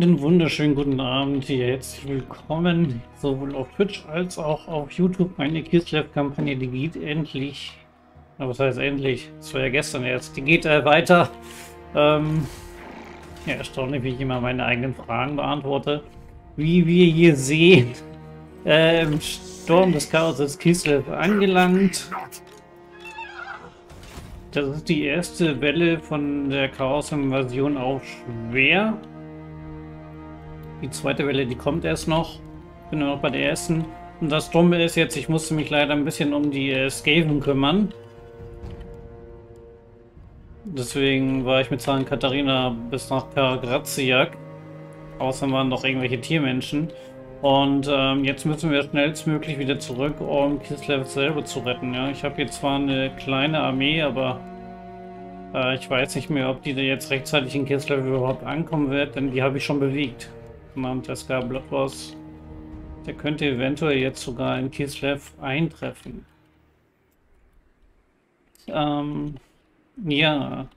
Einen wunderschönen guten Abend hier. Herzlich willkommen sowohl auf Twitch als auch auf YouTube. Meine Kislev-Kampagne, die geht endlich. Aber was heißt endlich? Das war ja gestern erst. Die geht äh, weiter. Ähm, ja, erstaunlich, wie ich immer meine eigenen Fragen beantworte. Wie wir hier sehen, äh, im Sturm des Chaos ist Kislev angelangt. Das ist die erste Welle von der Chaos-Invasion auch schwer. Die zweite Welle, die kommt erst noch. Bin nur noch bei der ersten. Und das Dumme ist jetzt, ich musste mich leider ein bisschen um die äh, Skaven kümmern. Deswegen war ich mit Zahlen Katharina bis nach Karagraziak. Außer waren noch irgendwelche Tiermenschen. Und ähm, jetzt müssen wir schnellstmöglich wieder zurück, um Kislev selber zu retten. Ja, ich habe hier zwar eine kleine Armee, aber äh, ich weiß nicht mehr, ob die da jetzt rechtzeitig in Kislev überhaupt ankommen wird, denn die habe ich schon bewegt namens SK Bloodwars. Der könnte eventuell jetzt sogar in Kislev eintreffen. Ähm, ja.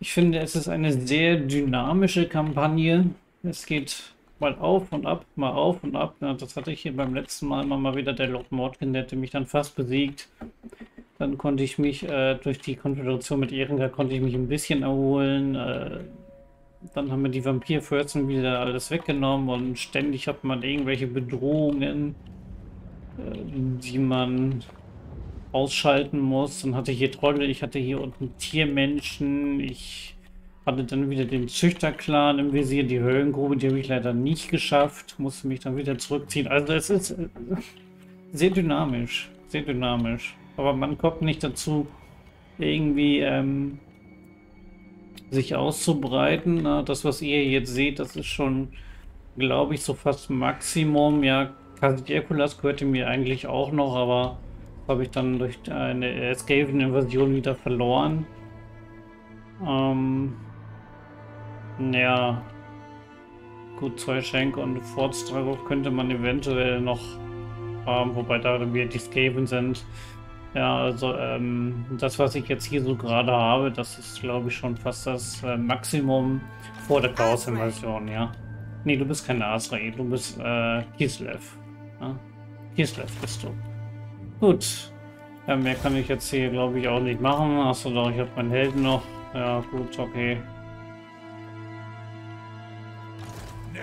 Ich finde, es ist eine sehr dynamische Kampagne. Es geht mal auf und ab, mal auf und ab. Ja, das hatte ich hier beim letzten Mal mal wieder der Lord Mordkin, der hatte mich dann fast besiegt. Dann konnte ich mich äh, durch die Konföderation mit Ehrengar konnte ich mich ein bisschen erholen. Äh, dann haben wir die Vampirfürzen wieder alles weggenommen und ständig hat man irgendwelche Bedrohungen, äh, die man ausschalten muss. Dann hatte ich hier Trolle, ich hatte hier unten Tiermenschen, ich hatte dann wieder den Züchterclan im Visier, die Höllengrube, die habe ich leider nicht geschafft, musste mich dann wieder zurückziehen. Also es ist äh, sehr dynamisch, sehr dynamisch. Aber man kommt nicht dazu, irgendwie ähm, sich auszubreiten. Na, das, was ihr jetzt seht, das ist schon, glaube ich, so fast Maximum. Ja, Casiterculas gehörte mir eigentlich auch noch, aber habe ich dann durch eine Skaven-Invasion wieder verloren. Ähm, ja, gut, zwei Schenk und Fortstragow könnte man eventuell noch haben, wobei da wir die Skaven sind. Ja, also ähm, das, was ich jetzt hier so gerade habe, das ist, glaube ich, schon fast das äh, Maximum vor der Chaos-Invasion, ja. Nee, du bist kein Azrael, du bist äh, Kislev. Ja? Kislev bist du. Gut. Ja, mehr kann ich jetzt hier, glaube ich, auch nicht machen. Achso, doch, ich habe meinen Helden noch. Ja, gut, okay.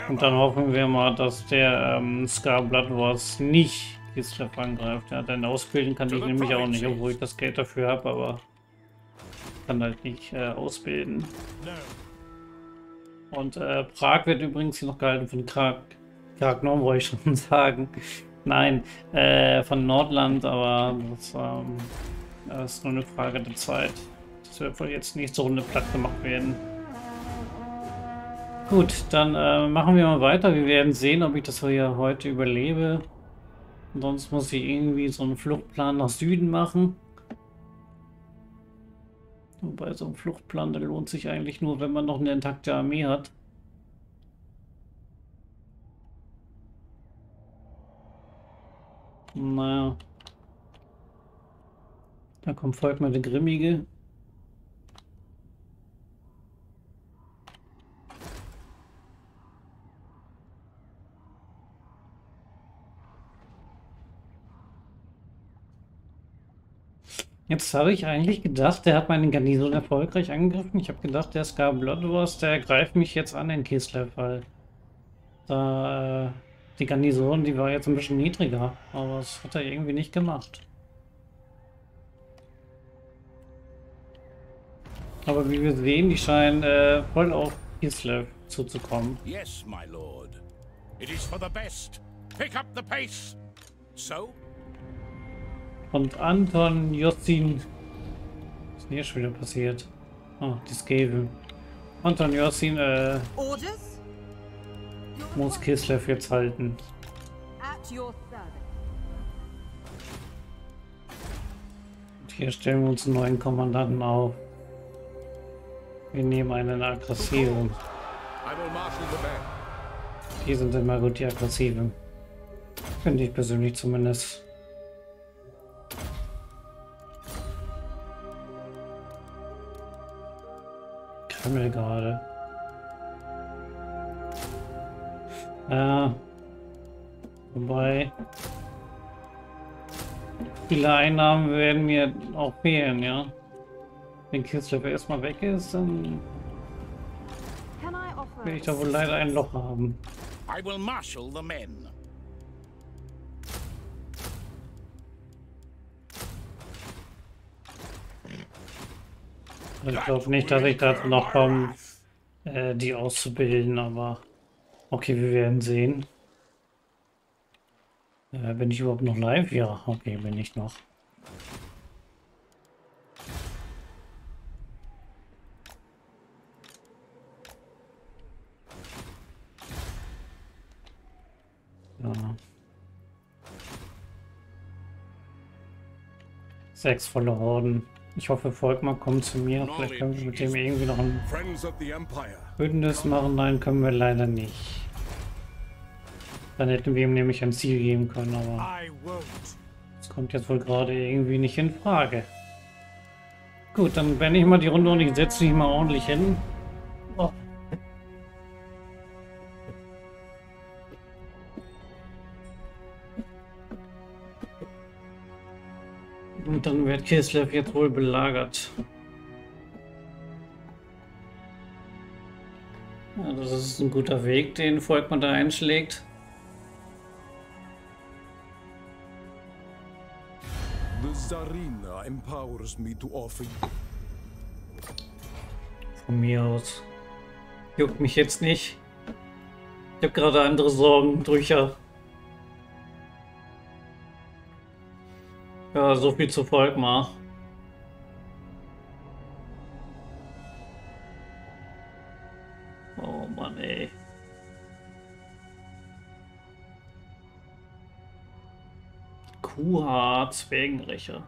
Und dann hoffen wir mal, dass der ähm, Scar Blood Wars nicht Kislev angreift. Ja, denn ausbilden kann ich nämlich auch nicht, obwohl ich das Geld dafür habe, aber kann halt nicht äh, ausbilden. Und äh, Prag wird übrigens noch gehalten von Krag. Kragnon wollte ich schon sagen. Nein, äh, von Nordland, aber das, ähm, das, ist nur eine Frage der Zeit. Das wird wohl jetzt nächste Runde platt gemacht werden. Gut, dann äh, machen wir mal weiter. Wir werden sehen, ob ich das hier heute überlebe. Sonst muss ich irgendwie so einen Fluchtplan nach Süden machen. Wobei so ein Fluchtplan, der lohnt sich eigentlich nur, wenn man noch eine intakte Armee hat. Naja. Da kommt Volkmar der Grimmige. Jetzt habe ich eigentlich gedacht, der hat meine Garnison erfolgreich angegriffen. Ich habe gedacht, der Scar Bloodwars, der greift mich jetzt an in Kislev, weil da äh, die Garnison, die war jetzt ein bisschen niedriger, aber das hat er irgendwie nicht gemacht. Aber wie wir sehen, die scheinen äh, voll auf Kislev zuzukommen. Yes, my lord. It is for the best. Pick up the pace. So, und Anton Jossin. Was ist denn hier schon wieder passiert? Oh, die Skaven. Anton Jossin, äh. Muss Kislev jetzt halten. Und hier stellen wir uns einen neuen Kommandanten auf. Wir nehmen einen aggressiven. Die sind immer gut, die aggressiven. Finde ich persönlich zumindest. Kremmel gerade. Ja. Wobei. Viele Einnahmen werden mir auch fehlen, ja. Wenn Kislev erstmal weg ist, dann werde ich da wohl leider ein Loch haben. I will marshal the men. Ich glaube nicht, dass ich da noch komme, äh, die auszubilden, aber okay, wir werden sehen. Äh, bin ich überhaupt noch live? Ja, okay, bin ich noch. Sechs volle Horden. Ich hoffe, Volkmar kommt zu mir. Vielleicht können wir mit dem irgendwie noch ein Bündnis machen. Nein, können wir leider nicht. Dann hätten wir ihm nämlich ein Ziel geben können, aber das kommt jetzt wohl gerade irgendwie nicht in Frage. Gut, dann beende ich mal die Runde und ich setze mich mal ordentlich hin. Und dann wird Kislev jetzt wohl belagert. Ja, das ist ein guter Weg, den Volkmann da einschlägt. Zarina empowers me to offer Von mir aus. Juckt mich jetzt nicht. Ich habe gerade andere Sorgen, Drücher. Ja, so viel zu Volkmar. Oh Mann, ey. Kuha, Zwergenrecher.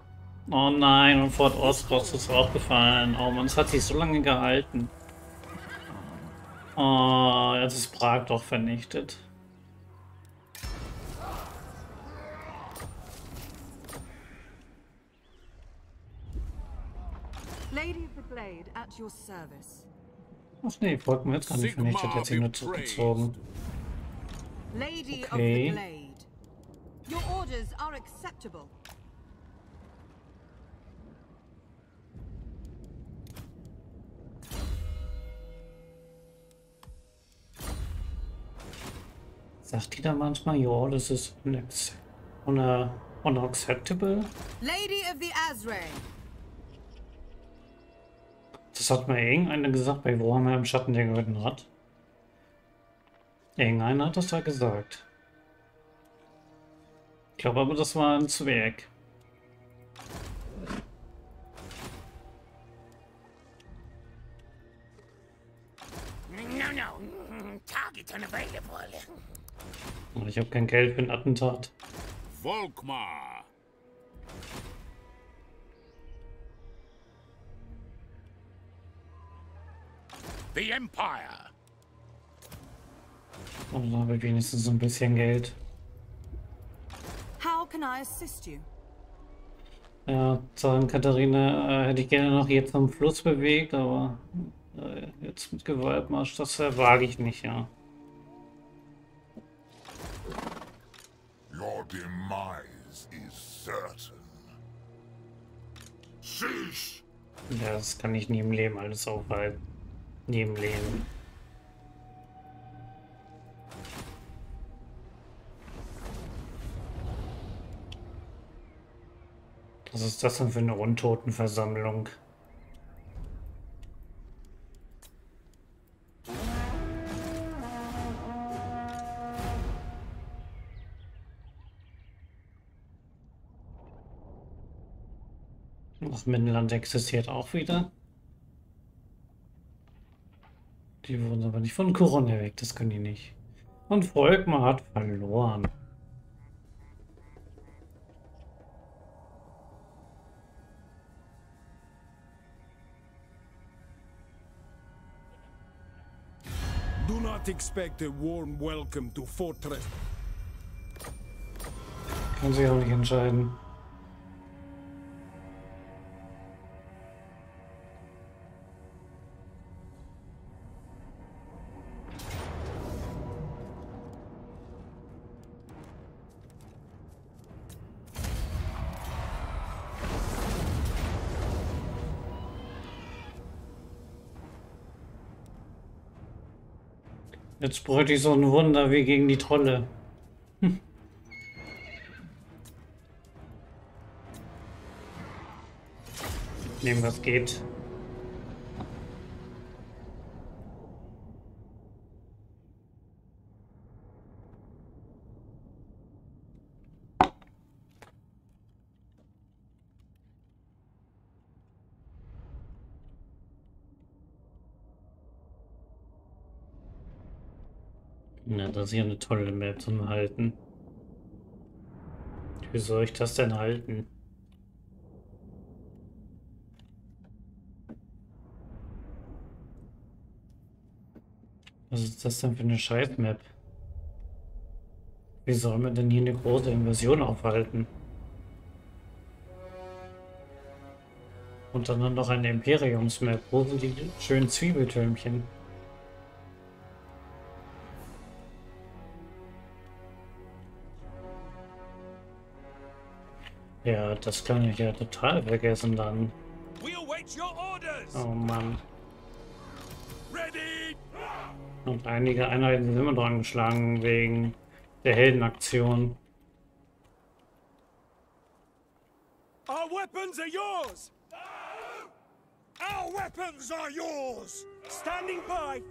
Oh nein, und Fort Ostros ist auch gefallen. Oh man, es hat sich so lange gehalten. Oh, jetzt ist Prag doch vernichtet. Your service. Ach nee, folgt mir jetzt gar nicht vernichtet, jetzt hier nur zurückgezogen. Okay. Your orders are acceptable. Sagt die da manchmal, ja, das ist unacceptable? Lady of the Azray. Hat mal irgendeiner gesagt bei Warhammer im Schatten der Götten hat. Irgendeiner hat das da gesagt. Ich glaube aber, das war ein Zwerg. Ich habe kein Geld für ein Attentat. Volkmar. The Empire. Und dann habe ich wenigstens ein bisschen Geld. can I assist you? Ja, sagen Katharina, äh, hätte ich gerne noch hier zum Fluss bewegt, aber äh, jetzt mit Gewaltmarsch, das äh, wage ich nicht, ja. Your demise is certain. Sheesh. Ja, das kann ich nie im Leben alles aufhalten. Nie im Leben. Was ist das denn für eine Untotenversammlung? Das Mittelland existiert auch wieder. Die wurden aber nicht von Corona weg, das können die nicht. Und Volkmar hat verloren. not expect a warm welcome to Fortress. Kann sich auch nicht entscheiden. Jetzt bräuchte ich so ein Wunder wie gegen die Trolle. Hm. Nehmen, was geht. Na, das ist ja eine tolle Map zum Halten. Wie soll ich das denn halten? Was ist das denn für eine Scheiß-Map? Wie soll man denn hier eine große Invasion aufhalten? Und dann noch eine Imperiums-Map. Wo sind die schönen Zwiebeltürmchen? Ja, das kann ich ja total vergessen dann. Oh Mann. Und einige Einheiten sind immer dran geschlagen wegen der Heldenaktion. Our weapons are yours! Our weapons are yours! Standing by!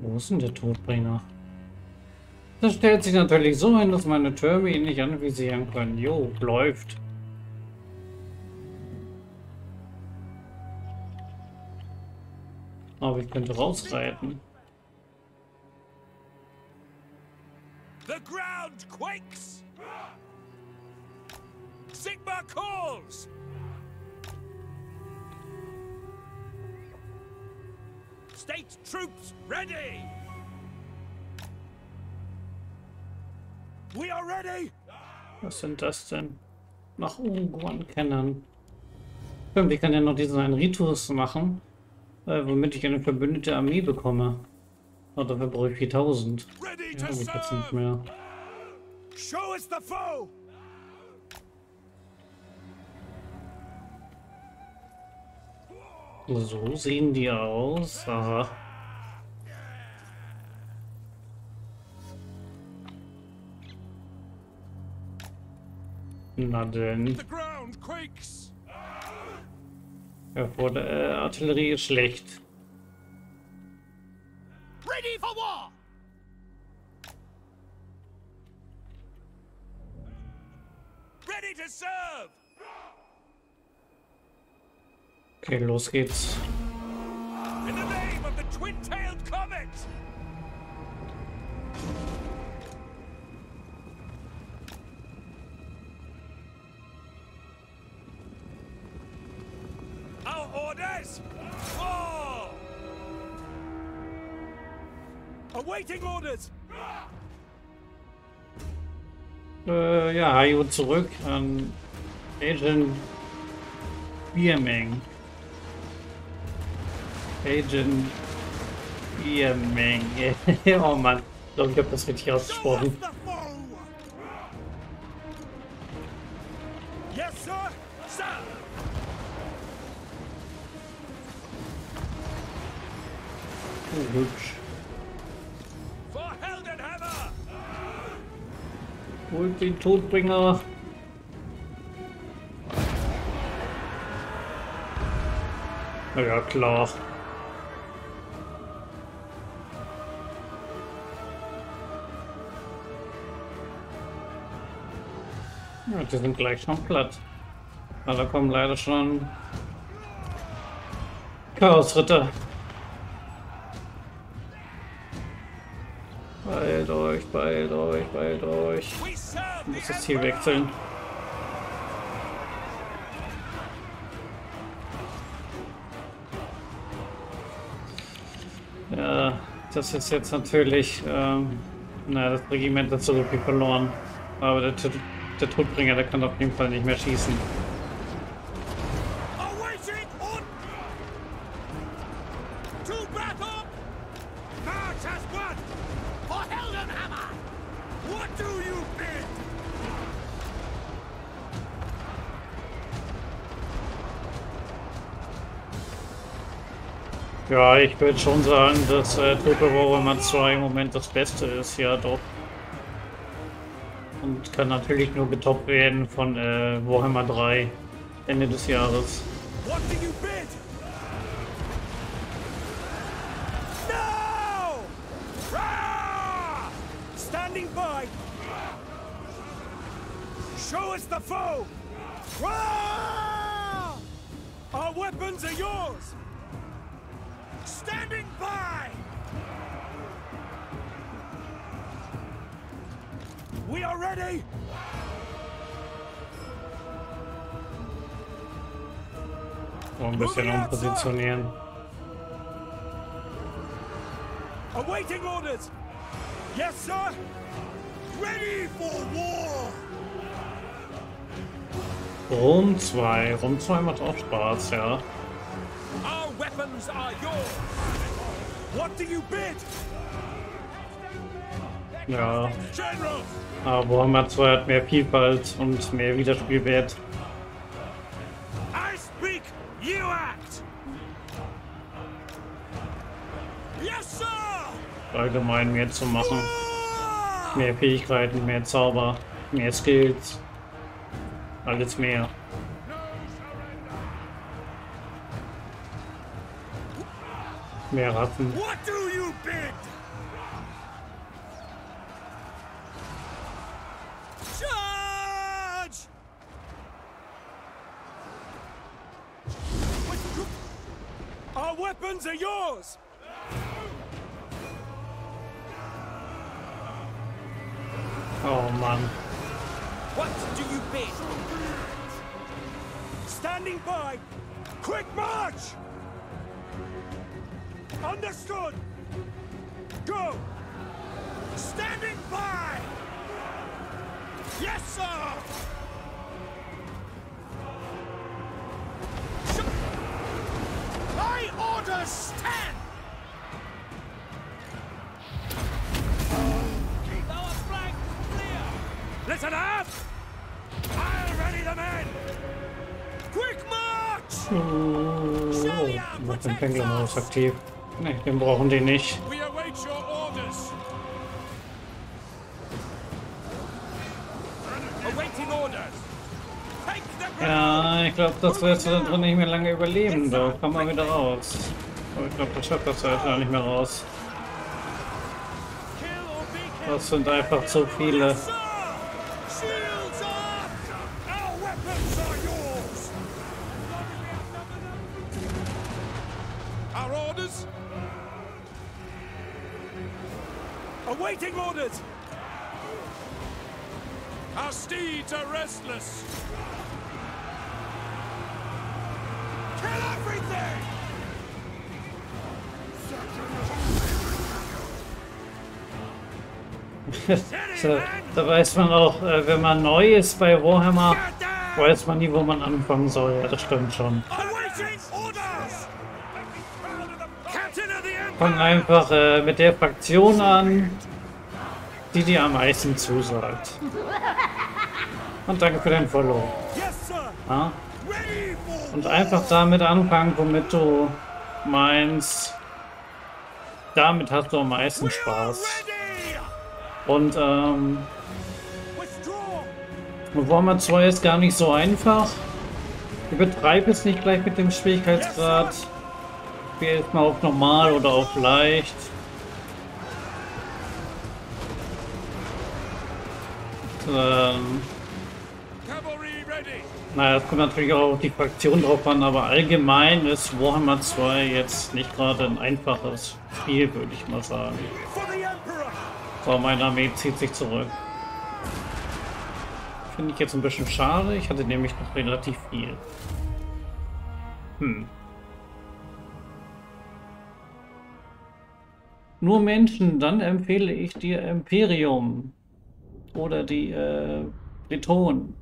Wo ist denn der Todbringer? Das stellt sich natürlich so hin, dass meine Türme ihn nicht anvisieren können. Jo, läuft. Aber ich könnte rausreiten. The ground quakes. Sigma calls. State troops ready. Was sind das denn? Nach Unguan kennen. Irgendwie kann ja noch diesen einen Ritus machen. Äh, womit ich eine verbündete Armee bekomme. Oh, dafür brauche ich 4000. Ja, ich jetzt nicht mehr. So sehen die aus. Aha. Na denn. Ja, vor der äh, Artillerie ist schlecht. Ready for war! Ready to serve! Okay, los geht's. In the name of the twin-tailed comet! Orders! War! Awaiting orders! Äh, ja, Hayo zurück an Agent Biermeng. Agent Biermeng. oh Mann, ich glaube, ich habe das richtig ausgesprochen. Hübsch. Holt den Todbringer. Na ja, klar. Ja, die sind gleich schon platt. Aber da kommen leider schon Chaosritter. Beeilt euch, beeilt euch, beeilt euch. Ich muss das Ziel wechseln. Ja, das ist jetzt natürlich, ähm, na, das Regiment hat so viel verloren. Aber der, der Todbringer, der kann auf jeden Fall nicht mehr schießen. Ich würde schon sagen, dass äh, Total Warhammer 2 im Moment das Beste ist, ja doch. Und kann natürlich nur getoppt werden von äh, Warhammer 3 Ende des Jahres. What do you bid? No! Standing by! Show us the foe! Our weapons are yours! Standing by! We are ready! Noch ein bisschen umpositionieren. Awaiting orders! Yes, sir! Ready for war! Rom 2. Rom 2 macht auch Spaß, ja. Weapons are yours. What do you bid? Ja. Aber Warhammer 2 hat mehr Vielfalt und mehr Wiederspielwert. I speak, you act. Yes, sir. Allgemein mehr zu machen. Mehr Fähigkeiten, mehr Zauber, mehr Skills. Alles mehr. Mehr Ratten. What do you bid? Our weapons are yours! Oh man. What do you bid? Standing by! Quick march! Understood! Go! Standing by! Yes, sir! My orders stand! Keep our flanks clear! Listen up! I'll ready the men! Quick march! Den Pendlermodus aktiv. Ne, den brauchen die nicht. Ja, ich glaube, das wirst du da drin nicht mehr lange überleben. Da komm mal wieder raus. Aber ich glaube, das schafft das ja nicht mehr raus. Das sind einfach zu viele. Weiß man auch, äh, wenn man neu ist bei Warhammer, weiß man nie, wo man anfangen soll. Ja, das stimmt schon. Fang einfach äh, mit der Fraktion an, die dir am meisten zusagt. Und danke für dein Follow. Ja? Und einfach damit anfangen, womit du meinst, damit hast du am meisten Spaß. Und ähm, Warhammer 2 ist gar nicht so einfach. Übertreib es nicht gleich mit dem Schwierigkeitsgrad. Spiel mal auf normal oder auf leicht. Ähm, naja, es kommt natürlich auch auf die Fraktion drauf an, aber allgemein ist Warhammer 2 jetzt nicht gerade ein einfaches Spiel, würde ich mal sagen. So, meine Armee zieht sich zurück. Finde ich jetzt ein bisschen schade. Ich hatte nämlich noch relativ viel. Hm. Nur Menschen, dann empfehle ich dir Imperium. Oder die äh, Breton.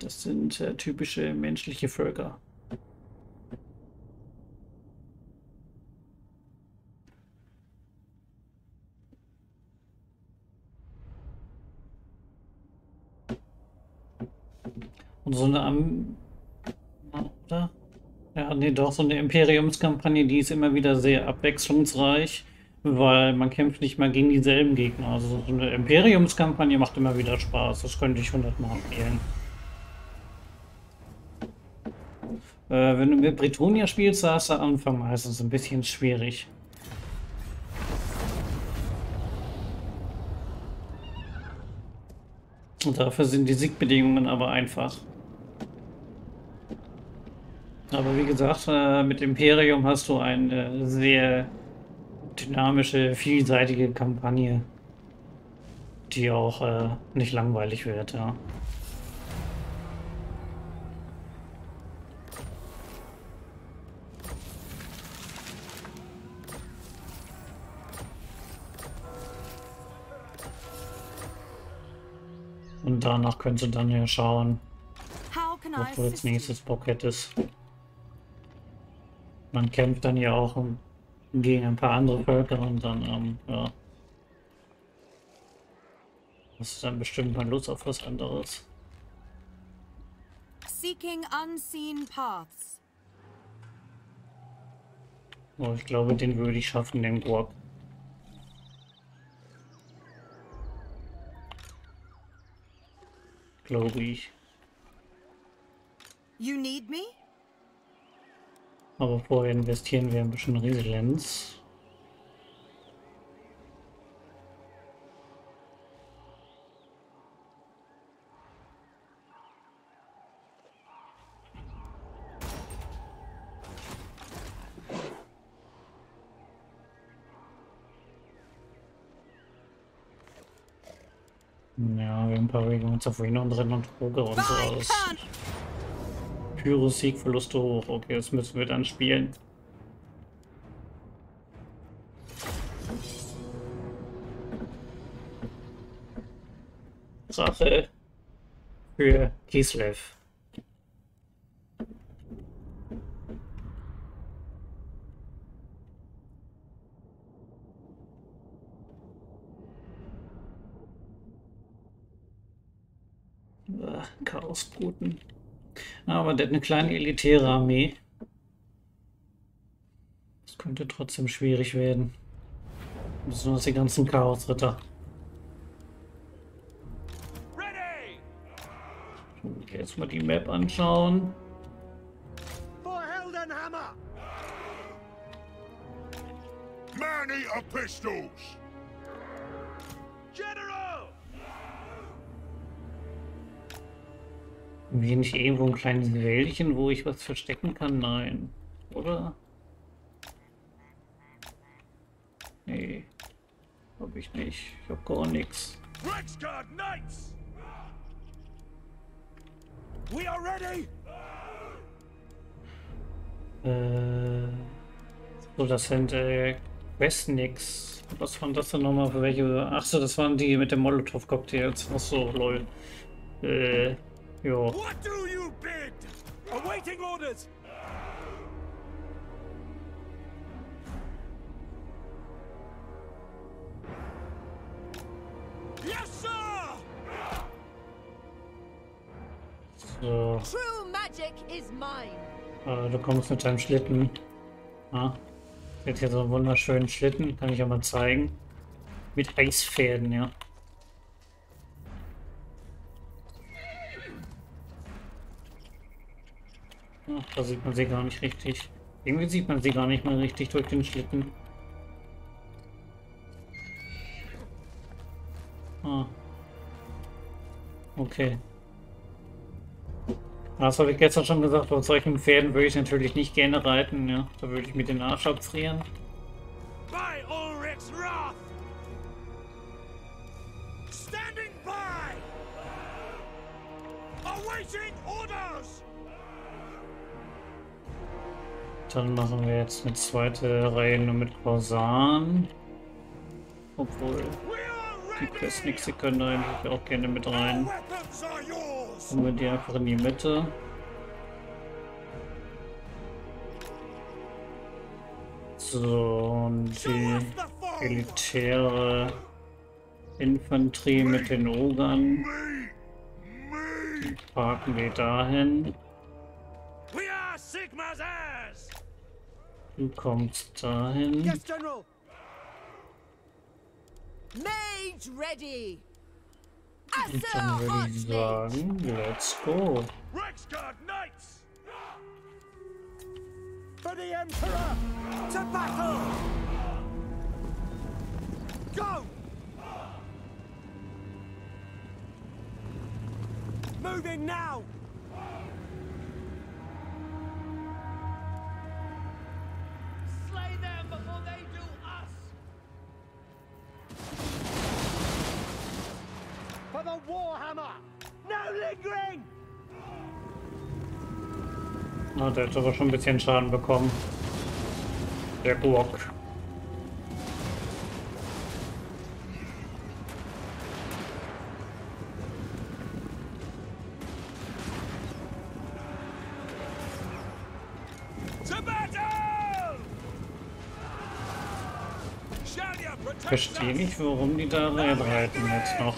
Das sind äh, typische menschliche Völker. Und so eine Am oder? Ja, nee, doch, so eine Imperiumskampagne, die ist immer wieder sehr abwechslungsreich, weil man kämpft nicht mal gegen dieselben Gegner. Also so eine Imperiumskampagne macht immer wieder Spaß. Das könnte ich hundertmal spielen. Äh, wenn du mit Bretonia spielst, da ist der Anfang meistens ein bisschen schwierig. Und dafür sind die Siegbedingungen aber einfach. Aber wie gesagt, äh, mit Imperium hast du eine sehr dynamische, vielseitige Kampagne, die auch äh, nicht langweilig wird, ja. Und danach könntest du dann ja schauen, ob du als nächstes Bock hättest. Man kämpft dann ja auch gegen ein paar andere Völker und dann, ähm, ja. Das ist dann bestimmt mal Lust auf was anderes. Seeking unseen paths. Oh, ich glaube, den würde ich schaffen, den Gorg. Glaube ich. You need me? Aber vorher investieren wir ein bisschen Resilienz. Ja, wir haben ein paar Regungen zur Verhinderung drin und Droge und so aus. Pyro Siegverluste hoch. Okay, das müssen wir dann spielen. Sache für Kislev. Chaosbruten. Aber der hat eine kleine elitäre Armee. Das könnte trotzdem schwierig werden. Besonders die ganzen Chaosritter. Jetzt mal die Map anschauen. Many of pistols! Hier nicht irgendwo ein kleines Wäldchen, wo ich was verstecken kann? Nein. Oder? Nee. Hab ich nicht. Ich hab gar nichts. We are ready. Äh, so, das sind äh, Questnix. Was waren das denn nochmal für welche? Achso, das waren die mit den Molotow-Cocktails. Achso, lol. Äh, Jo. What do you bid? Awaiting orders. Yes, sir. So. True magic is mine. Äh, du kommst mit deinem Schlitten. Ah. Jetzt hier so einen wunderschönen Schlitten, kann ich auch mal zeigen. Mit Eispferden, ja. Ach, da sieht man sie gar nicht richtig. Irgendwie sieht man sie gar nicht mal richtig durch den Schlitten. Ah. Okay. Das habe ich gestern schon gesagt, auf solchen Pferden würde ich natürlich nicht gerne reiten, ja. Da würde ich mit den Arsch abfrieren. By Ulrich's wrath! Standing by! Awaiting Dann machen wir jetzt eine zweite Reihe nur mit Korsan. Obwohl, die Questnix, die können da eigentlich auch gerne mit rein. Holen wir die einfach in die Mitte. So, und die elitäre Infanterie mit den Ogern. Parken wir dahin. We are Sigma's! Du kommst dahin. Yes, General! Mage ready! Und dann würde ich sagen, let's go. Reichsguard Knights! For the Emperor! To battle! Go! Moving now! For the Warhammer! No lingering! Ah, der hat aber schon ein bisschen Schaden bekommen. Der Gurk. Verstehe nicht, warum die da reiten jetzt noch.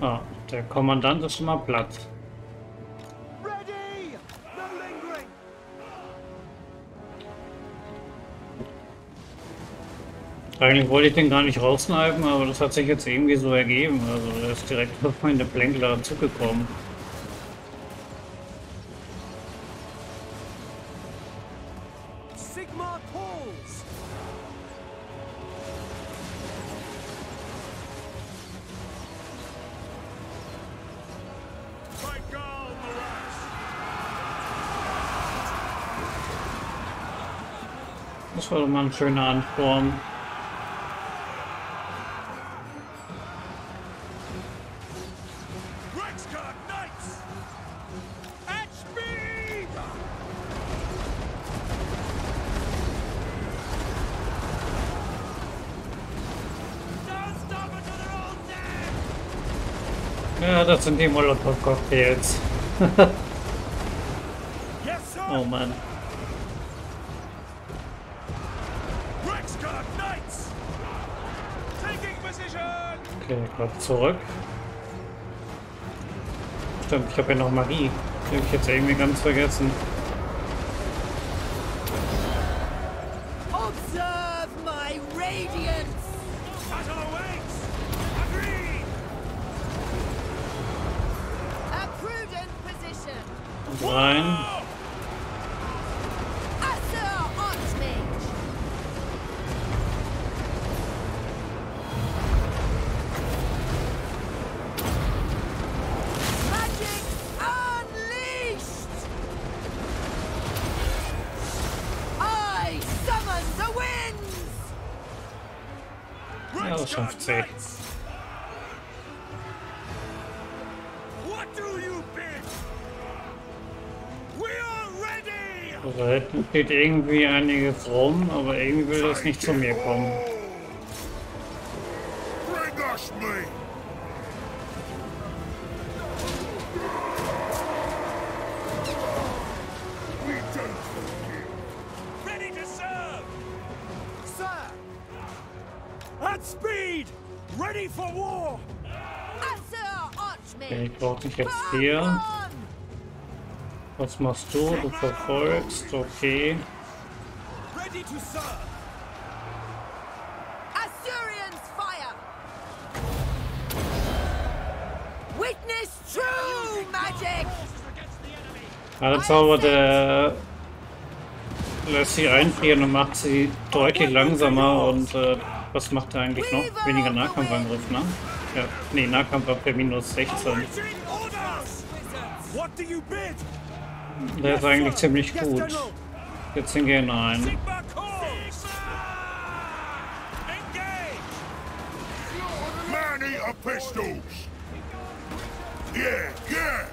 Ah, der Kommandant ist schon mal platt. Eigentlich wollte ich den gar nicht raussnipen, aber das hat sich jetzt irgendwie so ergeben. Also er ist direkt auf meine Plänkler zugekommen. They're all dead! Ja, das sind die Molotov-Cocktails. Yes! Oh Mann. Gott zurück. Stimmt, ich habe ja noch Magie. Die habe ich jetzt irgendwie ganz vergessen. Steht irgendwie einiges rum, aber irgendwie will das nicht zu mir kommen. Bring us me! We don't Ready to serve! Sir! At speed! Ready for war! Asser Okay, Archmage! ich brauche dich jetzt hier. Was machst du? Du verfolgst, okay. Ready to serve! Assyrians fire! Witness true magic! Alle Zauber der lässt sie einfrieren und macht sie deutlich langsamer und äh, was macht er eigentlich noch? Weniger Nahkampfangriff, ne? Ja, nee, Nahkampf auf der minus 16. Awaiting orders! What do you bid? Der ist eigentlich ziemlich gut. Jetzt hingehen! Engage! Many a pistols! Yeah, yeah!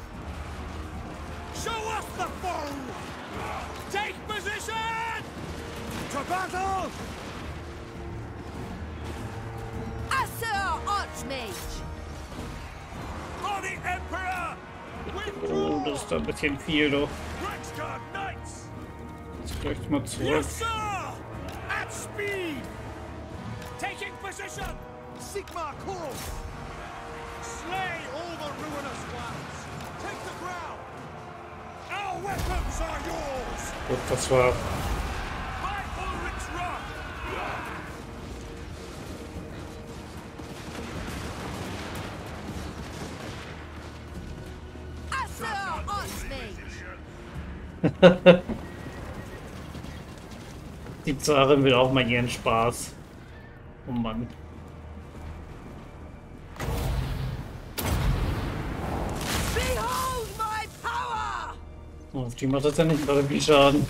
Show us the foe! Take position! To battle! Asser Archmage! For the Emperor! Oh, das ist ein bisschen viel, doch. Jetzt vielleicht mal zurück. At speed! Taking position! Sigmar calls! Slay all the ruinous ones! Take the ground! Our weapons are yours! Gut, das war Die Zarin will auch mal ihren Spaß. Oh Mann. Behold my power! Oh, auf die macht das ja nicht gerade viel Schaden.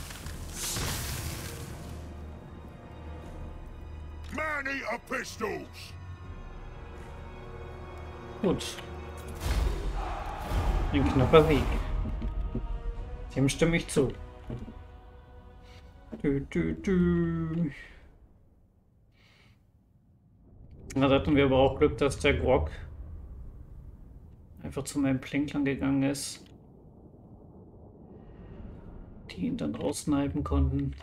Many a pistols! Gut. Ein knapper Weg. Dem stimme ich zu. Dü, dü. Na, da hatten wir aber auch Glück, dass der Grog einfach zu meinem Plinklang gegangen ist. Die ihn dann rausneiben konnten.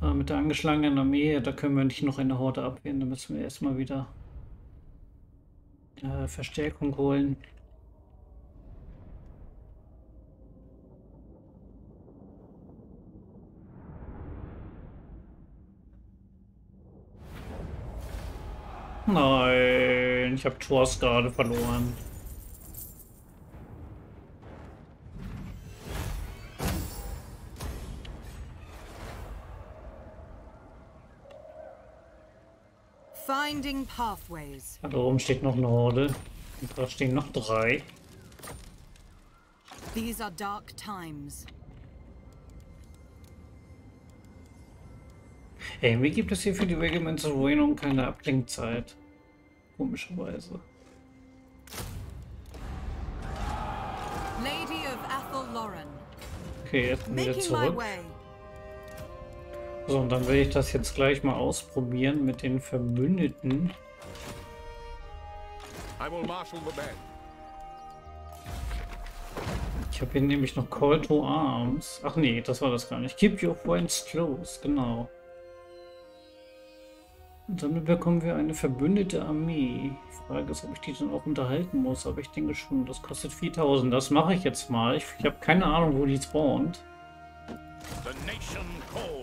Aber mit der angeschlagenen Armee, da können wir nicht noch eine Horde abwehren. Da müssen wir erstmal wieder äh, Verstärkung holen. Nein, ich habe Thors gerade verloren. Finding pathways. Da oben steht noch eine Horde. Und da stehen noch drei. These are dark times. Hey, irgendwie gibt es hier für die Regiments of Ruinum keine Abklingzeit. Komischerweise. Lady of Athel Lauren. Okay, jetzt wieder zurück. So, und dann will ich das jetzt gleich mal ausprobieren mit den Verbündeten. Ich habe hier nämlich noch Call to Arms. Ach nee, das war das gar nicht. Keep your friends close, genau. Und damit bekommen wir eine verbündete Armee. Die Frage ist, ob ich die dann auch unterhalten muss, aber ich denke schon, das kostet 4000. Das mache ich jetzt mal. Ich, ich habe keine Ahnung, wo die spawnt. The nation calls.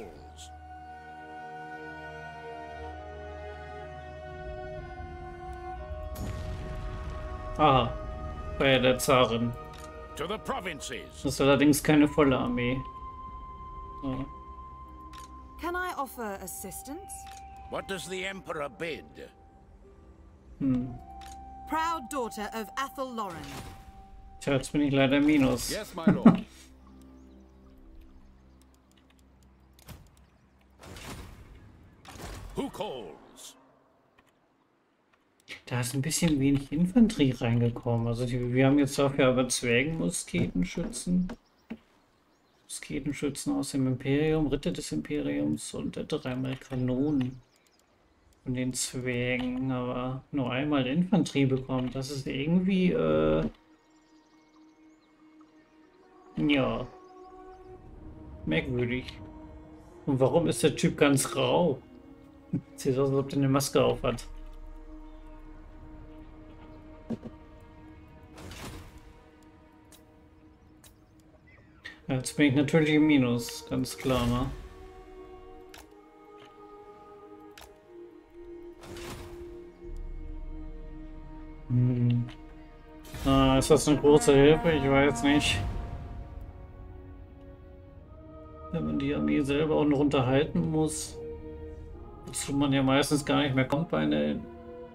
Aha, bei der Zarin. To the provinces. Das ist allerdings keine volle Armee. So. Can I offer assistance? What does the Emperor bid? Hm. Proud daughter of Athel Lauren. Tja, jetzt bin ich leider minus. Yes, my lord. Who calls? Da ist ein bisschen wenig Infanterie reingekommen. Also die, wir haben jetzt dafür aber Zwergenmusketenschützen. Musketenschützen aus dem Imperium, Ritter des Imperiums und dreimal Kanonen von den Zwergen, aber nur einmal Infanterie bekommen. Das ist irgendwie, äh, ja, merkwürdig. Und warum ist der Typ ganz rau? Sieht aus, als ob der eine Maske auf hat. Jetzt bin ich natürlich im Minus, ganz klar, ne? Hm. Ah, ist das eine große Hilfe? Ich weiß nicht. Wenn man die Armee selber auch noch unterhalten muss, wozu man ja meistens gar nicht mehr kommt bei einer,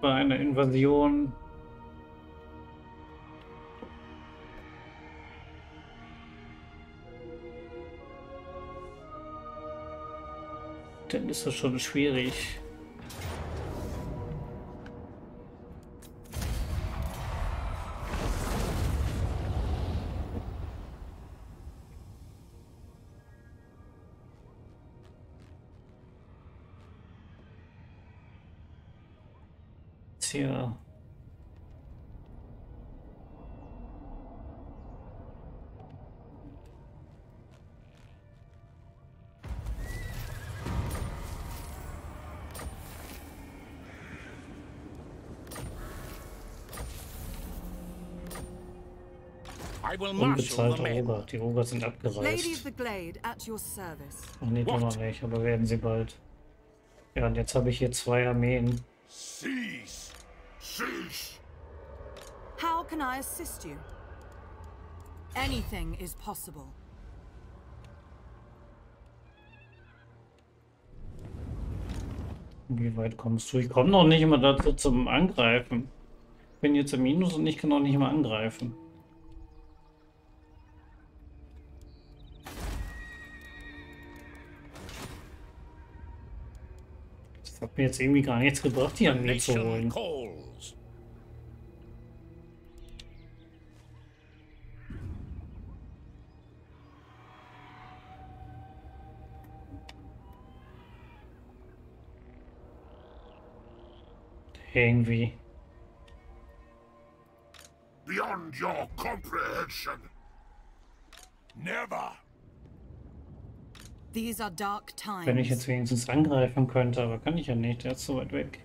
bei einer Invasion. Dann ist das schon schwierig. Tja. Unbezahlte men. Roger. Die Roger sind Lady of abgereist. the Glade at your service. Ach nee, doch noch nicht, aber werden sie bald. Ja, und jetzt habe ich hier zwei Armeen. Cease! Cease! How can I assist you? Anything is possible. Wie weit kommst du? Ich komme noch nicht immer dazu zum Angreifen. Ich bin jetzt im Minus und ich kann auch nicht mehr angreifen. Hat mir jetzt irgendwie gar nichts gebracht, die Armee zu Nation holen. Irgendwie. Beyond your comprehension. Never. These are dark times. Wenn ich jetzt wenigstens angreifen könnte, aber kann ich ja nicht, der ist so weit weg.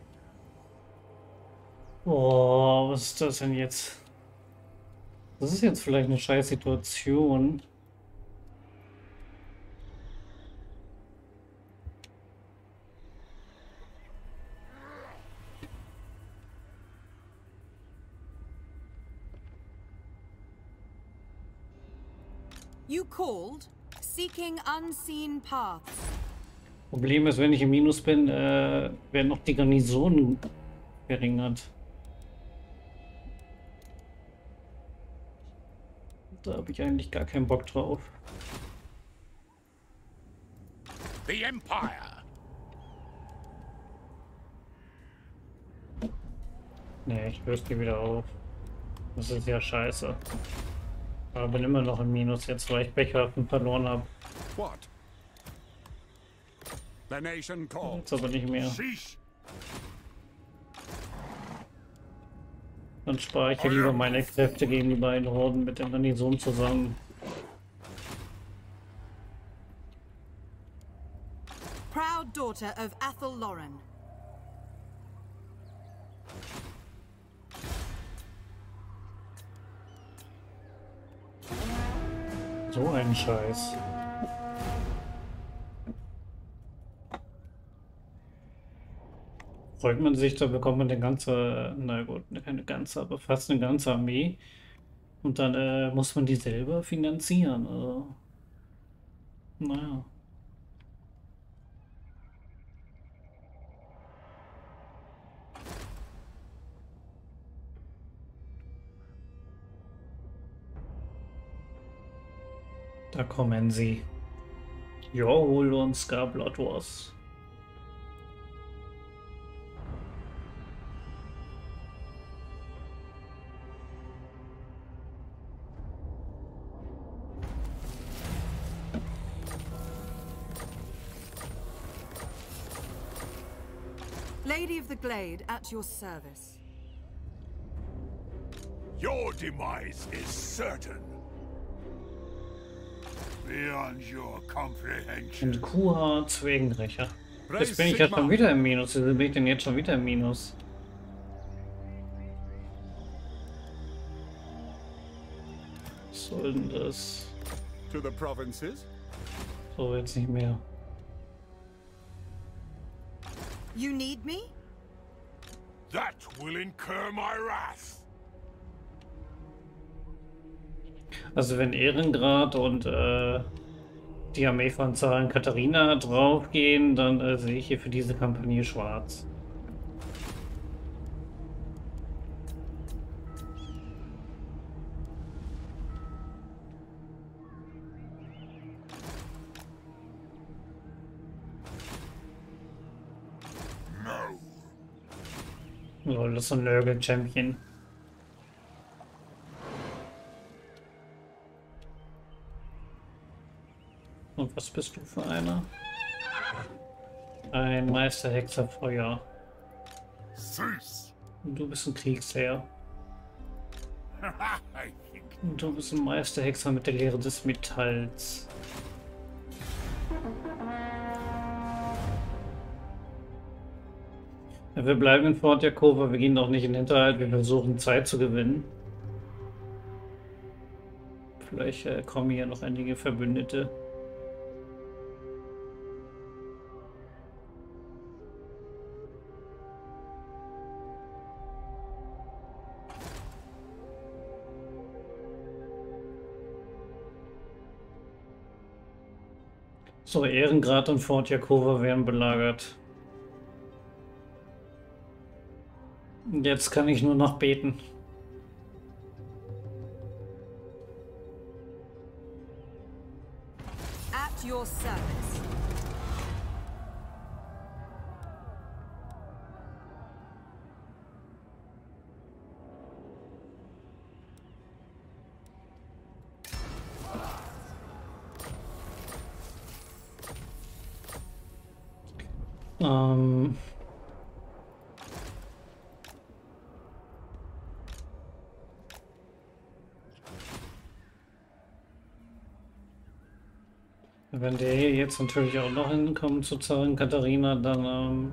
Boah, was ist das denn jetzt? Das ist jetzt vielleicht eine scheiß Situation. You called. Problem ist, wenn ich im Minus bin, äh, werden noch die Garnisonen verringert. Da habe ich eigentlich gar keinen Bock drauf. The Empire. Nee, ich löse die wieder auf. Das ist ja scheiße. Aber bin immer noch im Minus jetzt, weil ich Becherwaffen verloren habe. What? The nation calls. Jetzt aber nicht mehr. Dann spare ich hier lieber meine Kräfte gegen die beiden Horden mit der Garnison zusammen. Proud daughter of Athel Lauren. So ein Scheiß. Freut man sich, da bekommt man eine ganze, na gut, keine ganze, aber fast eine ganze Armee. Und dann äh, muss man die selber finanzieren. Also, naja. Da kommen sie. Jo, hol uns Blood Wars. Lady of the Glade at your service. Your demise is certain. Beyond your comprehension. Und Kuha Zwergenrecher. Jetzt bin ich ja schon wieder im Minus. Wieso bin ich denn jetzt schon wieder im Minus? Was soll denn das? To the provinces? So jetzt nicht mehr. You need me? That will incur my wrath. Also wenn Ehrengrad und äh, die Armee von Zahlen Katharina draufgehen, dann äh, sehe ich hier für diese Kampagne schwarz. Lol, das ist so ein Nörgel-Champion. Und was bist du für einer? Ein Meisterhexer Feuer. Cease. Und du bist ein Kriegsherr. Und du bist ein Meisterhexer mit der Lehre des Metalls. Wir bleiben in Fort Jakova, wir gehen auch nicht in den Hinterhalt, wir versuchen Zeit zu gewinnen. Vielleicht äh, kommen hier noch einige Verbündete. So, Ehrengrad und Fort Jakova werden belagert. Jetzt kann ich nur noch beten. Natürlich auch noch hinkommt zu Zarin Katharina, dann ähm,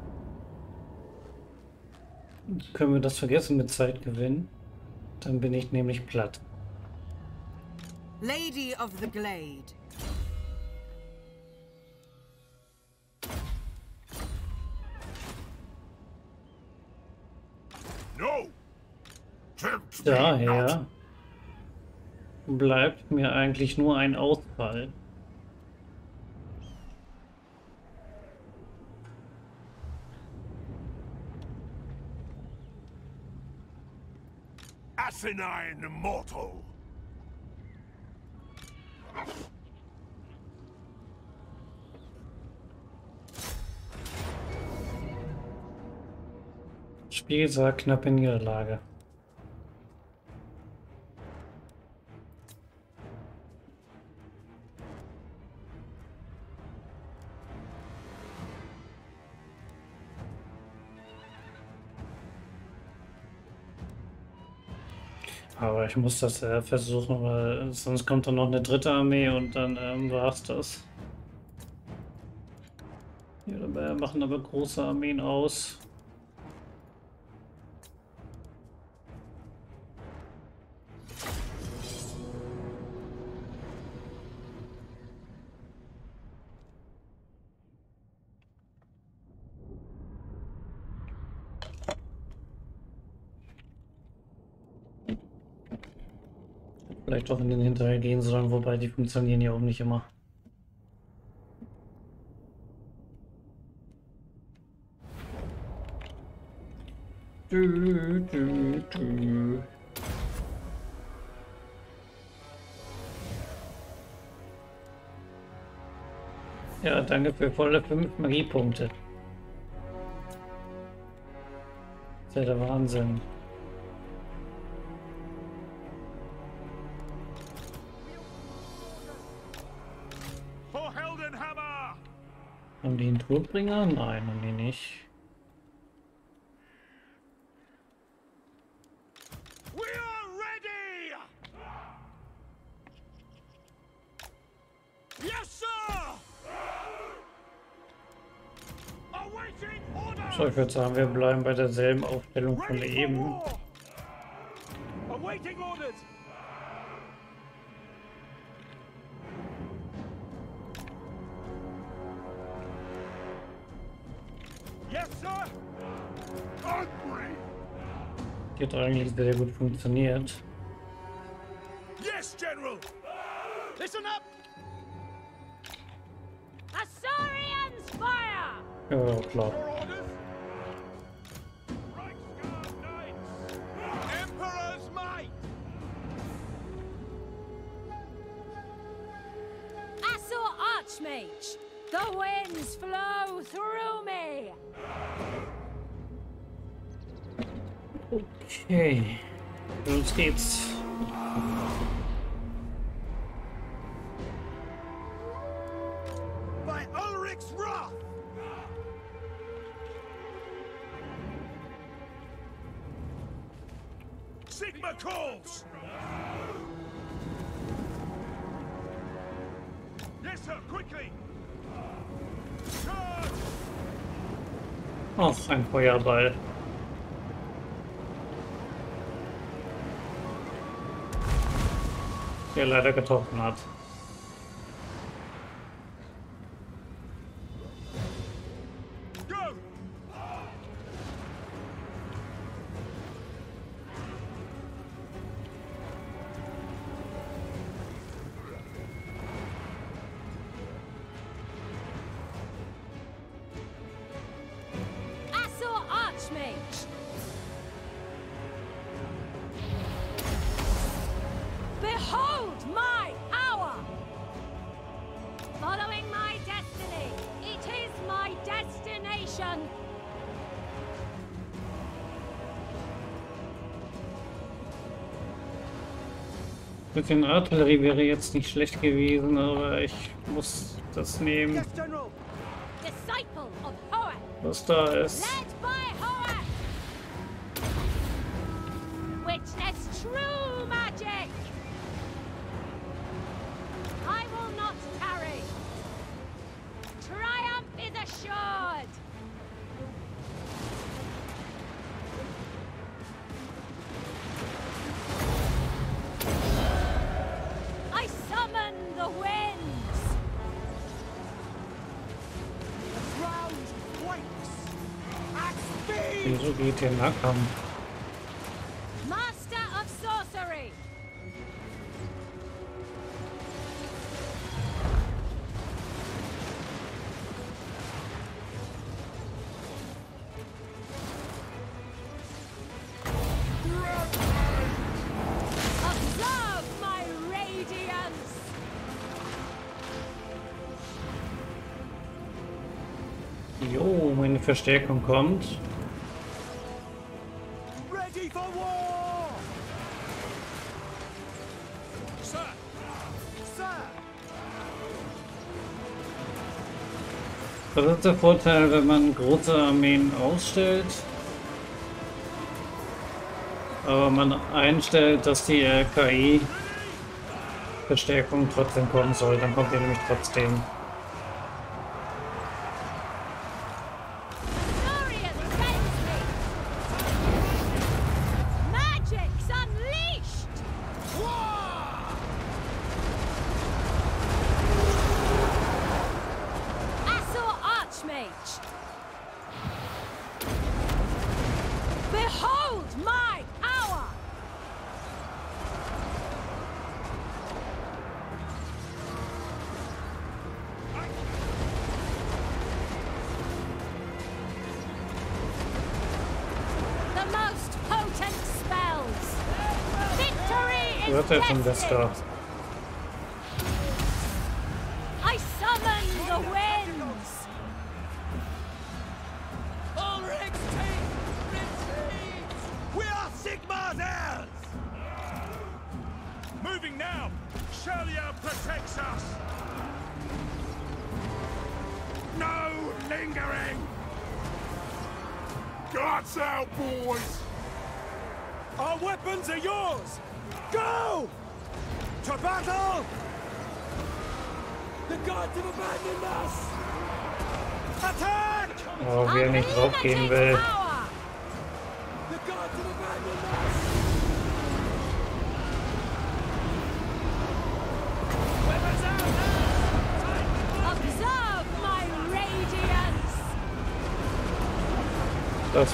können wir das vergessen mit Zeit gewinnen. Dann bin ich nämlich platt. Lady of the Glade. No! Tempt me not. Daher bleibt mir eigentlich nur ein Ausfall. Asinine mortal! Spiel sah knappe Niederlage. Ich muss das äh, versuchen, weil sonst kommt dann noch eine dritte Armee und dann ähm, war's das. Ja, dabei machen aber große Armeen aus. Vielleicht doch in den hinterher gehen sollen, wobei die funktionieren ja auch nicht immer. Dü, dü, dü. Ja, danke für volle 5 Magiepunkte. Das ist ja der Wahnsinn. Haben die einen Todbringer? Nein, haben die nicht. So, ich würde sagen, wir bleiben bei derselben Aufstellung von eben. Die hat eigentlich sehr gut funktioniert. Yes, General! Listen up! Assyrians fire! Ja, klar. Ball. Der leider getroffen hat. mit den Artillerie wäre jetzt nicht schlecht gewesen, aber ich muss das nehmen, was da ist. den Nahkampf. Ähm, jo, meine Verstärkung kommt. Das ist der Vorteil, wenn man große Armeen ausstellt. Aber man einstellt, dass die KI-Verstärkung trotzdem kommen soll, dann kommt die nämlich trotzdem. from desktop.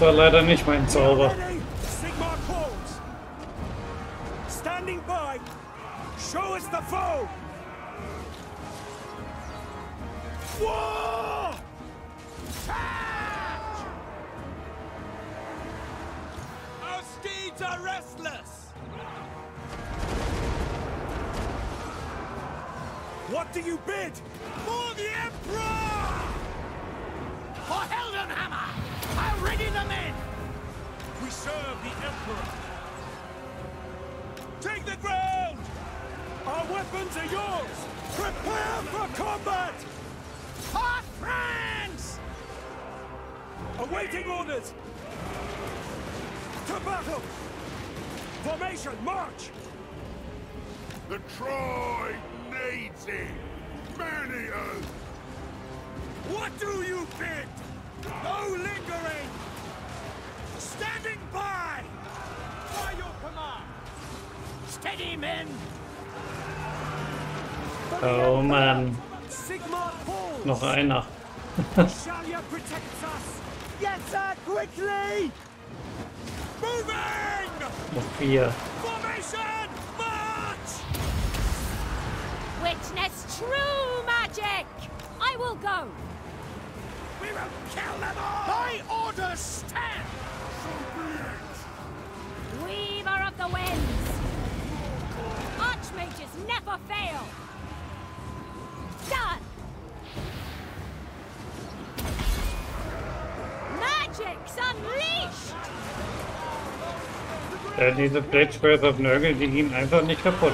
war leider nicht mein Zauber. Diese Blade Spurs auf Nörgel, die gehen einfach nicht kaputt.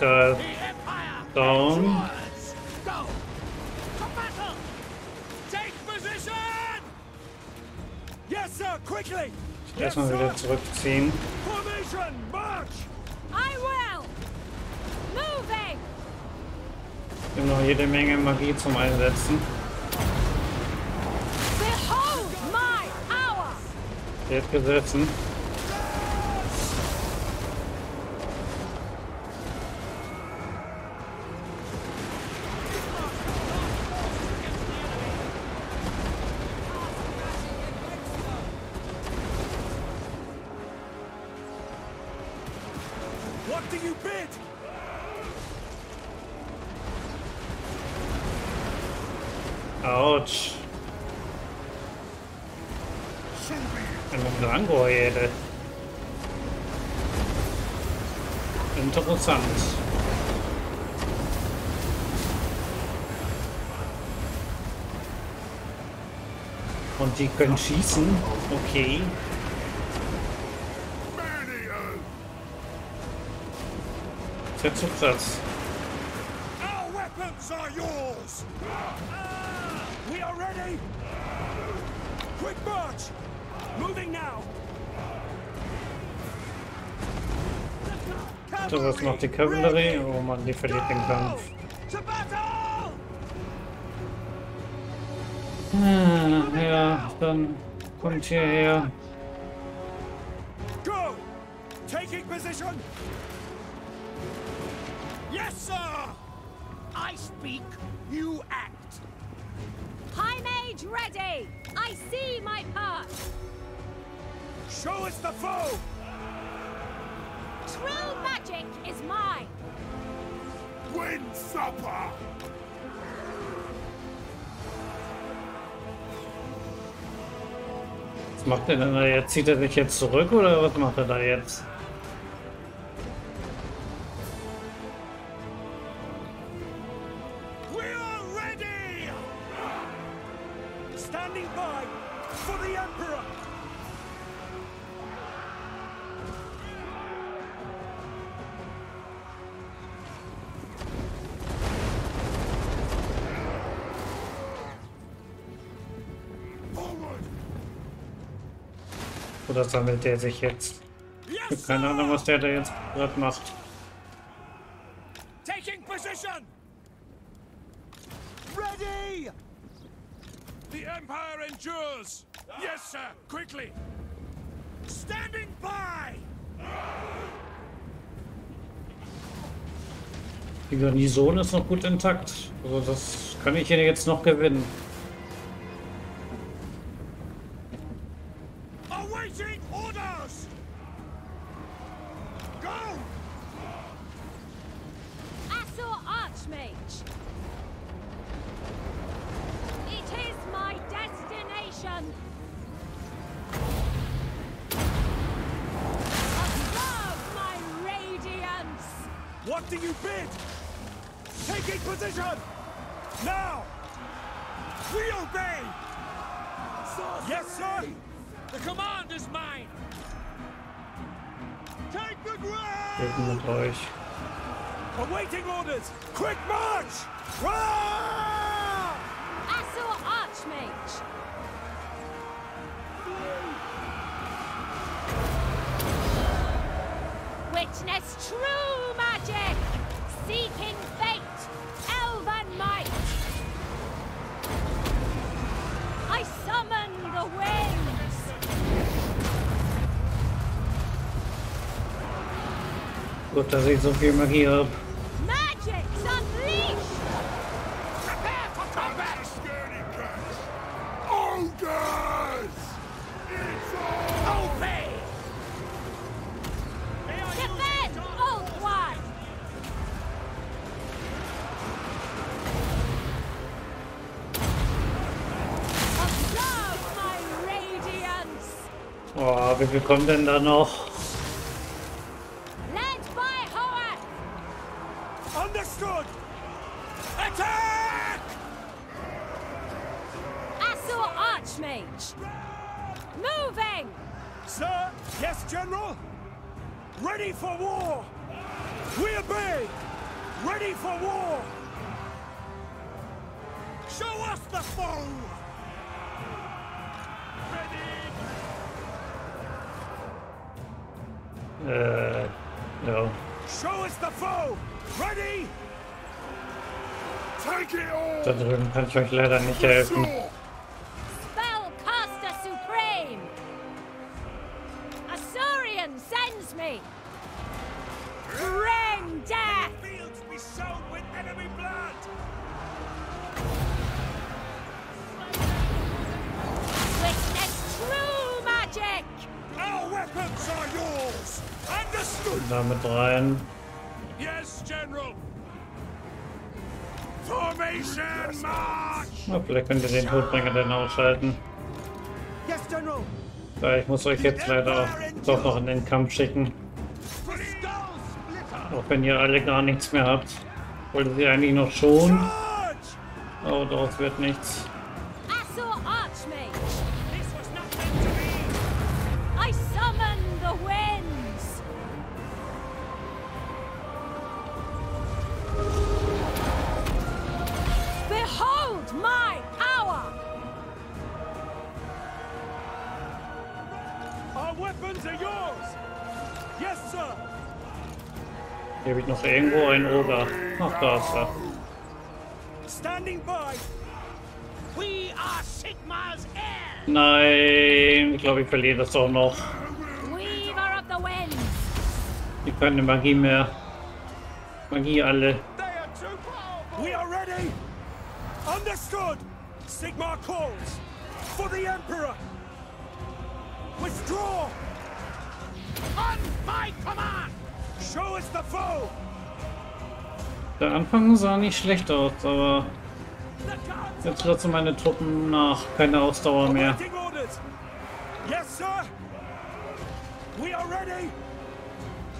Fate! Wieder sir! zurückziehen. Formation! March! I will! Moving! Wir haben noch jede Menge Magie zum Einsetzen. Behold my power! Jetzt gesetzen. What do you bid? Autsch. Eine Drango-Herde. Interessant. Und die können schießen. Okay. Setz zu Platz. Our weapons are yours! We are ready! Quick march! Moving now! So, was macht die Kavallerie? Oh Mann, die verliert den Kampf. Ja, dann kommt hierher. Er denn da jetzt? Zieht er sich jetzt zurück oder was macht er da jetzt? Oder sammelt er sich jetzt? Keine Ahnung, was der da jetzt gerade macht. Taking position! Ready! The Empire endures! Yes, sir! Quickly! Standing by! Die Garnison ist noch gut intakt. Also das kann ich hier jetzt noch gewinnen. Dass ich so viel Magie habe. Oh, wie viel kommt denn da noch? Ich euch leider nicht helfen. General! Ja, ich muss euch jetzt leider doch noch in den Kampf schicken. Auch wenn ihr alle gar nichts mehr habt. Wollte sie eigentlich noch schon. Aber daraus wird nichts. Ach, da ist er. Standing by! We are Sigmar's heirs! Nein, ich glaube, ich verliere das doch noch. Weaver of the winds! Die keine Magie mehr. Magie alle. They are too powerful! We are ready! Understood! Sigmar calls! For the Emperor! Withdraw! On my command! Show us the foe! Der Anfang sah nicht schlecht aus, aber jetzt lassen meine Truppen nach. Keine Ausdauer mehr.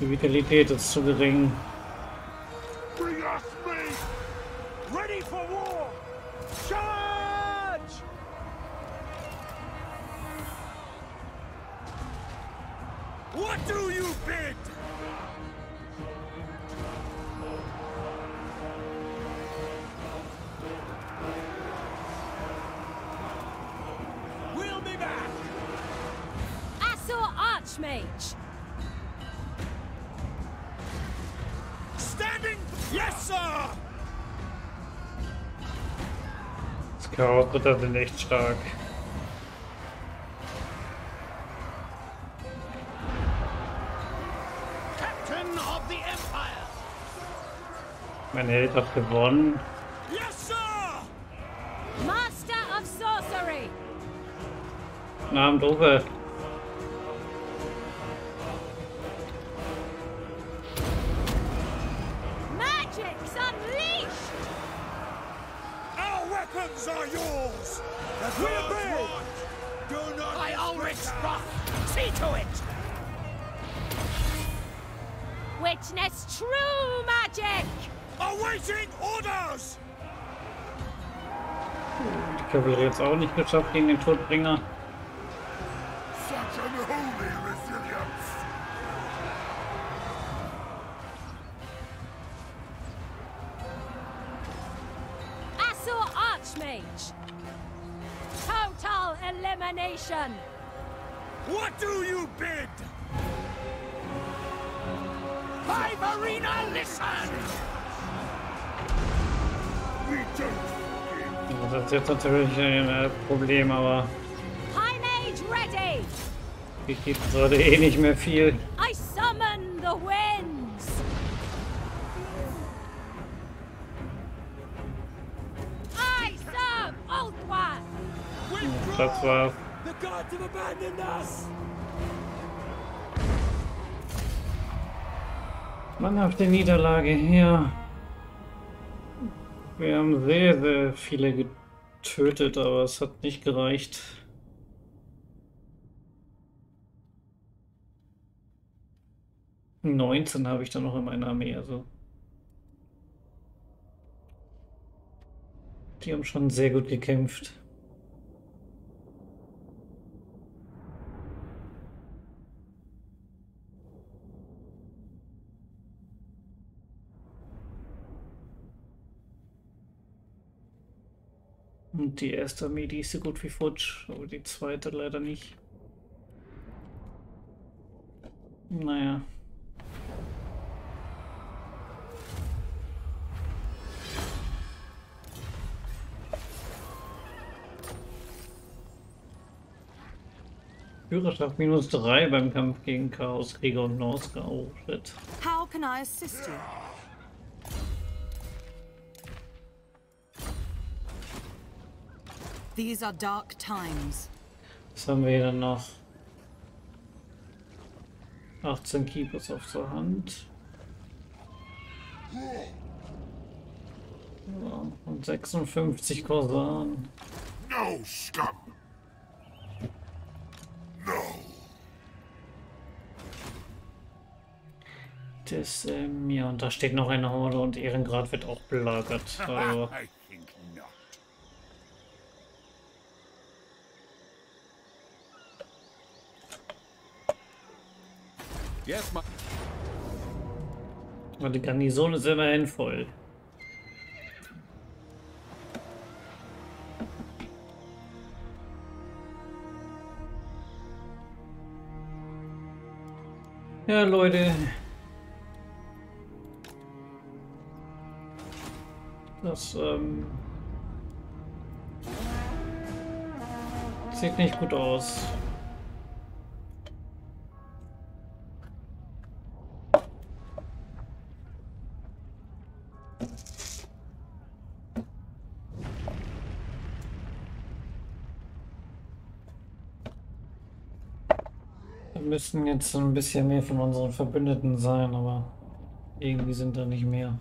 Die Vitalität ist zu gering. Das Chaos-Ritter sind echt stark. Captain of the Empire! Mein Held hat gewonnen. Yes, sir! Master of Sorcery! Guten Abend, Witness true magic! Awaiting orders! Die Kavallerie jetzt auch nicht geschafft gegen den Todbringer. Natürlich ein äh, Problem, aber hier geht gerade eh nicht mehr viel. I summon the winds! I serve Ulthwan! Das war The gods have abandoned us! mannhafte Niederlage. Ja. Wir haben sehr, sehr viele getötet, aber es hat nicht gereicht. Neunzehn habe ich da noch in meiner Armee, also. Die haben schon sehr gut gekämpft. Und die erste Armee, die ist so gut wie futsch, aber die zweite leider nicht. Naja. Führerschaft minus 3 beim Kampf gegen Chaoskrieger und Norska. Oh shit. How can I assist you? These are dark times. Was haben wir dann noch? 18 Keepers auf der Hand. Ja, und 56 Korsaren. No, scum! No! Das, ähm, ja, und da steht noch eine Horde und Ehrengrad wird auch belagert. Also, I think not. Yes, aber die Garnison ist immerhin voll. Ja, Leute. Das, ähm... Sieht nicht gut aus. Wir müssen jetzt ein bisschen mehr von unseren Verbündeten sein, aber irgendwie sind da nicht mehr.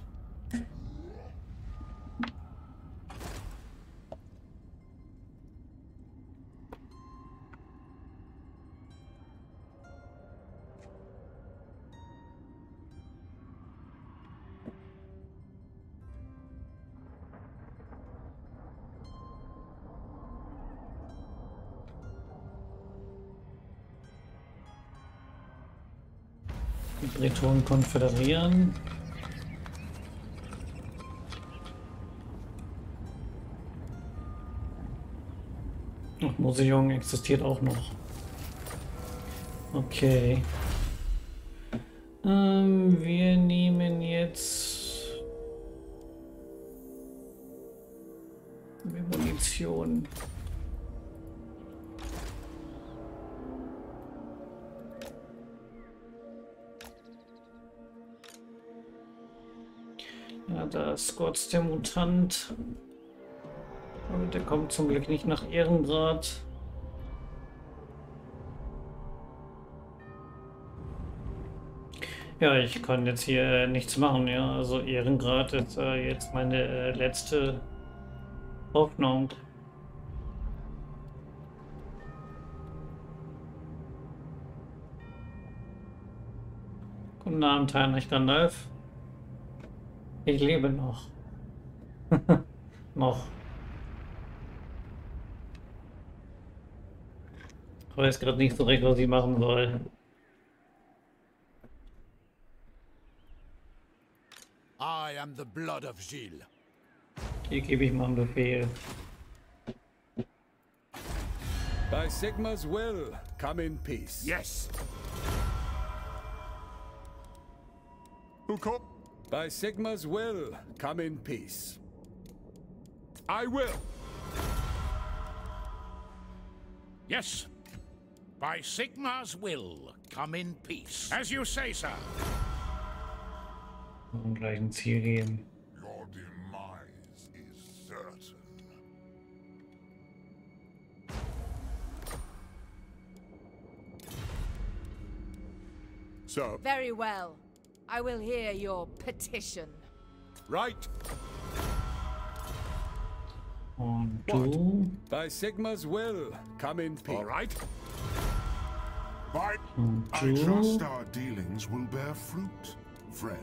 Bretonen konföderieren. Ach, Museum existiert auch noch. Okay. Ähm, wir nehmen jetzt Munition. Scots der Mutant. Aber der kommt zum Glück nicht nach Ehrengrad. Ja, ich kann jetzt hier äh, nichts machen, ja. Also Ehrengrad ist äh, jetzt meine äh, letzte Hoffnung. Guten Abend, Heinrich Gandalf. Ich lebe noch. noch. Ich weiß gerade nicht so recht, was ich machen soll. I am the blood of Gilles. Hier gebe ich mal einen Befehl. By Sigma's will, come in peace. Yes! Who called? By Sigma's will, come in peace. I will. Yes. By Sigma's will, come in peace. As you say, sir. Zum gleichen Your demise is certain. So, Very well. I will hear your petition. right. Und du? By Sigma's will, come in peace. All right. Und I du? trust our dealings will bear fruit, friend.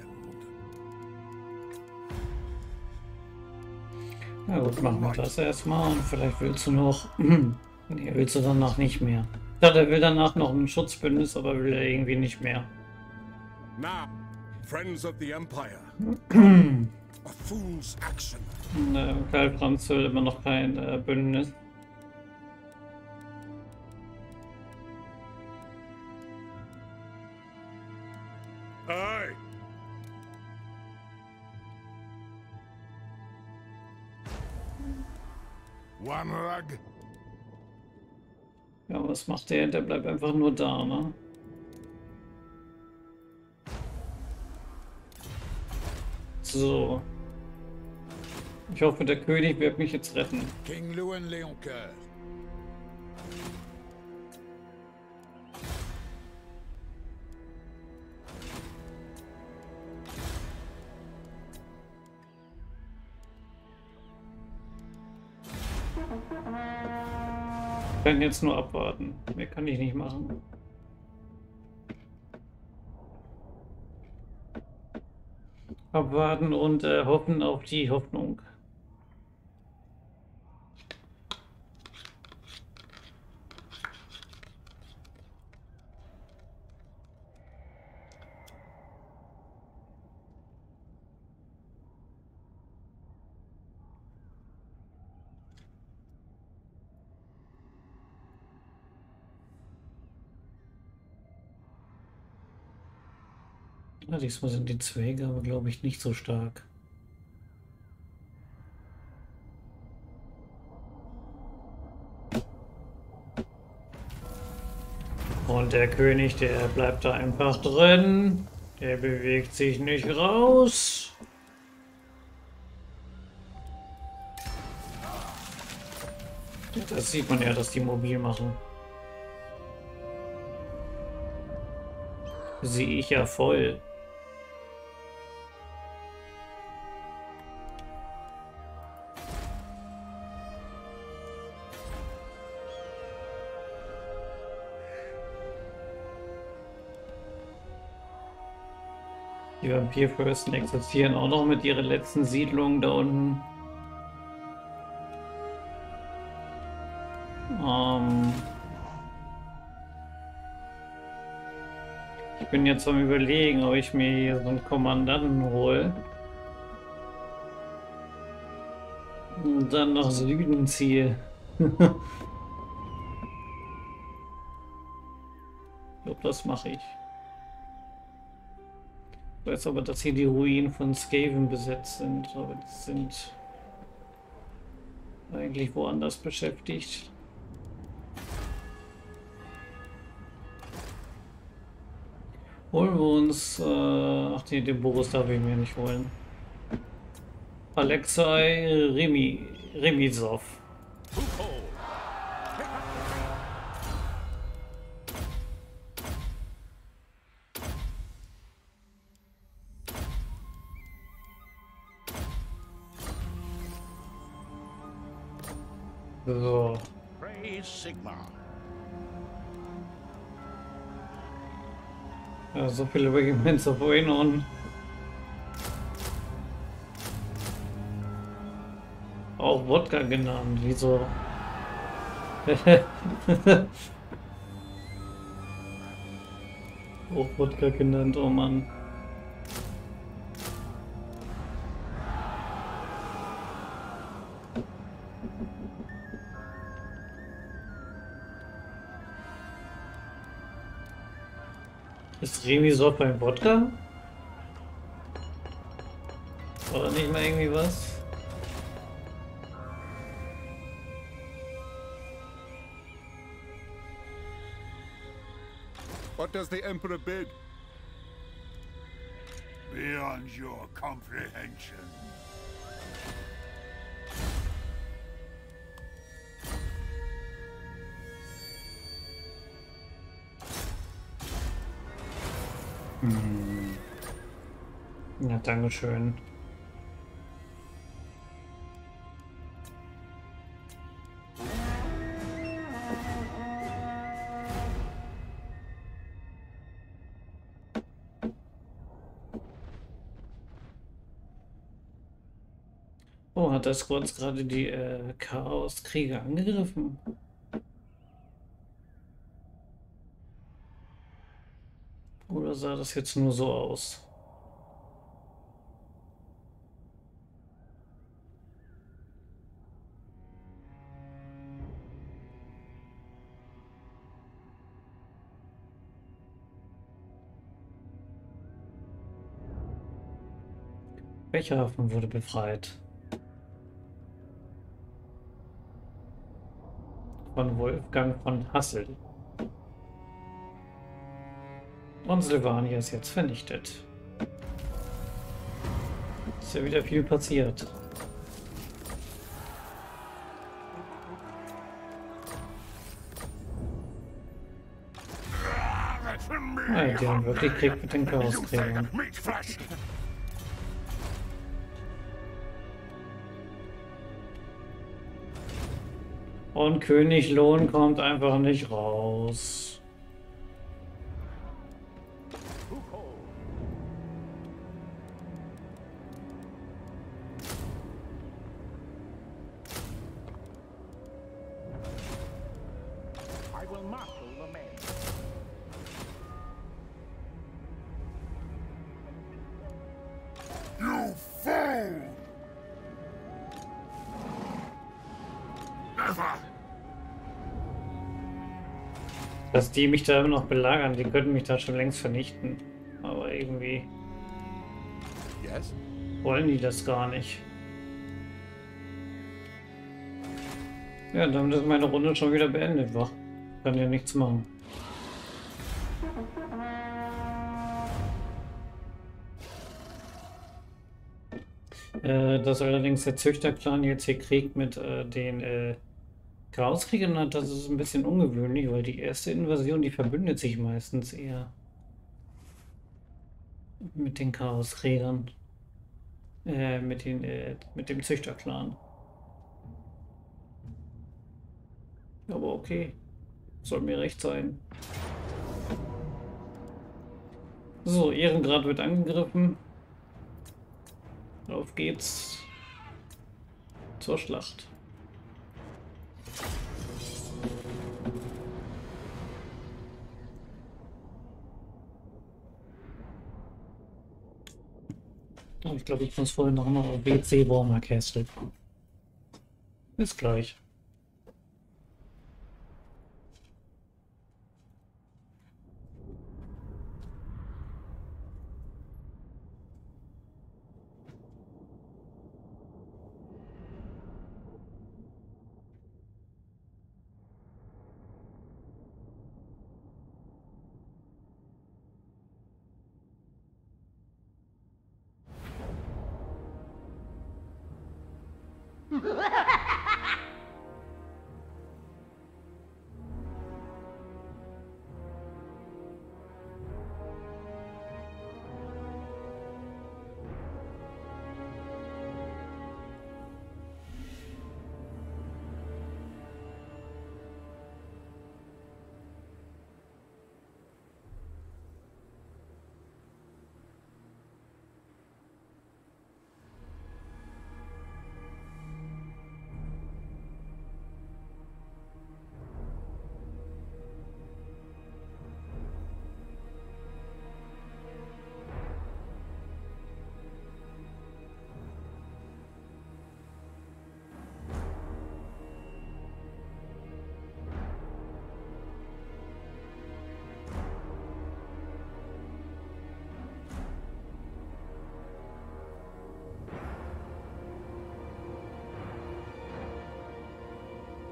Na gut, machen wir das erstmal und vielleicht willst du noch. nee, willst du danach nicht mehr. Ja, der will danach noch ein Schutzbündnis, aber will er irgendwie nicht mehr. Now, friends of the Empire, A fool's action. Karl Franz will immer noch kein äh, Bündnis. aye. One rug. Ja, was macht der? Der bleibt einfach nur da, ne? So. Ich hoffe, der König wird mich jetzt retten. King Lewin Leoncoeur. Ich kann jetzt nur abwarten. Mehr kann ich nicht machen. Abwarten und äh, hoffen auf die Hoffnung. Ja, diesmal sind die Zwerge aber, glaube ich, nicht so stark. Und der König, der bleibt da einfach drin. Der bewegt sich nicht raus. Das sieht man ja, dass die mobil machen. Sehe ich ja voll. Die Vampirfürsten existieren auch noch mit ihren letzten Siedlungen da unten. Ähm ich bin jetzt am überlegen, ob ich mir hier so einen Kommandanten hole. Und dann nach Süden ziehe. ich glaube, das mache ich. Ich weiß aber, dass hier die Ruinen von Skaven besetzt sind, aber die sind eigentlich woanders beschäftigt. Holen wir uns. Äh, ach nee, den Boris darf ich mir nicht holen. Alexei Remi, Remisov. So viele Regiments auf Oenon. Auch Wodka genannt, wieso? Auch Wodka genannt, oh Mann. Wodka? Oder nicht mal irgendwie was? What does the Emperor bid? Beyond your comprehension. Ja, Dankeschön. Oh, hat das kurz gerade die äh, Chaos-Krieger angegriffen? Oder sah das jetzt nur so aus? Welcher Hafen wurde befreit? Von Wolfgang von Hassel. Und Silvania ist jetzt vernichtet. Ist ja wieder viel passiert. Ah, die haben wirklich Krieg mit den flesh! Und König Lohn kommt einfach nicht raus. Die mich da immer noch belagern, die könnten mich da schon längst vernichten. Aber irgendwie Yes? wollen die das gar nicht. Ja, damit ist meine Runde schon wieder beendet, wa? Kann ja nichts machen. Äh, dass allerdings der Züchterclan jetzt hier Krieg mit äh, den äh, Chaoskriegern hat, das ist ein bisschen ungewöhnlich, weil die erste Invasion, die verbündet sich meistens eher mit den Chaoskriegern. Äh, mit, den, äh, mit dem Züchterclan. Aber okay. Soll mir recht sein. So, Ehrengrad wird angegriffen. Auf geht's zur Schlacht. Ich glaube, ich muss vorhin noch mal WC Warmer Castle. Bis gleich.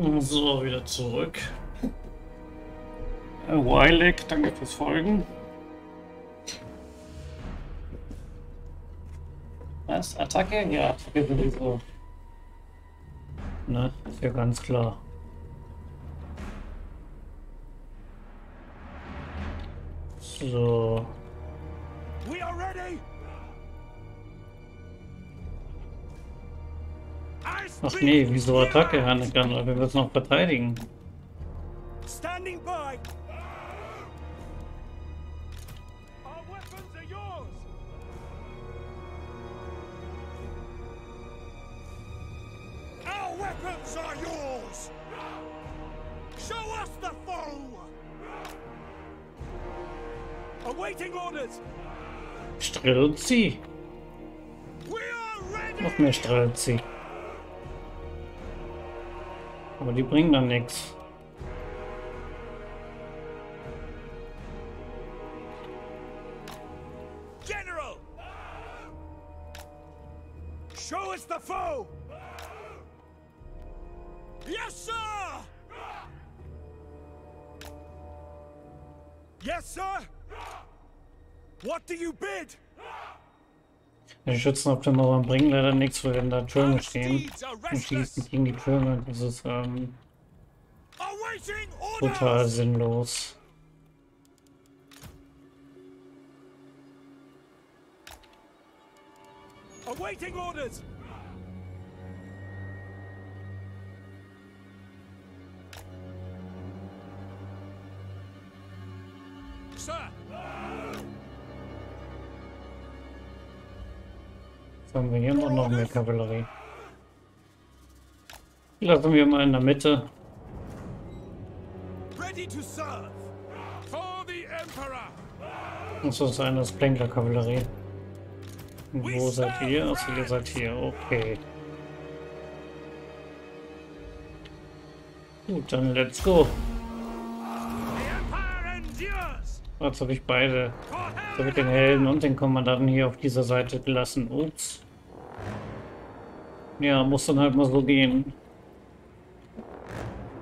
So, wieder zurück. Äh, Wilek, danke fürs Folgen. Was? Attacke? Ja, Attacke sowieso. Ne, ist ja ganz klar. Ach nee, wieso Attacke, here! Hannekan? Wir müssen noch verteidigen. Standing by! Our weapons are yours! Our weapons are yours! Show us the foe! Awaiting orders! Strelzi. Noch mehr Strelzi. Aber die bringen dann nichts. Schützen auf den Mauern bringen leider nichts, weil wenn da Türme stehen und schießen gegen die Türme. Das ist ähm, total sinnlos. Haben wir hier noch, noch mehr Kavallerie. Die lassen wir mal in der Mitte. Das ist eine Splendor-Kavallerie. Und Wo seid ihr? Achso, ihr seid hier. Okay. Gut, dann let's go. Jetzt habe ich beide. Habe ich hell den Helden und den Kommandanten hier auf dieser Seite gelassen. Ups. Ja, muss dann halt mal so gehen.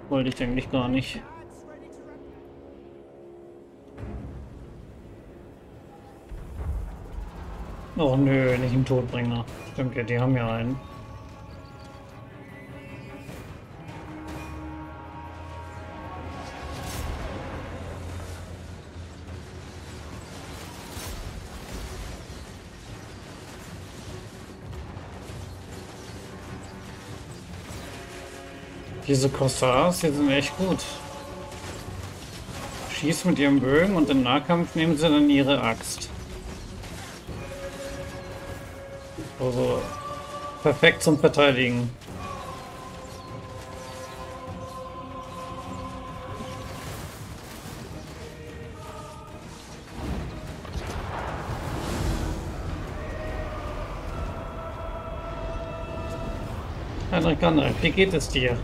Wollte ich eigentlich gar nicht. Oh nö, nicht ein Todbringer. Stimmt ja, die haben ja einen. Diese Corsars, die sind echt gut. Schießt mit ihrem Bögen und im Nahkampf nehmen sie dann ihre Axt. Also perfekt zum Verteidigen. Henrik Gandalf, wie geht es dir?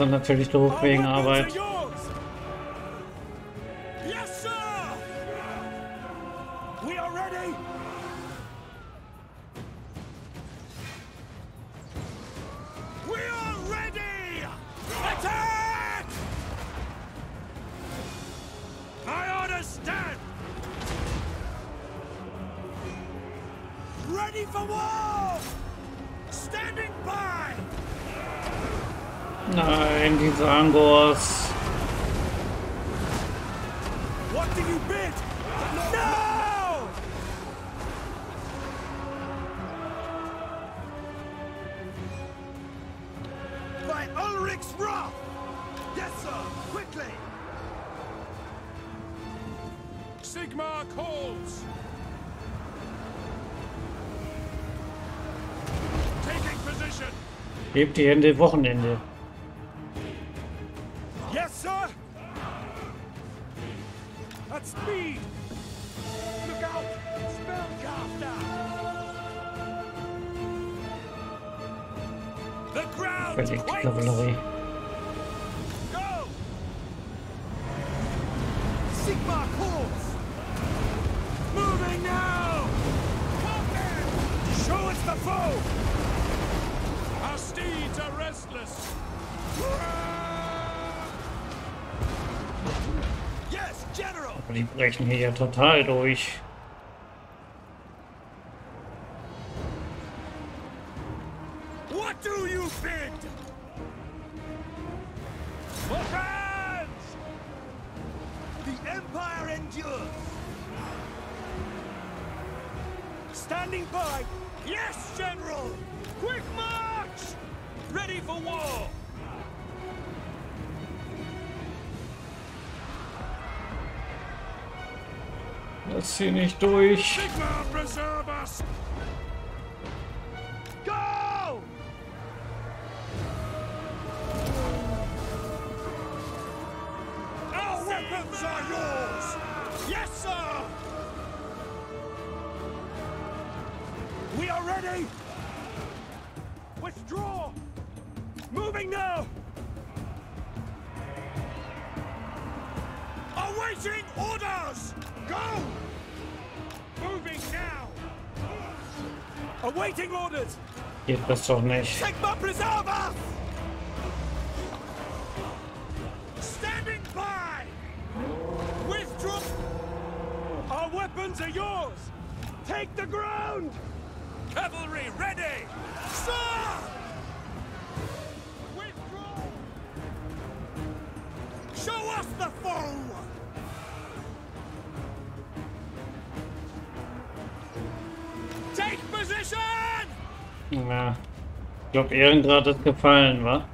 Ist natürlich doof wegen Arbeit. Gebt die Hände Wochenende. brechen hier total durch. nicht durch. Das doch nicht. Sigma Preserver! Ehrengrad ist gefallen, wa?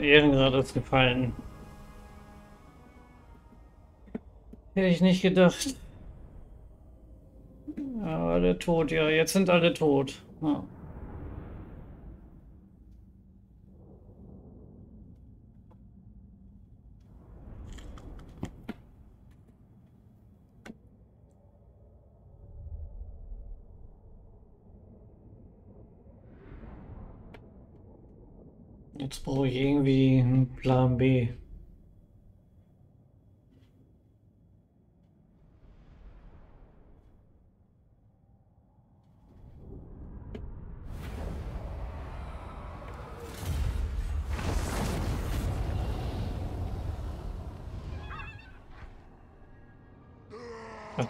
Ehrengrad ist gefallen. Hätte ich nicht gedacht. Ja, alle tot, ja, jetzt sind alle tot. Ja.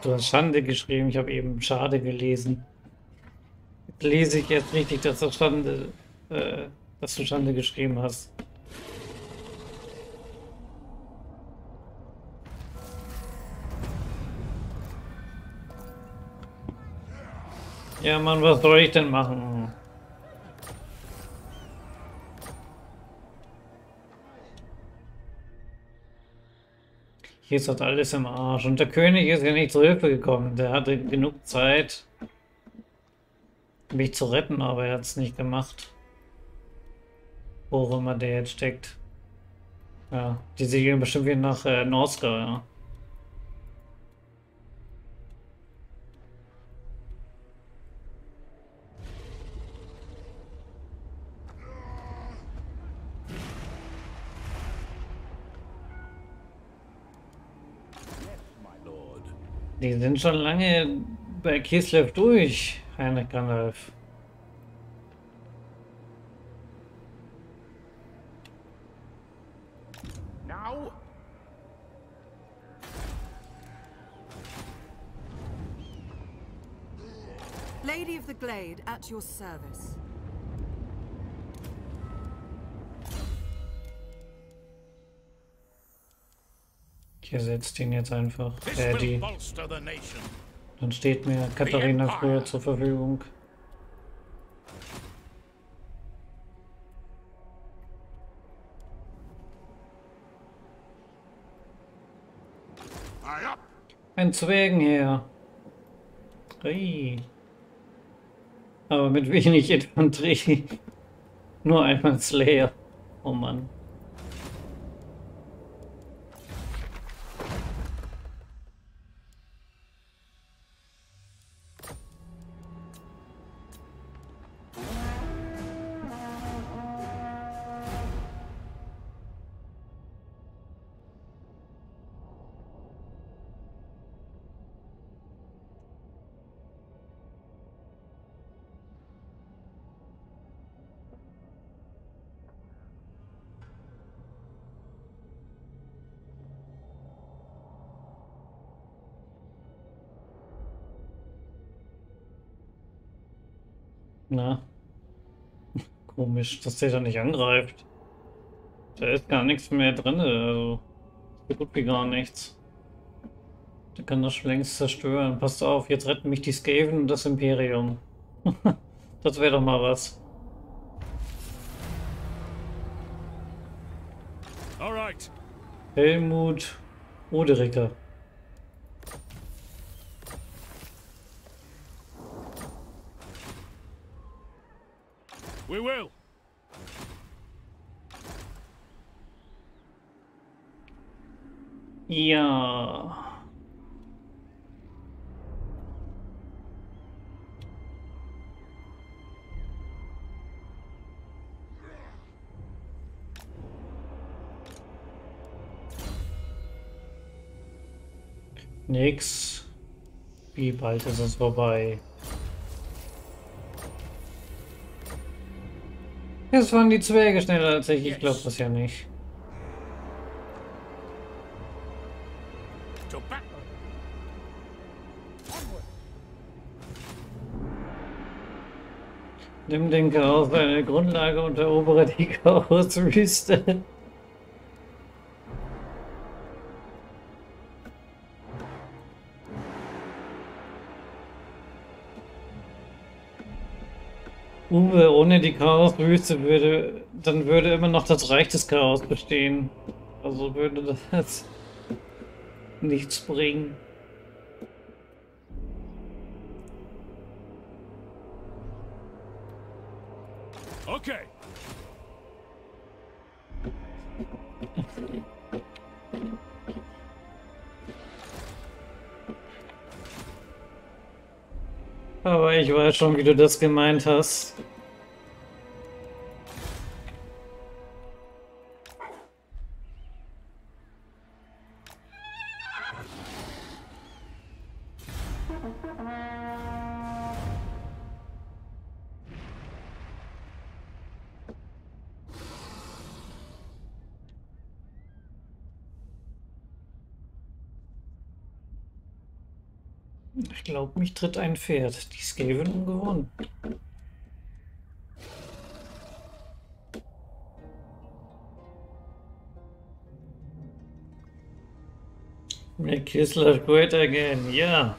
du hast Schande geschrieben. Ich habe eben Schade gelesen. Jetzt lese ich jetzt richtig, dass, das Schande, äh, dass du Schande geschrieben hast. Ja, Mann, was soll ich denn machen? Hier ist das alles im Arsch. Und der König ist ja nicht zur Hilfe gekommen. Der hatte genug Zeit, mich zu retten, aber er hat es nicht gemacht. Wo auch immer der jetzt steckt. Ja, die segeln bestimmt wieder nach äh, Norska, ja. Sind schon lange bei Kislev durch, Heinrich Gandalf. Now? Lady of the Glade at your service. Ich ersetze den jetzt einfach. Äh, die. Dann steht mir Katharina früher zur Verfügung. Ein Zwergenheer. Ui. Aber mit wenig Infanterie. Nur einmal Slayer. Oh Mann. Komisch, dass der da nicht angreift. Da ist gar nichts mehr drin, also so gut wie gar nichts. Der kann das schon längst zerstören. Passt auf, jetzt retten mich die Skaven und das Imperium. das wäre doch mal was. All right. Helmut Odericker. Ja. Nix. Wie bald ist es vorbei? Jetzt waren die Zwerge schneller als ich. Ich glaube das ja nicht. Nimm den Chaos eine Grundlage und erobere die Chaoswüste. Uwe, ohne die Chaoswüste würde, dann würde immer noch das Reich des Chaos bestehen. Also würde das nichts bringen. Weiß schon, wie du das gemeint hast. Mich tritt ein Pferd. Die Skaven haben gewonnen. Make Kisler great again. Ja.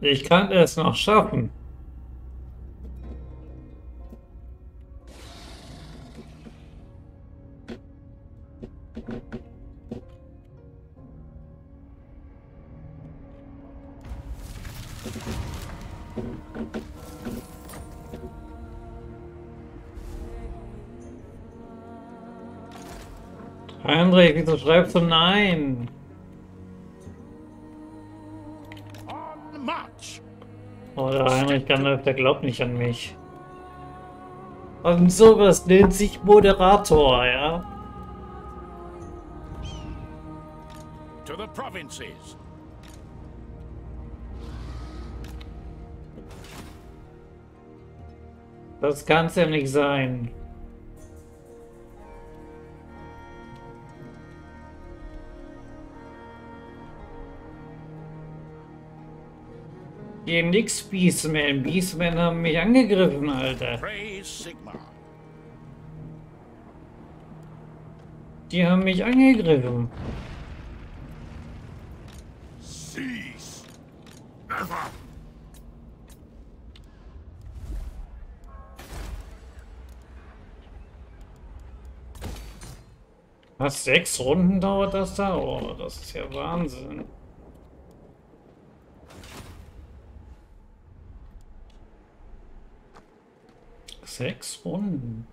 Ich kann es noch schaffen. Schreibst du nein? Oh, der Heinrich Gandalf, der glaubt nicht an mich. Und sowas nennt sich Moderator, ja? To the provinces! Das kann's ja nicht sein. Hier nix Beastmen. Beastmen haben mich angegriffen, Alter. Die haben mich angegriffen. Was, sechs Runden dauert das da? Oh, das ist ja Wahnsinn. Sechs Runden.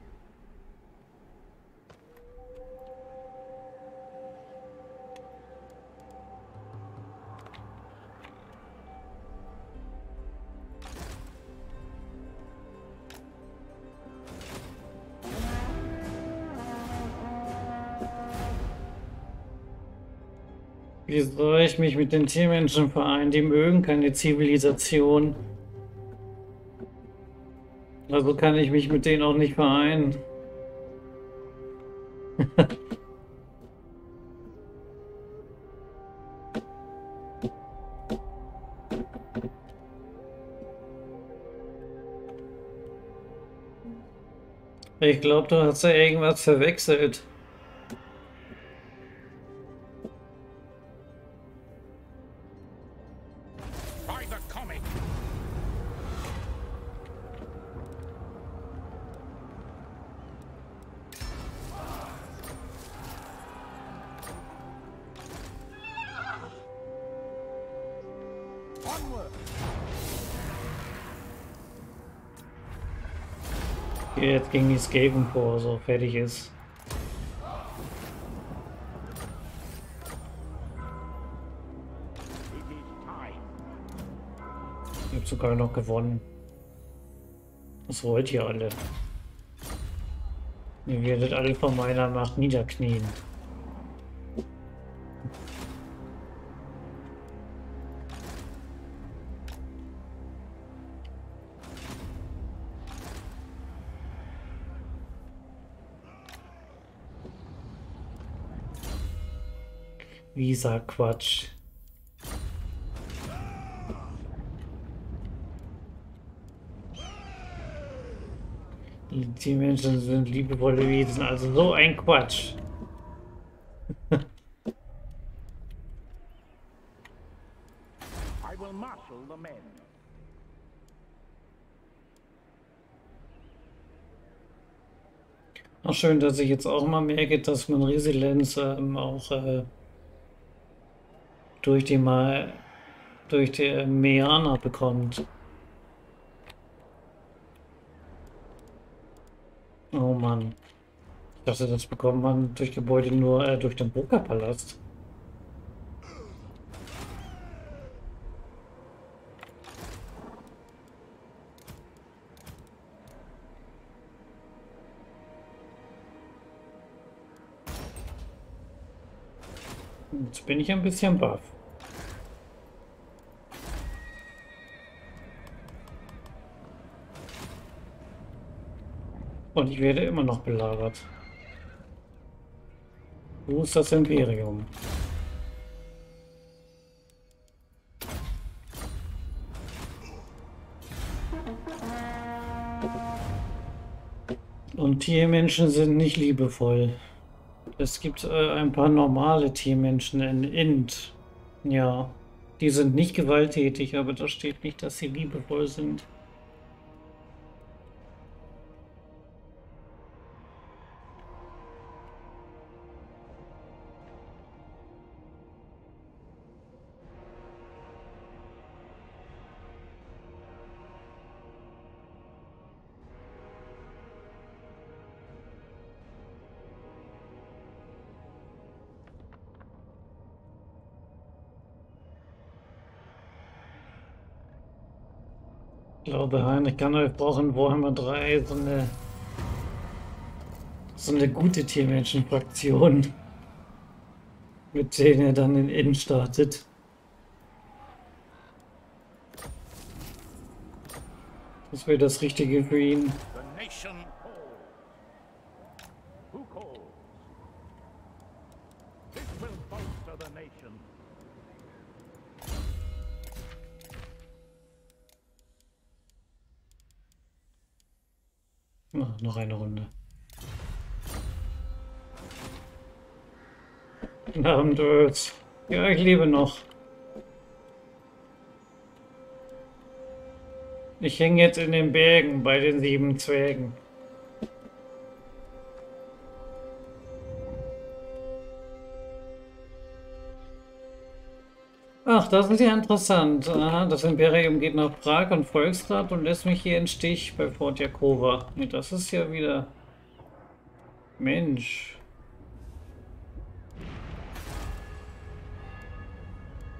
Wie soll ich mich mit den Tiermenschen vereinen? Die mögen keine Zivilisation. Also kann ich mich mit denen auch nicht vereinen. Ich glaube, du hast ja irgendwas verwechselt. Jetzt gegen die Skaven vor, so fertig ist. Ich habe sogar noch gewonnen. Was wollt ihr alle? Ihr werdet alle von meiner Macht niederknien. Visa Quatsch. Die Menschen sind liebevolle Wesen, also so ein Quatsch. Auch schön, dass ich jetzt auch mal merke, dass man Resilienz ähm, auch äh, durch die mal durch die Meana bekommt. Oh Mann. Ich dachte, das bekommt man durch Gebäude nur äh, durch den Burka-Palast. Jetzt bin ich ein bisschen baff. Und ich werde immer noch belagert. Wo ist das Imperium? Und Tiermenschen sind nicht liebevoll. Es gibt äh, ein paar normale Tiermenschen in Int. Ja, die sind nicht gewalttätig, aber da steht nicht, dass sie liebevoll sind. Ich glaube, Heinrich Gandalf braucht in Warhammer 3 so eine so eine gute Tiermenschen-Fraktion, mit denen er dann in Inn startet. Das wäre das Richtige für ihn. Noch eine Runde. Guten Abend, Earls. Ja, ich lebe noch. Ich hänge jetzt in den Bergen bei den sieben Zwergen. Ach, das ist ja interessant. Aha, das Imperium geht nach Prag und Volksgrad und lässt mich hier in Stich bei Fort Jakova. Nee, das ist ja wieder... Mensch.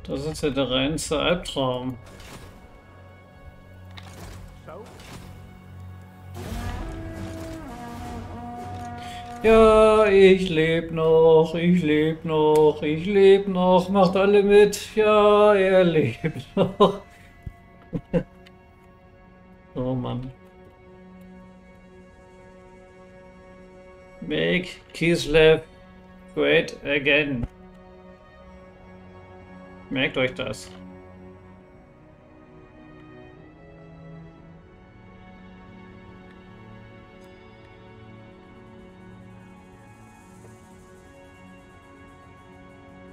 Das ist ja der reinste Albtraum. Ja, ich lebe noch, ich lebe noch, ich lebe noch. Macht alle mit. Ja, er lebt noch. oh Mann. Make Kislev great again. Merkt euch das.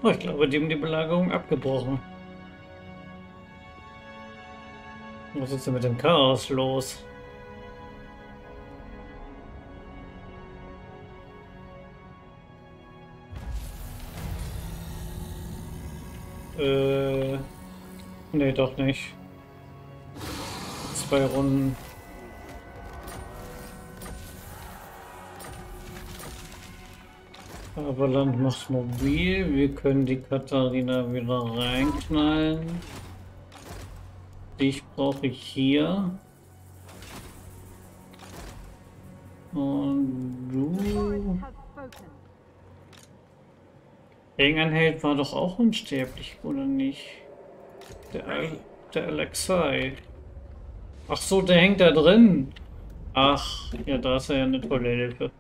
Ich glaube, die haben die Belagerung abgebrochen. Was ist denn mit dem Chaos los? Äh. Nee, doch nicht. Zwei Runden. Aber Land macht mobil. Wir können die Katharina wieder reinknallen. Dich brauche ich hier. Und du. Enganheld war doch auch unsterblich, oder nicht? Der, Al der Alexei. Ach so, der hängt da drin. Ach, ja, da ist er ja eine tolle Hilfe.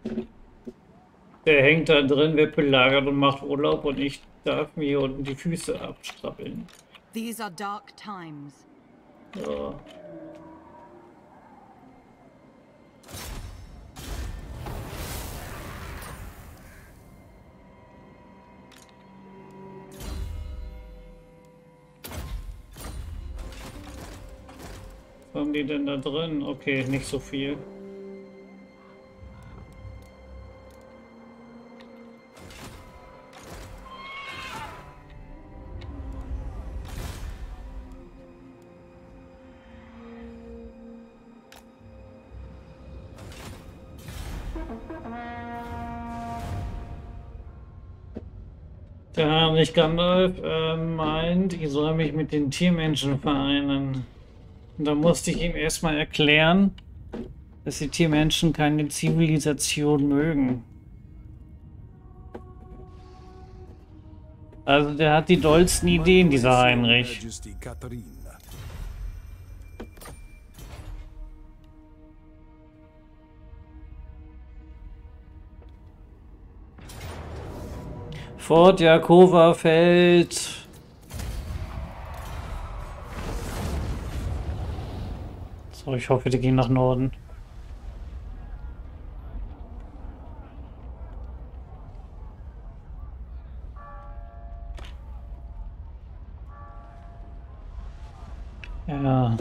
Der hängt da drin, wird belagert und macht Urlaub und ich darf mir hier unten die Füße abstrappeln. These are dark times. Ja. Was haben die denn da drin? Okay, nicht so viel. Heinrich Gandalf äh, meint, ich soll mich mit den Tiermenschen vereinen. Und da musste ich ihm erstmal erklären, dass die Tiermenschen keine Zivilisation mögen. Also der hat die dollsten Ideen, dieser Heinrich. Fort Jakova fällt. So, ich hoffe, die gehen nach Norden. Ja.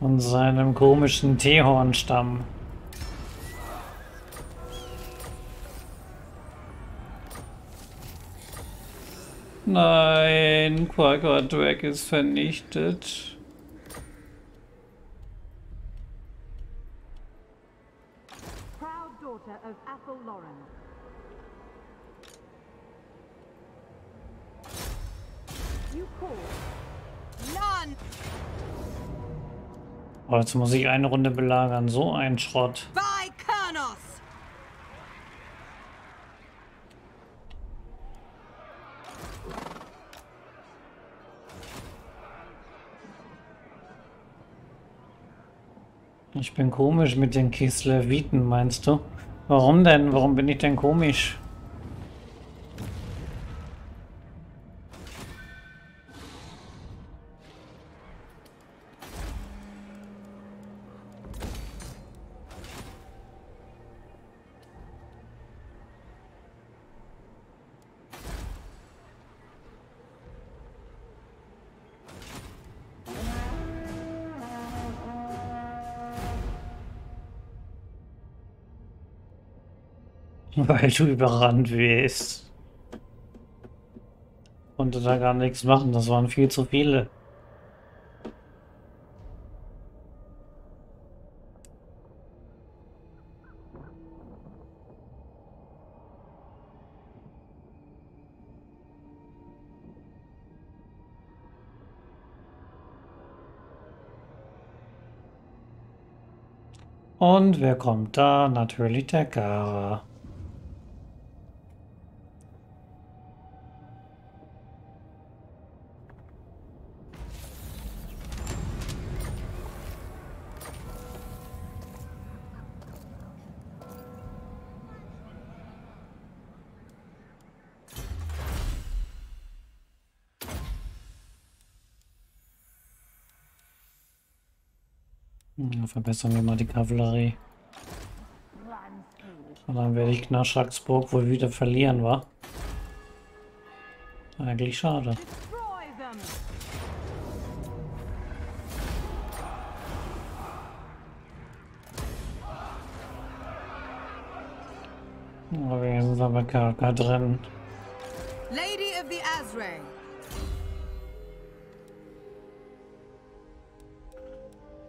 Von seinem komischen Teehornstamm. Nein, Quagga Drag ist vernichtet. Oh, jetzt muss ich eine Runde belagern. So ein Schrott. By Kernos! Ich bin komisch mit den Kisleviten, meinst du? Warum denn? Warum bin ich denn komisch? Weil du überrannt wirst. Konnte da gar nichts machen, das waren viel zu viele. Und wer kommt da? Natürlich der Gara. Verbessern wir mal die Kavallerie. Und dann werde ich Knarschracksburg wohl wieder verlieren, wa? Eigentlich schade. Aber jetzt haben wir Karaka drin. Lady of the Azray.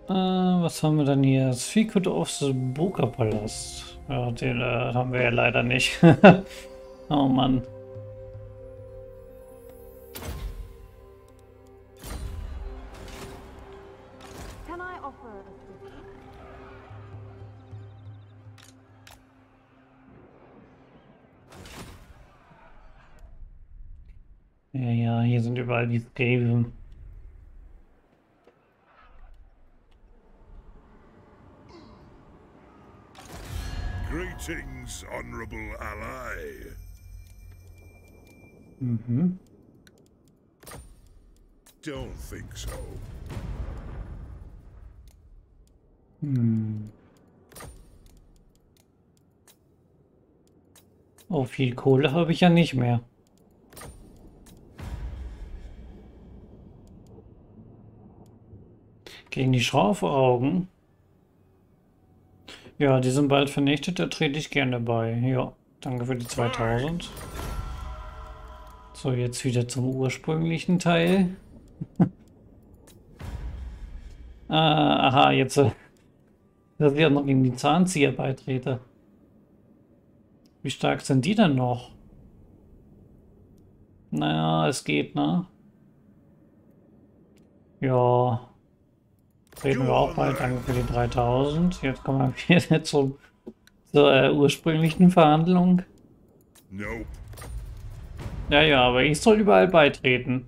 Äh, was haben wir denn hier? Secret of the Buka Palast. Ja, den äh, haben wir ja leider nicht. oh Mann. Ja, ja, hier sind überall die Skaven. Greetings, honorable ally. Mhm. Don't think so. Hm. Oh, viel Kohle habe ich ja nicht mehr. Gegen die Schraufaugen. Ja, die sind bald vernichtet, da trete ich gerne bei. Ja, danke für die 2000. So, jetzt wieder zum ursprünglichen Teil. ah, aha, jetzt, äh, dass ich auch noch gegen die Zahnzieher beitrete. Wie stark sind die denn noch? Naja, es geht, ne? Ja. Reden wir auch bald. Danke für die 3000. Jetzt kommen wir wieder zum, zur äh, ursprünglichen Verhandlung. Nope. Ja, ja, aber ich soll überall beitreten.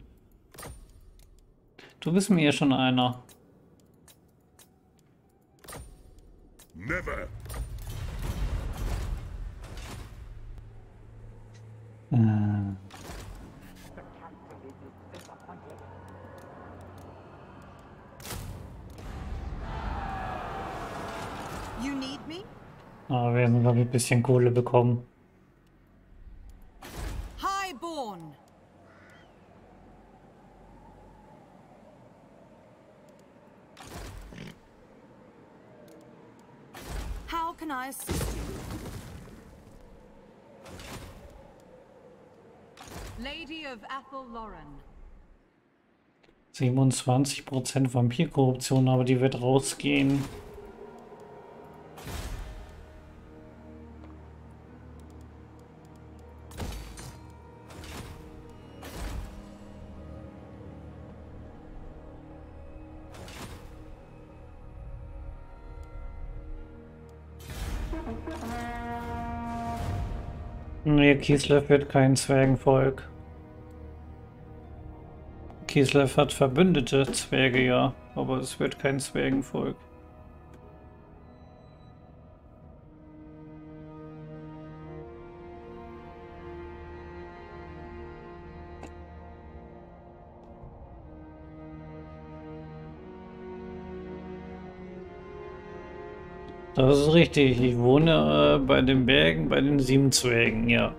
Du bist mir ja schon einer. Never. Äh. You need me? Aber wir haben, ein bisschen Kohle bekommen. Highborn. How can I assist you? Lady of Athel Lauren. 27% Vampirkorruption, aber die wird rausgehen. Kislev wird kein Zwergenvolk. Kislev hat verbündete Zwerge, ja, aber es wird kein Zwergenvolk. Das ist richtig. Ich wohne äh, bei den Bergen, bei den sieben Zwergen, ja.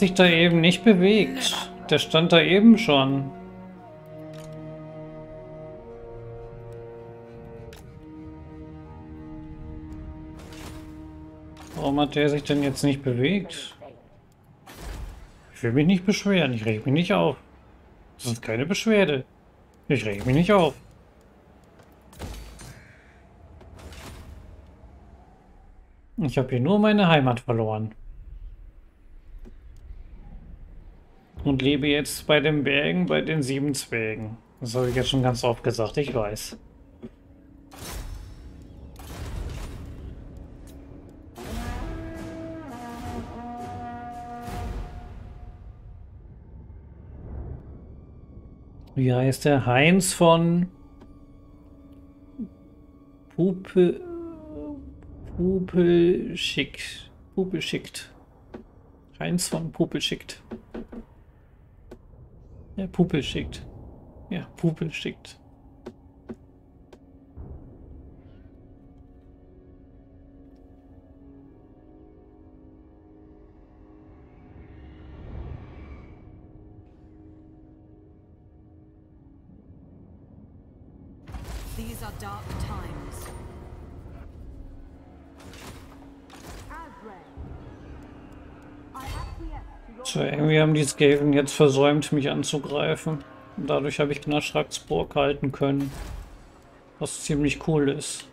Sich da eben nicht bewegt. Der stand da eben schon. Warum hat der sich denn jetzt nicht bewegt? Ich will mich nicht beschweren. Ich reg mich nicht auf. Das ist keine Beschwerde. Ich reg mich nicht auf. Ich habe hier nur meine Heimat verloren. Und lebe jetzt bei den Bergen, bei den sieben Zwergen. Das habe ich jetzt schon ganz oft gesagt, ich weiß. Wie heißt der? Heinz von Pupe Pupelschickt. Pupelschickt. Heinz von Pupelschickt. Ja, Pupel schickt. Ja, Pupel schickt. Irgendwie haben die Skaven jetzt versäumt, mich anzugreifen. Und dadurch habe ich Knaschraks Burg halten können. Was ziemlich cool ist.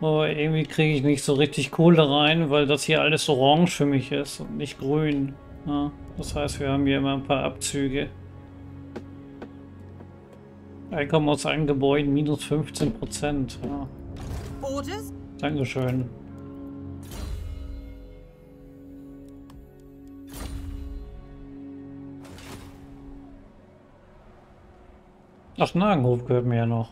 Aber irgendwie kriege ich nicht so richtig Kohle rein, weil das hier alles orange für mich ist und nicht grün. Ja, das heißt, wir haben hier immer ein paar Abzüge. Einkommen aus allen Gebäuden minus 15 Prozent. Ja. Dankeschön. Ach, Nagenhof gehört mir ja noch.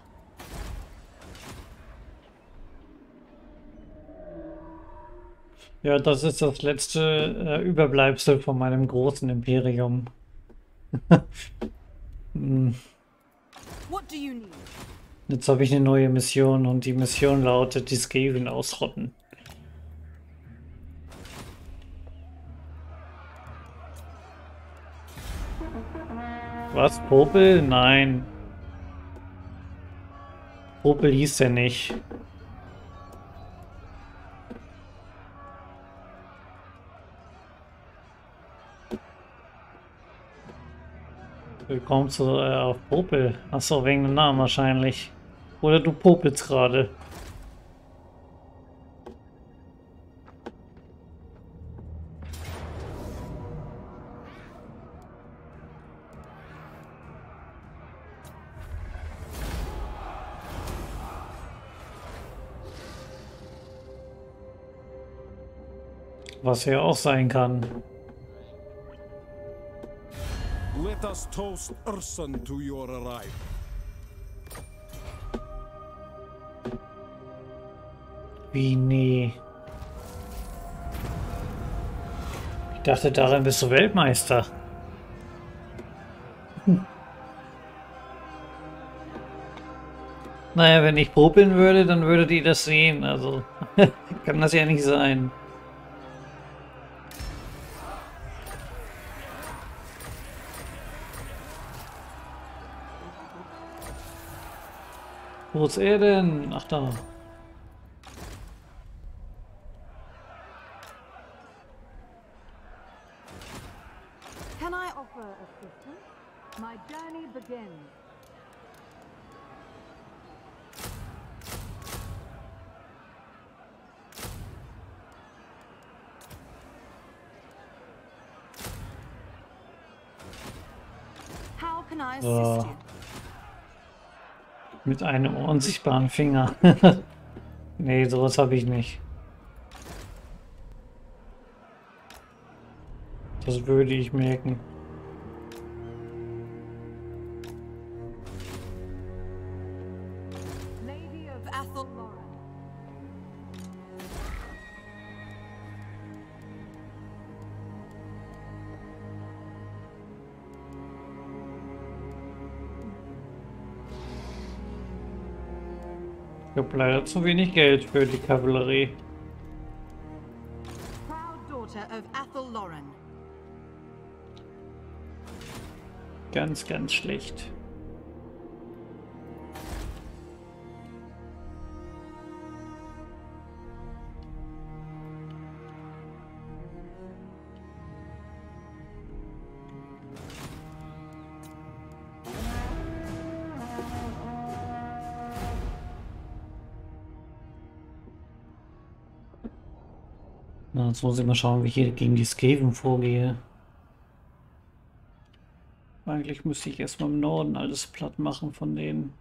Ja, das ist das letzte äh, Überbleibsel von meinem großen Imperium. hm. Jetzt habe ich eine neue Mission und die Mission lautet, die Skaven ausrotten. Was? Popel? Nein. Popel hieß der nicht. Willkommen zu äh, auf Popel. Achso, wegen dem Namen wahrscheinlich. Oder du popelst gerade. Was ja auch sein kann. Let us toast Urson to your arrival. Wie nee. Ich dachte, darin bist du Weltmeister. Hm. Naja, wenn ich popeln würde, dann würdet ihr das sehen. Also kann das ja nicht sein. Wo ist er denn? Ach da. can I offer assistance? My journey begins. How can I assist So. you? Mit einem unsichtbaren Finger. nee, sowas habe ich nicht. Das würde ich merken. Leider zu wenig Geld für die Kavallerie. Ganz, ganz schlecht. Jetzt muss ich mal schauen, wie ich hier gegen die Skaven vorgehe. Eigentlich müsste ich erstmal im Norden alles platt machen von denen.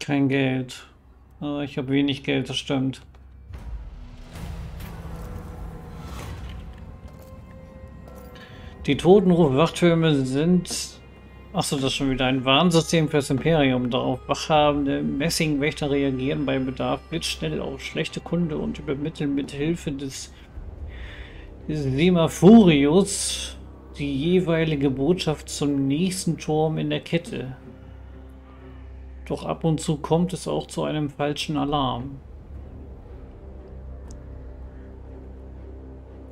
Kein Geld. Ah, ich habe wenig Geld, das stimmt. Die Totenruf-Wachtürme sind Achso, das ist schon wieder ein Warnsystem fürs Imperium. Darauf wachhabende Messingwächter reagieren bei Bedarf blitzschnell auf schlechte Kunde und übermitteln mit Hilfe des Semaphorius die jeweilige Botschaft zum nächsten Turm in der Kette. Doch ab und zu kommt es auch zu einem falschen Alarm.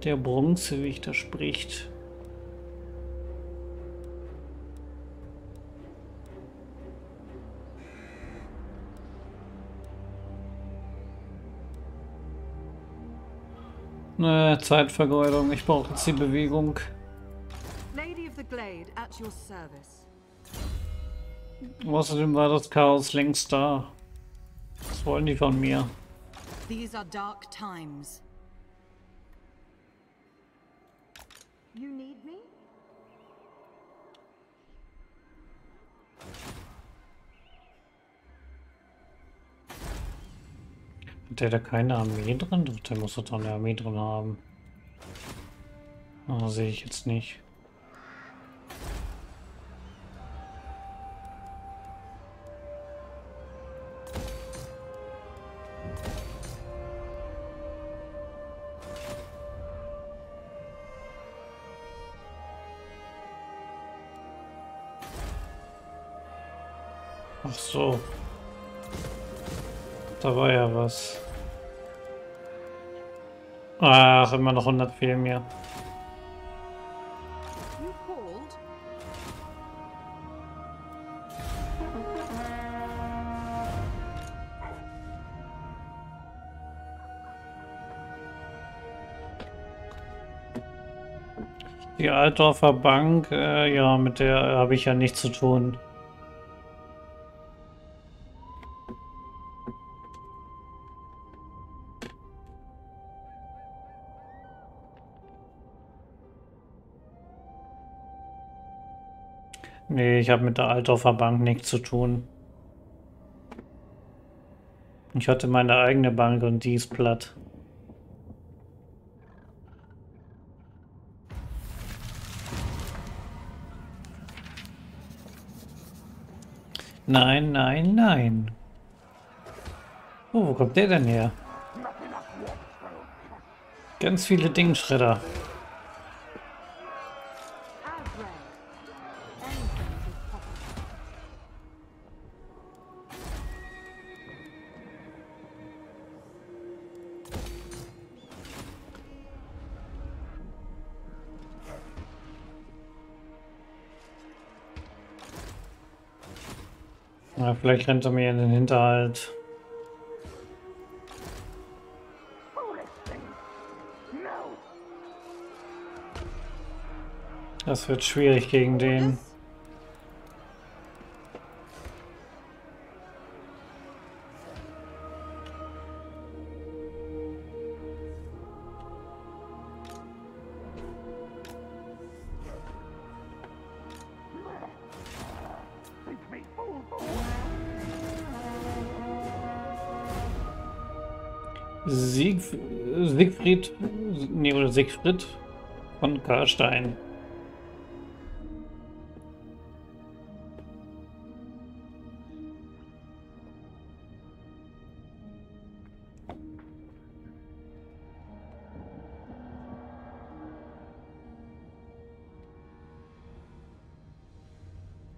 Der Bronzewächter spricht. Ne, Zeitvergeudung. Ich brauche jetzt die Bewegung. Außerdem war das Chaos längst da. Was wollen die von mir? These are dark times. You need me? Hat der da keine Armee drin? Doch, der muss doch eine Armee drin haben. Ah, sehe ich jetzt nicht. Ach, immer noch 100 fehlen mir. Die Altdorfer Bank, äh, ja, mit der habe ich ja nichts zu tun. Ich habe mit der Altdorfer Bank nichts zu tun. Ich hatte meine eigene Bank und die ist platt. Nein, nein, nein. Oh, wo kommt der denn her? Ganz viele Dingschredder. Vielleicht rennt er mir in den Hinterhalt. Das wird schwierig gegen den. Siegfried, nee, oder Siegfried von Karstein.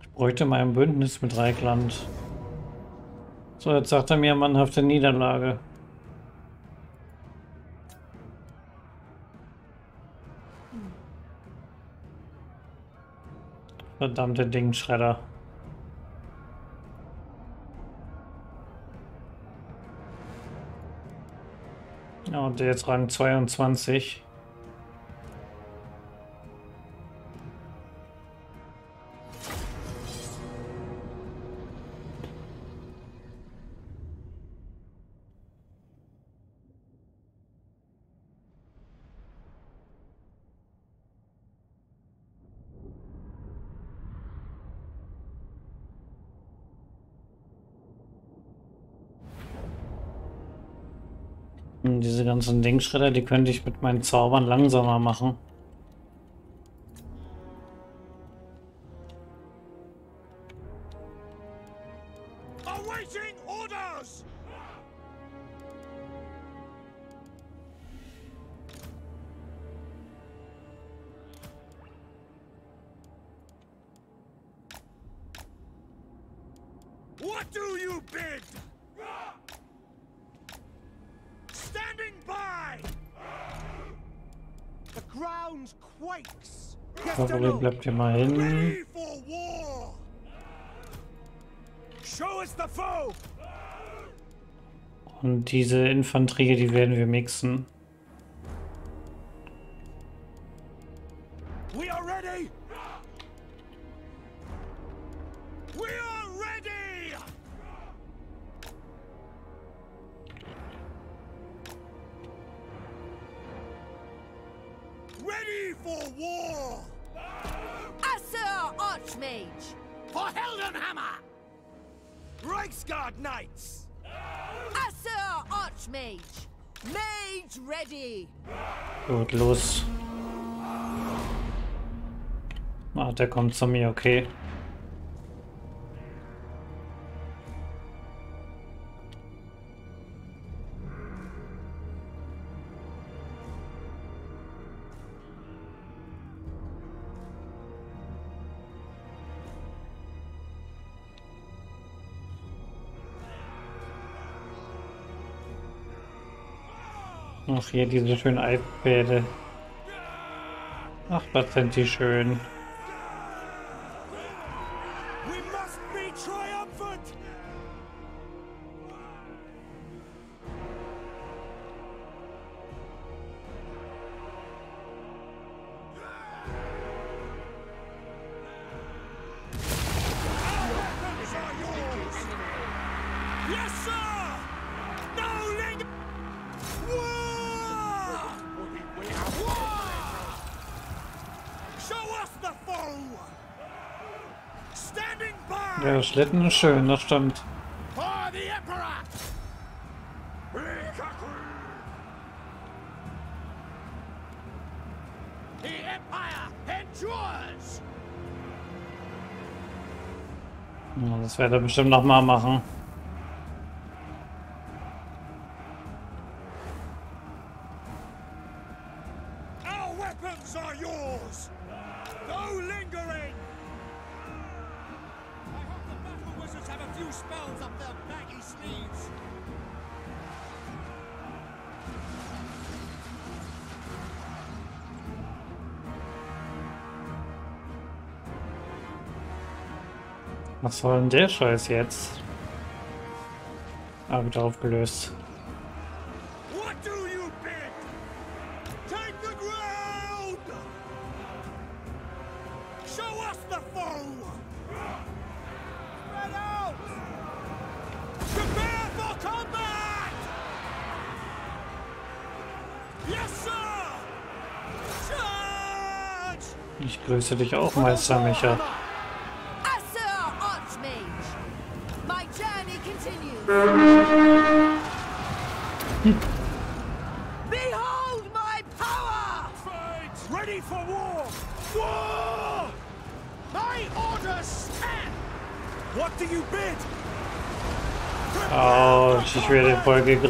Ich bräuchte mal ein Bündnis mit Reikland. So, jetzt sagt er mir mannhafte Niederlage. Verdammte Dingschredder. Ja, und jetzt Rang 22. Diese ganzen Dingschredder, die könnte ich mit meinen Zaubern langsamer machen. Bleibt hier mal hin. Und diese Infanterie, die werden wir mixen. Kommt zu mir, okay. Ach, hier diese schönen Eisbäder. Ach, was sind die schön. Schlitten schön, das stimmt. Das wird er bestimmt noch mal machen. Was soll denn der Scheiß jetzt? Ah, wird aufgelöst. Ich grüße dich auch, Meister Micha. des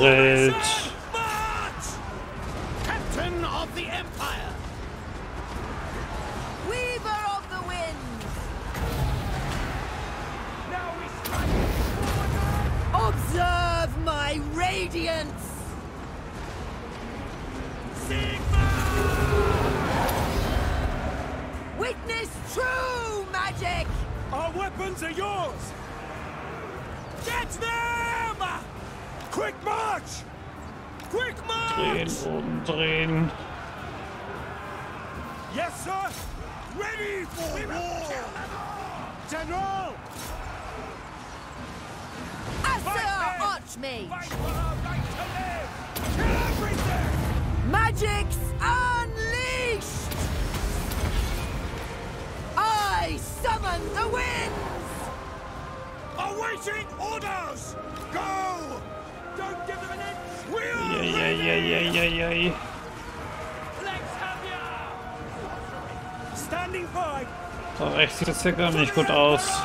sieht ja gar nicht gut aus.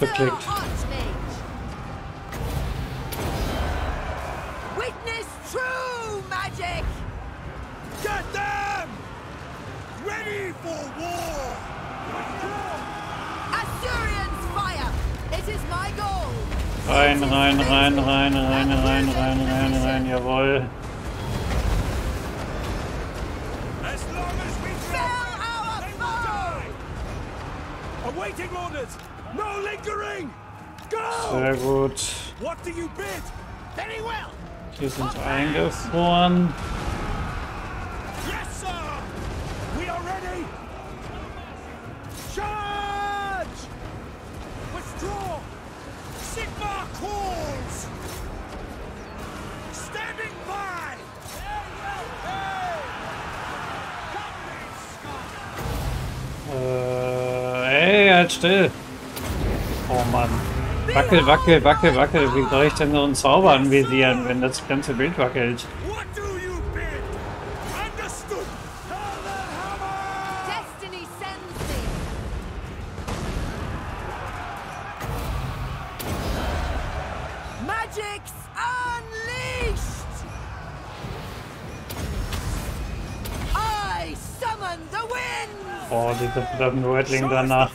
quickly. still. Oh Mann. Wackel, wackel, wackel, wackel. Wie soll ich denn so einen Zauber anvisieren, wenn das ganze Bild wackelt? Oh, dieser verdammten Wordling danach.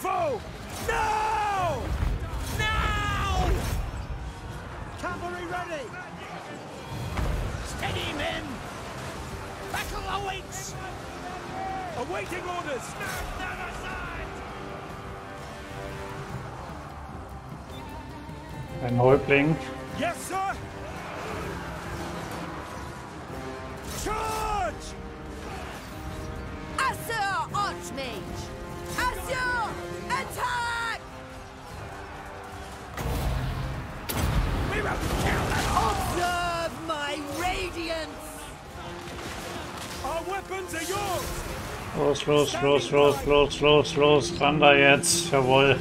los, los, los, los, los. Ran da jetzt. Jawohl.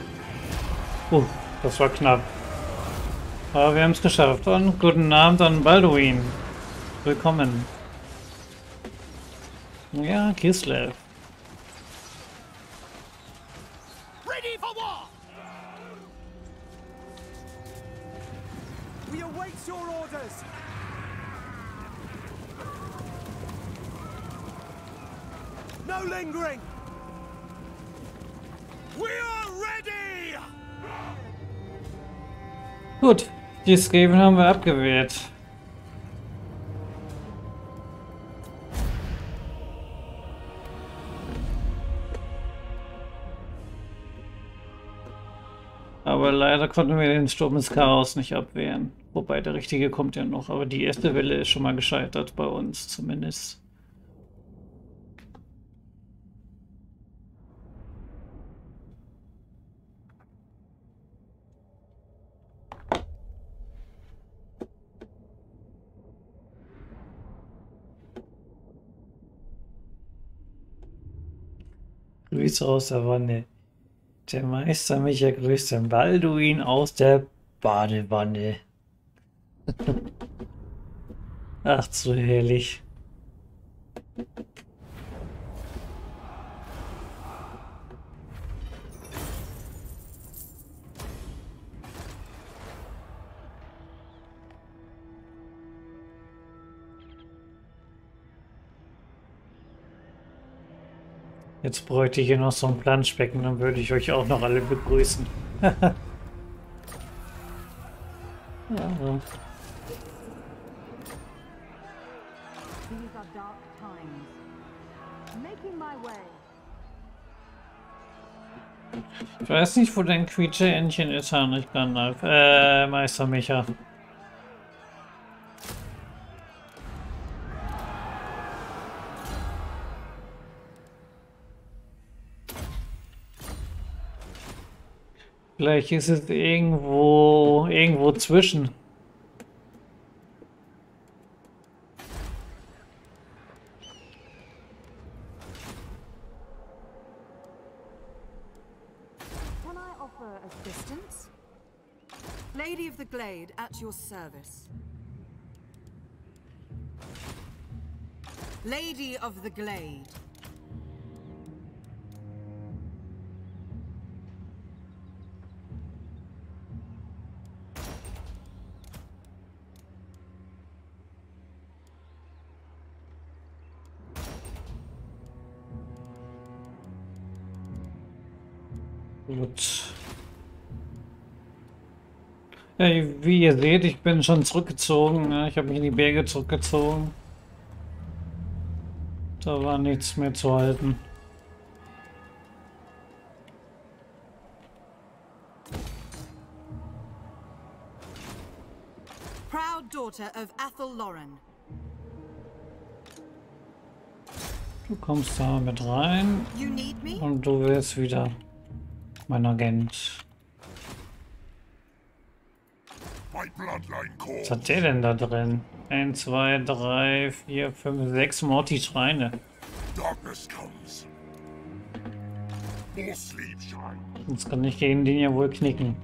Uh, das war knapp. Aber wir haben es geschafft. Und guten Abend an Balduin. Willkommen. Ja, Kislev. Die Skaven haben wir abgewehrt. Aber leider konnten wir den Sturm des Chaos nicht abwehren. Wobei der richtige kommt ja noch. Aber die erste Welle ist schon mal gescheitert bei uns zumindest. Grüße aus der Wanne. Der Meister Micha grüßt den Balduin aus der Badewanne. Ach, so herrlich. Jetzt bräuchte ich hier noch so ein Planschbecken, dann würde ich euch auch noch alle begrüßen. ja. Ich weiß nicht, wo dein Quietsche-Entchen ist, Heinrich Gandalf. Äh, Meister Micha. Vielleicht ist es irgendwo, irgendwo zwischen. Can I offer assistance? Lady of the Glade, at your service. Lady of the Glade. Wie ihr seht, ich bin schon zurückgezogen. Ja, ich habe mich in die Berge zurückgezogen. Da war nichts mehr zu halten. Proud daughter of Athel Lauren. Du kommst da mit rein und du wirst wieder mein Agent. My bloodline Was hat der denn da drin? 1, 2, 3, 4, 5, 6 Morty-Schreine. Sonst kann ich gegen den ja wohl knicken.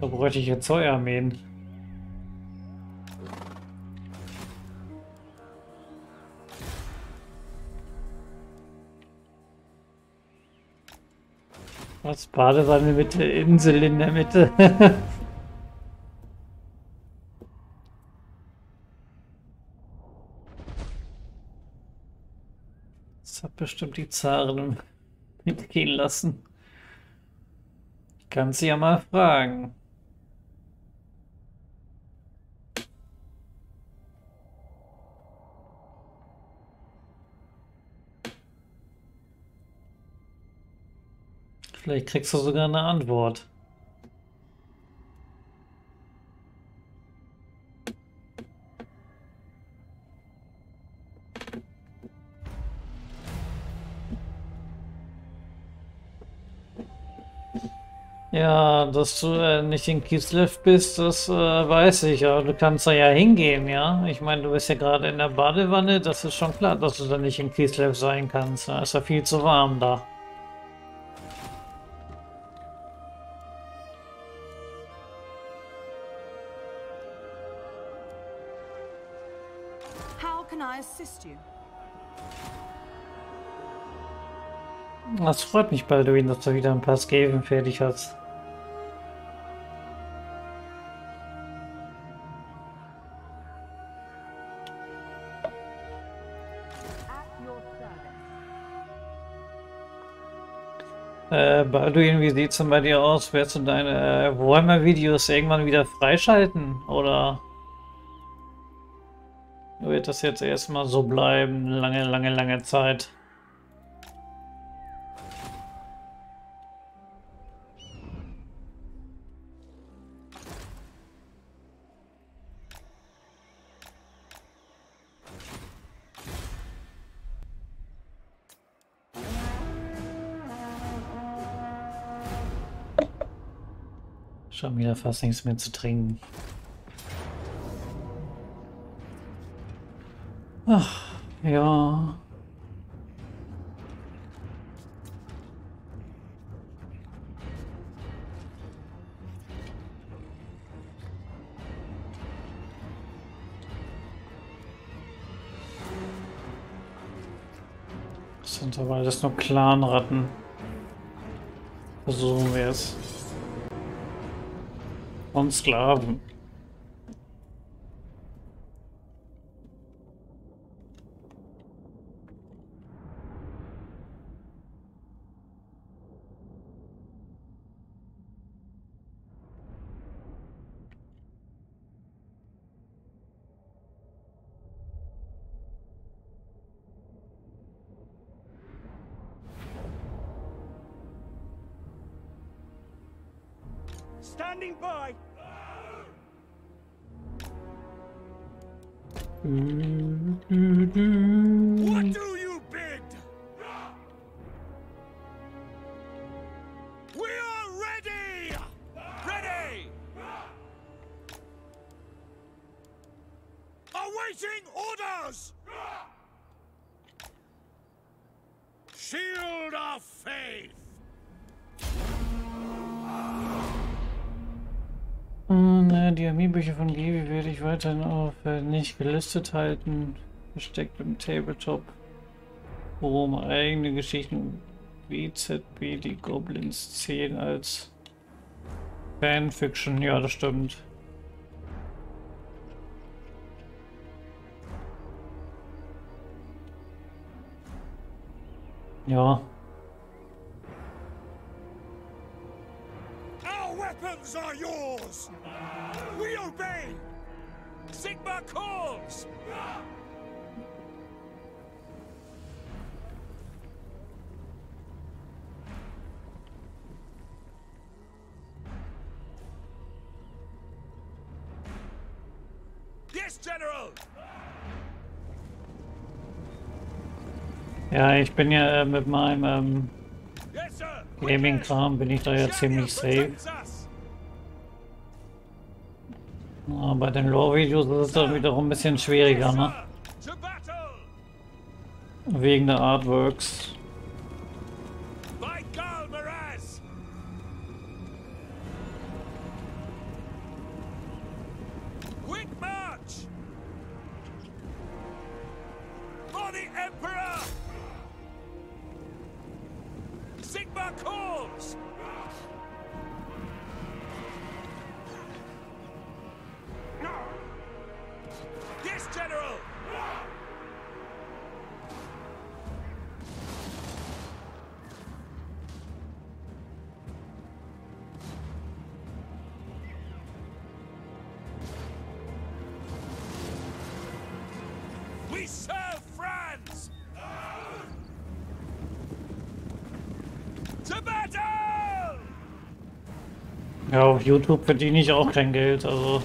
Da bräuchte ich jetzt Zeugarmeen. Was? Badewanne Mitte, Insel in der Mitte. hat bestimmt die Zaren mitgehen lassen. Ich kann sie ja mal fragen. Vielleicht kriegst du sogar eine Antwort. Ja, dass du äh, nicht in Kislev bist, das äh, weiß ich, aber du kannst da ja hingehen, ja? Ich meine, du bist ja gerade in der Badewanne, das ist schon klar, dass du da nicht in Kislev sein kannst. Da ist ja viel zu warm da. How can I assist you? Das freut mich, Balduin, dass du wieder ein paar Skaven fertig hast. Äh, Balduin, wie sieht's denn bei dir aus? Wirst du deine äh, Warhammer-Videos irgendwann wieder freischalten? Oder wird das jetzt erstmal so bleiben? Lange, lange, lange Zeit. Wieder fast nichts mehr zu trinken. Ach, ja. Das sind aber alles nur Clanratten. Versuchen wir es. Und Sklaven. Armeebücher von Gevi werde ich weiterhin auf äh, nicht gelistet halten. Versteckt im Tabletop. Worum eigene Geschichten WZB, die Goblins zählen als Fanfiction. Ja, das stimmt. Ja, Our weapons are yours! We obey! Sigma calls! Yes, General! ja, ich bin ja äh, mit meinem ähm, Gaming-Kram bin ich da ja ziemlich safe. Aber bei den Lore-Videos ist es dann wiederum ein bisschen schwieriger, ne? Wegen der Artworks. YouTube verdiene ich auch kein Geld, also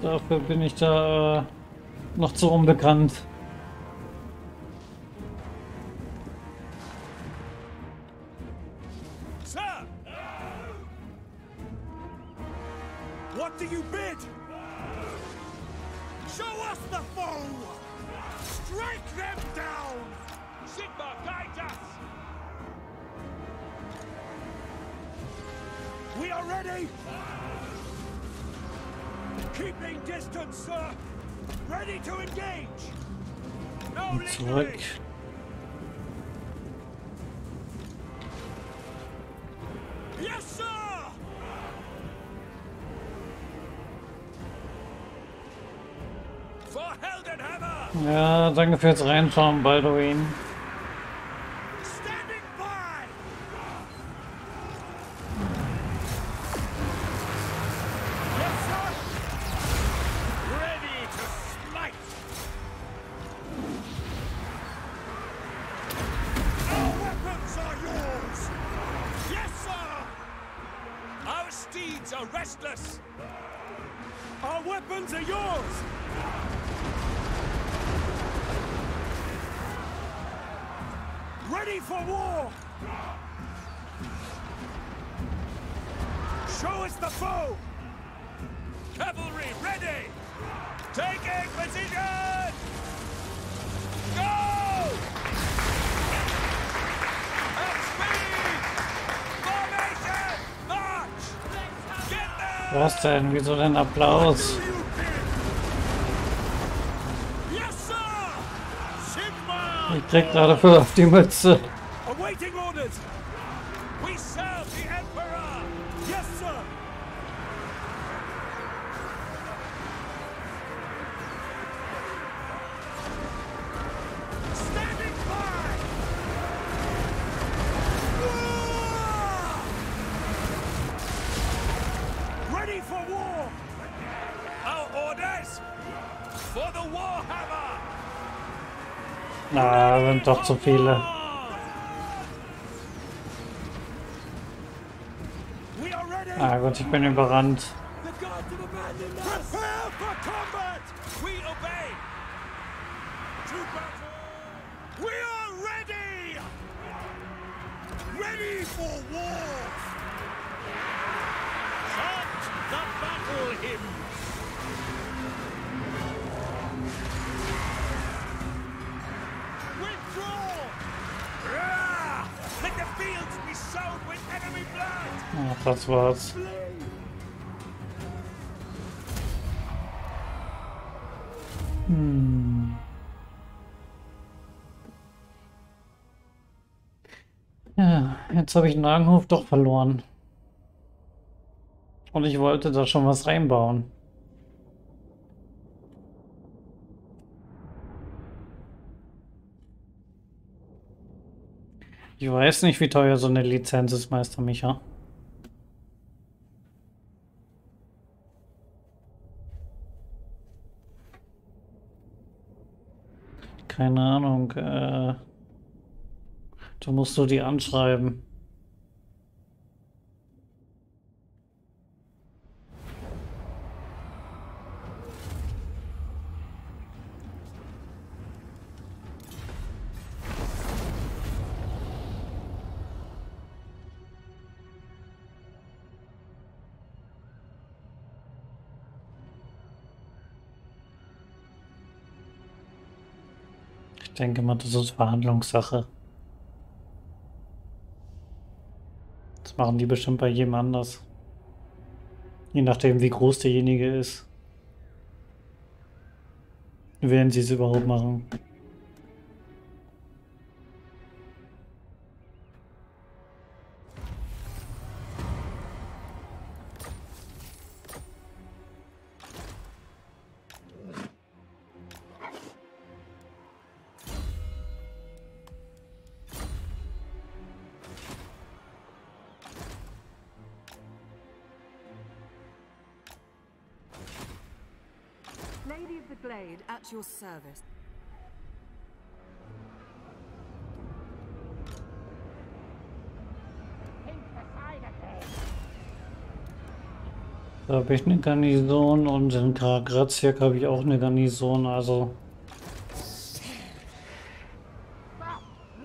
dafür bin ich da äh, noch zu unbekannt. Fürs Reinschauen, Balduin. Wieso denn Applaus? Ich krieg gerade voll auf die Mütze. Sind doch zu viele. Ah gut, ich bin überrannt. Jetzt habe ich Nagenhof doch verloren. Und ich wollte da schon was reinbauen. Ich weiß nicht, wie teuer so eine Lizenz ist, Meister Micha. Keine Ahnung. Äh, du musst du die anschreiben. Denke mal, das ist Verhandlungssache. Das machen die bestimmt bei jedem anders. Je nachdem, wie groß derjenige ist. Werden sie es überhaupt machen. Garnison und in Graziak habe ich auch eine Garnison, also.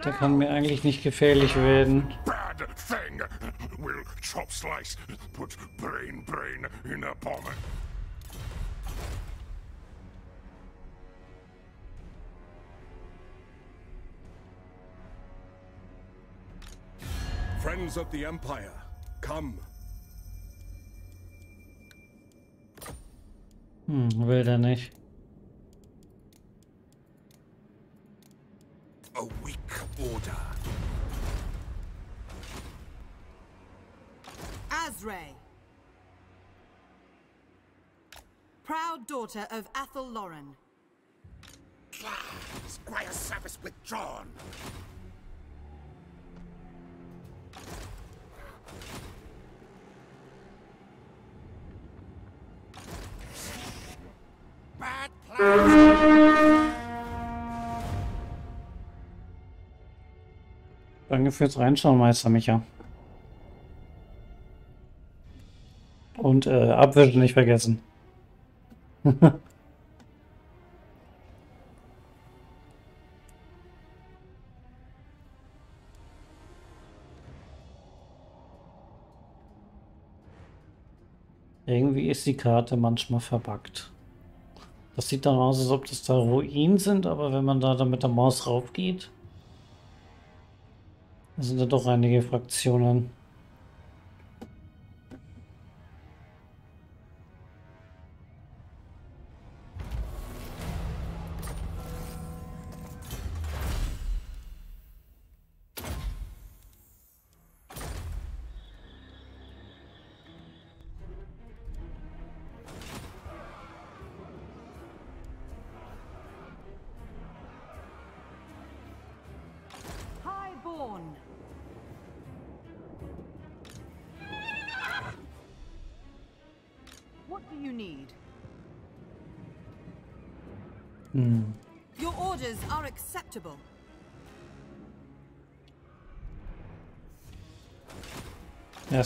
Der kann mir eigentlich nicht gefährlich werden. Bad thing! Will chop put brain brain in a bomb. Friends of the Empire, come. Hm, will der nicht. A weak order. Azray. Proud daughter of Athel Lauren. Squire service withdrawn. Fürs Reinschauen, Meister Micha. Und äh, Abwischen nicht vergessen. Irgendwie ist die Karte manchmal verbuggt. Das sieht dann aus, als ob das da Ruinen sind, aber wenn man da dann mit der Maus raufgeht, sind da doch einige Fraktionen.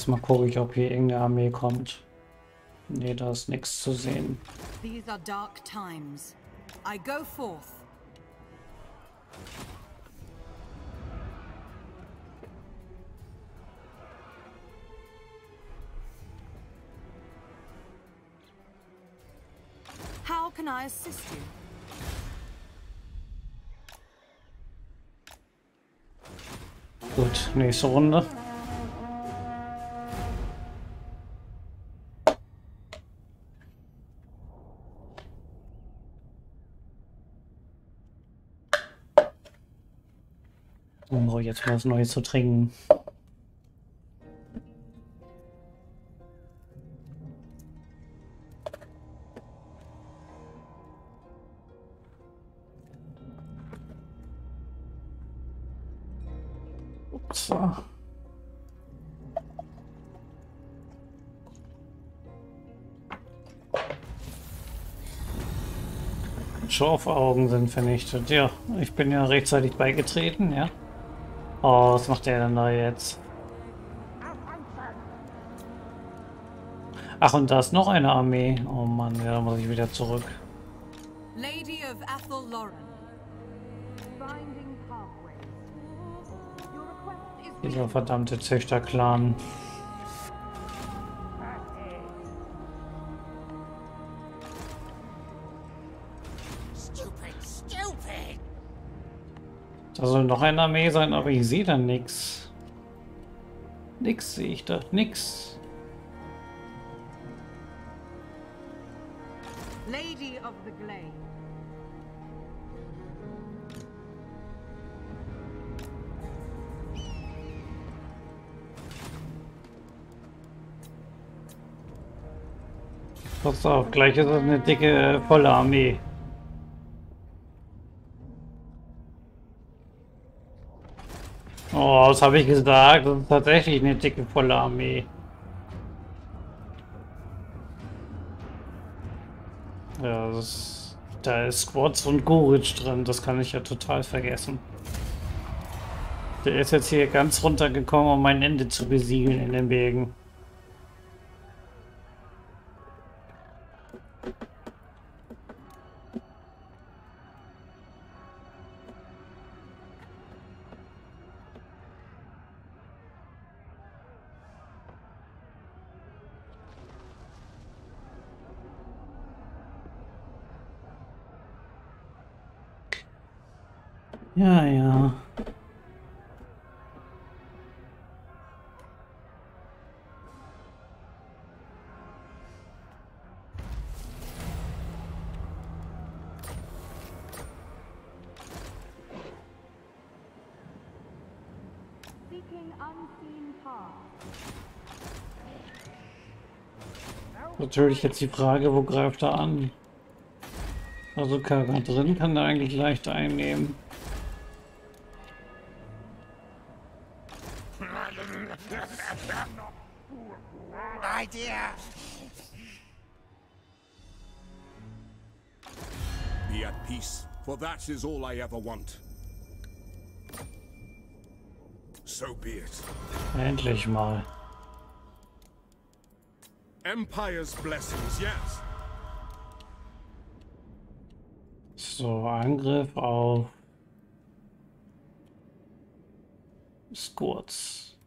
Erstmal gucke ich, ob hier irgendeine Armee kommt. Nee, da ist nichts zu sehen. These are dark times. I go forth. How can I assist you? Gut, nächste Runde. Jetzt mal was Neues zu trinken. So. Schorfaugen sind vernichtet. Ja, ich bin ja rechtzeitig beigetreten, ja. Oh, was macht der denn da jetzt? Ach, und da ist noch eine Armee. Oh Mann, ja, da muss ich wieder zurück. Lady of Athel Lauren. Dieser verdammte Züchter-Clan. Stupid, Da soll noch eine Armee sein, aber ich sehe da nix. Nix sehe ich da. Nix. Lady of the Glade. Pass auf, gleich ist das eine dicke, volle Armee. Oh, was habe ich gesagt? Das ist tatsächlich eine dicke, volle Armee. Ja, das ist, da ist Squads und Goritsch drin. Das kann ich ja total vergessen. Der ist jetzt hier ganz runtergekommen, um mein Ende zu besiegeln in den Bergen. Natürlich jetzt die Frage, wo greift er an? Also Kara drin kann er eigentlich leicht einnehmen. Idea. Be at peace, for that is all I ever want. So be it. Endlich mal. Empire's blessings, yes. So, Angriff auf Squats.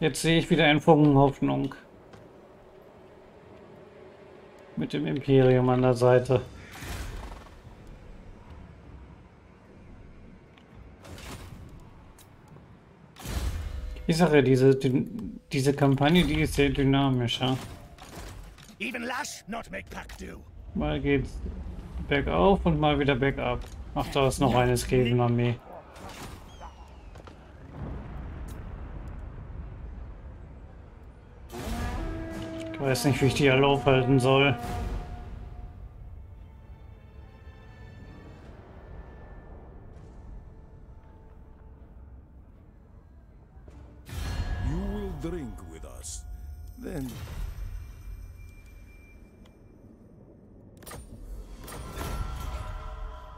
Jetzt sehe ich wieder einen Funken Hoffnung. Mit dem Imperium an der Seite. Ich sage ja, diese, diese Kampagne, die ist sehr dynamisch, ja. Mal geht's bergauf und mal wieder bergab. Ach, da ist noch eine Skaven-Armee. Ich weiß nicht, wie ich die alle aufhalten soll.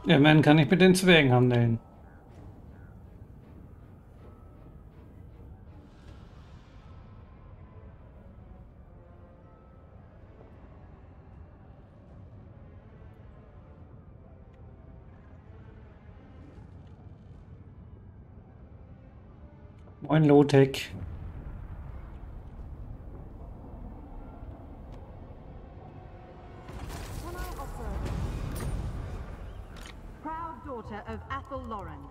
Immerhin kann ich mit den Zwergen handeln. Moin Lotek. Can I offer? Proud daughter of Athel Lauren.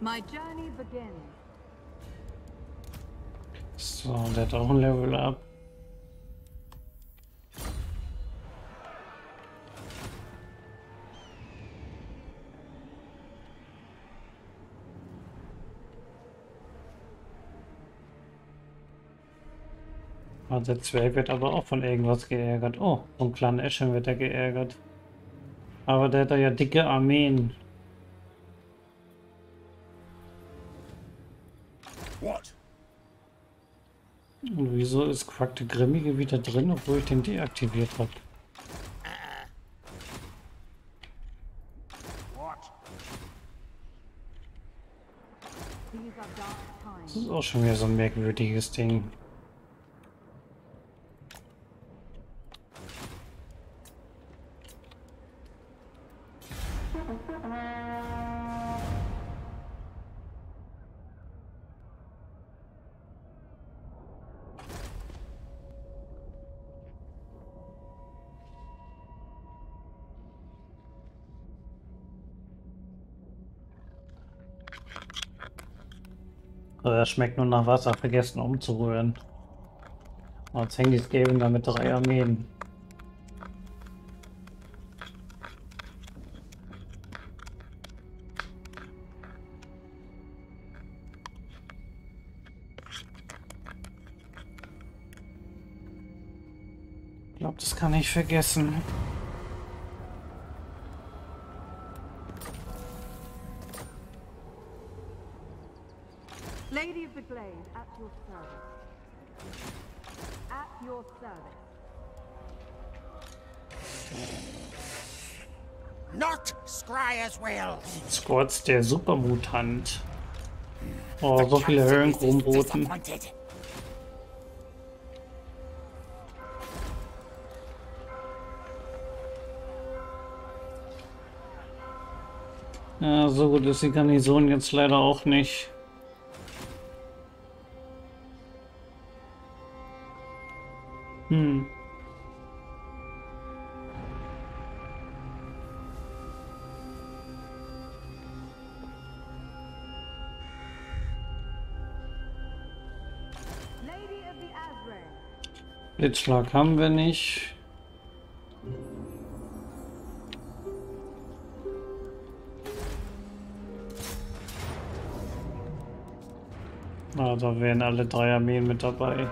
My journey begins. So, der hat auch ein Level up. Ah, Der Zwerg wird aber auch von irgendwas geärgert. Oh, vom Clan Eschen wird er geärgert. Aber der hat ja dicke Armeen. Wieso ist Quack der Grimmige wieder drin, obwohl ich den deaktiviert habe? Das ist auch schon wieder so ein merkwürdiges Ding. Schmeckt nur nach Wasser, vergessen umzurühren. Als Handys geben wir mit drei Armeen. Ich glaube, das kann ich vergessen. Der Supermutant. Oh, so viele. Disappointed. Ja, so gut ist die Garnison jetzt leider auch nicht. Blitzschlag haben wir nicht. Also wären alle drei Armeen mit dabei.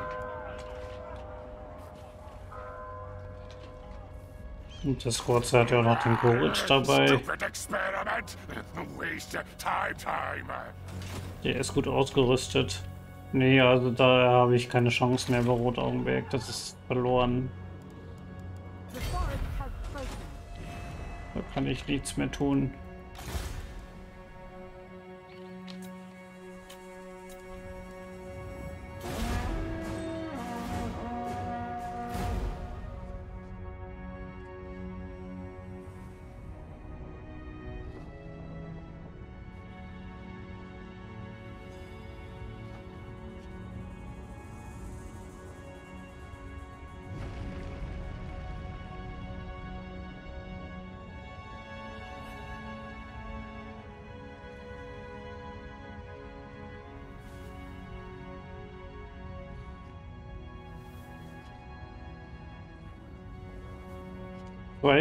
Und das Squad hat ja auch noch den Koritsch dabei. Der ist gut ausgerüstet. Nee, also da habe ich keine Chance mehr bei Rotaugenberg. Das ist verloren. Da kann ich nichts mehr tun.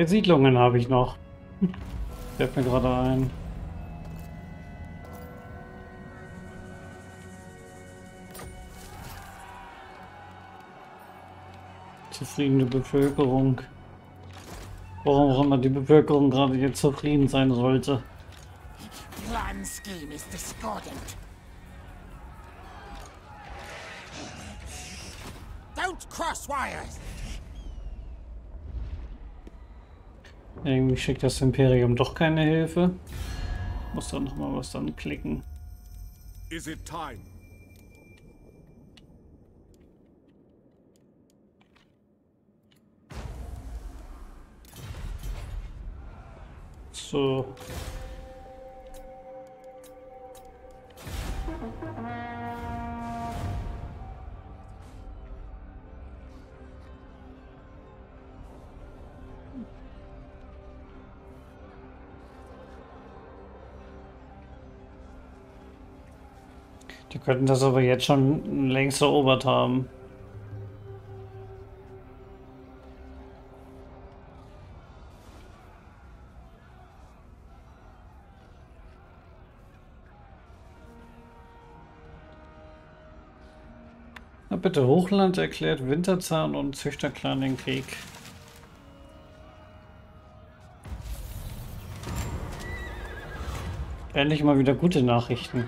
Siedlungen habe ich noch. Fällt mir gerade ein. Zufriedene Bevölkerung. Warum auch immer die Bevölkerung gerade jetzt zufrieden sein sollte. Plan scheme is discordant. Don't cross wires! Irgendwie schickt das Imperium doch keine Hilfe. Muss da noch mal was dann klicken. Is it time? So. Könnten das aber jetzt schon längst erobert haben. Na bitte, Hochland erklärt Winterzahn und Züchterclan den Krieg. Endlich mal wieder gute Nachrichten.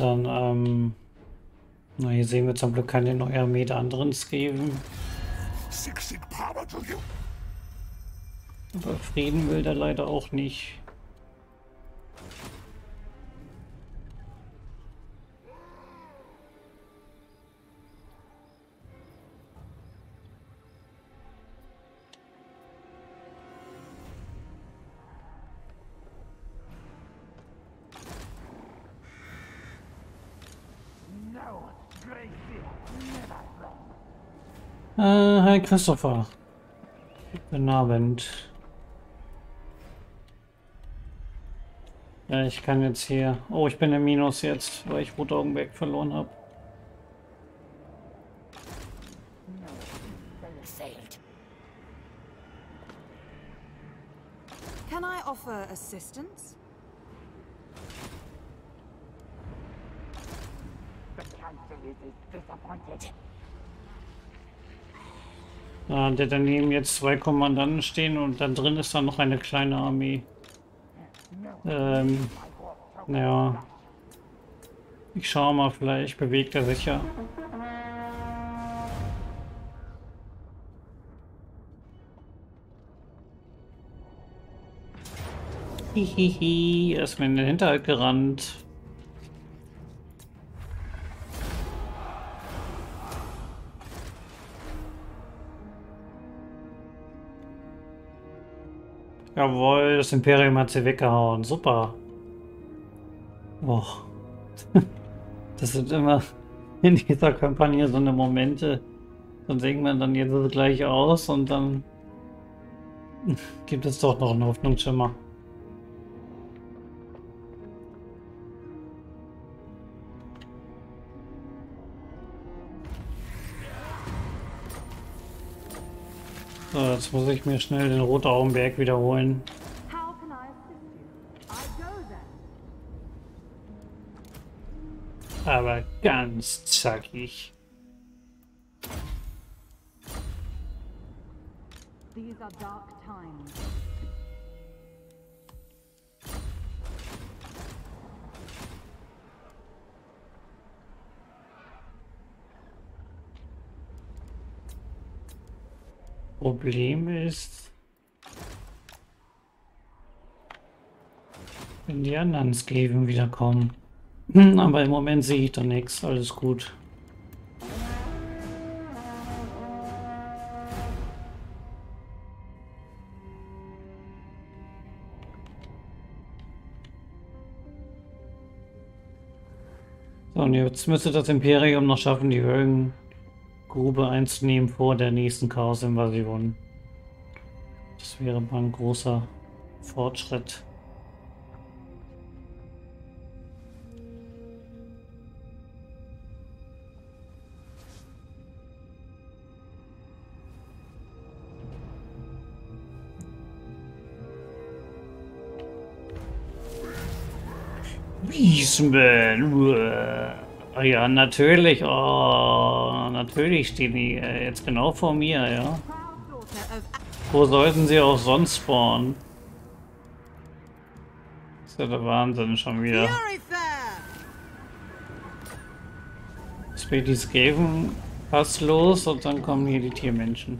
Dann, ähm, na, hier sehen wir zum Glück keine neue Armee der anderen Skaven. Aber Frieden will der leider auch nicht. Herr Christopher. Guten Abend. Ja, ich kann jetzt hier... Oh, ich bin im Minus jetzt, weil ich Rot Augenberg verloren habe. Can I offer assistance? Und daneben jetzt zwei Kommandanten stehen und dann drin ist dann noch eine kleine Armee. Ähm, ja. Ich schaue mal, vielleicht bewegt er sich ja. Hihihi, er ist mir in den Hinterhalt gerannt. Jawohl, das Imperium hat sie weggehauen. Super. Boah. Das sind immer in dieser Kampagne so eine Momente. Dann denkt man dann jetzt gleich aus und dann gibt es doch noch einen Hoffnungsschimmer. So, jetzt muss ich mir schnell den Rotaugenberg wiederholen. Aber ganz zackig. These are dark times. Problem ist, wenn die anderen Skaven wiederkommen. Hm, Aber im Moment sehe ich da nichts. Alles gut. So, und jetzt müsste das Imperium noch schaffen, die Höhlengrube einzunehmen vor der nächsten Chaos-Invasion. Das wäre mal ein großer Fortschritt. Wiesman. Ah ja, natürlich. Oh, natürlich stehen die äh, jetzt genau vor mir, ja. Wo sollten sie auch sonst spawnen? Das ist ja der Wahnsinn schon wieder. Jetzt wird die Skaven fast los und dann kommen hier die Tiermenschen.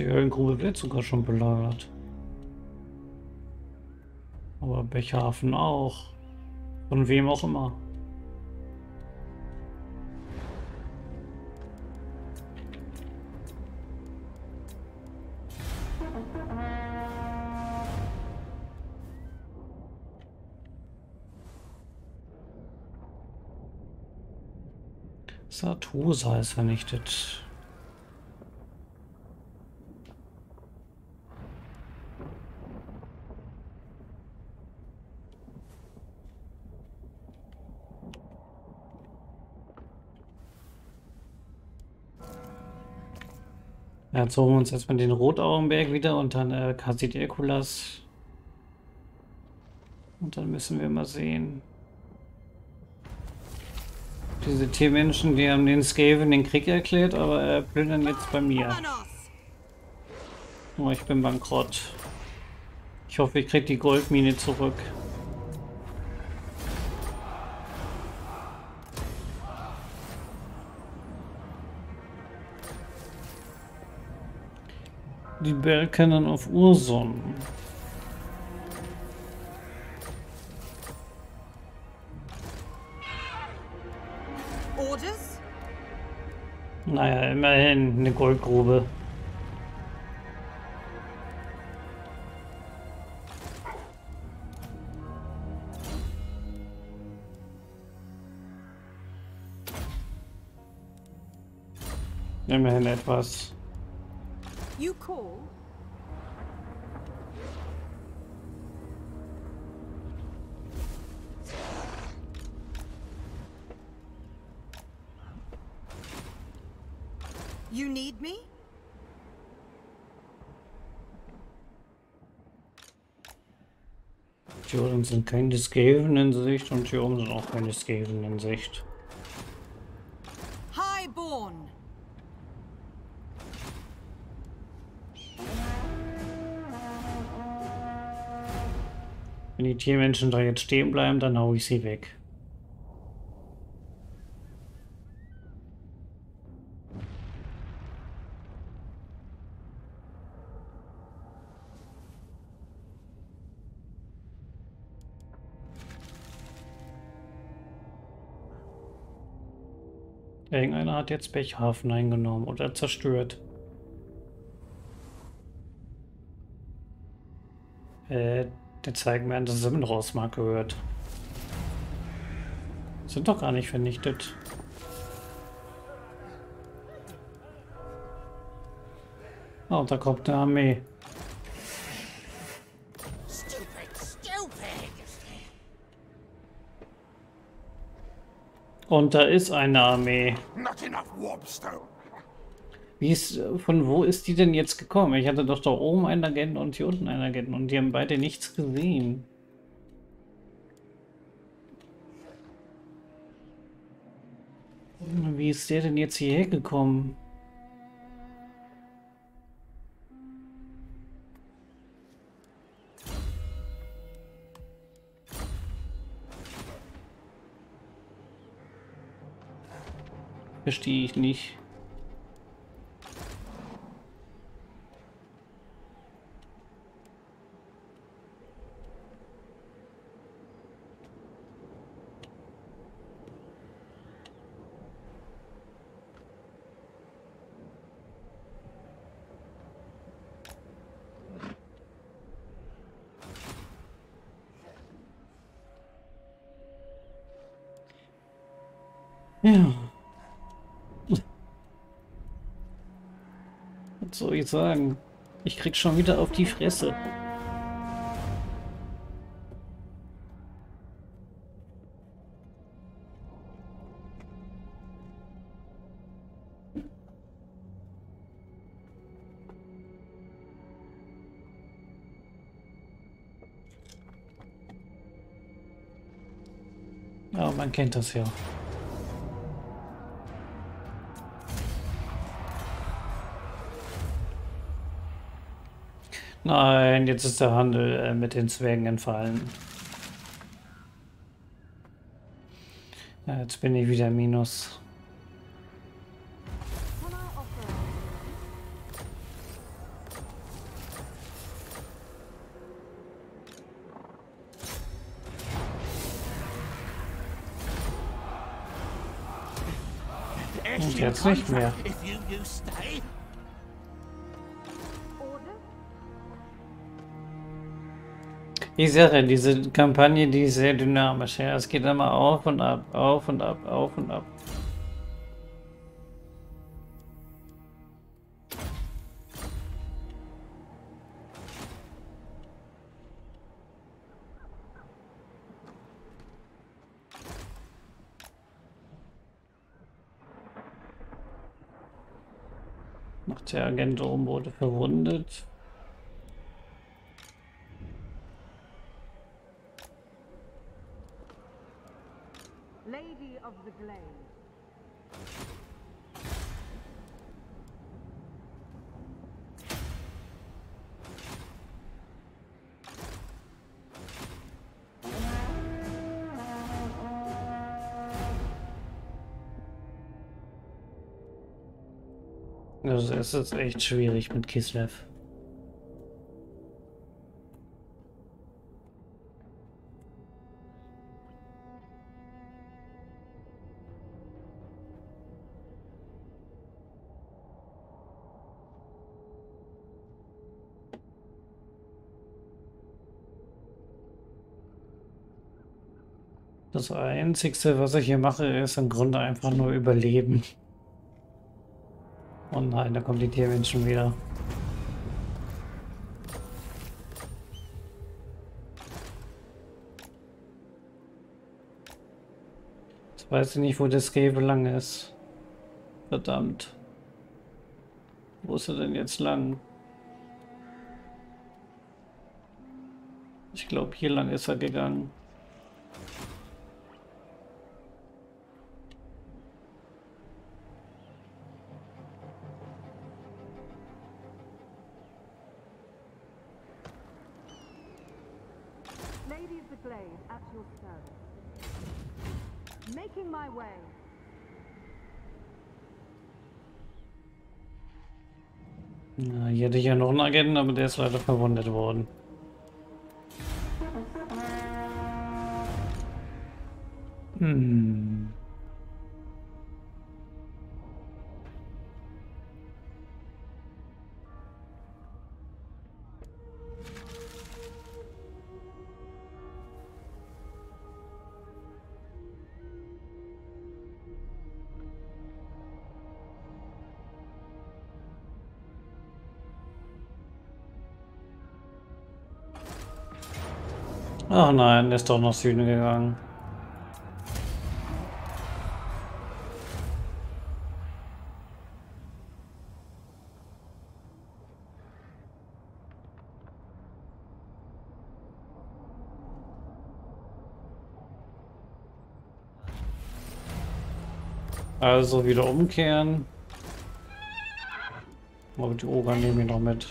Die Höhlengrube wird sogar schon belagert. Aber Becherhafen auch. Von wem auch immer. Satosa ist vernichtet. Ja, jetzt holen wir uns erstmal den Rotauenberg wieder und dann äh, Kasit Erkulas. Und dann müssen wir mal sehen. Diese Tiermenschen, die haben den Skaven den Krieg erklärt, aber äh, plündern jetzt bei mir. Oh, ich bin bankrott. Ich hoffe, ich krieg die Goldmine zurück. die Bell auf Ursum. Orders? Naja, immerhin eine Goldgrube. Immerhin etwas. You call? You need me? Unten sind keine Skaven in Sicht und oben sind auch keine Skaven in Sicht. Die Tiermenschen da jetzt stehen bleiben, dann hau ich sie weg. Irgendeiner hat jetzt Bechhafen eingenommen oder zerstört. Äh, der zeigen mir an, dass Simmenrausmark gehört. Sind doch gar nicht vernichtet. Oh, da kommt eine Armee. Stupid, stupid! Und da ist eine Armee. Not enough warpstone. Wie ist, von wo ist die denn jetzt gekommen? Ich hatte doch da oben einen Agenten und hier unten einen Agenten und die haben beide nichts gesehen. Wie ist der denn jetzt hierher gekommen? Verstehe ich nicht. Ja. Was soll ich sagen? Ich krieg schon wieder auf die Fresse. Ja, man kennt das ja. Nein, jetzt ist der Handel äh, mit den Zwergen entfallen. Jetzt bin ich wieder minus. Issue jetzt nicht mehr. Ich sage, diese Kampagne, die ist sehr dynamisch. Ja, es geht immer auf und ab, auf und ab, auf und ab. Noch der Agent oben wurde verwundet. Es ist echt schwierig mit Kislev. Das Einzige, was ich hier mache, ist im Grunde einfach nur überleben. Oh nein, da kommt die Tiermensch schon wieder. Jetzt weiß ich nicht, wo das Rewe lang ist. Verdammt. Wo ist er denn jetzt lang? Ich glaube, hier lang ist er gegangen. Glade, at your service. Making my way. Na, hier hätte ich ja noch einen Agenten, aber der ist leider verwundet worden. Hm. Ach nein, ist doch nach Süden gegangen. Also wieder umkehren. Aber die Ogre nehmen wir noch mit.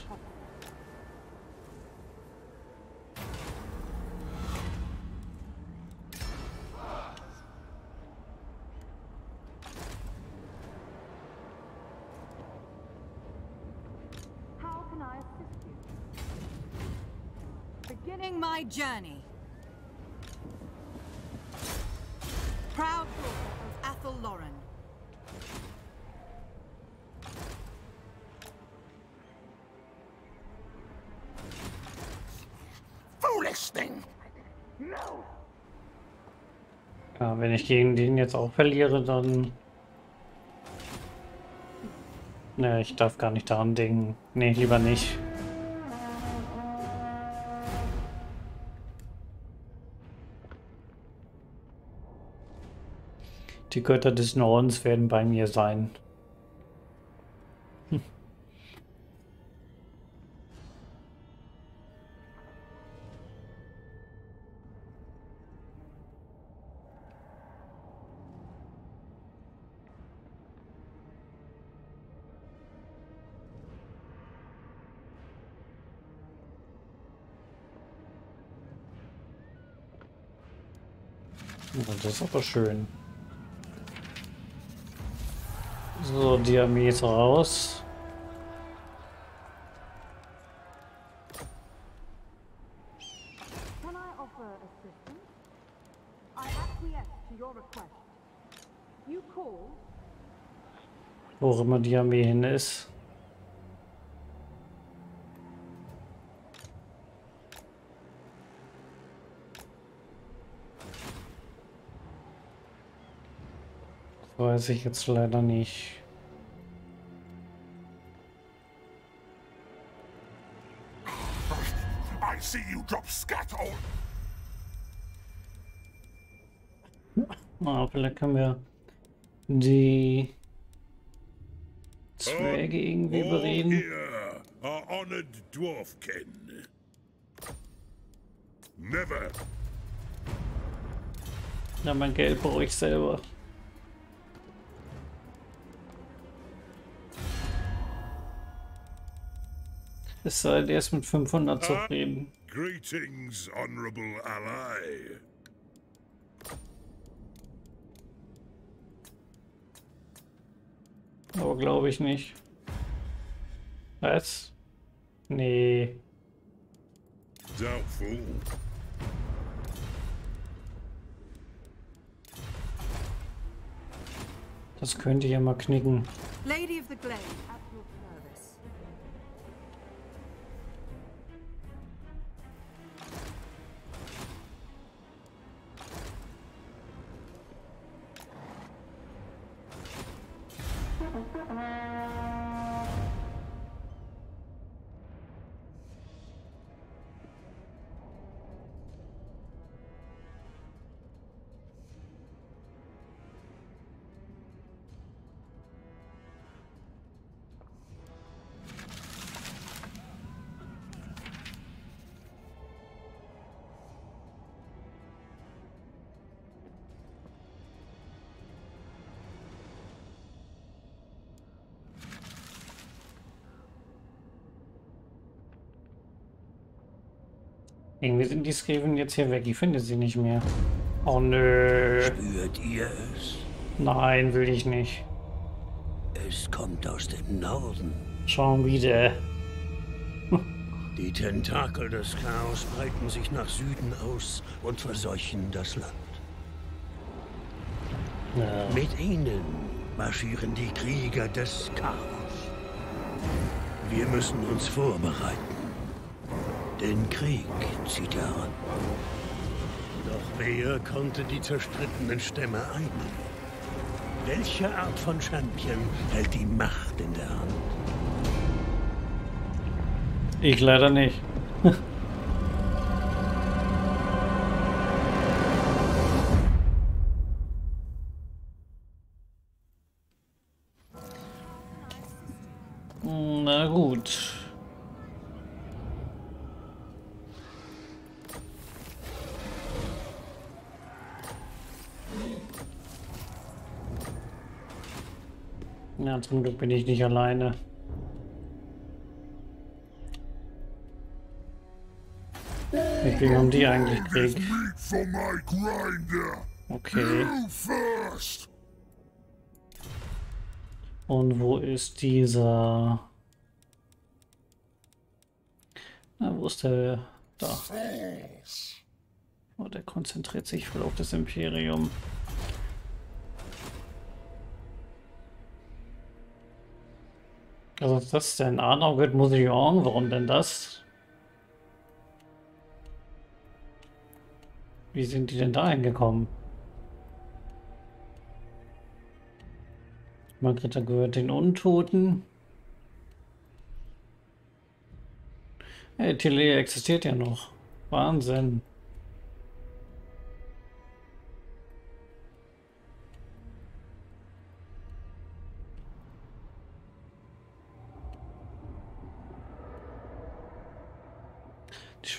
Jetzt auch verliere, dann... Ne, ich darf gar nicht daran denken. Ne, lieber nicht. Die Götter des Nordens werden bei mir sein. Das ist aber schön. So, Diameter raus. Wo auch immer die Armee hin ist. Das weiß ich jetzt leider nicht. I see you drop scat. Ah, vielleicht können wir die Zwerge irgendwie bereden. are honored dwarfkin. Never Ja, mein Geld brauche ich selber. Es sei denn, er ist mit 500 zufrieden. Greetings, honorable ally. Aber glaube ich nicht. Was? Nee. Doubtful. Das könnte ja mal knicken. Lady of the Glade, Irgendwie sind die Skaven jetzt hier weg. Ich finde sie nicht mehr. Oh nö. Spürt ihr es? Nein, will ich nicht. Es kommt aus dem Norden. Schon wieder. Die Tentakel des Chaos breiten sich nach Süden aus und verseuchen das Land. Ja. Mit ihnen marschieren die Krieger des Chaos. Wir müssen uns vorbereiten. Den Krieg zieht heran. Doch wer konnte die zerstrittenen Stämme einen? Welche Art von Champion hält die Macht in der Hand? Ich leider nicht. zum Glück bin ich nicht alleine. Wie viel haben die eigentlich grinder. Okay. Und wo ist dieser? Na, wo ist der? Da. Oh, der konzentriert sich voll auf das Imperium. Was ist das denn? Arnaugit Musillon? Warum denn das? Wie sind die denn da hingekommen? Margrethe gehört den Untoten. Hey, Tilly existiert ja noch. Wahnsinn.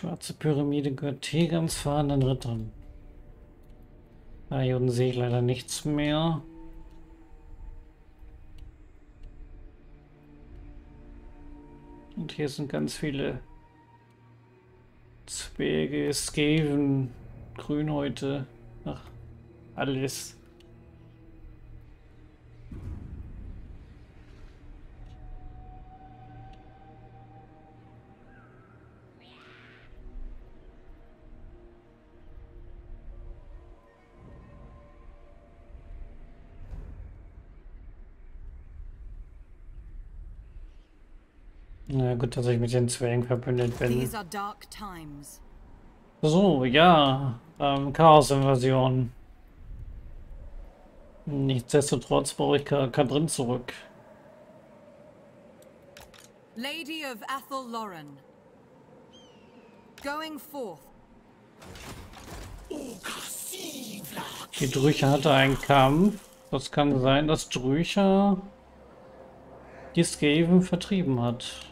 Schwarze Pyramide gehört Tegans fahrenden Rittern. Da hier unten sehe ich leider nichts mehr. Und hier sind ganz viele Zwerge, Skaven, Grünhäute, ach, alles. Na gut, dass ich mit den Zwergen verbündet bin. So, ja, ähm, Chaos-Invasion. Nichtsdestotrotz brauche ich Ka Kadrin zurück. Lady of Athel Lauren. Going forth. Die Drüche hatte einen Kampf. Das kann sein, dass Drücher die Skaven vertrieben hat.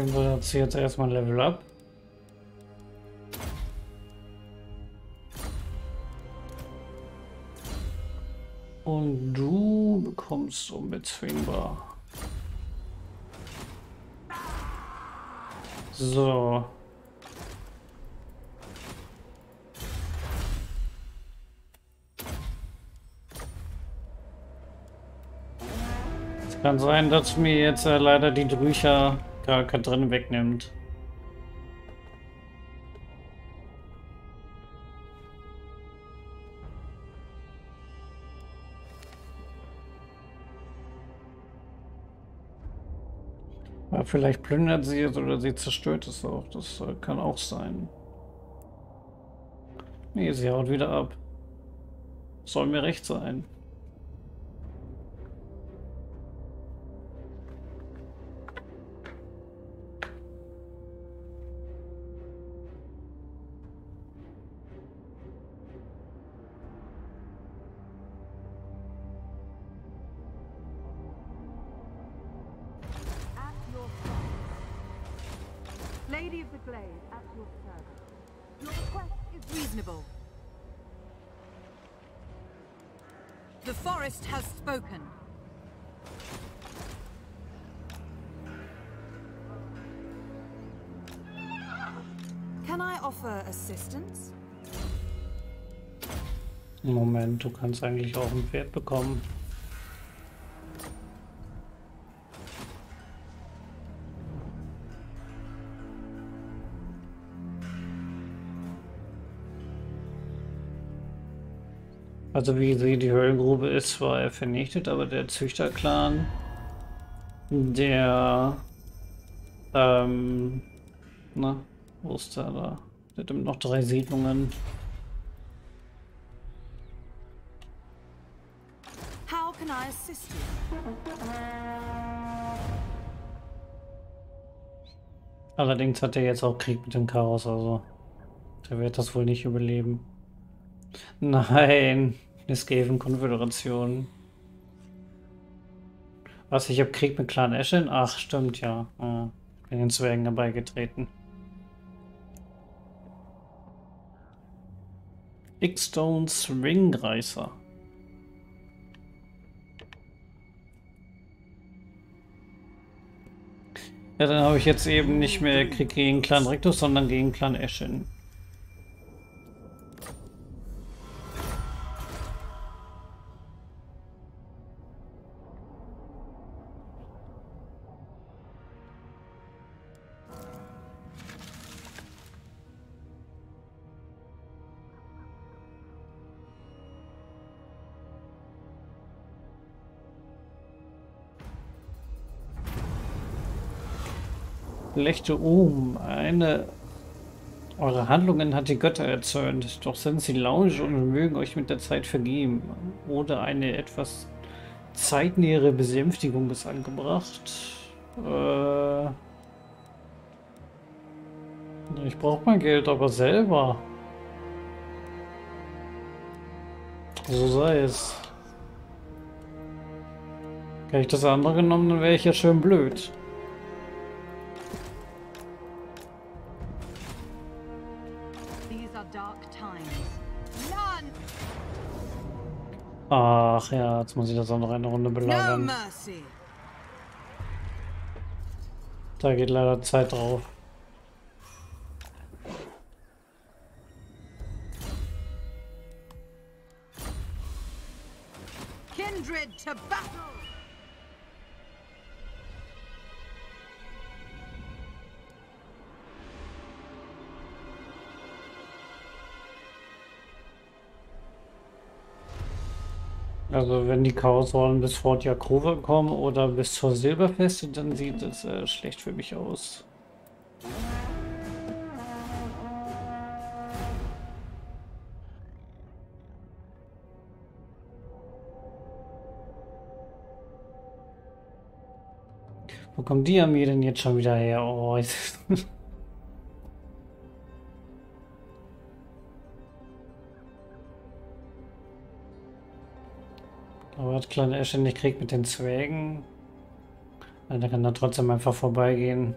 Gehen wir jetzt jetzt erstmal Level up. Und du bekommst unbezwingbar. So. Kann sein, dass mir jetzt äh, leider die Drücher gar drin wegnimmt. Vielleicht plündert sie es oder sie zerstört es auch. Das äh, kann auch sein. Nee, sie haut wieder ab. Soll mir recht sein. Kannst eigentlich auch ein Pferd bekommen. Also wie sie die Höhlengrube ist zwar vernichtet, aber der Züchterclan, der ähm, na, wo ist der da? Der hat noch drei Siedlungen. Assist you? Allerdings hat er jetzt auch Krieg mit dem Chaos, also der wird das wohl nicht überleben. Nein, eine Skaven-Konföderation. Was, ich habe Krieg mit Clan Ashen? Ach, stimmt, ja. ja. Bin den Zwergen dabei getreten. X-Stones Ringreißer. Ja, dann habe ich jetzt eben nicht mehr Krieg gegen Clan Rectus, sondern gegen Clan Ashen. Lechte um. Eine eure Handlungen hat die Götter erzürnt, doch sind sie launisch und mögen euch mit der Zeit vergeben. Oder eine etwas zeitnähere Besänftigung ist angebracht. Äh ich brauche mein Geld aber selber. So sei es. Hätte ich das andere genommen, dann wäre ich ja schön blöd. Ach ja, jetzt muss ich das auch noch eine Runde belagern. Da geht leider Zeit drauf. Kindred to battle! Also wenn die Chaosrollen bis Fort Jakova kommen oder bis zur Silberfeste, dann sieht es äh, schlecht für mich aus. Wo kommt die Armee denn jetzt schon wieder her? Oh, hat kleine Esche nicht Krieg mit den Zwergen? Also, der kann da trotzdem einfach vorbeigehen.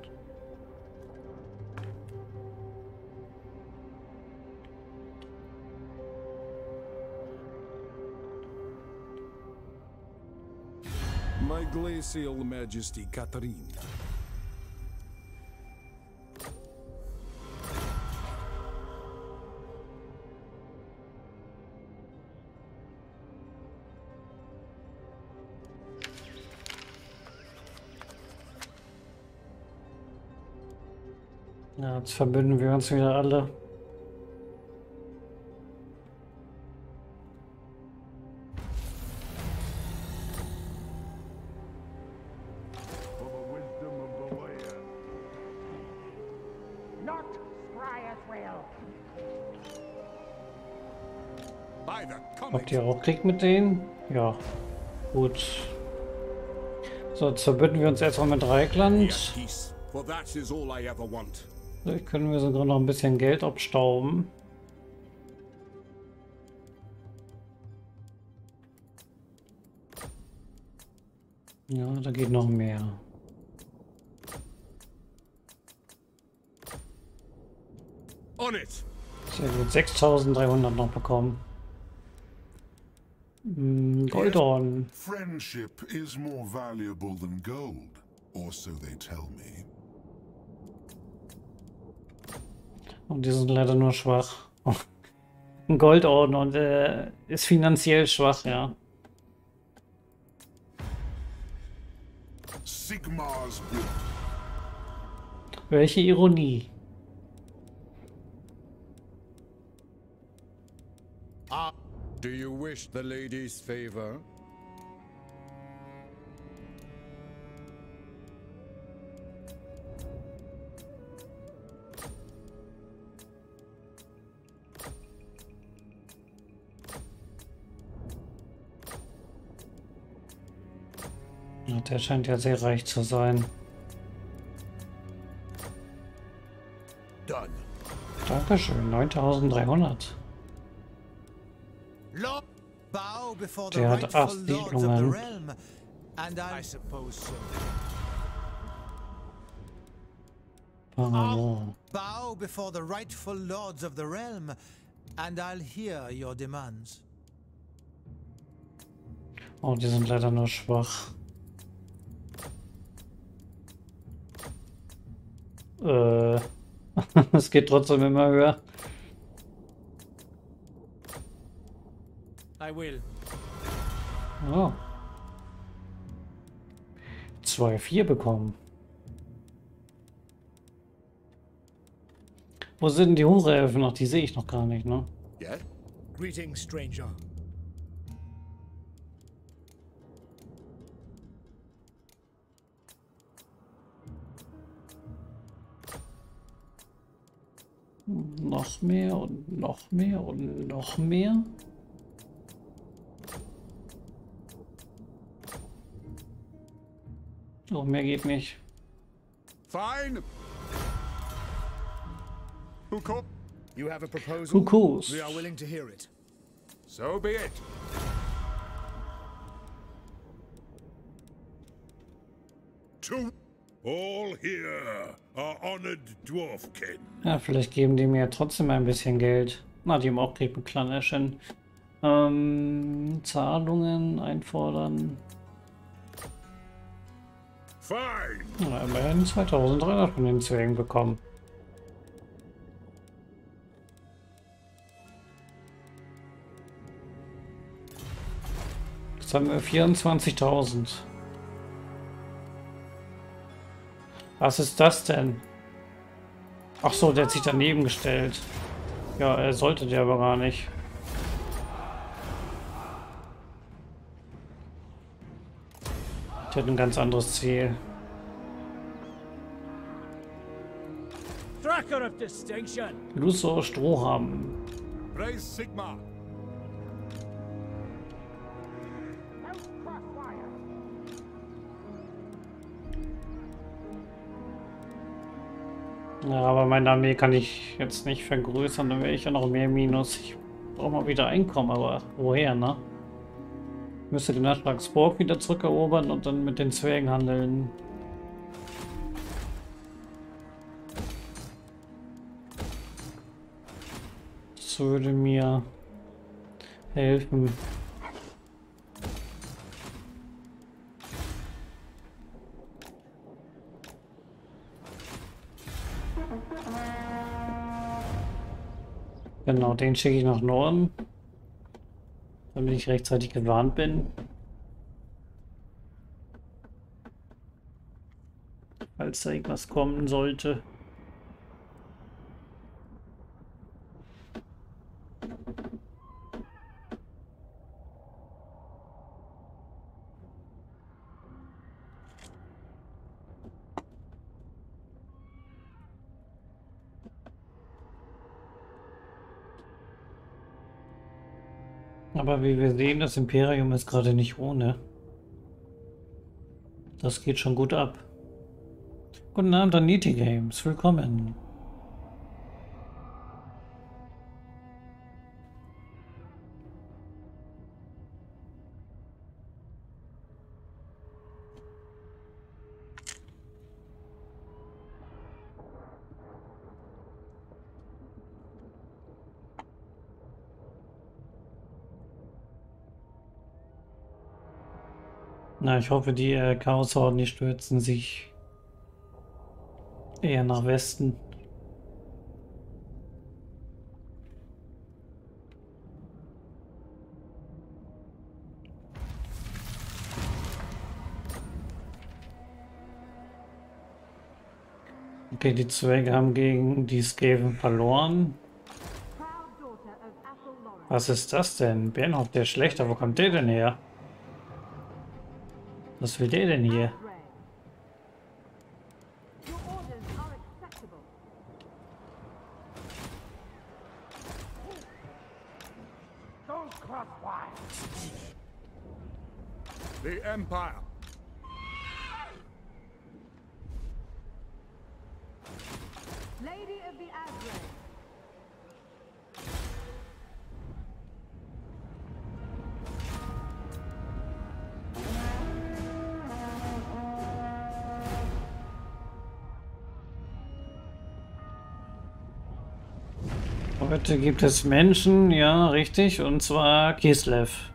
My glacial majesty Catherine. Jetzt verbünden wir uns wieder alle. Habt ihr auch Krieg mit denen? Ja. Gut. So, jetzt verbünden wir uns erstmal mit Be Reikland. at peace, for that is all I ever want. Vielleicht können wir sogar noch ein bisschen Geld abstauben. Ja, da geht noch mehr. On it! Sehr gut, 6300 noch bekommen. Hm, Goldhorn. Friendship is more valuable than gold, or so they tell me. Und die sind leider nur schwach. Ein Goldorden und äh, ist finanziell schwach, ja. Sigmar's blood. Welche Ironie. Do you wish the lady's favor? Der scheint ja sehr reich zu sein. Dankeschön, 9300. Lord, bow before the Der hat acht lords of the Siedlungen. Oh. Bow before the rightful lords of the realm, and I'll hear your demands. oh, die sind leider nur schwach. Äh, es geht trotzdem immer höher. I will. Oh. 2-4 bekommen. Wo sind die Hurelfen noch? Die sehe ich noch gar nicht, ne? Yeah? Greetings, stranger. Noch mehr und noch mehr und noch mehr. Oh, mehr geht nicht. Fine. Co- You have a proposal? Cuckoos. We are willing to hear it. So be it. To all here are honored dwarfkin. Ja, vielleicht geben die mir trotzdem ein bisschen Geld. Na, die haben auch Krieg mit Clan Ashen. Ähm, Zahlungen einfordern. Fine. Na, immerhin 2300 von den Zwergen bekommen. Jetzt haben wir 24.000. Was ist das denn? Ach so, der hat sich daneben gestellt. Ja, er sollte der aber gar nicht. Der hat ein ganz anderes Ziel. Tracker of distinction. Luso Strohhalm. Praise Sigma. Ja, aber meine Armee kann ich jetzt nicht vergrößern, dann wäre ich ja noch mehr Minus. Ich brauche mal wieder Einkommen, aber woher, ne? Müsste den Nachschlagsburg wieder zurückerobern und dann mit den Zwergen handeln. Das würde mir helfen. Genau, den schicke ich nach Norden. Damit ich rechtzeitig gewarnt bin. Falls da irgendwas kommen sollte. Aber wie wir sehen, das Imperium ist gerade nicht ohne. Das geht schon gut ab. Guten Abend an Niti Games, willkommen. Na, ich hoffe, die äh, Chaoshorden, die stürzen sich eher nach Westen. Okay, die Zwerge haben gegen die Skaven verloren. Was ist das denn? Bernhoff, der Schlechter, wo kommt der denn her? Was will der denn hier? Heute gibt es Menschen, ja, richtig, und zwar Kislev.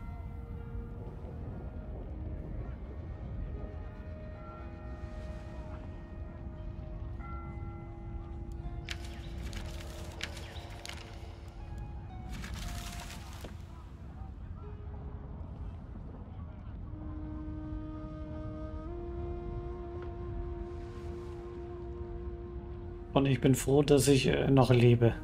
Und ich bin froh, dass ich äh, noch lebe.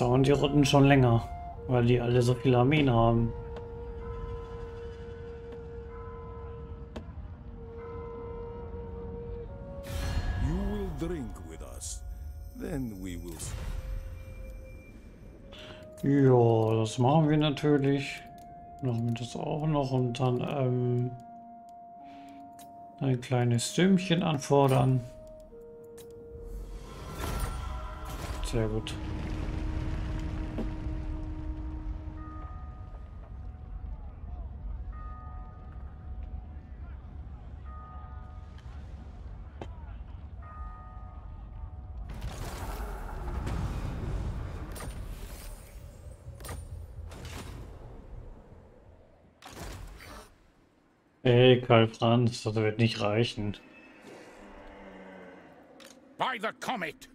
Das dauern die Runden schon länger, weil die alle so viele Armeen haben. Ja, das machen wir natürlich. Machen wir das auch noch und dann ähm, ein kleines Stimmchen anfordern. Sehr gut. Hey, Karl Franz, das wird nicht reichen. By the comet!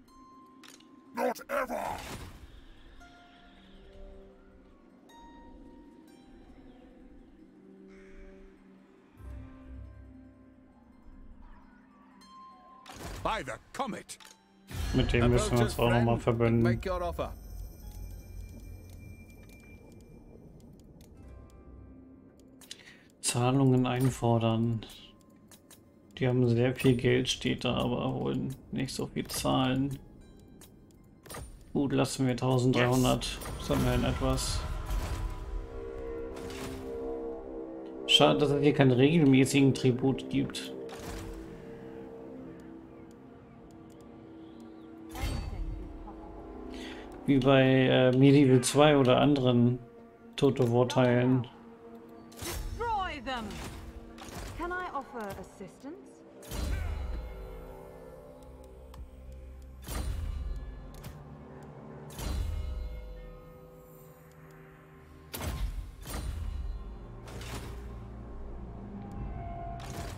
Not ever! By the comet. Mit dem müssen wir uns auch nochmal verbünden. Zahlungen einfordern. Die haben sehr viel Geld, steht da, aber wollen nicht so viel zahlen. Gut, lassen wir 1300. Sammeln etwas. Schade, dass es hier keinen regelmäßigen Tribut gibt. Wie bei äh, Medieval 2 oder anderen Tote War-Teilen. Offer assistance?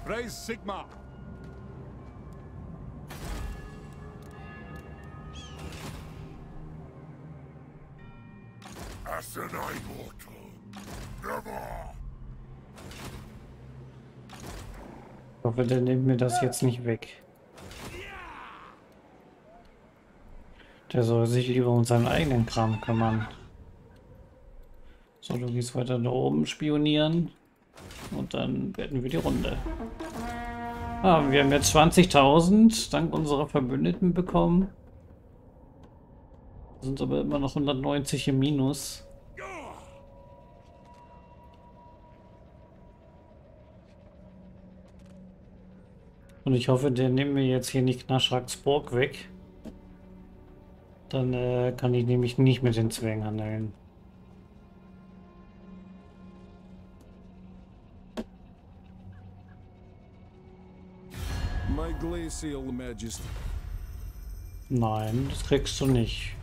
Praise Sigma. As an immortal. Never! Hoffe, der nimmt mir das jetzt nicht weg. Der soll sich lieber um seinen eigenen Kram kümmern. So, du gehst weiter da oben spionieren. Und dann werden wir die Runde. Ah, wir haben jetzt 20.000 dank unserer Verbündeten bekommen. Sind aber immer noch 190 im Minus. Und ich hoffe, der nimmt mir jetzt hier nicht Knaschraksburg weg. Dann äh, kann ich nämlich nicht mit den Zwängen handeln. Nein, das kriegst du nicht.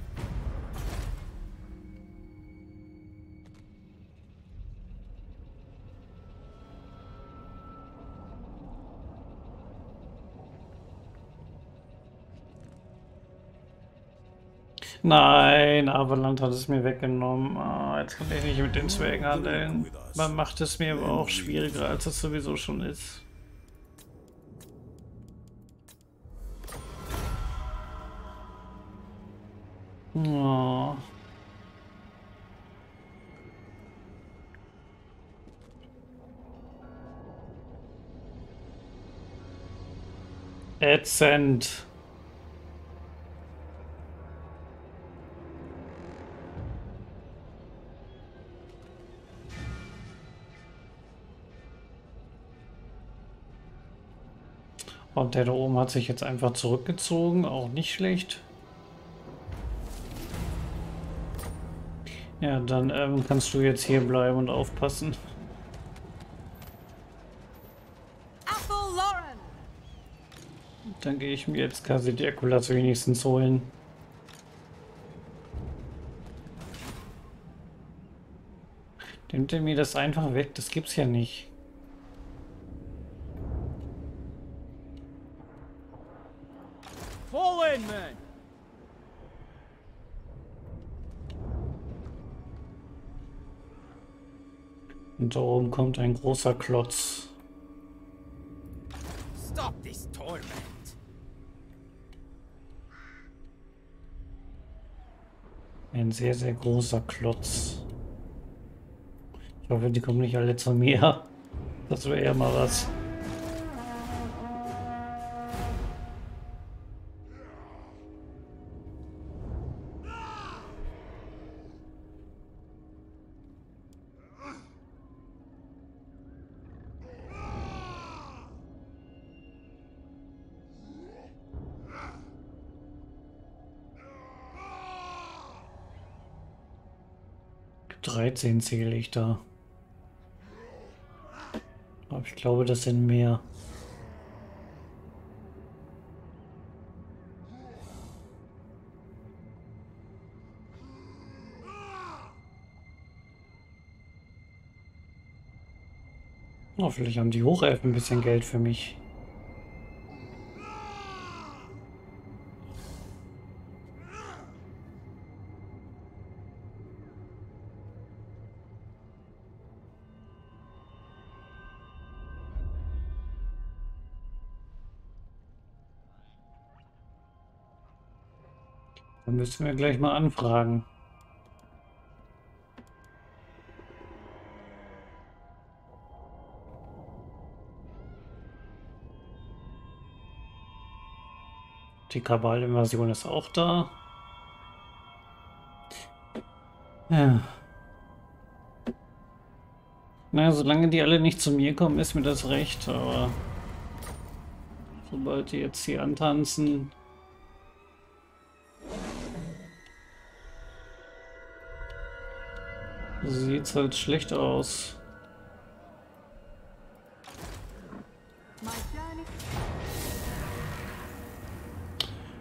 Nein, Avaland hat es mir weggenommen. Ah, jetzt kann ich nicht mit den Zwergen handeln. Man macht es mir aber auch schwieriger, als es sowieso schon ist. Oh. Ätzend. Und der da oben hat sich jetzt einfach zurückgezogen, auch nicht schlecht. Ja, dann ähm, kannst du jetzt hier bleiben und aufpassen. Dann gehe ich mir jetzt Casidierkulas wenigstens holen. Nimmt er mir das einfach weg? Das gibt's ja nicht. Fall in, men! Und da oben kommt ein großer Klotz. Stop this torment. Ein sehr, sehr großer Klotz. Ich hoffe, die kommen nicht alle zu mir. Das wäre eher mal was. Dreizehn zähle ich da. Aber ich glaube, das sind mehr. Vielleicht haben die Hochelfen ein bisschen Geld für mich. Müssen wir gleich mal anfragen. Die Kabal-Invasion ist auch da. Ja. Na, solange die alle nicht zu mir kommen, ist mir das recht, aber sobald die jetzt hier antanzen, sieht's halt schlecht aus.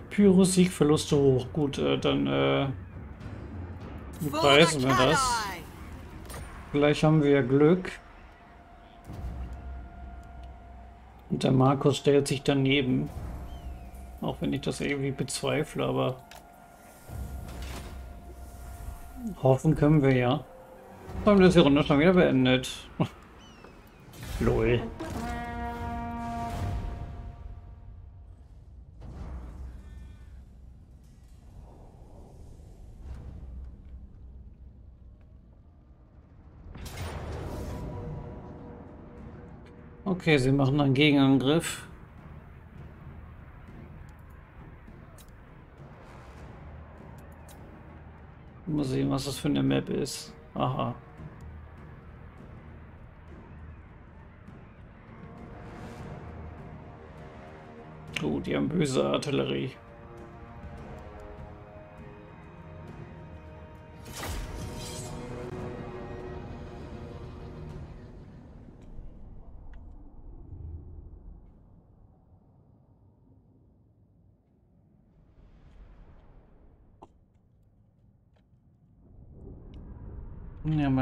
Pyrrhus Siegverluste hoch. Gut, äh, dann äh, preisen wir das. Vielleicht haben wir ja Glück. Und der Markus stellt sich daneben. Auch wenn ich das irgendwie bezweifle, aber hoffen können wir ja. Haben wir das die Runde schon wieder beendet. Lol. Okay, sie machen einen Gegenangriff. Mal sehen, was das für eine Map ist. Aha. Oh, die haben böse Artillerie.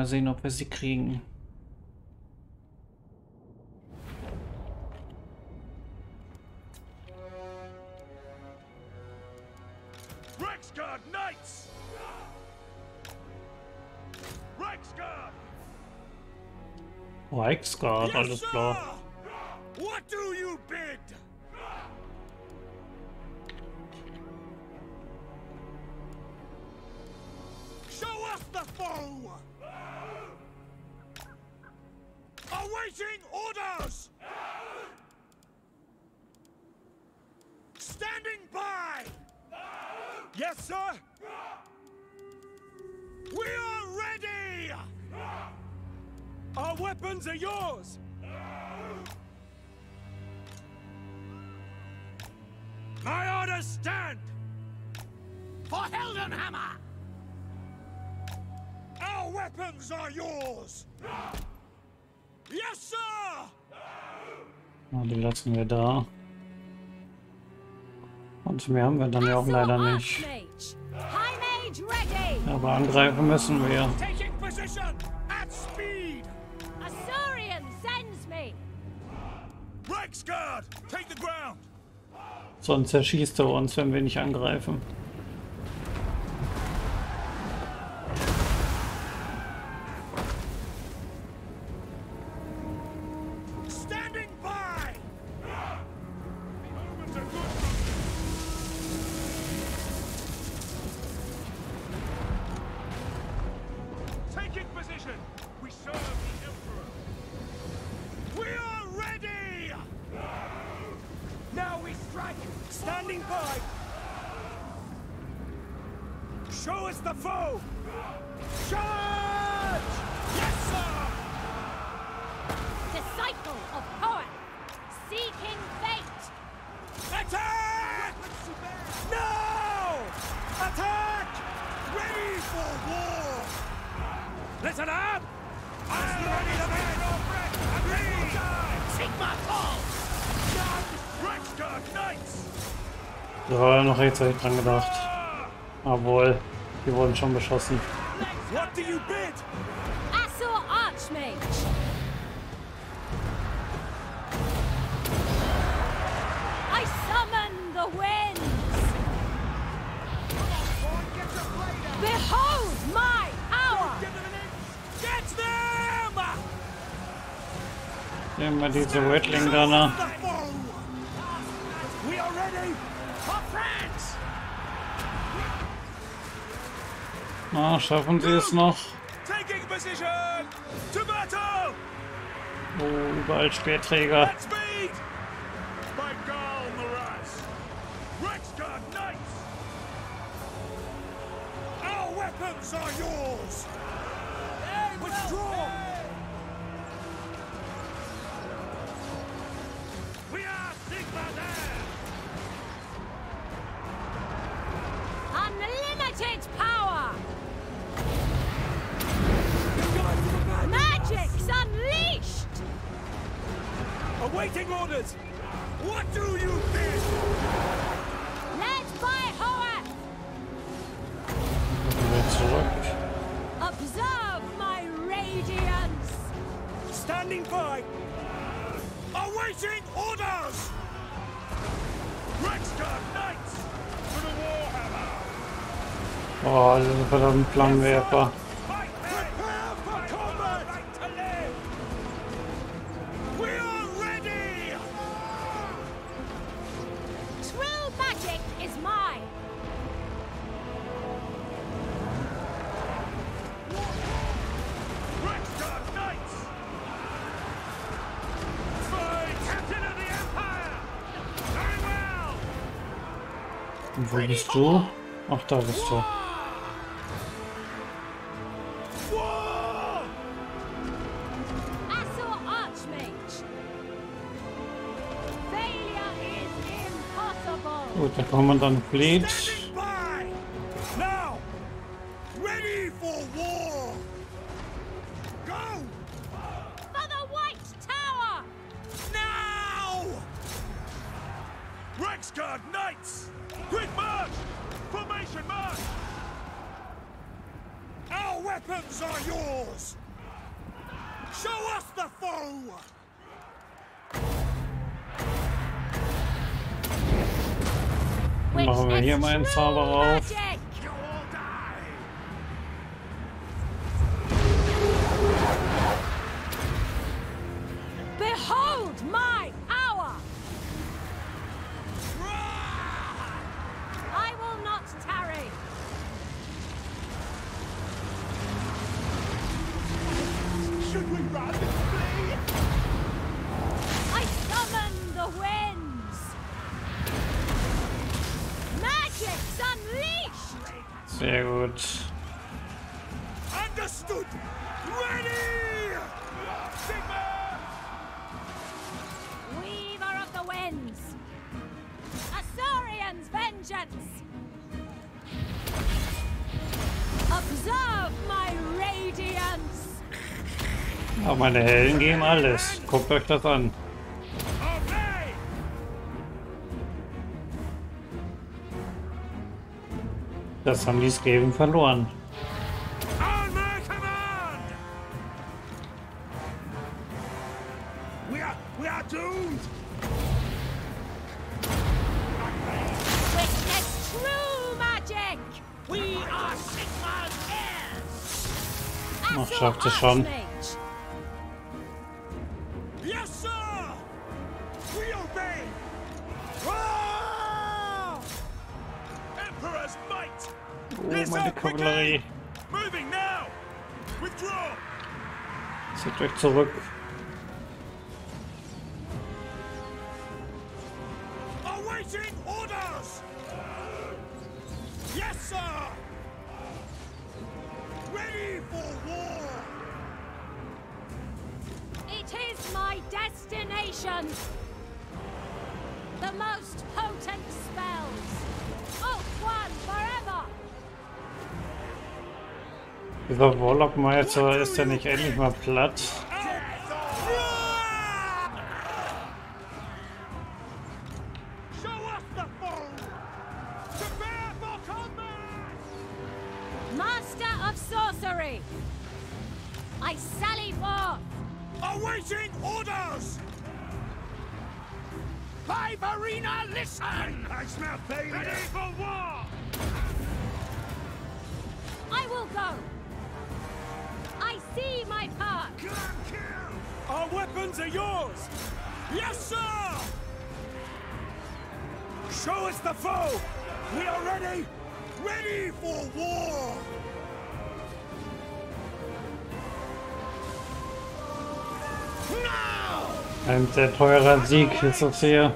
mal sehen, ob wir sie kriegen. Rexguard Knights! Rexguard! Rexguard, alles klar. wir dann ja auch leider nicht. Aber angreifen müssen wir. Sonst erschießt er uns, wenn wir nicht angreifen. dran gedacht. Jawohl, die wurden schon beschossen. What! Nehmen wir diese Wetling danach. Ne? schaffen sie es noch. Oh, überall Speerträger. Boah, das ist ein verdammt Langwerfer. Wo bist du? Ach, da bist du. Gut, da brauchen wir dann Blät. 好好好。Meine Helden geben alles. Guckt euch das an. Das haben die Skaven verloren. Ach, schafft es schon. zurück. jetzt ist er nicht endlich mal platt. sehr teurer Sieg, ist das hier.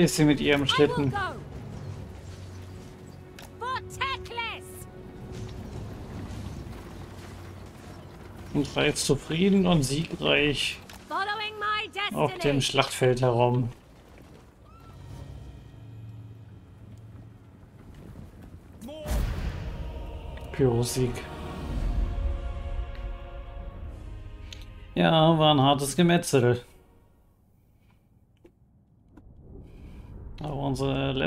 ist sie mit ihrem Schlitten? Und reizt zufrieden und siegreich auf dem Schlachtfeld herum. Pyrosieg. Ja, war ein hartes Gemetzel.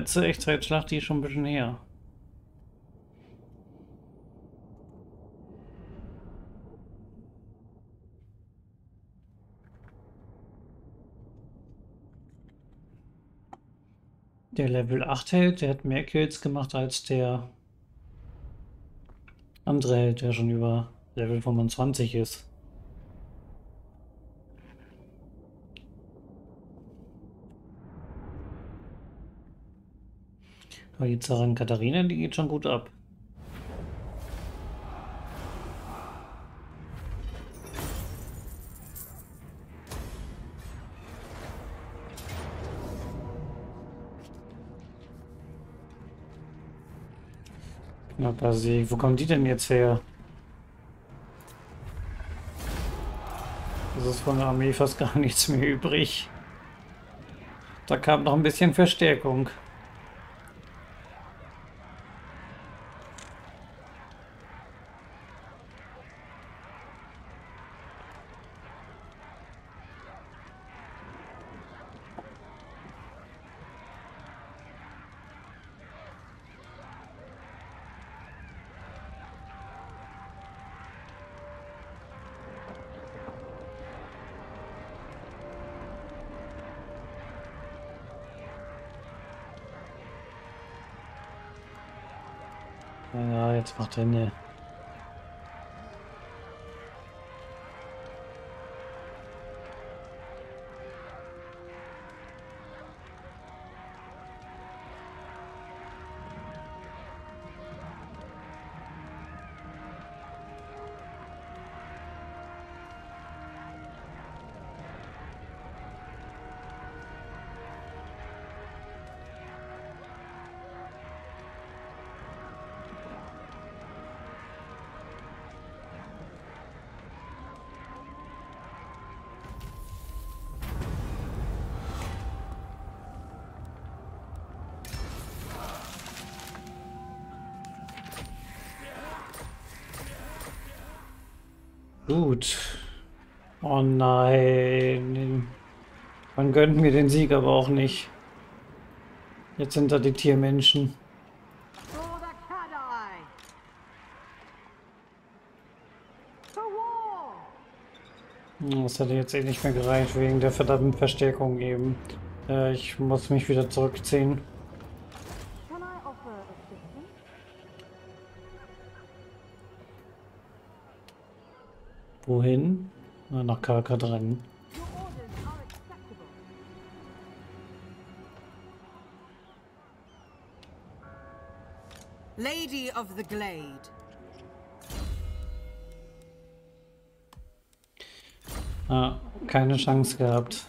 letzte Echtzeitschlacht, die ist schon ein bisschen her. Der Level 8 Held, der hat mehr Kills gemacht als der andere Held, der schon über Level 25 ist. Aber die Zarin Katharina, die geht schon gut ab. Na, Basi, wo kommen die denn jetzt her? Es ist von der Armee fast gar nichts mehr übrig. Da kam noch ein bisschen Verstärkung. Ja, jetzt Oh nein. Man gönnt mir den Sieg aber auch nicht. Jetzt sind da die Tiermenschen. Das hätte jetzt eh nicht mehr gereicht wegen der verdammten Verstärkung eben. Äh, ich muss mich wieder zurückziehen. KK dran. Lady of the Glade. Ah, keine Chance gehabt.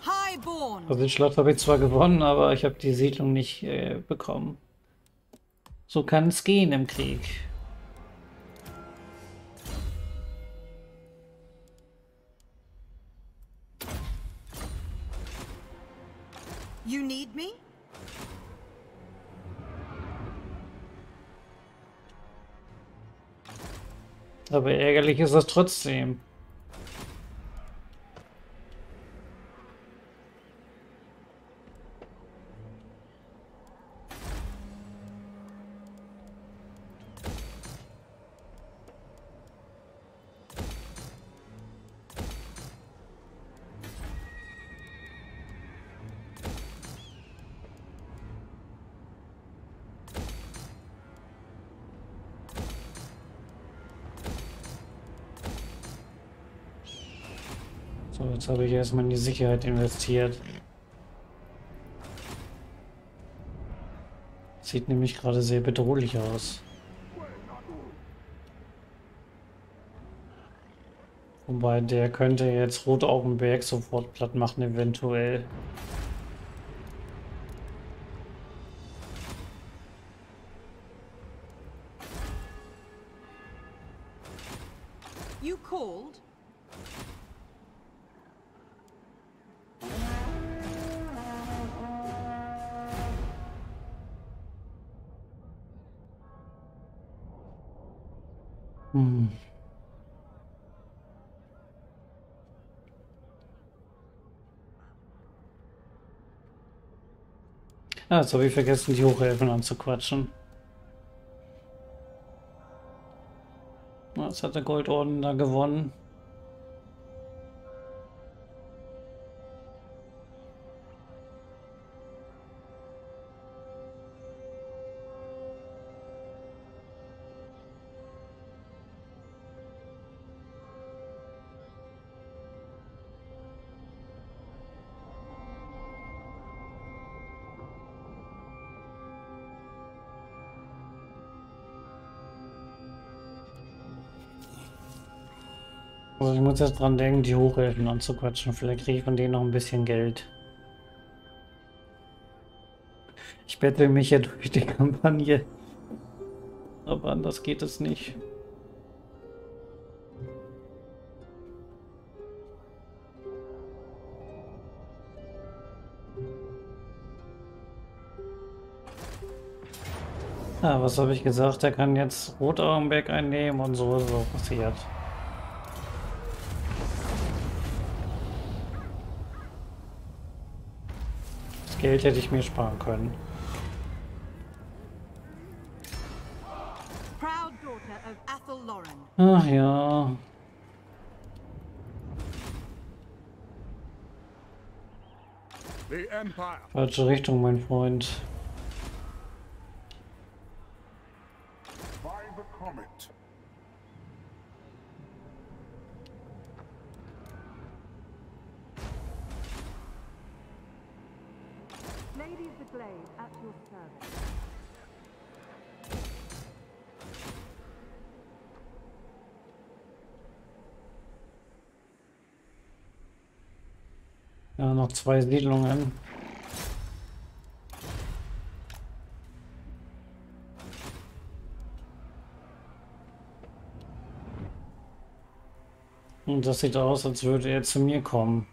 Also den Schlacht habe ich zwar gewonnen, aber ich habe die Siedlung nicht äh, bekommen. So kann es gehen im Krieg. Ist das trotzdem. Jetzt habe ich erstmal in die Sicherheit investiert. Sieht nämlich gerade sehr bedrohlich aus. Wobei der könnte jetzt Rotaugenberg sofort platt machen, eventuell. Jetzt habe ich vergessen, die Hochhelfen anzuquatschen. Jetzt hat der Goldorden da gewonnen. Also ich muss jetzt dran denken, die Hochhelfen anzuquatschen. Vielleicht kriege ich von denen noch ein bisschen Geld. Ich bettel mich ja durch die Kampagne. Aber anders geht es nicht. Ja, was habe ich gesagt? Er kann jetzt Rotaugenberg einnehmen und so ist passiert. Geld hätte ich mir sparen können. Ach ja. Falsche Richtung, mein Freund. By the comet. Lady of the Glade at your service. Ja, noch zwei Siedlungen. Und das sieht aus, als würde er zu mir kommen.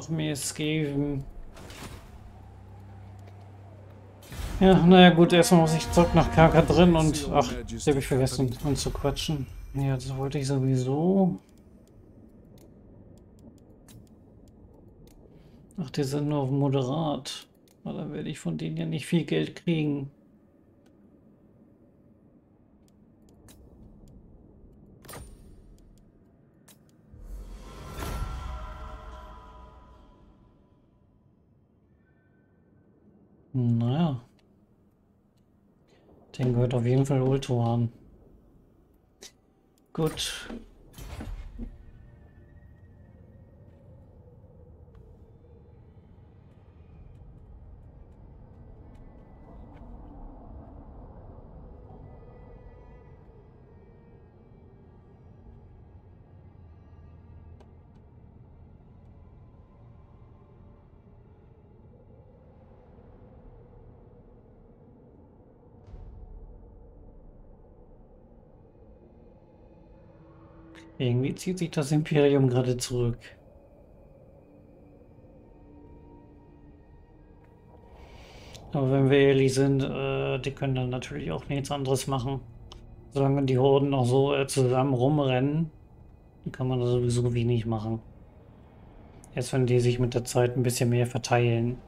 Noch mehr Skaven. Ja, naja gut, erstmal muss ich zurück nach KK drin und... Ach, habe ich vergessen anzuquatschen. Ja, das wollte ich sowieso. Ach, die sind nur auf moderat. Na, dann werde ich von denen ja nicht viel Geld kriegen. Den gehört auf jeden Fall Ultuan. Gut. Irgendwie zieht sich das Imperium gerade zurück. Aber wenn wir ehrlich sind, äh, die können dann natürlich auch nichts anderes machen. Solange die Horden noch so äh, zusammen rumrennen, kann man da sowieso wenig machen. Erst wenn die sich mit der Zeit ein bisschen mehr verteilen,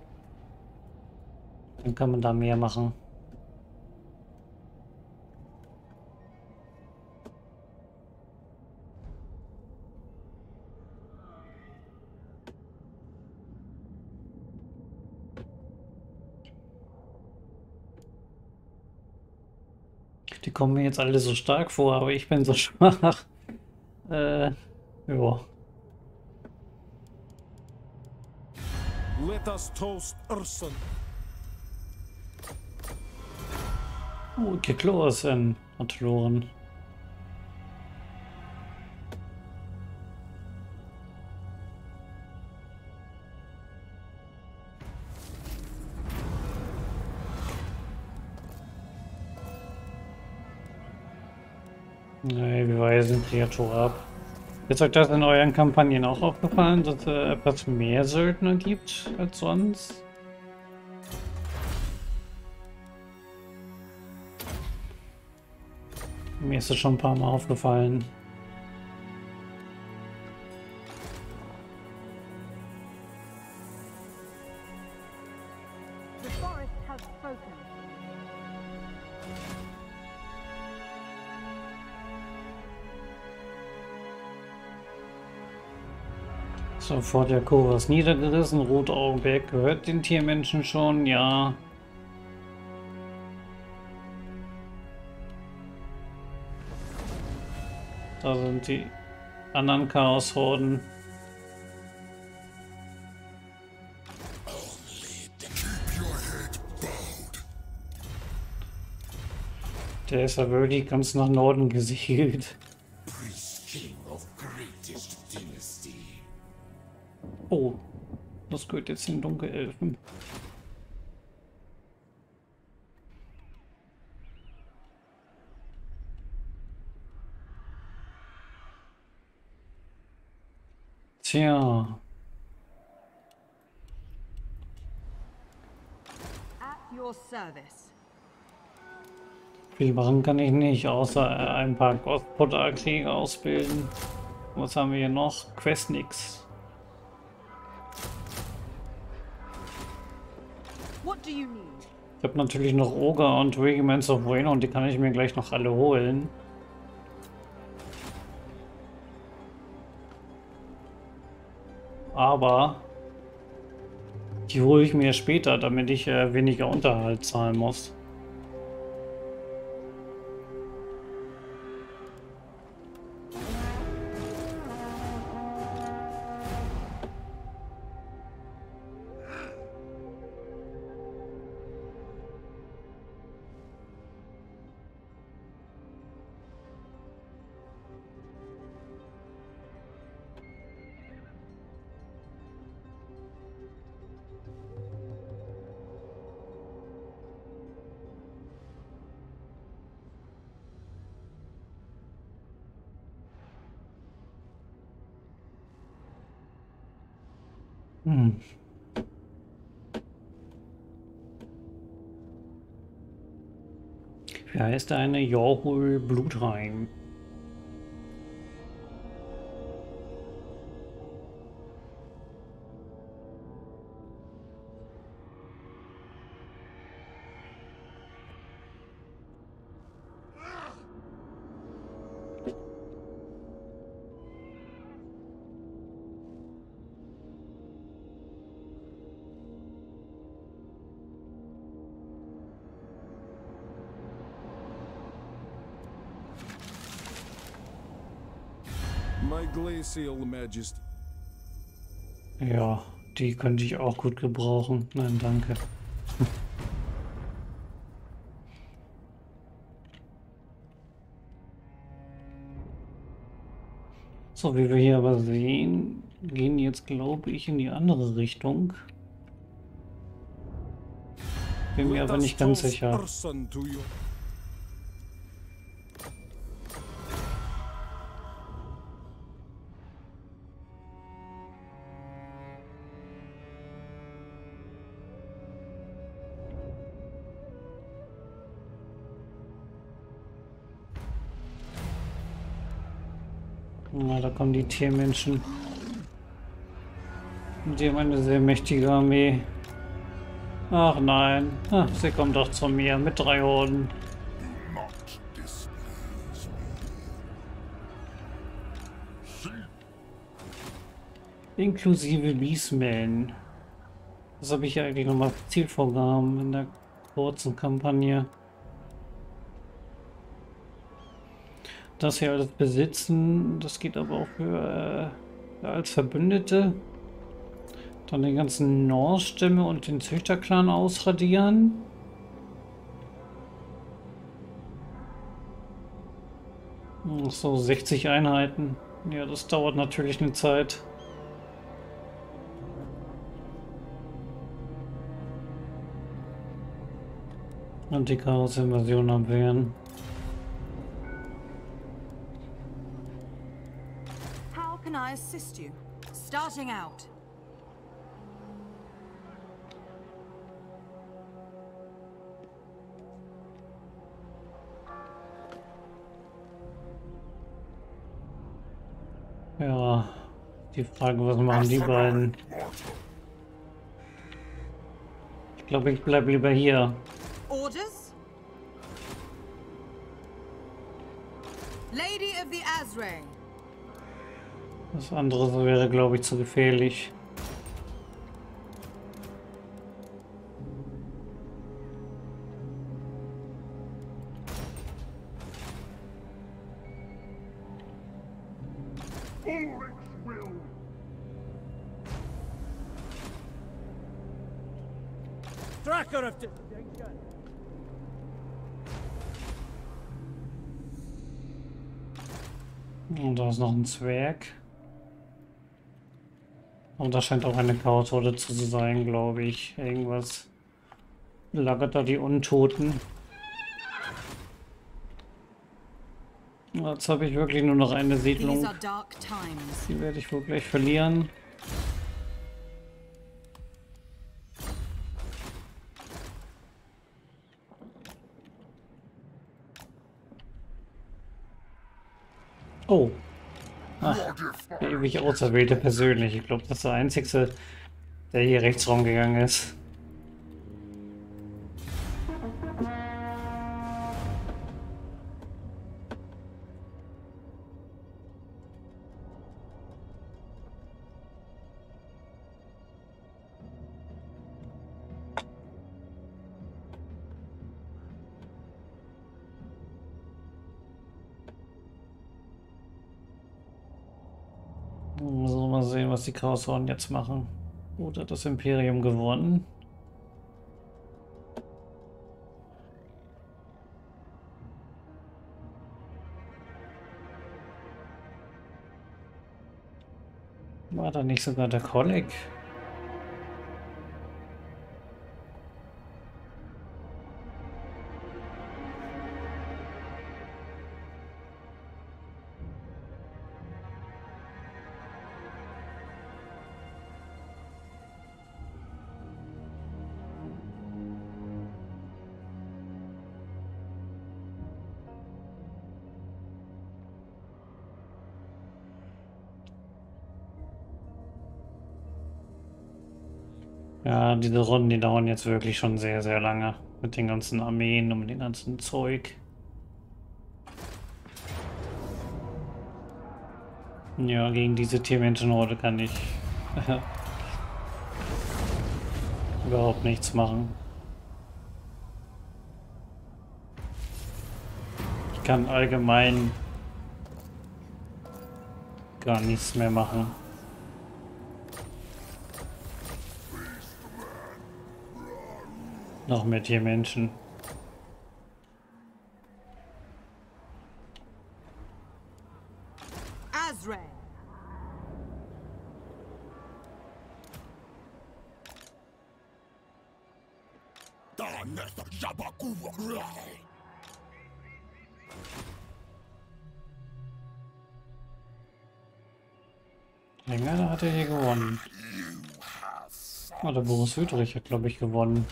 dann kann man da mehr machen. Kommen mir jetzt alle so stark vor, aber ich bin so schwach. Äh, ja. Let us toast Urson. Oh, Geklosen hat verloren. Nee, wir weisen Kreatur ab. Ist euch das in euren Kampagnen auch aufgefallen, dass es etwas mehr Söldner gibt als sonst? Mir ist es schon ein paar Mal aufgefallen. Sofort der Koras niedergerissen. Rotaugenberg gehört den Tiermenschen schon, ja. Da sind die anderen Chaos-Horden. Der ist ja wirklich ganz nach Norden gesiegelt. Gehört jetzt den Dunkelelfen. Tja, At your service. viel machen kann ich nicht, außer äh, ein paar Gospodar-Krieger ausbilden. Was haben wir hier noch? Quest nix. Ich habe natürlich noch Ogre und Regiments of Wayne und die kann ich mir gleich noch alle holen. Aber die hole ich mir später, damit ich äh, weniger Unterhalt zahlen muss. Der eine? Jorhul Blutrein. Ja, die könnte ich auch gut gebrauchen. Nein, danke. So, wie wir hier aber sehen, gehen jetzt, glaube ich, in die andere Richtung. Bin mir aber nicht ganz sicher. Kommen die Tiermenschen. Und die haben eine sehr mächtige Armee. Ach nein, ah, sie kommt doch zu mir mit drei Horden. Inklusive Beastman. Was habe ich eigentlich nochmal für Zielvorgaben in der kurzen Kampagne? Das hier alles besitzen, das geht aber auch für äh, als Verbündete. Dann den ganzen Norse-Stämme und den Züchterclan ausradieren. Ach so, 60 Einheiten. Ja, das dauert natürlich eine Zeit. Und die Chaos-Invasion abwehren. I assist you? Starting out. Ja, die Frage, was machen die beiden? Ich glaube, ich bleibe lieber hier. Orders? Lady of the Azray. Das andere wäre, glaube ich, zu gefährlich. Und da ist noch ein Zwerg. Und da scheint auch eine Chaoshorde zu sein, glaube ich. Irgendwas lagert da die Untoten. Jetzt habe ich wirklich nur noch eine Siedlung. Die werde ich wohl gleich verlieren. Oh. Ewig Auserwählte persönlich. Ich glaube, das ist der Einzige, der hier rechts rumgegangen ist. Chaoshorden jetzt machen. Hat das Imperium gewonnen. War da nicht sogar der Kolleg? Diese Runden, die dauern jetzt wirklich schon sehr, sehr lange. Mit den ganzen Armeen und mit dem ganzen Zeug. Ja, gegen diese Tiermenschenhorde kann ich überhaupt nichts machen. Ich kann allgemein gar nichts mehr machen. Noch mehr Tiermenschen. Azrael. Länger hat er hier gewonnen. Ah, der Boris Wüterich hat, glaube ich, gewonnen.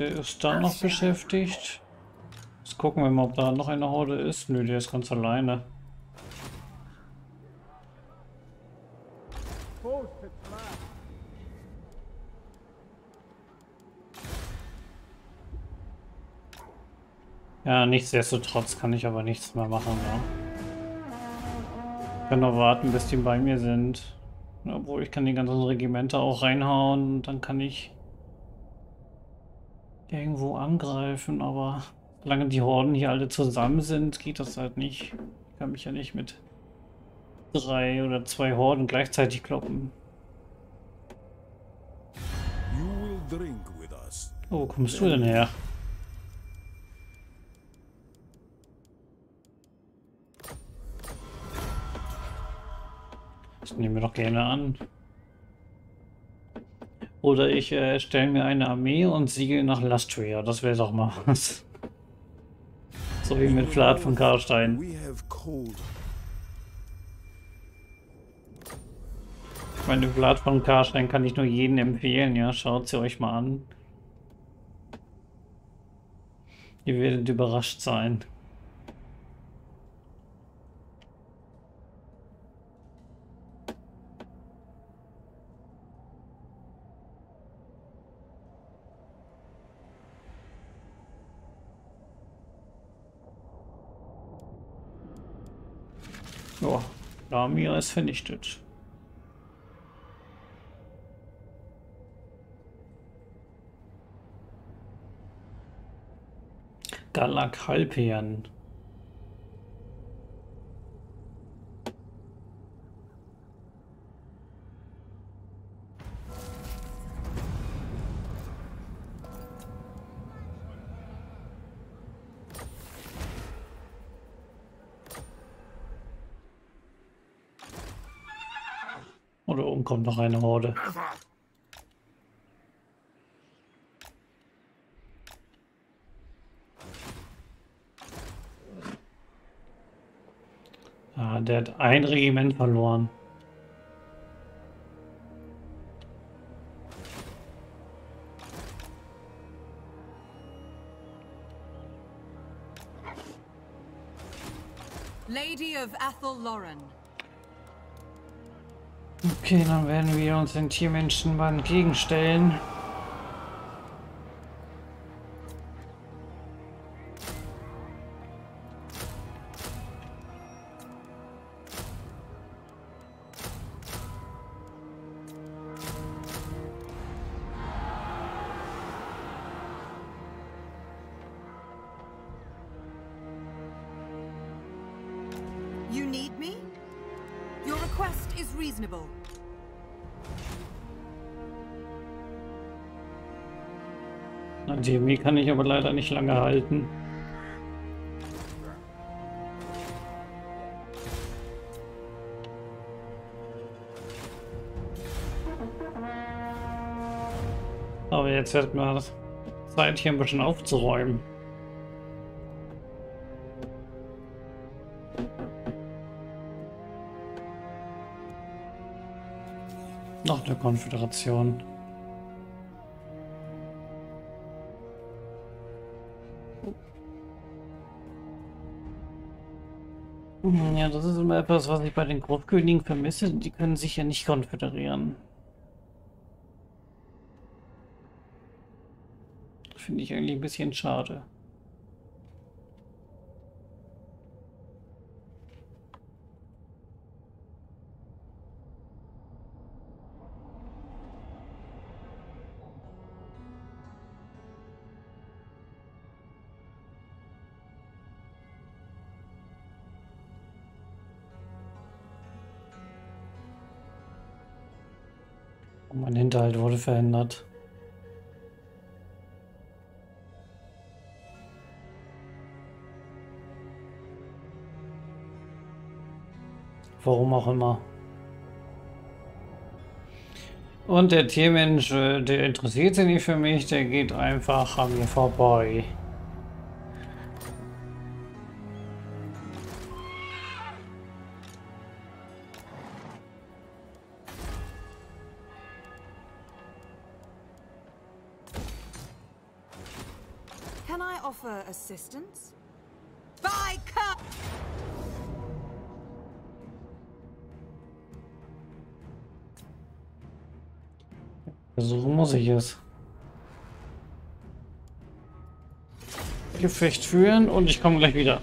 Der ist da noch beschäftigt. Jetzt gucken wir mal, ob da noch eine Horde ist. Nö, der ist ganz alleine. Ja, nichtsdestotrotz kann ich aber nichts mehr machen, ja. Ich kann noch warten, bis die bei mir sind. Obwohl, ich kann die ganzen Regimenter auch reinhauen und dann kann ich irgendwo angreifen, aber solange die Horden hier alle zusammen sind, geht das halt nicht. Ich kann mich ja nicht mit drei oder zwei Horden gleichzeitig kloppen. Oh, wo kommst du denn her? Das nehmen wir doch gerne an. Oder ich äh, stelle mir eine Armee und siege nach Lastria. Das wäre doch mal was. So wie mit Vlad von Karstein. Ich meine, Vlad von Karstein kann ich nur jedem empfehlen. Ja, schaut sie euch mal an. Ihr werdet überrascht sein. Ja, Lamia ist vernichtet. Galakalpian. da kommt noch eine Horde. Ah, der hat ein Regiment verloren. Lady of Athel Lauren. Okay, dann werden wir uns den Tiermenschen mal entgegenstellen. Leider nicht lange halten. Aber jetzt wird mal Zeit, hier ein bisschen aufzuräumen. Noch eine Konföderation. Ja, das ist immer etwas, was ich bei den Großkönigen vermisse. Die können sich ja nicht konföderieren. Finde ich eigentlich ein bisschen schade. Verändert. Warum auch immer. Und der Tiermensch, äh, der interessiert sich nicht für mich, der geht einfach an mir vorbei. Versuchen muss ich es. Gefecht führen und ich komme gleich wieder.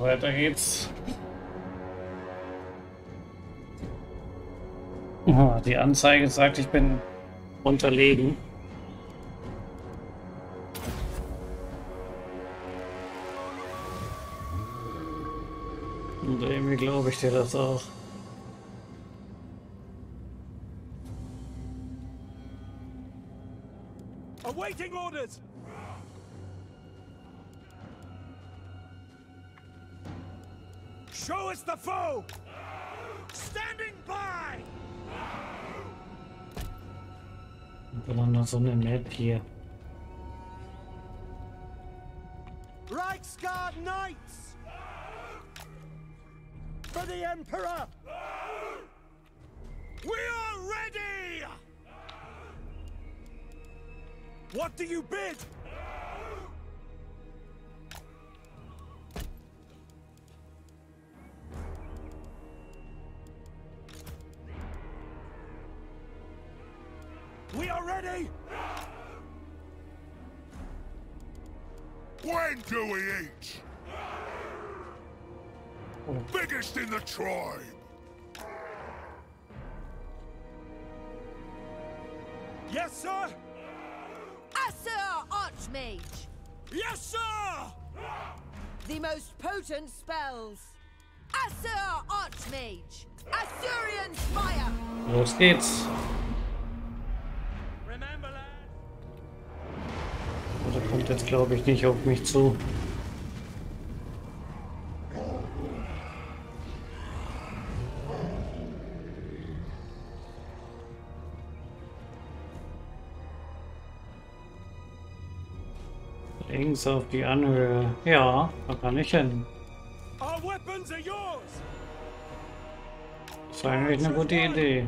Weiter geht's. Ah, die Anzeige sagt, ich bin unterlegen. Und irgendwie glaube ich dir das auch. Awaiting orders! Foe! Standing by! Und noch so eine Map hier. Potent spells. Acer Archmage! Assyrian Fire! Los geht's. Der kommt jetzt, glaube ich, nicht auf mich zu. Links auf die Anhöhe. Ja, da kann ich hin. Our weapons are yours! Das ist eigentlich eine gute Idee.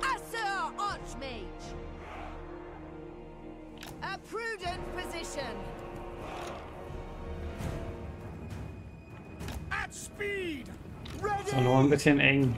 Acer Archmage! A prudent position. At speed! Ist auch noch ein bisschen eng.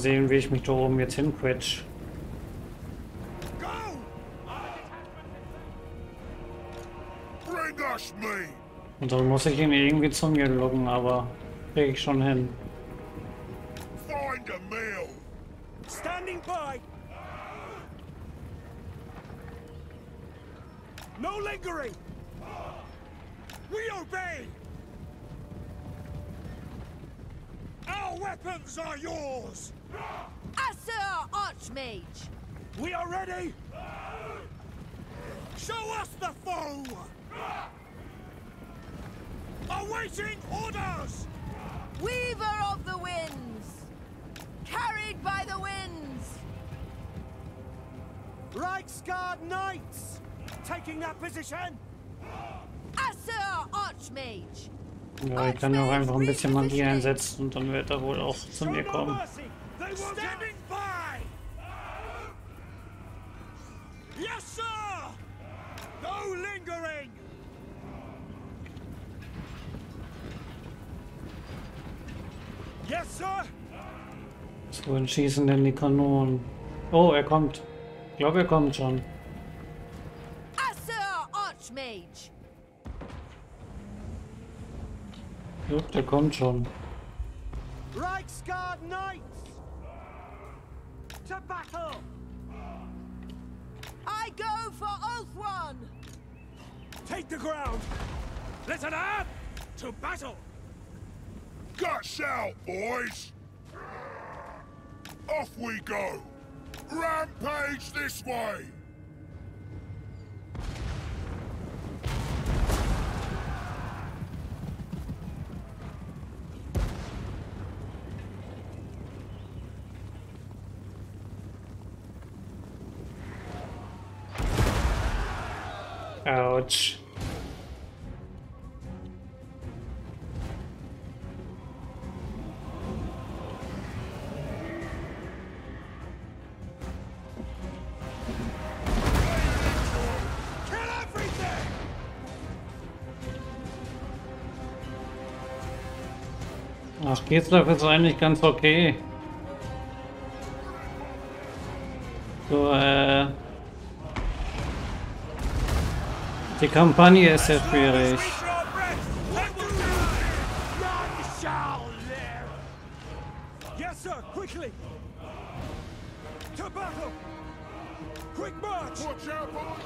Sehen, wie ich mich da oben jetzt hinquetsch. Und dann muss ich ihn irgendwie zu mir locken, aber krieg ich schon hin. Find a meal. Standing by! No lingering! We obey! Our weapons are yours! Acer Archmage! We are ready! Show us the foe! Awaiting orders! Weaver of the winds! Carried by the winds! Reichsguard Knights! Taking that position! Acer Archmage! Ja, ich kann ja auch einfach ein bisschen Magie einsetzen und dann wird er wohl auch zu mir kommen. Will Standing by! Yes, sir! No lingering! Yes, sir! Wohin schießen denn die Kanonen? Oh, er kommt. Ich glaube, er kommt schon. Archmage! Jupp, der kommt schon. Reichsguard Knights! To battle! I go for Oath One! Take the ground! Listen up! To battle! Guts out, boys. Off we go. Rampage this way. Autsch. Ach, Getzlaff ist eigentlich ganz okay. So, äh, Die Kampagne ist sehr schwierig.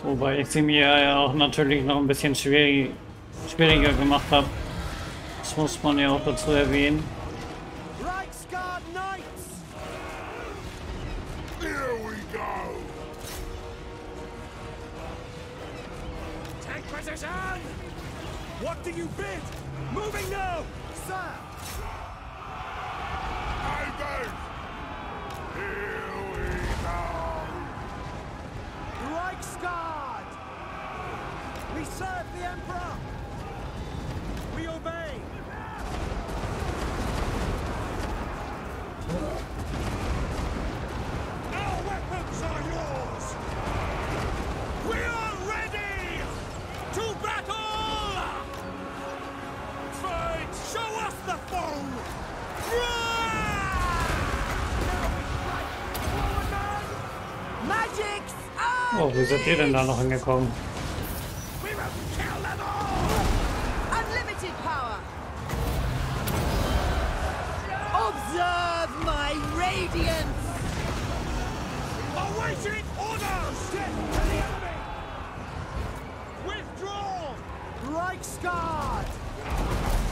Wobei ich sie mir ja auch natürlich noch ein bisschen schwierig, schwieriger gemacht habe. Das muss man ja auch dazu erwähnen. seid ihr denn da noch hingekommen?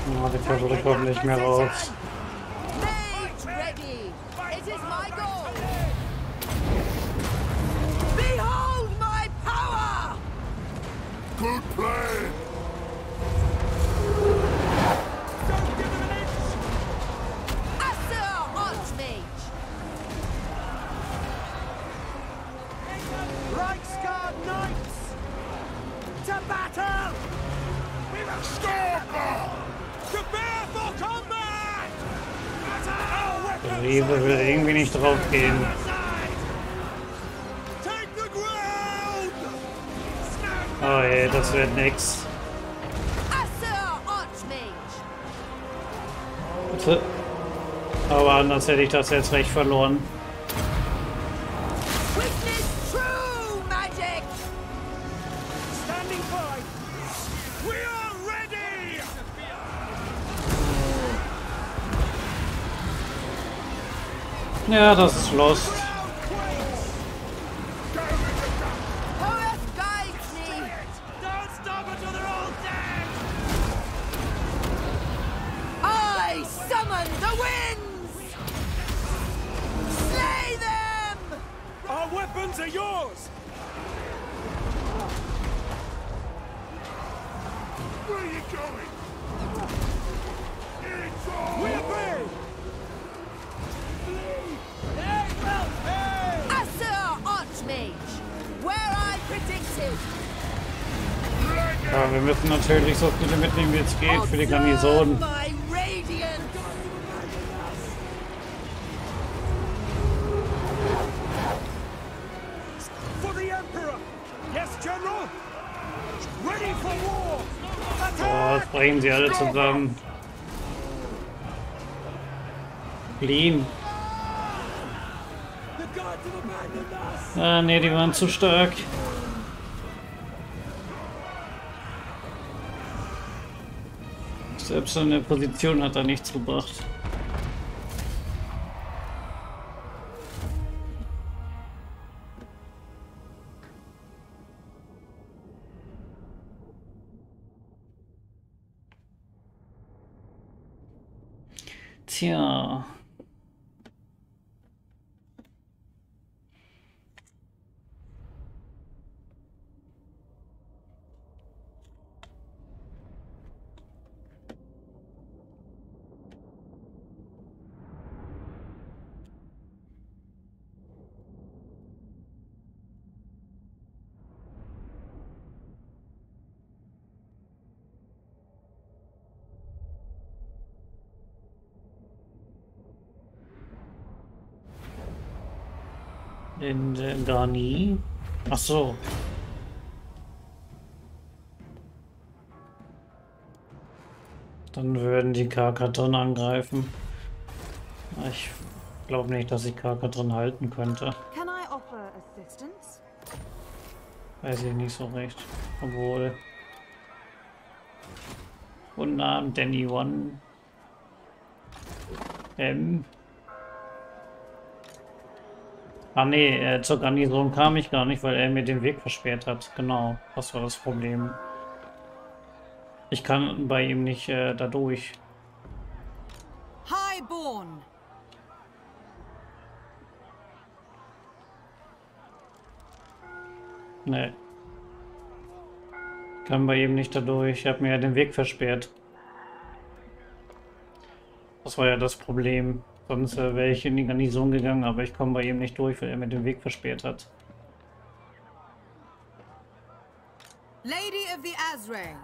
Ja, die Person kommt nicht mehr raus. hätte ich das jetzt recht verloren. Ja, das ist los. geht für die Garnison. Oh, bringen sie alle zusammen. Fliehen. Ah, ne, die waren zu stark. so eine Position hat da nichts gebracht. gar nie? Ach so. Dann würden die Karkatron angreifen. Ich glaube nicht, dass ich Karkatron halten könnte. Weiß ich nicht so recht. Obwohl. Guten Abend, Danny One. M. Ah nee, äh, zur Garnison kam ich gar nicht, weil er mir den Weg versperrt hat. Genau, das war das Problem. Ich kann bei ihm nicht äh, da durch. Highborn! Nee. Kann bei ihm nicht da durch. Ich habe mir ja den Weg versperrt. Das war ja das Problem. Sonst äh, wäre ich in die Garnison gegangen, aber ich komme bei ihm nicht durch, weil er mir den Weg versperrt hat. Lady of the Azrael!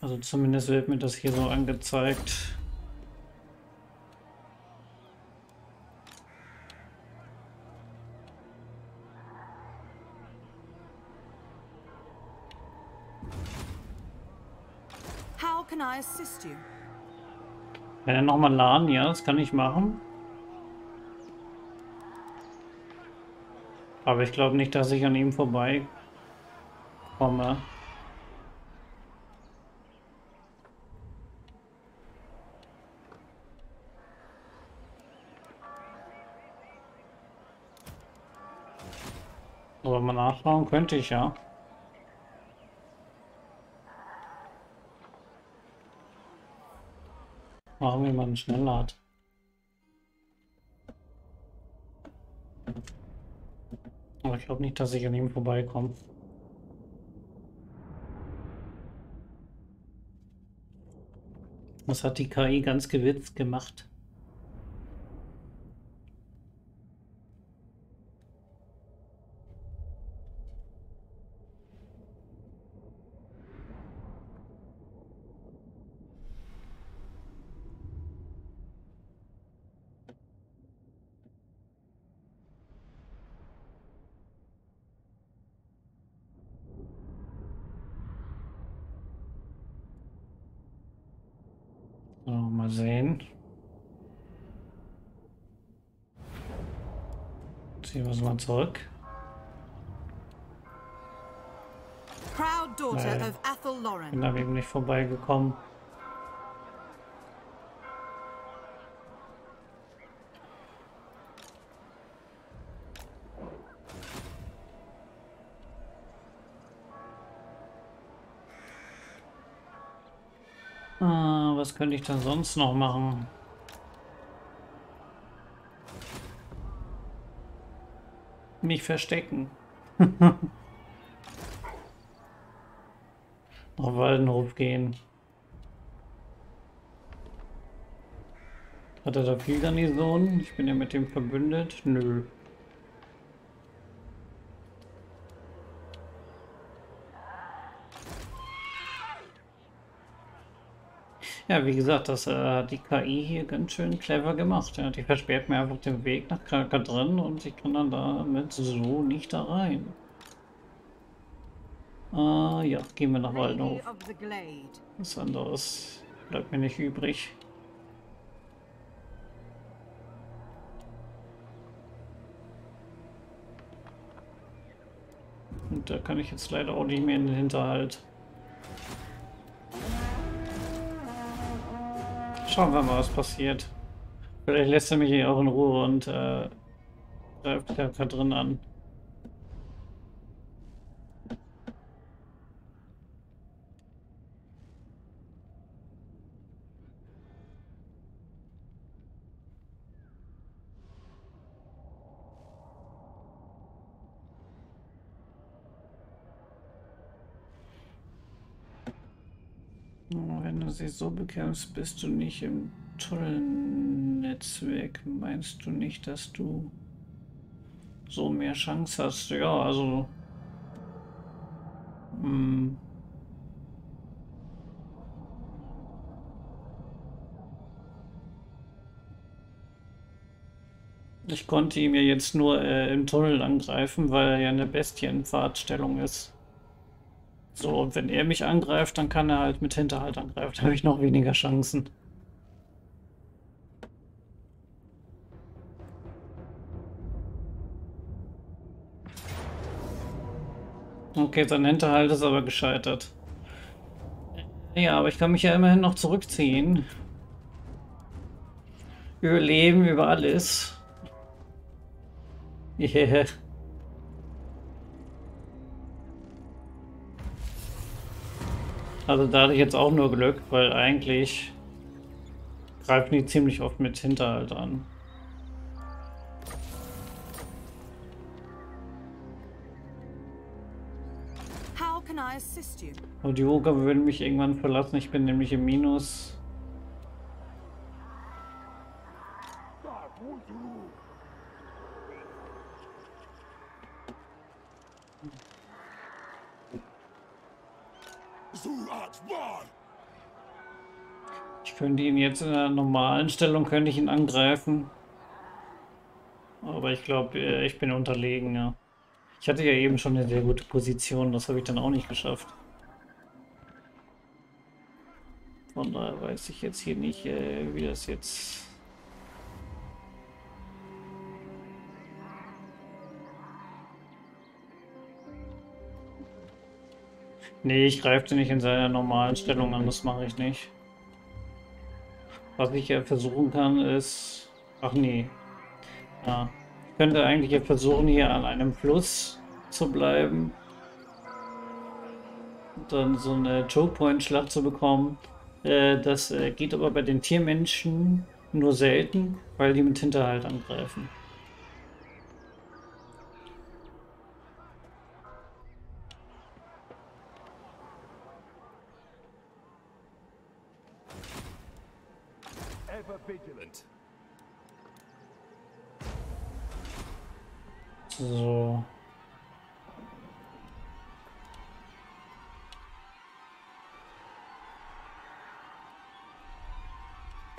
Also zumindest wird mir das hier so angezeigt. Wenn er nochmal laden, ja, das kann ich machen. Aber ich glaube nicht, dass ich an ihm vorbei komme. Aber mal nachschauen könnte ich ja. Machen wir mal einen Schnelllad. Aber ich glaube nicht, dass ich an ihm vorbeikomme. Das hat die KI ganz gewitzt gemacht. So, mal sehen. Ziehen wir es mal zurück. Lauren. Bin da eben nicht vorbeigekommen. Ah, was könnte ich denn sonst noch machen? Mich verstecken. Auf Waldenhof gehen. Hat er da viel Garnison? Ich bin ja mit dem verbündet. Nö. Ja, wie gesagt, das äh, hat die KI hier ganz schön clever gemacht. Ja, die versperrt mir einfach den Weg nach Kraka drin und ich kann dann damit so nicht da rein. Ah, ja, gehen wir nach Waldhof. Was anderes bleibt mir nicht übrig. Und da kann ich jetzt leider auch nicht mehr in den Hinterhalt. Schauen wir mal, was passiert. Vielleicht lässt er mich hier auch in Ruhe und äh, greift da drin an. Sie so bekämpfst, bist du nicht im Tunnelnetzwerk. Meinst du nicht, dass du so mehr Chance hast? Ja, also. Hm. Ich konnte ihm ja jetzt nur äh, im Tunnel angreifen, weil er ja eine Bestienfahrtstellung ist. So, und wenn er mich angreift, dann kann er halt mit Hinterhalt angreifen. Da habe ich noch weniger Chancen. Okay, sein Hinterhalt ist aber gescheitert. Ja, aber ich kann mich ja immerhin noch zurückziehen. Überleben über alles. Yeah. Also da hatte ich jetzt auch nur Glück, weil eigentlich greifen die ziemlich oft mit Hinterhalt an. Und die Oger würden mich irgendwann verlassen. Ich bin nämlich im Minus. Ich könnte ihn jetzt in der normalen Stellung könnte ich ihn angreifen. Aber ich glaube, ich bin unterlegen, ja. Ich hatte ja eben schon eine sehr gute Position, das habe ich dann auch nicht geschafft. Von daher weiß ich jetzt hier nicht, äh, wie das jetzt... Nee, ich greife den nicht in seiner normalen Stellung an, das mache ich nicht. Was ich ja versuchen kann, ist... Ach nee. Ja. Ich könnte eigentlich ja versuchen, hier an einem Fluss zu bleiben. Und dann so eine Choke-Point-Schlacht zu bekommen. Äh, das äh, geht aber bei den Tiermenschen nur selten, weil die mit Hinterhalt angreifen.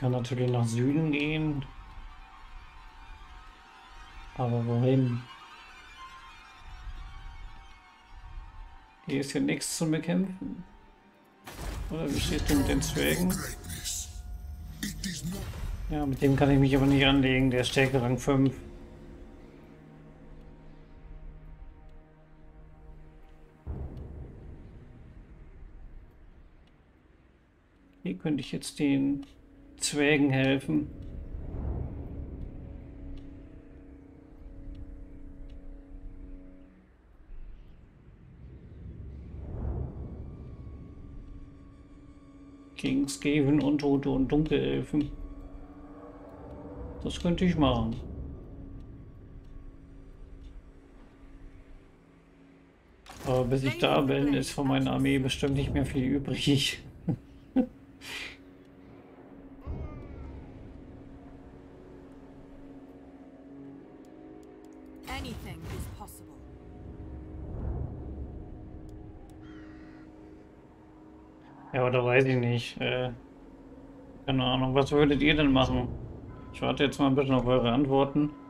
Kann natürlich nach Süden gehen. Aber wohin? Hier ist ja nichts zu bekämpfen. Oder wie steht du mit den Zwergen? Ja, mit dem kann ich mich aber nicht anlegen. Der ist Stärke Rang 5. Hier könnte ich jetzt den Zwergen helfen. Gegen Skaven, Untote und Dunkelelfen. Das könnte ich machen. Aber bis ich da bin, ist von meiner Armee bestimmt nicht mehr viel übrig. Ja, oder weiß ich nicht. Äh, keine Ahnung, was würdet ihr denn machen? Ich warte jetzt mal ein bisschen auf eure Antworten.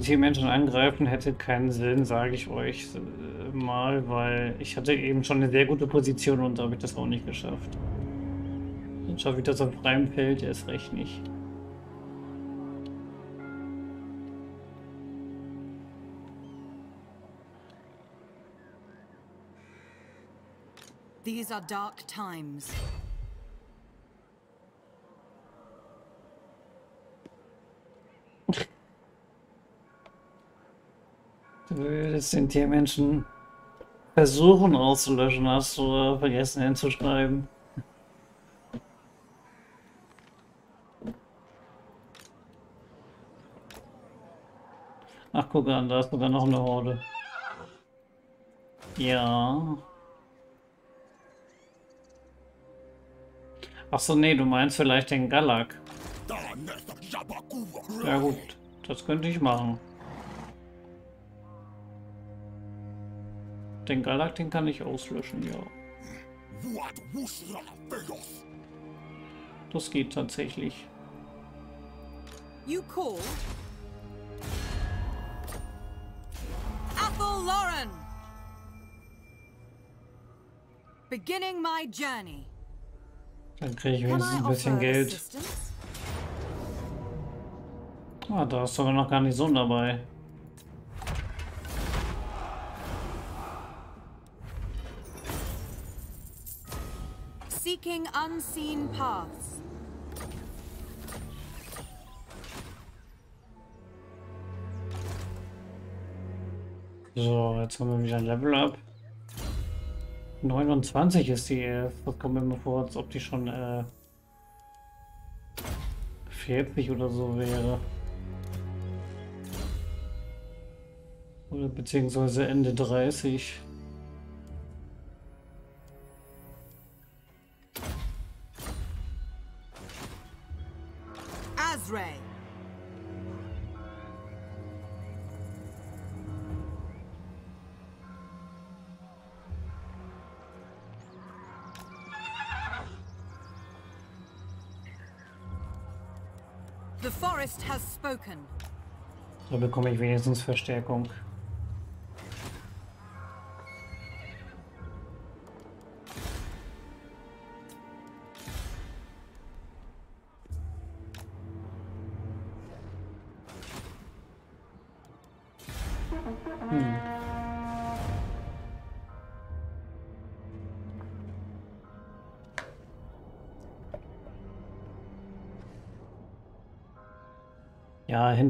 Also die Menschen angreifen hätte keinen Sinn, sage ich euch äh, mal, weil ich hatte eben schon eine sehr gute Position und da habe ich das auch nicht geschafft. Dann schaffe ich das auf freiem Feld erst recht nicht. These are dark times. Würdest den Tiermenschen versuchen auszulöschen, hast du äh, vergessen hinzuschreiben. Ach, guck an, da ist sogar noch eine Horde. Ja. Achso, nee, du meinst vielleicht den Galak. Ja gut, das könnte ich machen. Den Galak, den kann ich auslöschen, ja. Das geht tatsächlich. You call? Athel Lauren! Beginning my journey. Dann kriege ich wenigstens ein bisschen Geld. Ah, da ist sogar noch gar nicht so dabei. Seeking unseen paths. So, jetzt haben wir wieder ein Level Up. 29 ist die erst. Das kommt mir immer vor, als ob die schon äh, 40 oder so wäre. Oder beziehungsweise Ende 30. bekomme ich wenigstens Verstärkung.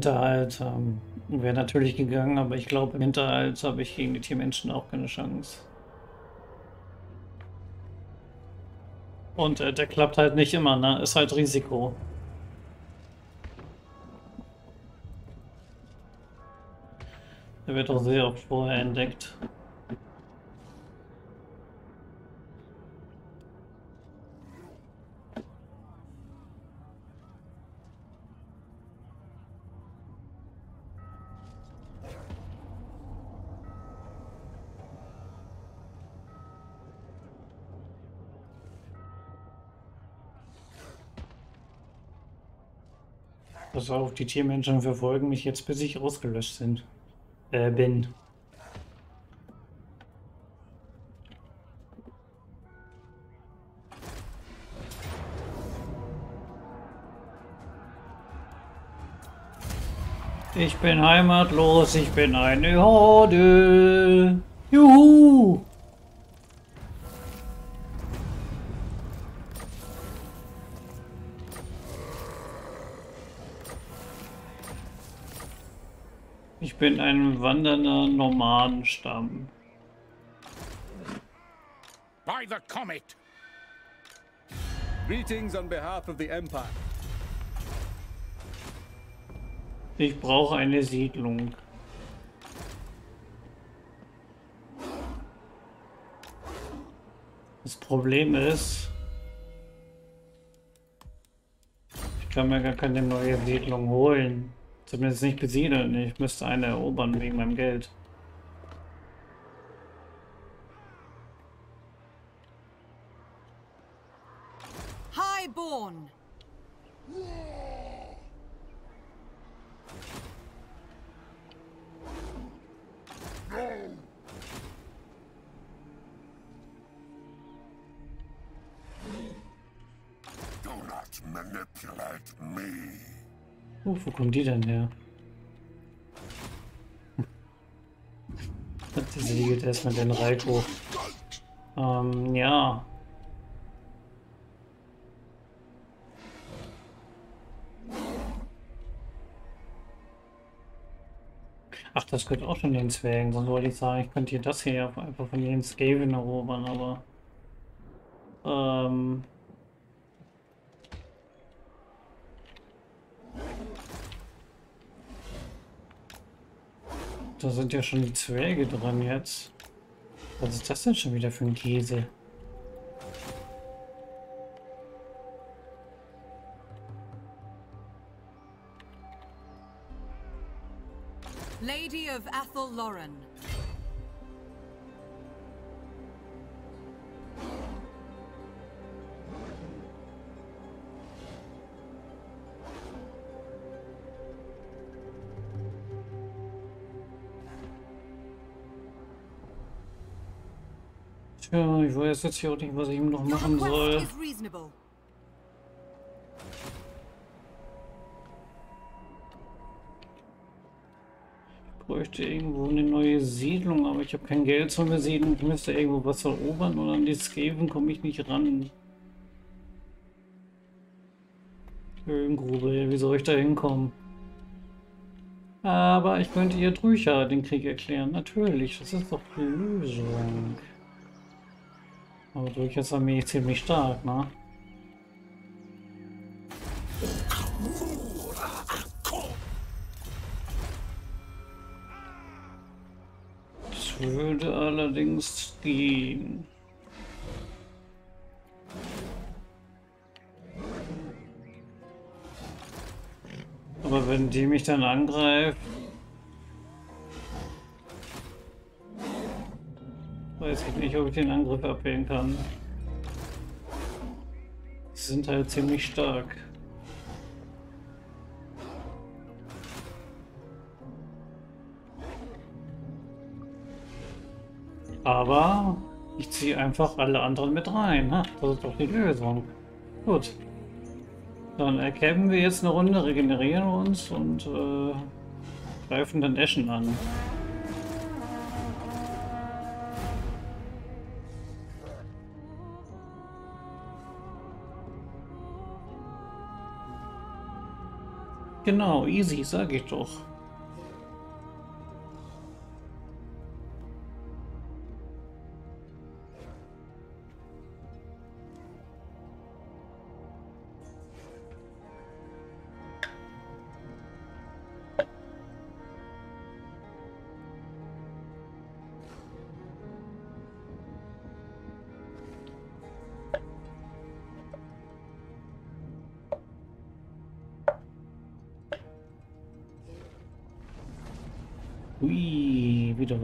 Hinterhalt ähm, wäre natürlich gegangen, aber ich glaube, im Hinterhalt habe ich gegen die Tiermenschen auch keine Chance. Und äh, der klappt halt nicht immer, ne? Ist halt Risiko. Der wird auch sehr oft vorher entdeckt. Auf, die Tiermenschen verfolgen mich jetzt, bis ich ausgelöscht sind. Äh, bin. Ich bin heimatlos, ich bin eine Horde. Juhu! Bin ein wandernder Nomadenstamm. By the comet! Greetings on behalf of the Empire. Ich brauche eine Siedlung. Das Problem ist, ich kann mir gar keine neue Siedlung holen. Zumindest nicht besiedeln. Ich müsste eine erobern wegen meinem Geld. Kommen die denn her? Diese liegt erstmal den Reiko. Ähm, ja. Ach, das gehört auch schon den Zwergen. Sonst wollte ich sagen, ich könnte hier das hier einfach von den Skaven erobern, aber... Ähm... Da sind ja schon die Zwerge dran jetzt. Was ist das denn schon wieder für ein Käse? Lady of Athel Lauren. Tja, ich weiß jetzt hier auch nicht, was ich noch Your machen soll. Ich bräuchte irgendwo eine neue Siedlung, aber ich habe kein Geld zur Besiedlung. Ich müsste irgendwo was erobern und an die Skaven komme ich nicht ran. Höhlengrube, wie soll ich da hinkommen? Aber ich könnte ihr Drücher den Krieg erklären. Natürlich, das ist doch die Lösung. Aber Drüchers Armee ziemlich stark, ne? Das würde allerdings gehen. Aber wenn die mich dann angreift, weiß ich nicht, ob ich den Angriff abwehren kann. Sie sind halt ziemlich stark. Aber ich ziehe einfach alle anderen mit rein. Ha, das ist doch die Lösung. Gut. Dann erkämpfen wir jetzt eine Runde, regenerieren uns und äh, greifen dann Eschen an. Genau, easy, sag ich doch.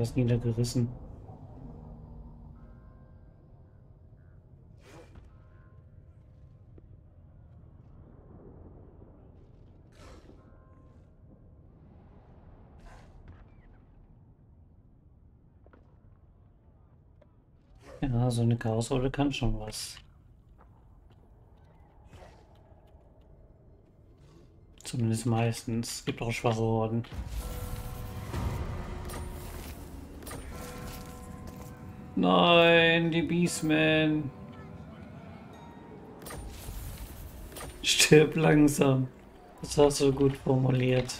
Was niedergerissen. Ja, so eine Chaosorde kann schon was. Zumindest meistens. Es gibt auch schwache Horden. Nein, die Beastman. Stirb langsam. Das hast du gut formuliert.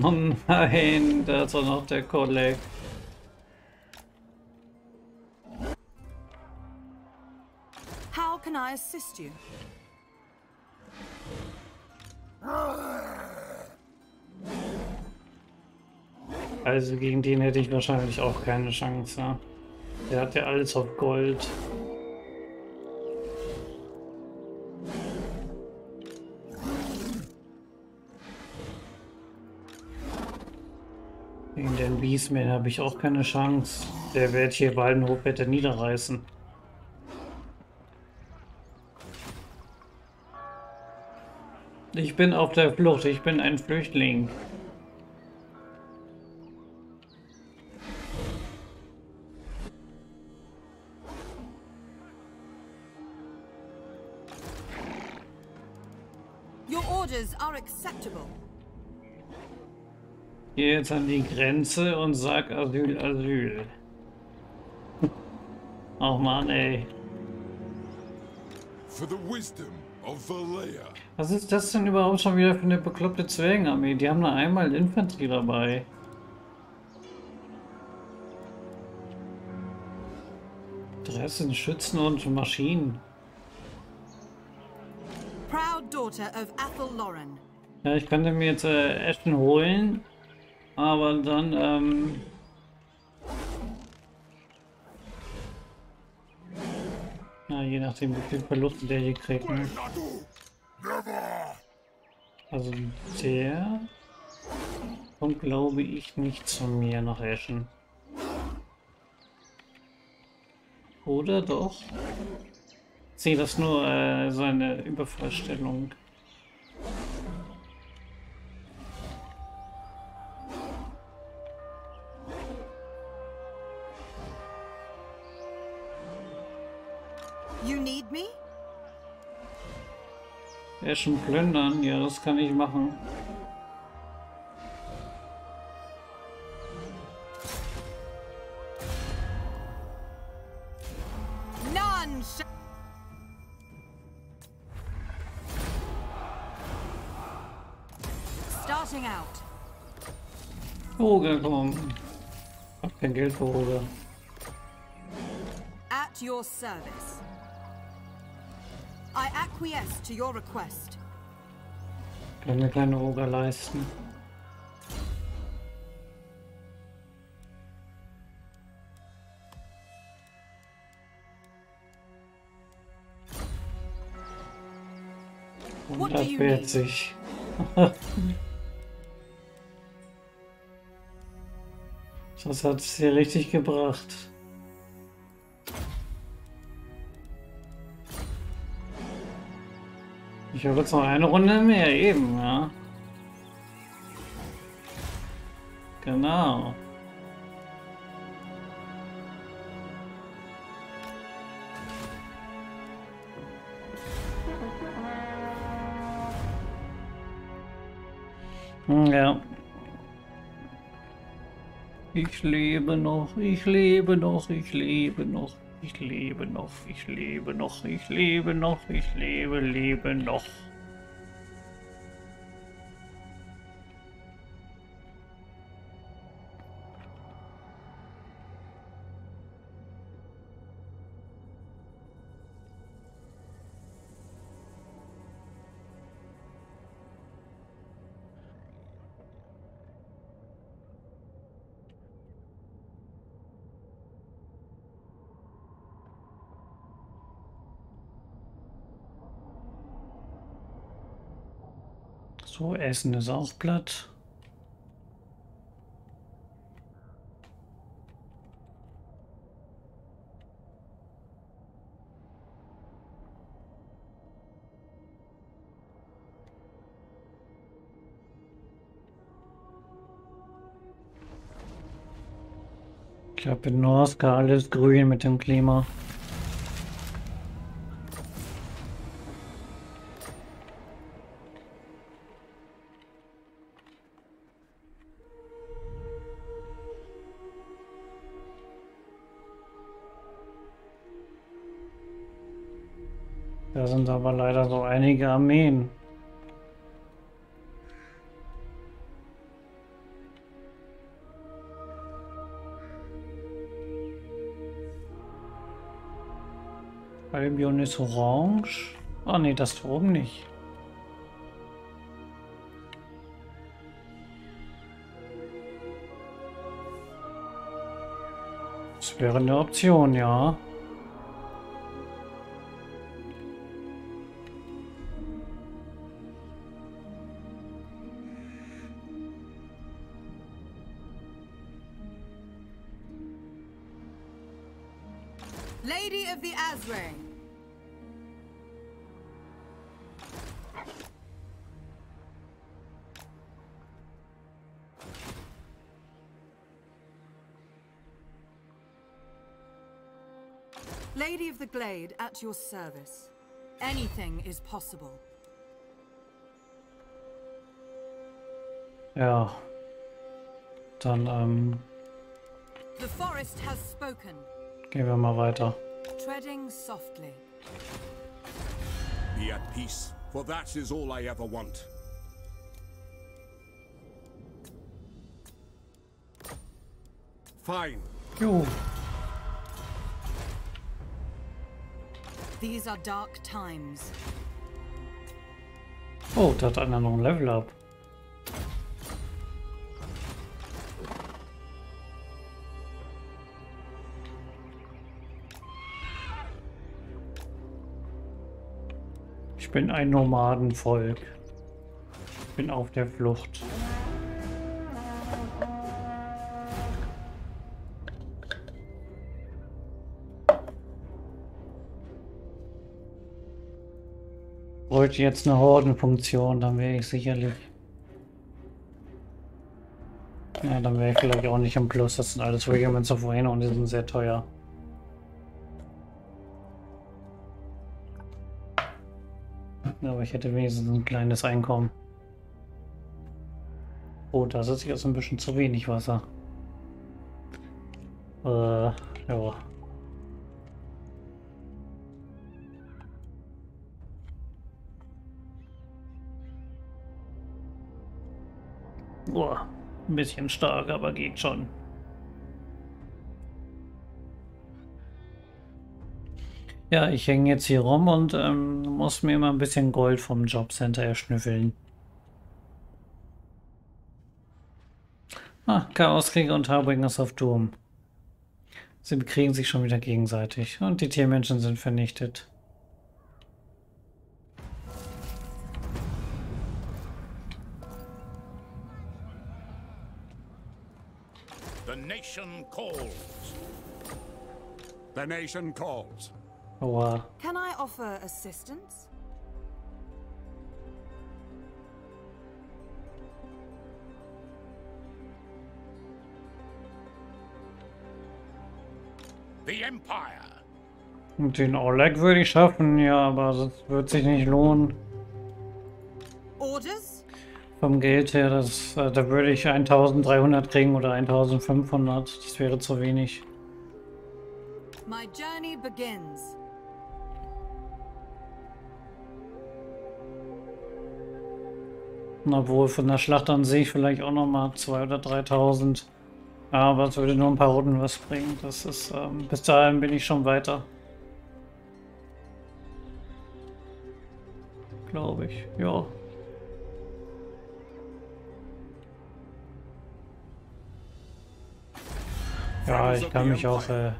Oh nein, da ist auch noch der Kolleg. How can I assist you? Also gegen den hätte ich wahrscheinlich auch keine Chance. Der hat ja alles auf Gold. Gegen den Beastman habe ich auch keine Chance. Der wird hier Waldenhof hätte niederreißen. Ich bin auf der Flucht, ich bin ein Flüchtling. Geh jetzt an die Grenze und sag Asyl, Asyl. Oh Mann, ey. For the wisdom of Valea. Was ist das denn überhaupt schon wieder für eine bekloppte Zwergenarmee? Die haben da einmal Infanterie dabei. Sind Schützen und Maschinen. Proud daughter of Athel Lauren. Ja, ich könnte mir jetzt äh, Ashton holen, aber dann, ähm... Na, je nachdem, wie viel Verluste der hier kriegt. Ne? Also der kommt, glaube ich, nicht zu mir nach Eschen. Oder doch? Ich sehe das nur äh, so eine Eschen plündern, ja, das kann ich machen. Vogel, komm. Hab kein Geld für. At your service. Acquiesce to your request. Kann mir keine Oger leisten. 140. Das hat es dir richtig gebracht. Ich habe jetzt noch eine Runde mehr, eben, ja. Genau. Hm, Ja. Ich lebe noch, ich lebe noch, ich lebe noch, ich lebe noch, ich lebe noch, ich lebe noch, ich lebe, lebe noch. So, Essen ist auch platt. Ich glaube, in Norska alles grün mit dem Klima. Aber leider so einige Armeen. Albion ist orange. Ah nee, das da oben nicht. Das wäre eine Option, ja. At your service. Anything is possible. Ja. Dann ähm, The forest has spoken. gehen wir mal weiter. Treading softly. Be at peace, for that is all I ever want. Fine. Jo. These are dark times. Oh, da hat einer noch ein Level up. Ich bin ein Nomadenvolk. bin auf der Flucht. Bräuchte jetzt eine Hordenfunktion, dann wäre ich sicherlich. Ja, dann wäre ich vielleicht auch nicht im Plus. Das sind alles Regiments of Rain und die sind sehr teuer. Aber ich hätte wenigstens ein kleines Einkommen. Oh, das ist jetzt ein bisschen zu wenig Wasser. Äh, ja. Boah, ein bisschen stark, aber geht schon. Ja, ich hänge jetzt hier rum und ähm, muss mir immer ein bisschen Gold vom Jobcenter erschnüffeln. Ah, Chaoskrieger und Harbingers of Doom. Sie bekriegen sich schon wieder gegenseitig und die Tiermenschen sind vernichtet. The nation calls. The nation calls. Aua. Can I offer assistance? The Empire. Und den Oleg würde ich schaffen, ja, aber das wird sich nicht lohnen. Vom Geld her, das, äh, da würde ich 1300 kriegen oder 1500. Das wäre zu wenig. My journey begins. Obwohl von der Schlacht an sich vielleicht auch nochmal 2.000 oder 3.000. Ja, aber es würde nur ein paar Runden was bringen. Das ist, ähm, bis dahin bin ich schon weiter. Glaube ich, ja. Ja, ich kann mich auch... Äh,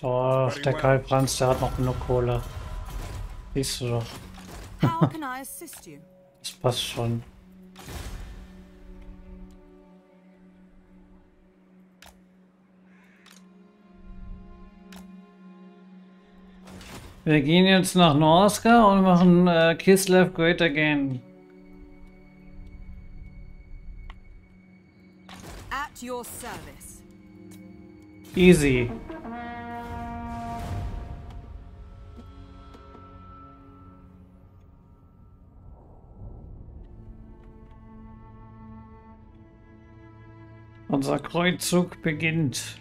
doch, der Kai Franz, der hat noch genug Kohle. Siehst du doch, How can I assist you? das passt schon. Wir gehen jetzt nach Norska und machen äh, Kislev Great Again. Easy. Unser Kreuzzug beginnt.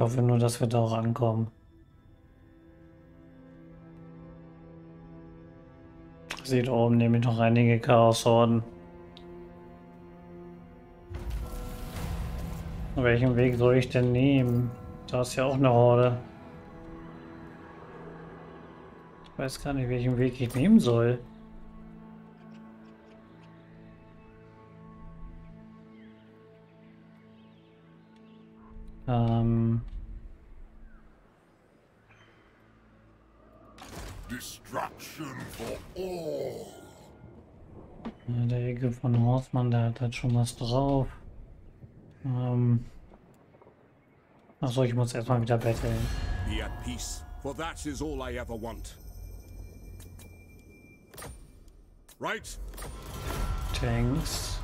Ich hoffe nur, dass wir da auch ankommen. Sieht oben nämlich noch einige Chaos-Horden. Welchen Weg soll ich denn nehmen? Da ist ja auch eine Horde. Ich weiß gar nicht, welchen Weg ich nehmen soll. Ähm, Destruction for all. ja, der Ecke von Horstmann, der hat halt schon was drauf. Ähm, Achso, ich muss erstmal wieder betteln. Be at peace, for that is all I ever want. Right? Tanks.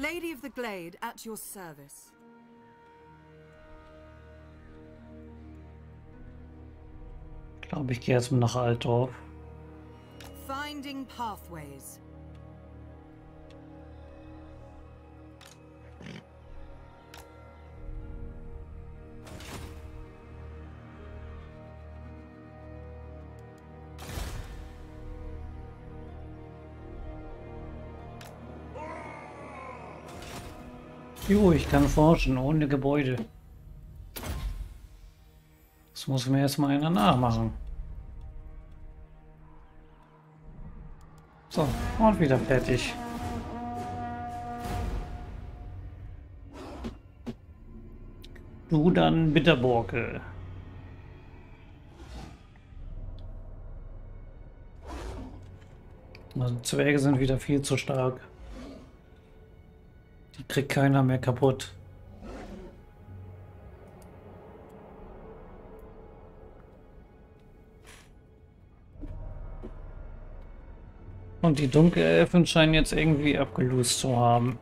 Lady of the Glade, at your service. Ich glaube, ich gehe jetzt mal nach Altdorf. Finding pathways. Jo, ich kann forschen ohne Gebäude. Das muss mir erstmal einer nachmachen. So, und wieder fertig. Du dann Bitterborke. Also Zwerge sind wieder viel zu stark. Kriegt keiner mehr kaputt. Und die Dunkelelfen scheinen jetzt irgendwie abgelöst zu haben.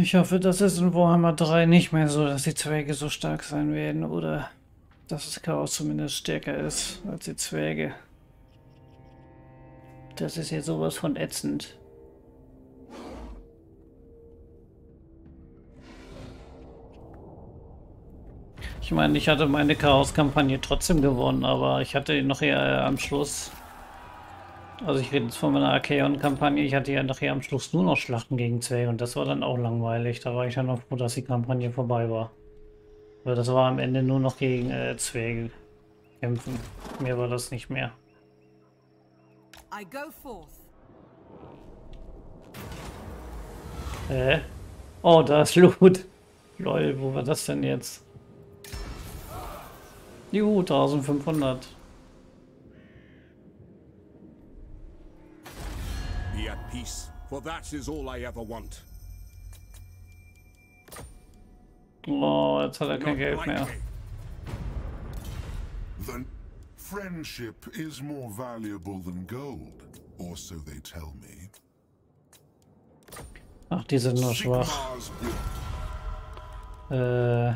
Ich hoffe, das ist in Warhammer 3 nicht mehr so, dass die Zwerge so stark sein werden oder dass das Chaos zumindest stärker ist als die Zwerge. Das ist ja sowas von ätzend. Ich meine, ich hatte meine Chaos-Kampagne trotzdem gewonnen, aber ich hatte noch eher am Schluss also ich rede jetzt von meiner Archeon-Kampagne. Ich hatte ja nachher am Schluss nur noch Schlachten gegen Zwerge und das war dann auch langweilig. Da war ich dann auch froh, dass die Kampagne vorbei war. Weil das war am Ende nur noch gegen äh, Zwerge kämpfen. Mehr war das nicht mehr. I go forth. Hä? Oh, da ist Loot. Lol, wo war das denn jetzt? Juhu, 1500. For that is all I ever want. Oh, jetzt hat er kein Not Geld mehr. me. Then friendship is more valuable than gold, or so they tell me. Ach, die sind nur schwach. Äh,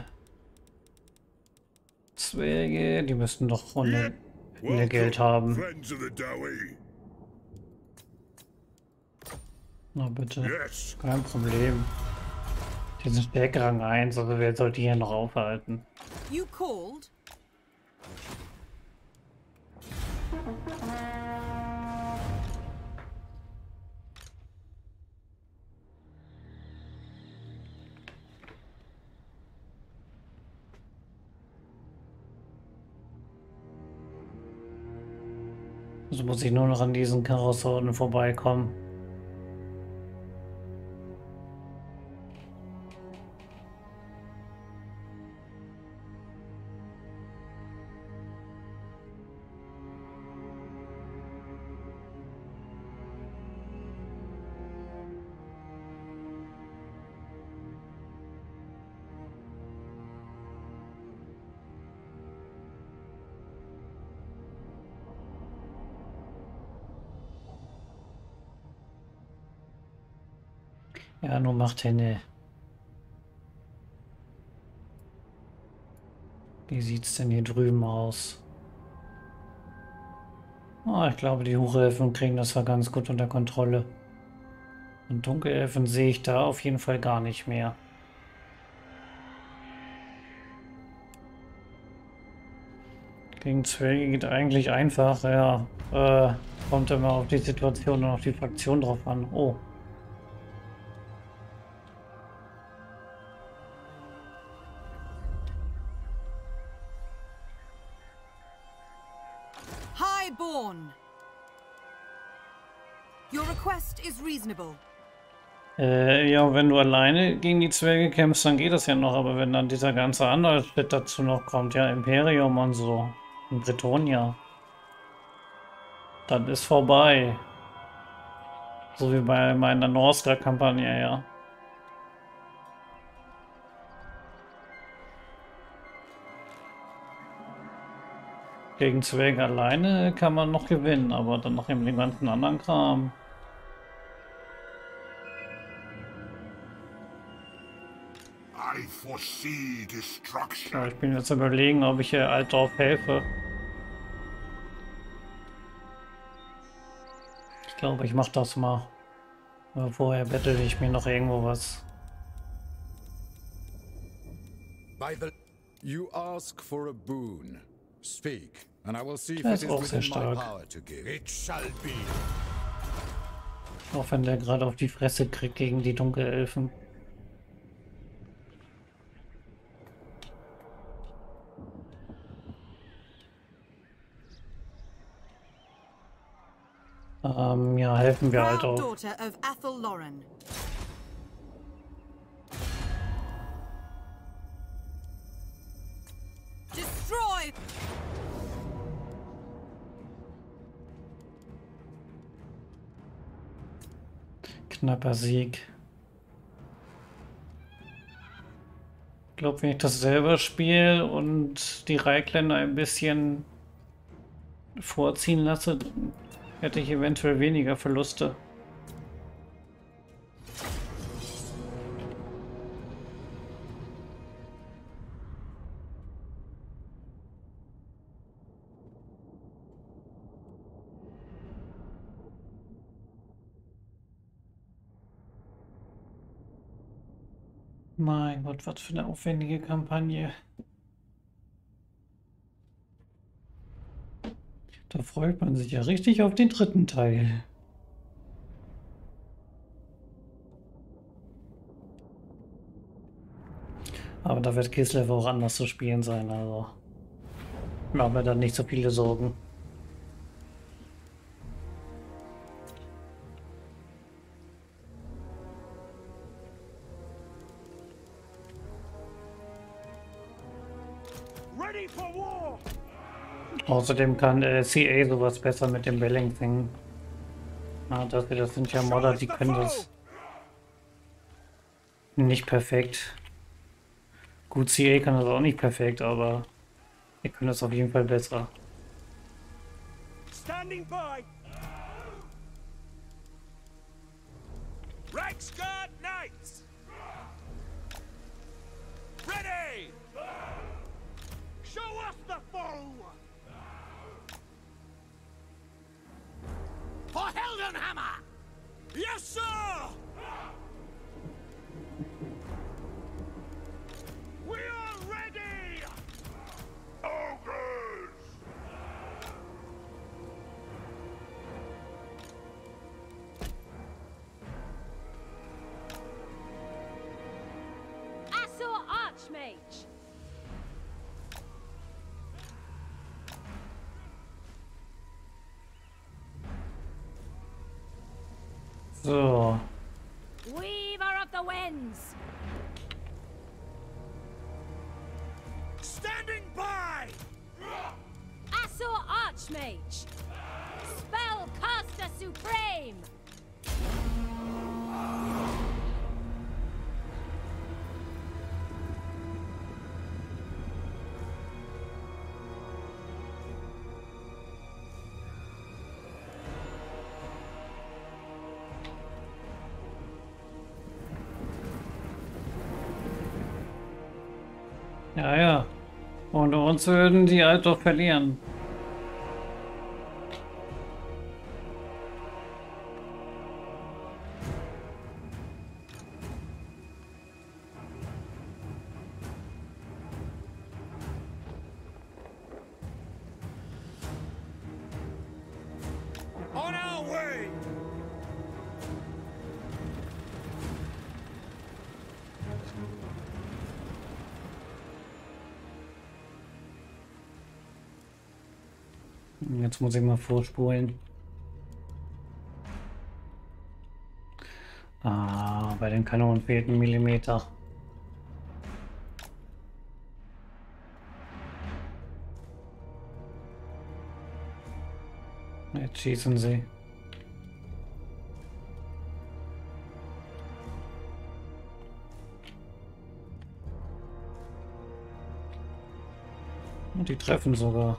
Zwerge, die müssten doch ohne mehr Geld haben. Friends of the Dowie. Na bitte, Yes. kein Problem. Die sind Stärkerang 1, also wer sollte die hier noch aufhalten? You called? Also muss ich nur noch an diesen Karossorden vorbeikommen. Nur macht Henne. Wie sieht's denn hier drüben aus? Ah, ich glaube, die Hochelfen kriegen das zwar ganz gut unter Kontrolle. Und Dunkelelfen sehe ich da auf jeden Fall gar nicht mehr. Gegen Zwerge geht eigentlich einfach, ja. Äh, kommt immer auf die Situation und auf die Fraktion drauf an. Oh. Äh, ja, wenn du alleine gegen die Zwerge kämpfst, dann geht das ja noch, aber wenn dann dieser ganze andere Schritt dazu noch kommt, ja, Imperium und so, in Bretonia, dann ist vorbei. So wie bei meiner Norska-Kampagne, ja. Gegen Zwerge alleine kann man noch gewinnen, aber dann noch im ganzen anderen Kram. Ja, ich bin jetzt überlegen, ob ich hier Altdorf helfe. Ich glaube, ich mache das mal. Aber vorher bettel ich mir noch irgendwo was. By the you ask for a boon. Speak, and I will see if it ist is auch sehr within my stark. power to give. It shall be. Auch wenn der gerade auf die Fresse kriegt gegen die Dunkelelfen. Ähm, ja, helfen wir halt auch. Destroy! Knapper Sieg. Ich glaube, wenn ich das selber spiele und die Reikländer ein bisschen vorziehen lasse, hätte ich eventuell weniger Verluste. Mein Gott, was für eine aufwendige Kampagne. Da freut man sich ja richtig auf den dritten Teil. Aber da wird Kislev auch anders zu spielen sein, also machen wir dann nicht so viele Sorgen. Außerdem kann äh, CA sowas besser mit dem Balancing. Na, das, das sind ja Modder, die können das nicht perfekt. Gut, CA kann das auch nicht perfekt, aber ihr könnt das auf jeden Fall besser. Standing by! Supreme! ja, ja. Ohne uns würden die halt doch verlieren. Muss ich mal vorspulen. Ah, bei den Kanonen fehlt ein Millimeter. Jetzt schießen sie. Und die treffen sogar.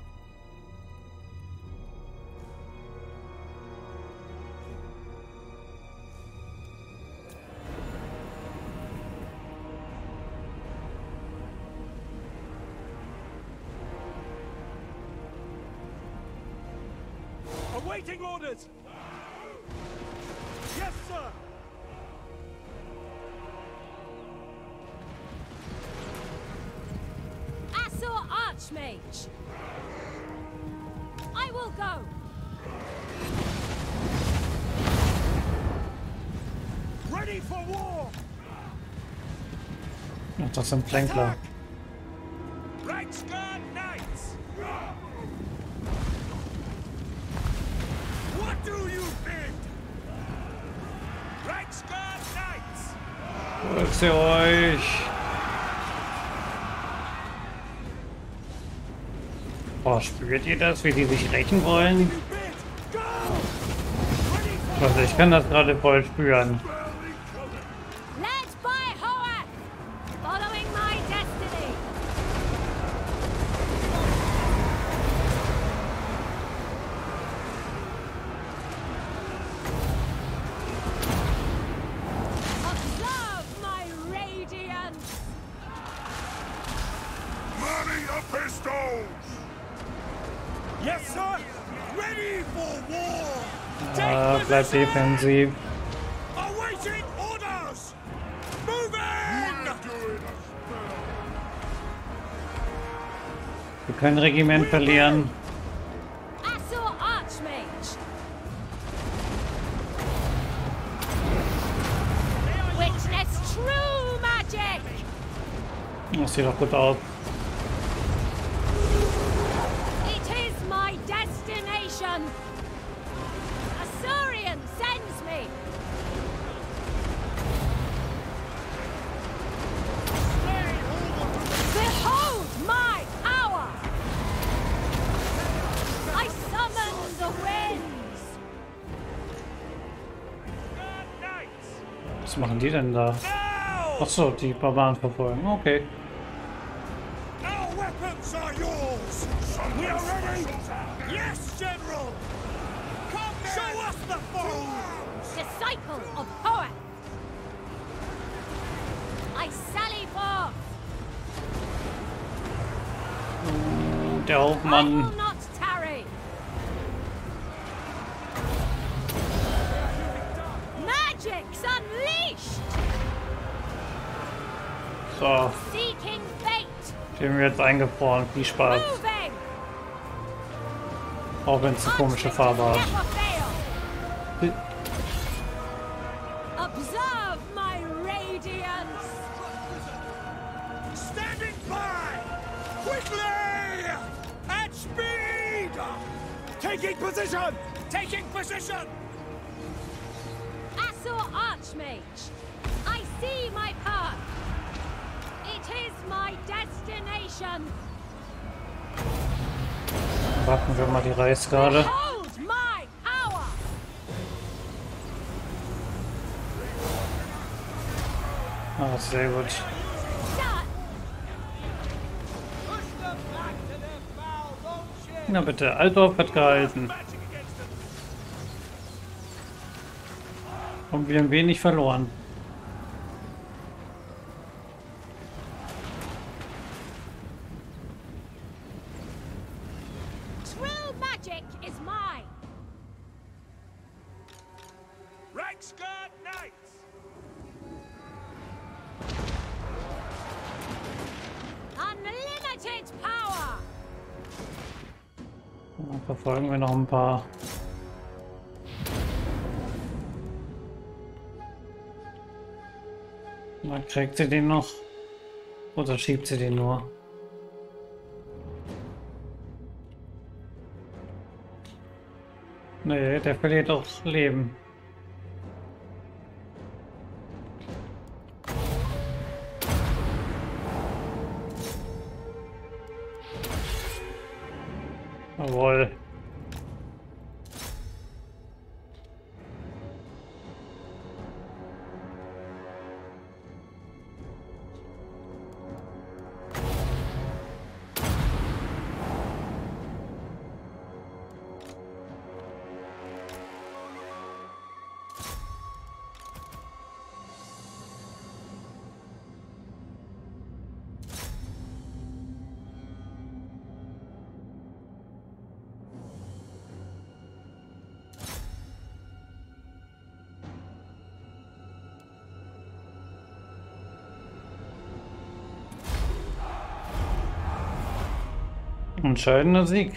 zum Plänkler. Holt sie euch! Oh, spürt ihr das, wie die sich rächen wollen? Also ich kann das gerade voll spüren. defensiv. Wir können Regiment verlieren. Das sieht doch gut aus. assault the Brabant for. Okay. spawnen, die Spaß. Auch wenn es eine komische Farbe hat. Scheiß gerade. Ah, sehr gut. Na bitte, Altdorf hat gehalten. Und wir haben wenig verloren. Trägt sie den noch? Oder schiebt sie den nur? Nee, der verliert doch Leben. Entscheidender Sieg.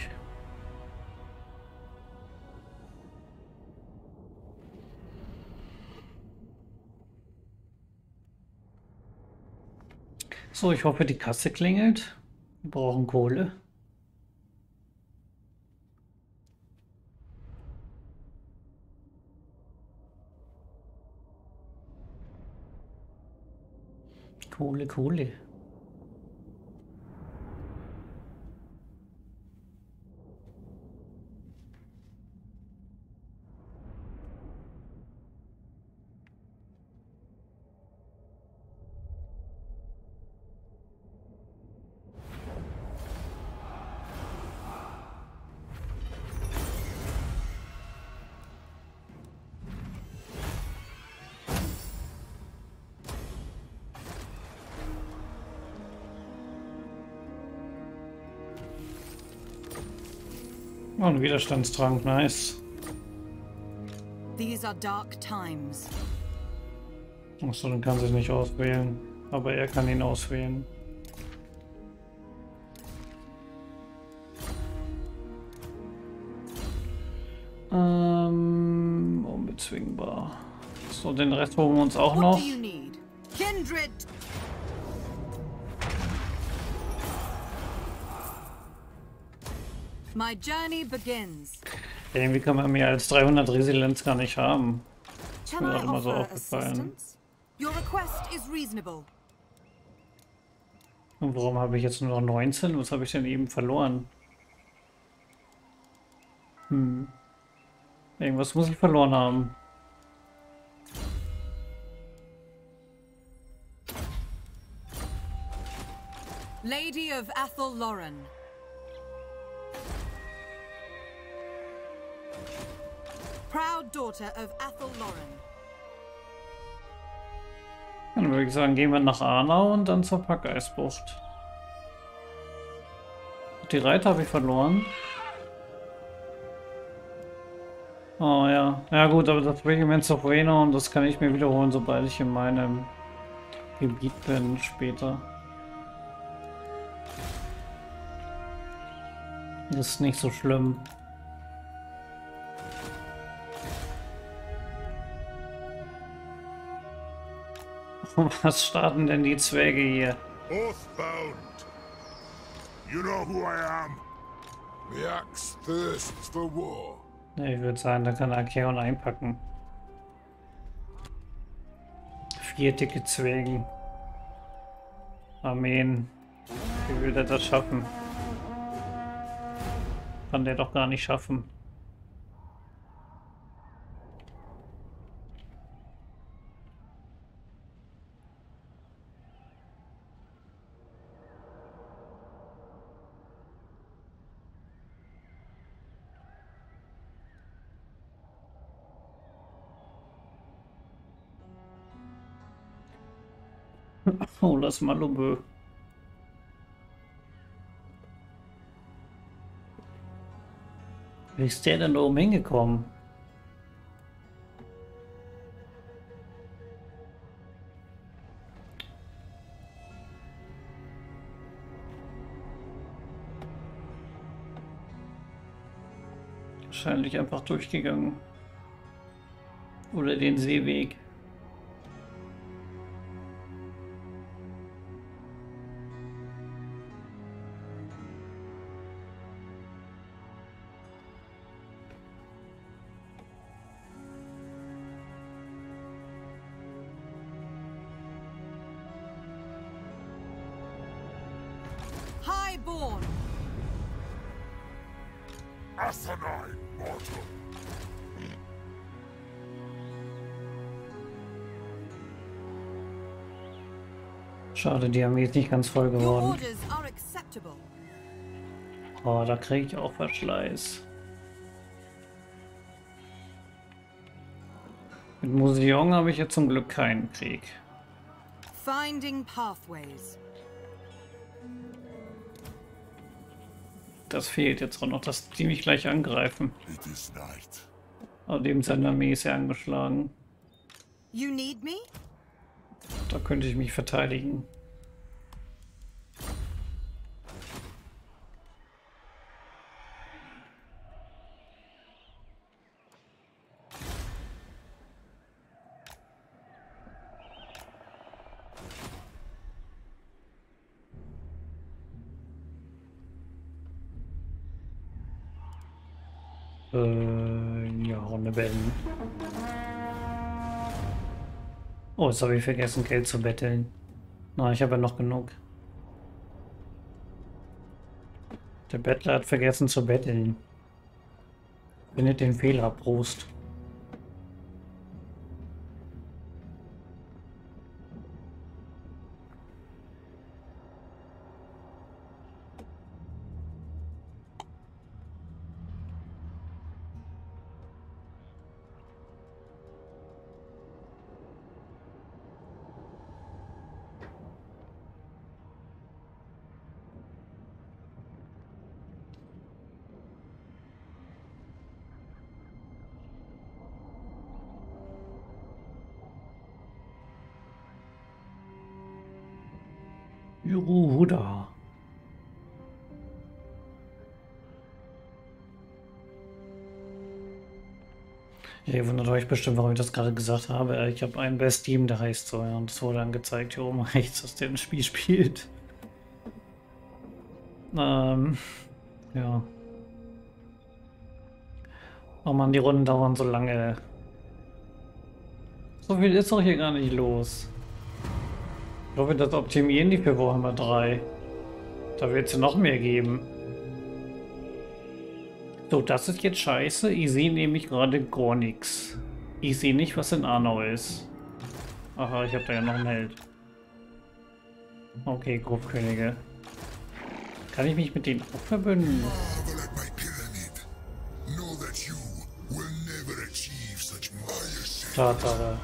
So, ich hoffe, die Kasse klingelt. Wir brauchen Kohle. Kohle, Kohle. Oh, ein Widerstandstrank, nice. These are dark times. Achso, dann kann sich nicht auswählen. Aber er kann ihn auswählen. Ähm, unbezwingbar. So, den Rest holen wir uns auch What noch. do you need? My journey begins. Irgendwie kann man mehr als 300 Resilienz gar nicht haben. Can mir I gerade mal so aufgefallen. Und warum habe ich jetzt nur noch 19? Was habe ich denn eben verloren? Hm. Irgendwas muss ich verloren haben. Lady of Athel Lauren. Daughter of Athel Lauren. Dann würde ich sagen, gehen wir nach Arnau und dann zur Packeisbucht. Die Reiter habe ich verloren. Oh ja. Ja gut, aber das Regiment of Reno und das kann ich mir wiederholen, sobald ich in meinem Gebiet bin später. Das ist nicht so schlimm. Was starten denn die Zwerge hier? Oathbound. You know who I am? The axe thirsts for war. Ich würde sagen, da kann Archeon einpacken. Vier dicke Zwergen. Armeen. Wie will der das schaffen? Kann der doch gar nicht schaffen. Oh, lass mal Lubbe. Wie ist der denn da oben hingekommen? Wahrscheinlich einfach durchgegangen. Oder den Seeweg. Schade, die Armee ist nicht ganz voll geworden. Oh, da kriege ich auch Verschleiß. Mit Museum habe ich jetzt zum Glück keinen Krieg. Finding pathways. Das fehlt jetzt auch noch, dass die mich gleich angreifen. Night. Außerdem seine Armee ist ja angeschlagen. You need me? Da könnte ich mich verteidigen. Oh, jetzt habe ich vergessen, Geld zu betteln. Na, ich habe ja noch genug. Der Bettler hat vergessen zu betteln. Findet den Fehler, Prost. Euch bestimmt, warum ich das gerade gesagt habe. Ich habe einen bei Steam, der heißt so, ja, und es wurde dann gezeigt hier oben rechts, dass der ein Spiel spielt. Ähm, ja. Oh man, die Runden dauern so lange. So viel ist doch hier gar nicht los. Ich glaube, das optimieren die für Warhammer 3. Da wird es noch mehr geben. So, das ist jetzt scheiße. Ich sehe nämlich gerade gar nichts. Ich sehe nicht, was in Arnau ist. Aha, ich habe da ja noch einen Held. Okay, Grufkönige. Kann ich mich mit denen auch verbünden? Tatsache.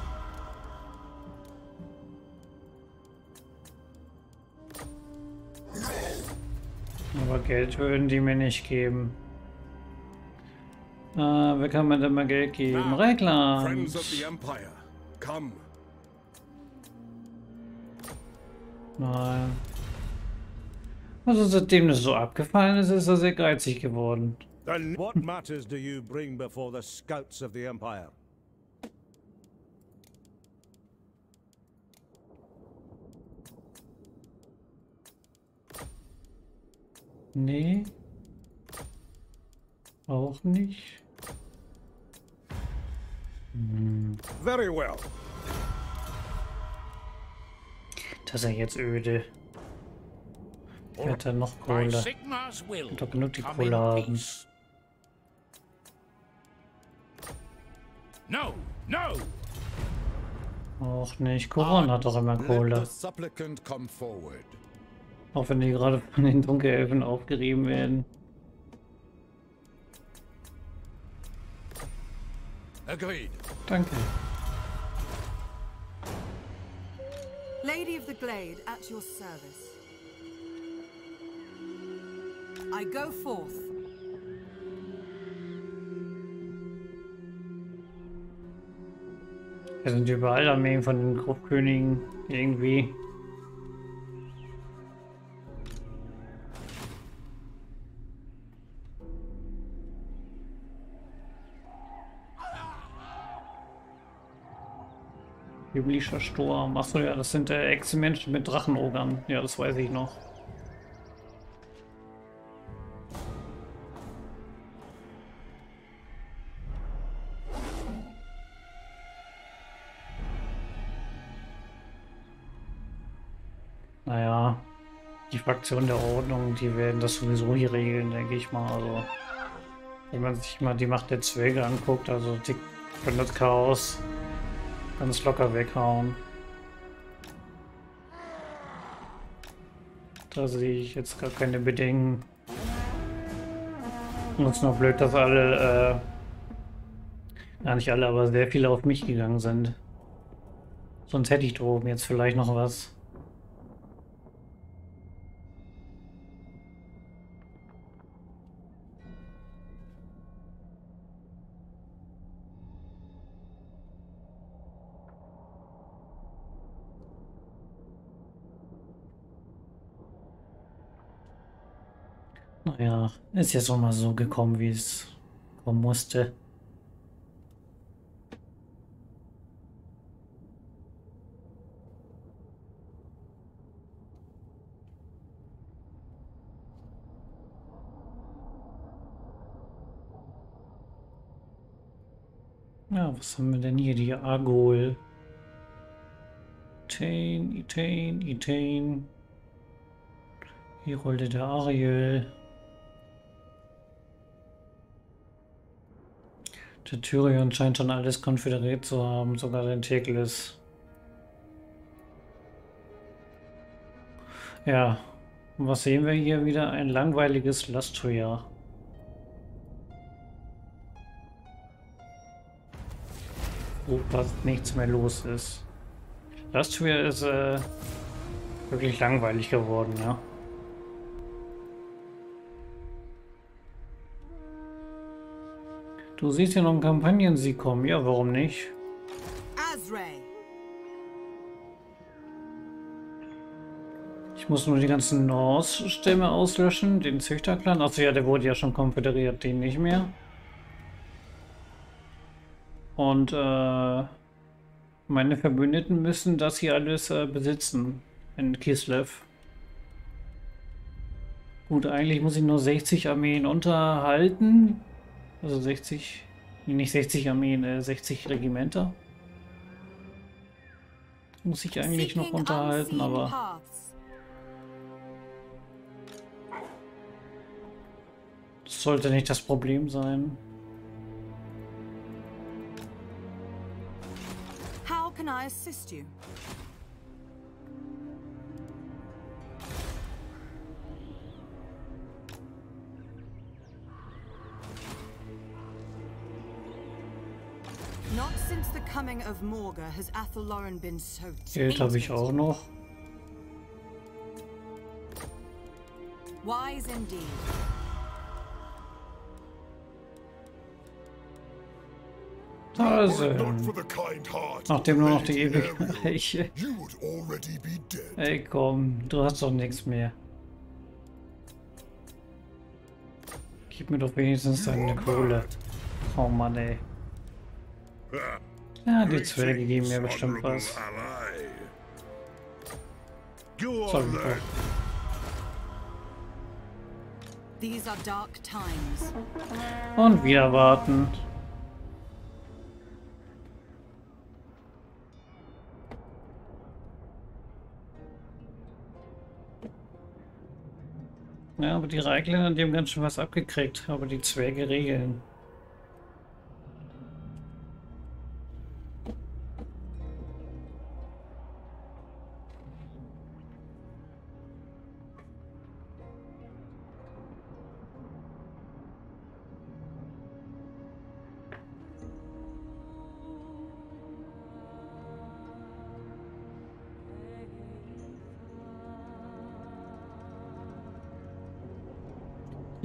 Aber Geld würden die mir nicht geben. Wer kann mir denn mal Geld geben? Reklam. Friends of the Empire, come. Nein. Also seitdem das so abgefallen ist, ist er sehr geizig geworden. Then what matters do you bring before the scouts of the Empire? Nee. Auch nicht. Very well. Das ist ja jetzt öde. Ich hätte noch Kohle. Sigmar's will, Doch genug die Kohle haben. No, no! Auch nicht. Koran hat doch immer Kohle. Auch wenn die gerade von den Dunkelelfen aufgerieben werden. Agreed. Danke. Lady of the Glade, at your service. I go forth. Wir sind überall Armeen von den Grufkönigen irgendwie. Biblischer Sturm. Achso, ja, das sind äh, Ex-Menschen mit Drachenogern. Ja, das weiß ich noch. Naja, die Fraktion der Ordnung, die werden das sowieso hier regeln, denke ich mal. Also, wenn man sich mal die Macht der Zwerge anguckt, also die können das Chaos ganz locker weghauen. Da sehe ich jetzt gar keine Bedenken. Und es ist nur blöd, dass alle, äh, ja nicht alle, aber sehr viele auf mich gegangen sind. Sonst hätte ich da oben jetzt vielleicht noch was. Naja, ist jetzt auch mal so gekommen, wie es kommen musste. Ja, was haben wir denn hier? Die Argol. Etain, Etain, Etain. Hier rollte der Ariel. Der Tyrion scheint schon alles konföderiert zu haben, sogar den Teklis. Ja, und was sehen wir hier wieder? Ein langweiliges Lastria. Wo fast nichts mehr los ist. Lastria ist äh, wirklich langweilig geworden, ja. Du siehst ja noch einen Kampagnensieg kommen. Ja, warum nicht? Ich muss nur die ganzen Norse-Stämme auslöschen. Den Züchterclan. Achso, ja, der wurde ja schon konföderiert. Den nicht mehr. Und äh, meine Verbündeten müssen das hier alles äh, besitzen. In Kislev. Gut, eigentlich muss ich nur 60 Armeen unterhalten. Also 60, nicht 60 Armeen, äh, 60 Regimenter. Muss ich eigentlich noch unterhalten, aber... Das sollte nicht das Problem sein. How can I assist you? Geld habe ich auch noch. Wise indeed. Also, Not for the kind heart. nachdem nur noch die ewige Ariel, Eiche. You would already be dead. Ey, komm, du hast doch nichts mehr. Gib mir doch wenigstens deine Kohle. Oh Mann, ey. Ja, die Zwerge geben mir bestimmt was. Sorry, on Bro. then. These are dark times. Und wieder warten. Ja, aber die Reikländer, die haben ganz schön was abgekriegt. Aber die Zwerge regeln.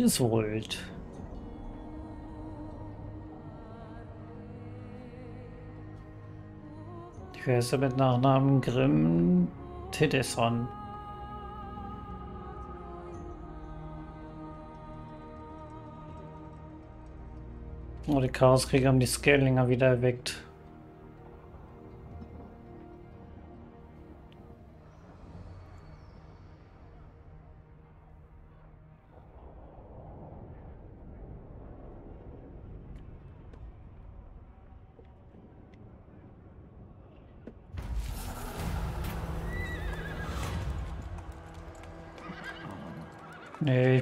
Es rollt. Ich heiße mit Nachnamen Grimm Tedesson. Oh, die Chaoskrieger haben die Scalinger wieder erweckt.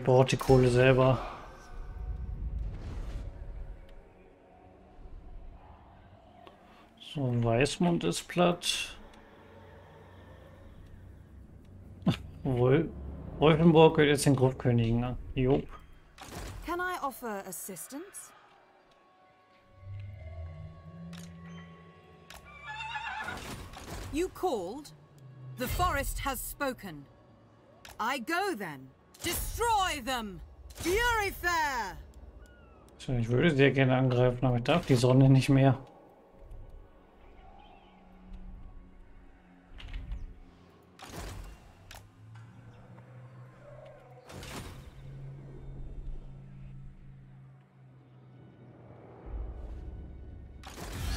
Brauche die Kohle selber. So, Weißmund ist platt. Wol Wolfenburg wird jetzt den Gruftkönigen. ne? Jo. Can I offer assistance? You called? The forest has spoken. I go then. Destroy them! Fury fair! So, ich würde sehr gerne angreifen, aber ich darf die Sonne nicht mehr.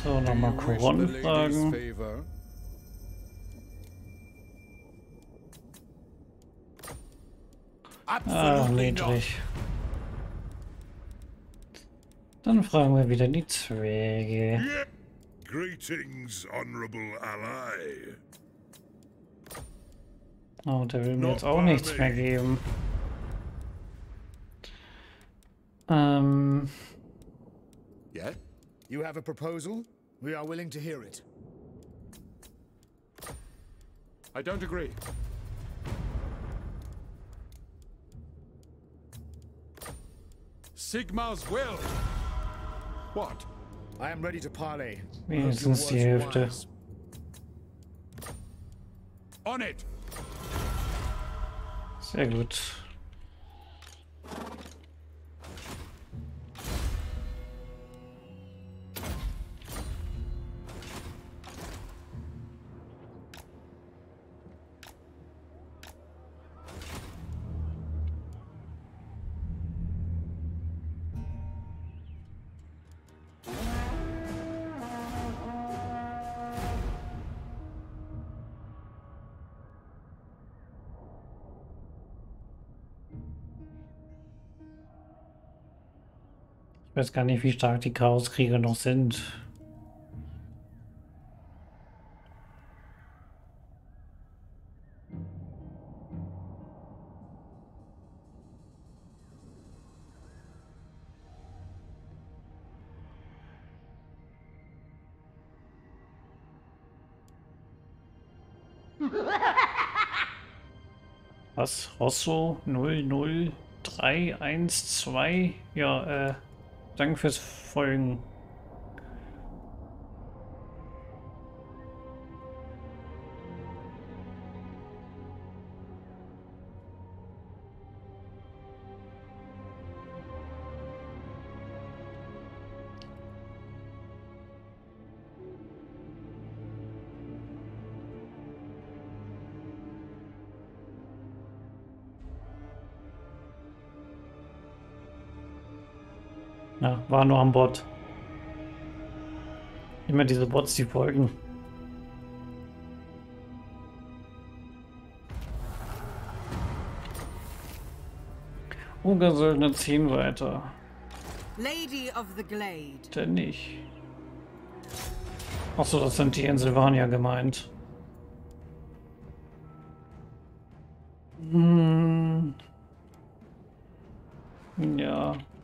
So, nochmal Koron fragen. Ah, not. niedrig. Dann fragen wir wieder die Zwerge. Greetings, honorable ally. Oh, der will mir jetzt auch nichts mehr geben. Ähm, Yeah? You have a proposal? We are willing to hear it. I don't agree. Sigmar's will. What? I am ready to parley. wenigstens die Hälfte. On it! Sehr gut. Weiß gar nicht, wie stark die Chaoskrieger noch sind. Was? Rosso 00312? Ja, äh, danke fürs Folgen. War nur am Bot. Immer diese Bots, die folgen. Ogersöldner ziehen weiter. Lady of the Glade. Denn nicht. Achso, das sind die in Silvania gemeint.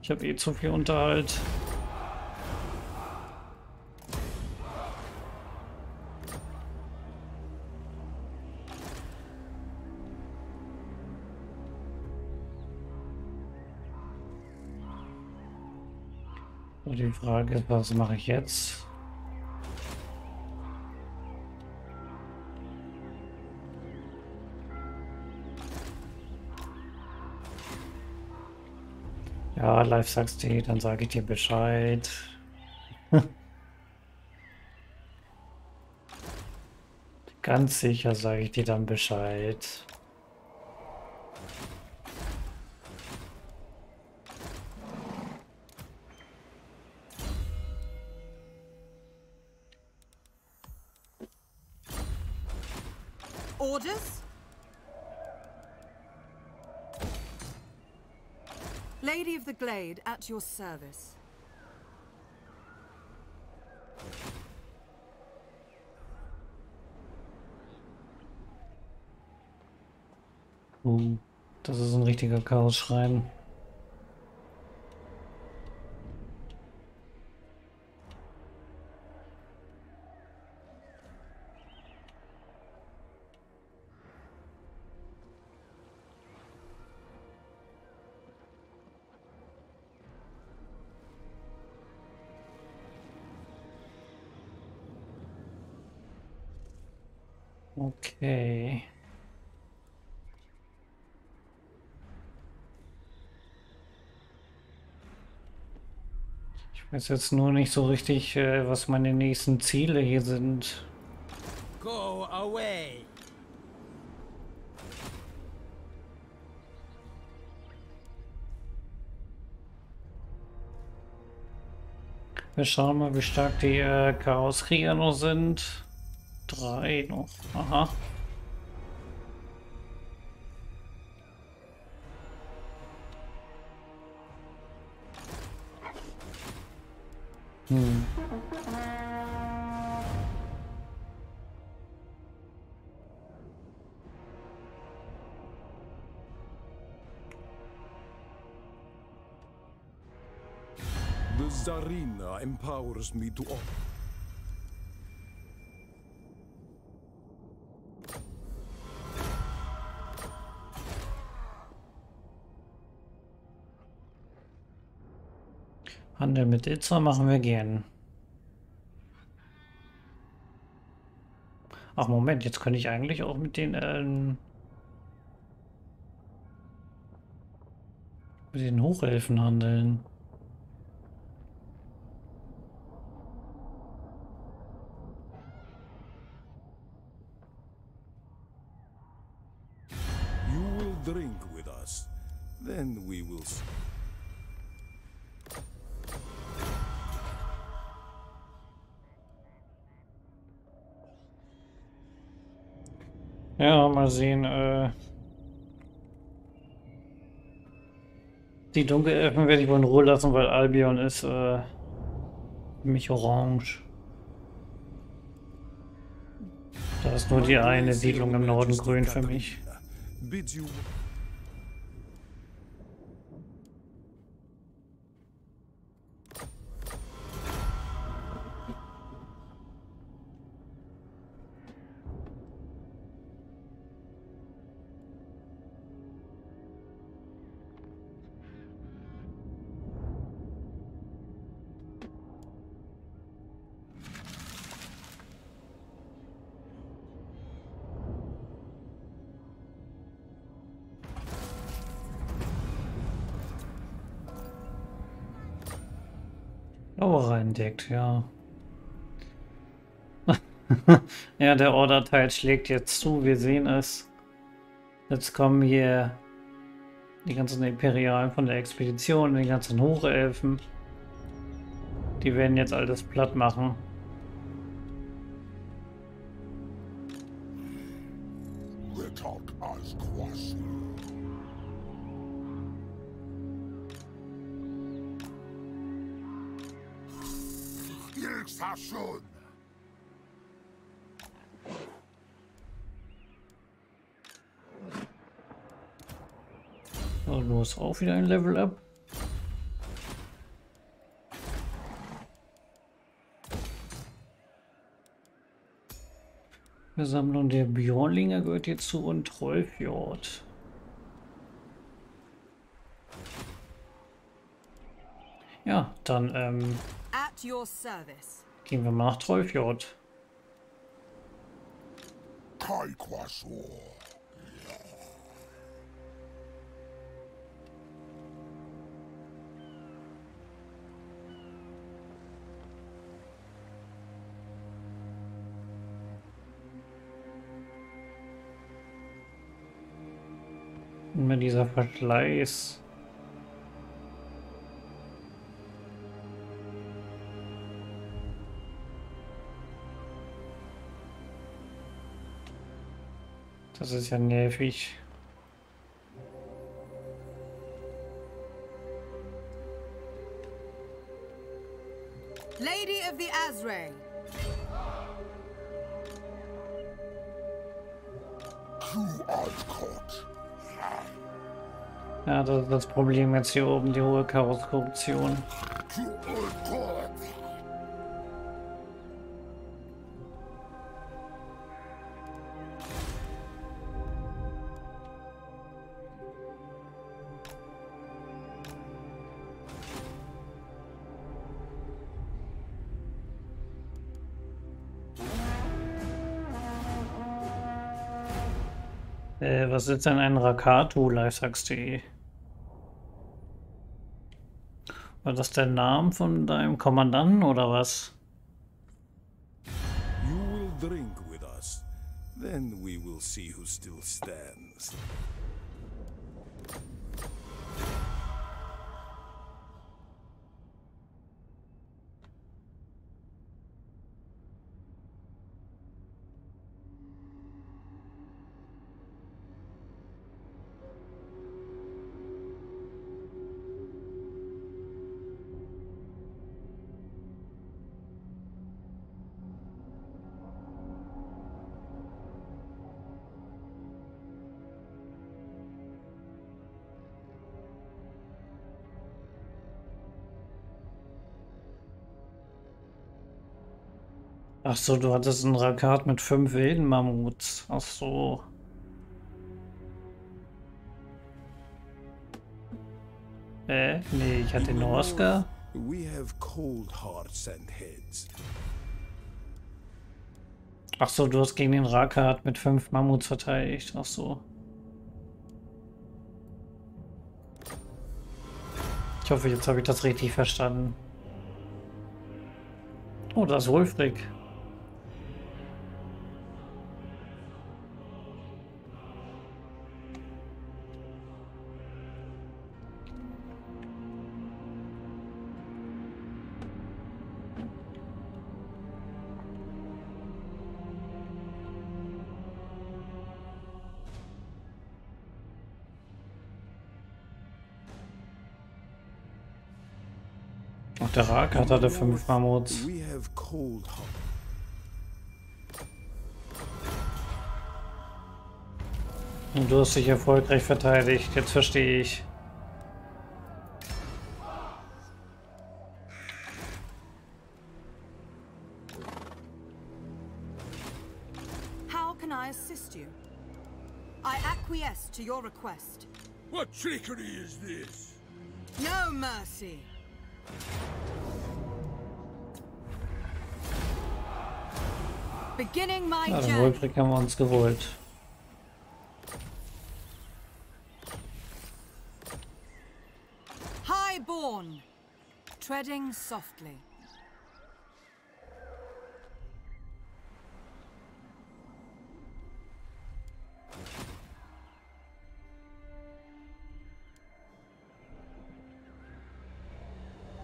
Ich habe eh zu viel Unterhalt. Die Frage ist, was mache ich jetzt? Ja, live sagst du, dann sage ich dir Bescheid. Ganz sicher sage ich dir dann Bescheid. Glade, at your service. Uh, das ist ein richtiger Chaos-Schrein. Weiß jetzt nur nicht so richtig, äh, was meine nächsten Ziele hier sind. Go away! Wir schauen mal, wie stark die äh, Chaoskrieger noch sind. Drei noch. Aha. Hm. The Tsarina empowers me to op- Handel mit Itza machen wir gern. Ach Moment, jetzt könnte ich eigentlich auch mit den ähm, mit den Hochelfen handeln. Ja, mal sehen. Äh, die Dunkelelfen werde ich wohl in Ruhe lassen, weil Albion ist äh, für mich orange. Da ist nur die eine Siedlung im Norden grün für mich. Entdeckt, ja. ja, der Order-Teil schlägt jetzt zu, wir sehen es. Jetzt kommen hier die ganzen Imperialen von der Expedition, die ganzen Hochelfen. Die werden jetzt alles platt machen. Auch wieder ein Level Up. Versammlung der Björnlinge gehört jetzt zu und Trollfjord. Ja, dann ähm, At your service. gehen wir mal nach Trollfjord. Kaikwasor. Dieser Verschleiß. Das ist ja nervig. Problem jetzt hier oben, die hohe Chaos-Korruption. Äh, was ist denn ein Rakatu, Lifehacks.de? War das der Name von deinem Kommandanten oder was? You will drink with us. Then we will see who still stands. Ach so, du hattest einen Rakat mit fünf wilden Mammuts. Ach so. Äh, nee, ich hatte den Oscar. We have cold hearts and heads. Ach so, du hast gegen den Rakat mit fünf Mammuts verteidigt. Ach so. Ich hoffe, jetzt habe ich das richtig verstanden. Oh, da ist Wolfric. Auch der Rakat hatte fünf Mammuts. Und du hast dich erfolgreich verteidigt. Jetzt verstehe ich. How can I assist you? I acquiesce to your request. What trickery is this? No mercy. Ja, den. Wolfric haben wir uns geholt. Highborn, treading softly.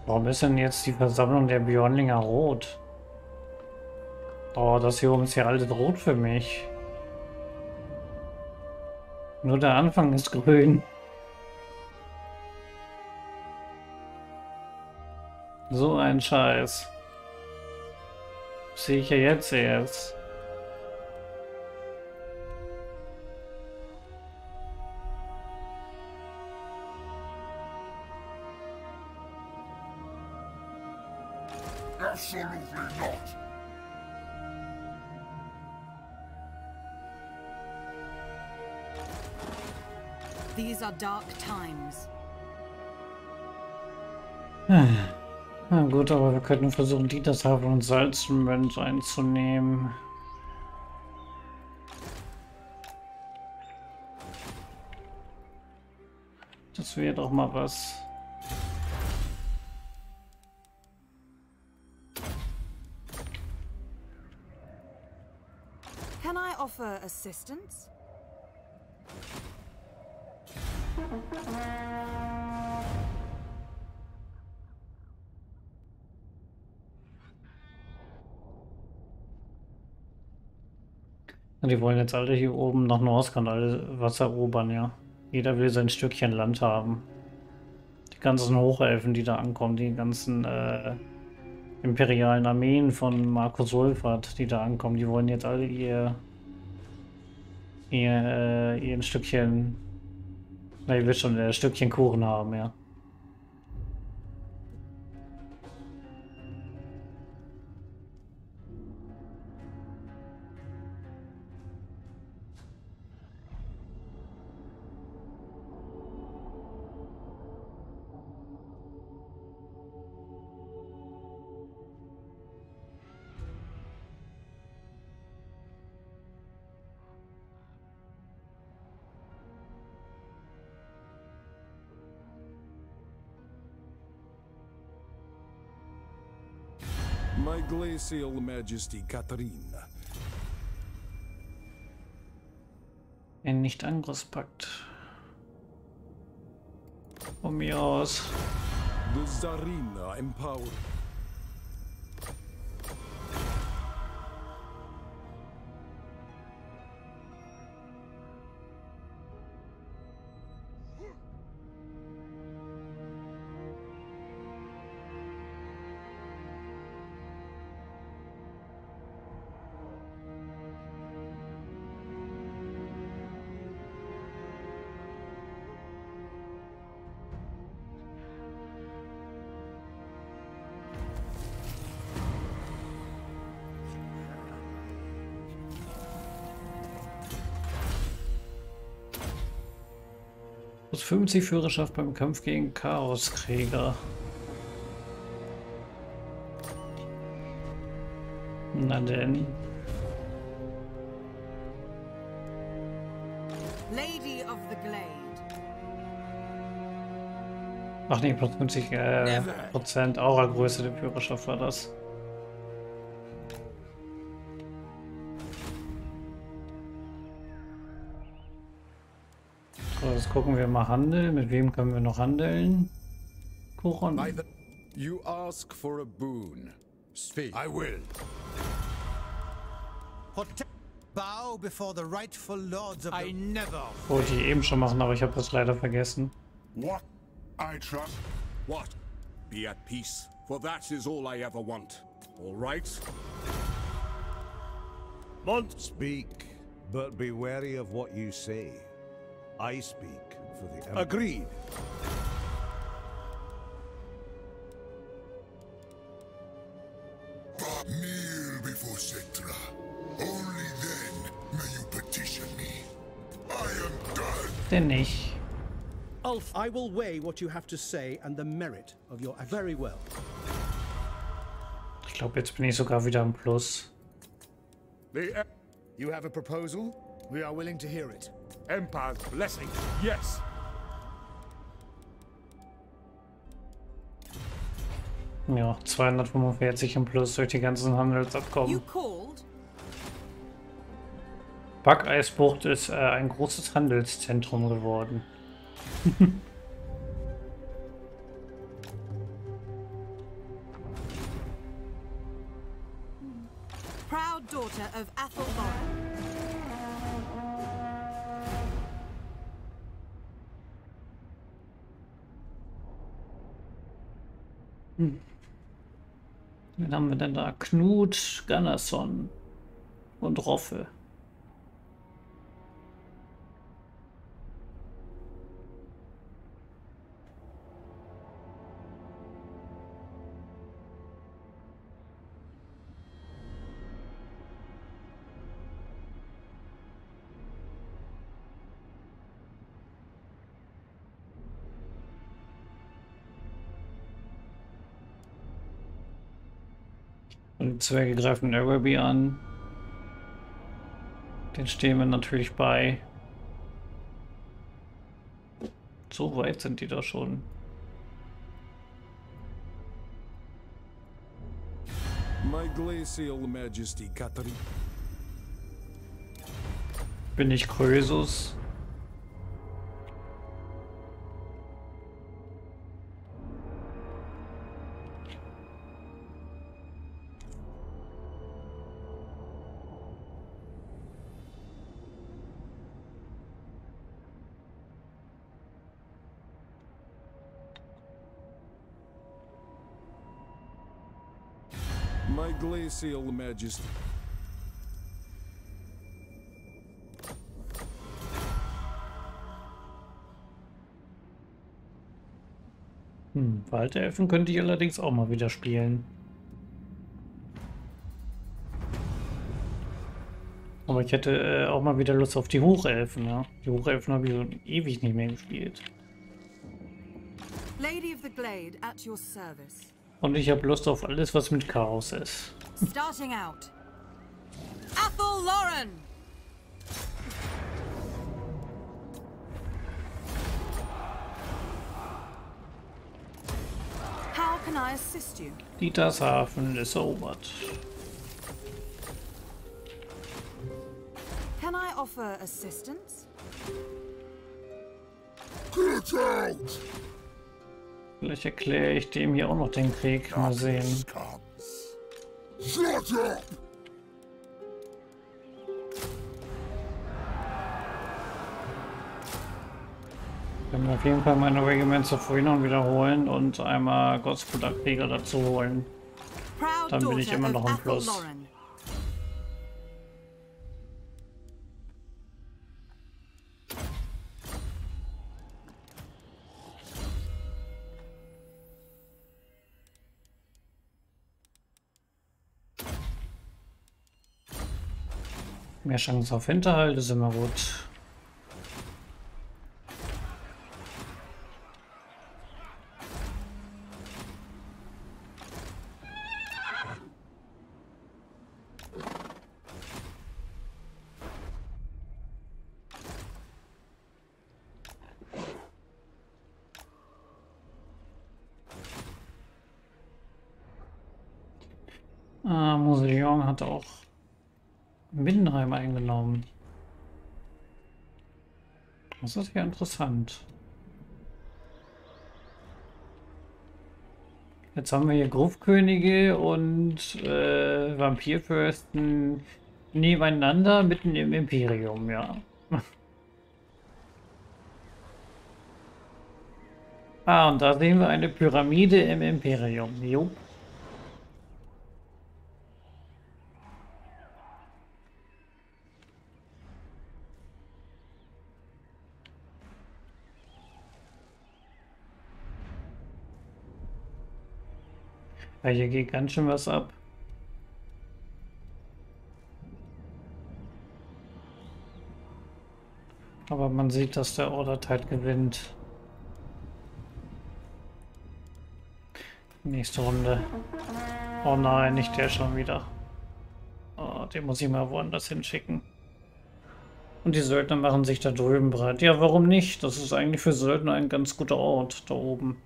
Warum ist denn jetzt die Versammlung der Björnlinger rot? Oh, das hier oben ist ja alles rot für mich. Nur der Anfang ist grün. So ein Scheiß. Sehe ich ja jetzt erst. These are dark times. Na gut, aber wir könnten versuchen, Dietershafen und Salzmönch einzunehmen. Das wäre doch mal was. Can I offer assistance? Die wollen jetzt alle hier oben nach Norskant alle was erobern, ja. Jeder will sein Stückchen Land haben. Die ganzen Hochelfen, die da ankommen, die ganzen äh, imperialen Armeen von Markus Wolfert, die da ankommen, die wollen jetzt alle ihr, ihr äh, ihr Stückchen, na, ihr wisst schon, ein Stückchen Kuchen haben, ja. Glacial majesty Katharina. Ein Nicht-Angriffspakt. Von mir aus. The Tsarina empowered. 50 Führerschaft beim Kampf gegen Chaoskrieger. Na denn. Lady of the Glade. Ach nee, plus 50 äh, Prozent Aura-Größe der Führerschaft war das. Gucken wir mal Handel. Mit wem können wir noch handeln? The... You ask for a boon. Speak. I will. Bow before the rightful lords of I never. Wollte ich eben schon machen, aber ich habe das leider vergessen. What? I trust. What? Be at peace, for that is all I ever want. All right? Mont. Speak, but be wary of what you say. I speak for the Emperor. Agreed. Kneel before Sectra. Only then may you petition me. I am done. Denn nicht. Ulf, I will weigh what you have to say and the merit of your... Very well. Ich glaube, jetzt bin ich sogar wieder im Plus. The e You have a proposal? We are willing to hear it. Empire's blessing, yes. Ja, 245 im Plus durch die ganzen Handelsabkommen. Backeisbucht ist äh, ein großes Handelszentrum geworden. Proud daughter of Athel Wen haben wir denn da? Knut, Gunnarsson und Roffe. Zwerge greifen Nairobi an. Den stehen wir natürlich bei. So weit sind die da schon. My glacial majesty, Catherine. Bin ich Krösus? My glacial majesty. Hm, Waldelfen könnte ich allerdings auch mal wieder spielen. Aber ich hätte äh, auch mal wieder Lust auf die Hochelfen, ja. Die Hochelfen habe ich schon ewig nicht mehr gespielt. Lady of the Glade at your service. Und ich habe Lust auf alles, was mit Chaos ist. Starting out. Athel Lauren! How can I assist you? Dietershafen ist erobert. Can I offer assistance? Get out! Vielleicht erkläre ich dem hier auch noch den Krieg. Mal sehen. Shut up! Ich werde mir auf jeden Fall meine Regiments of Renown wiederholen und einmal Gottesbruder Krieger dazu holen. Dann bin ich immer noch im Plus. Mehr Chance auf Hinterhalt ist immer gut. Das ist ja interessant. Jetzt haben wir hier Grufkönige und äh, Vampirfürsten nebeneinander mitten im Imperium, ja. ah, und da sehen wir eine Pyramide im Imperium. Jo. Ja, hier geht ganz schön was ab. Aber man sieht, dass der Order halt gewinnt. Nächste Runde. Oh nein, nicht der schon wieder. Oh, den muss ich mal woanders hinschicken. Und die Söldner machen sich da drüben bereit. Ja, warum nicht? Das ist eigentlich für Söldner ein ganz guter Ort da oben.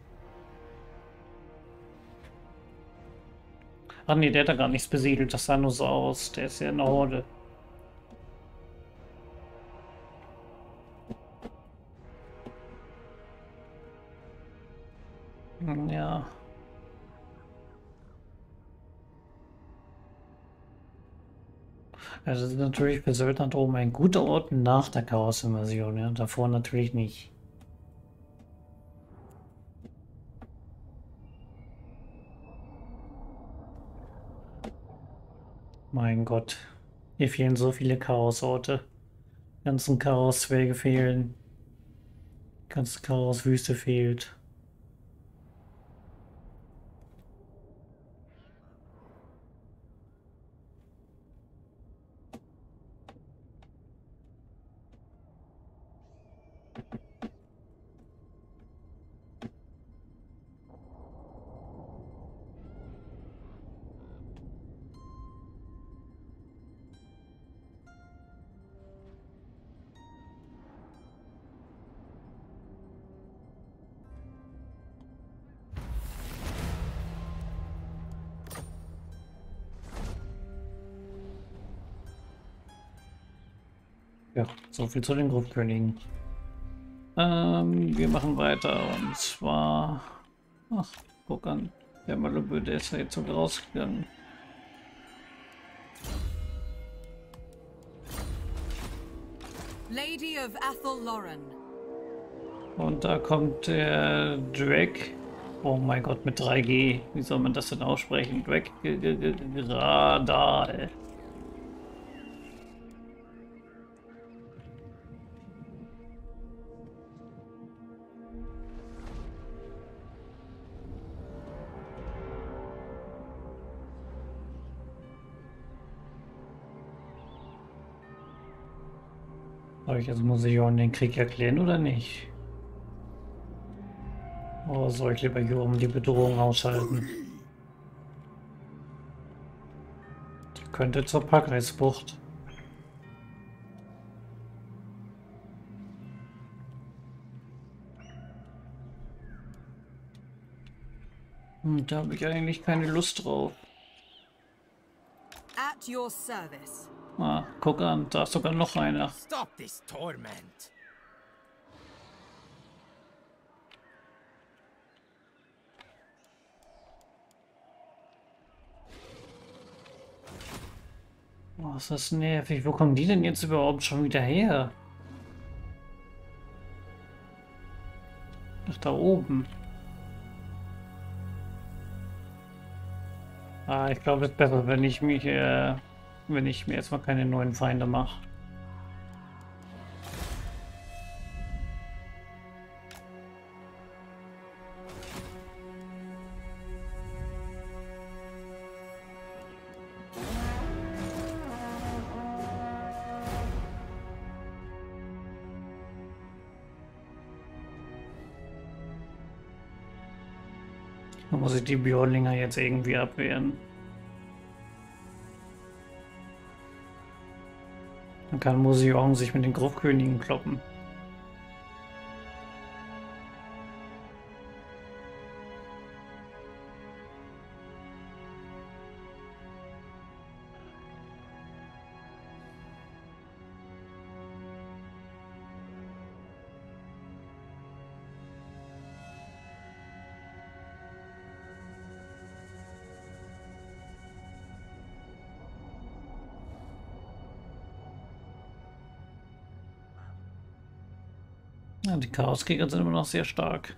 Ach nee, der hat da gar nichts besiedelt. Das sah nur so aus. Der ist ja in der Horde. Hm, ja. Also das ist natürlich für Söldner oben ein guter Ort nach der Chaos-Invasion, ja. Davor natürlich nicht. Mein Gott. Hier fehlen so viele Chaosorte. Die ganzen Chaoswege fehlen. Die ganze Chaoswüste fehlt. So viel zu den Gruftkönigen. Ähm, wir machen weiter und zwar... Ach, guck an. Der Malabö, der ist ja jetzt sogar rausgegangen. Lady of Athel Lauren. Und da kommt der Drake. Oh mein Gott, mit 3G. Wie soll man das denn aussprechen? Drake Radal. Ich jetzt Museum den Krieg erklären oder nicht? Oder soll ich lieber hier oben die Bedrohung aushalten? Die könnte zur Packreisbucht. Hm, da habe ich eigentlich keine Lust drauf. At your service. Ah, guck an, da ist sogar noch einer. Stop this torment. Oh, ist das nervig. Wo kommen die denn jetzt überhaupt schon wieder her? Ach, da oben. Ah, ich glaube, es ist besser, wenn ich mich äh, wenn ich mir erstmal keine neuen Feinde mache. Muss ich die Björlinger jetzt irgendwie abwehren. Dann kann Museong sich mit den Gruftkönigen kloppen. Die Chaoskrieger sind immer noch sehr stark.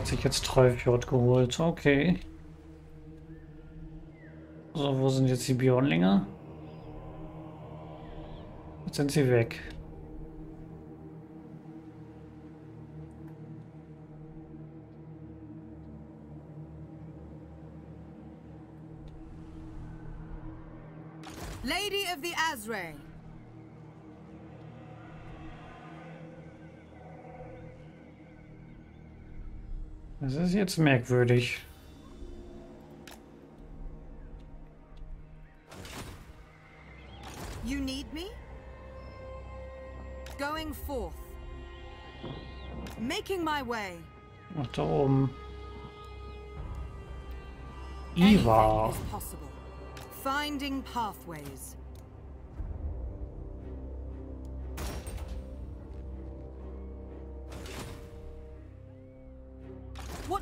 Hat sich jetzt Treufjord geholt. Okay. So, wo sind jetzt die Björnlinge? Jetzt sind sie weg. Lady of the Azray. Das ist jetzt merkwürdig. You need me? Going forth. Making my way. Ach, da oben. Possible. Finding pathways.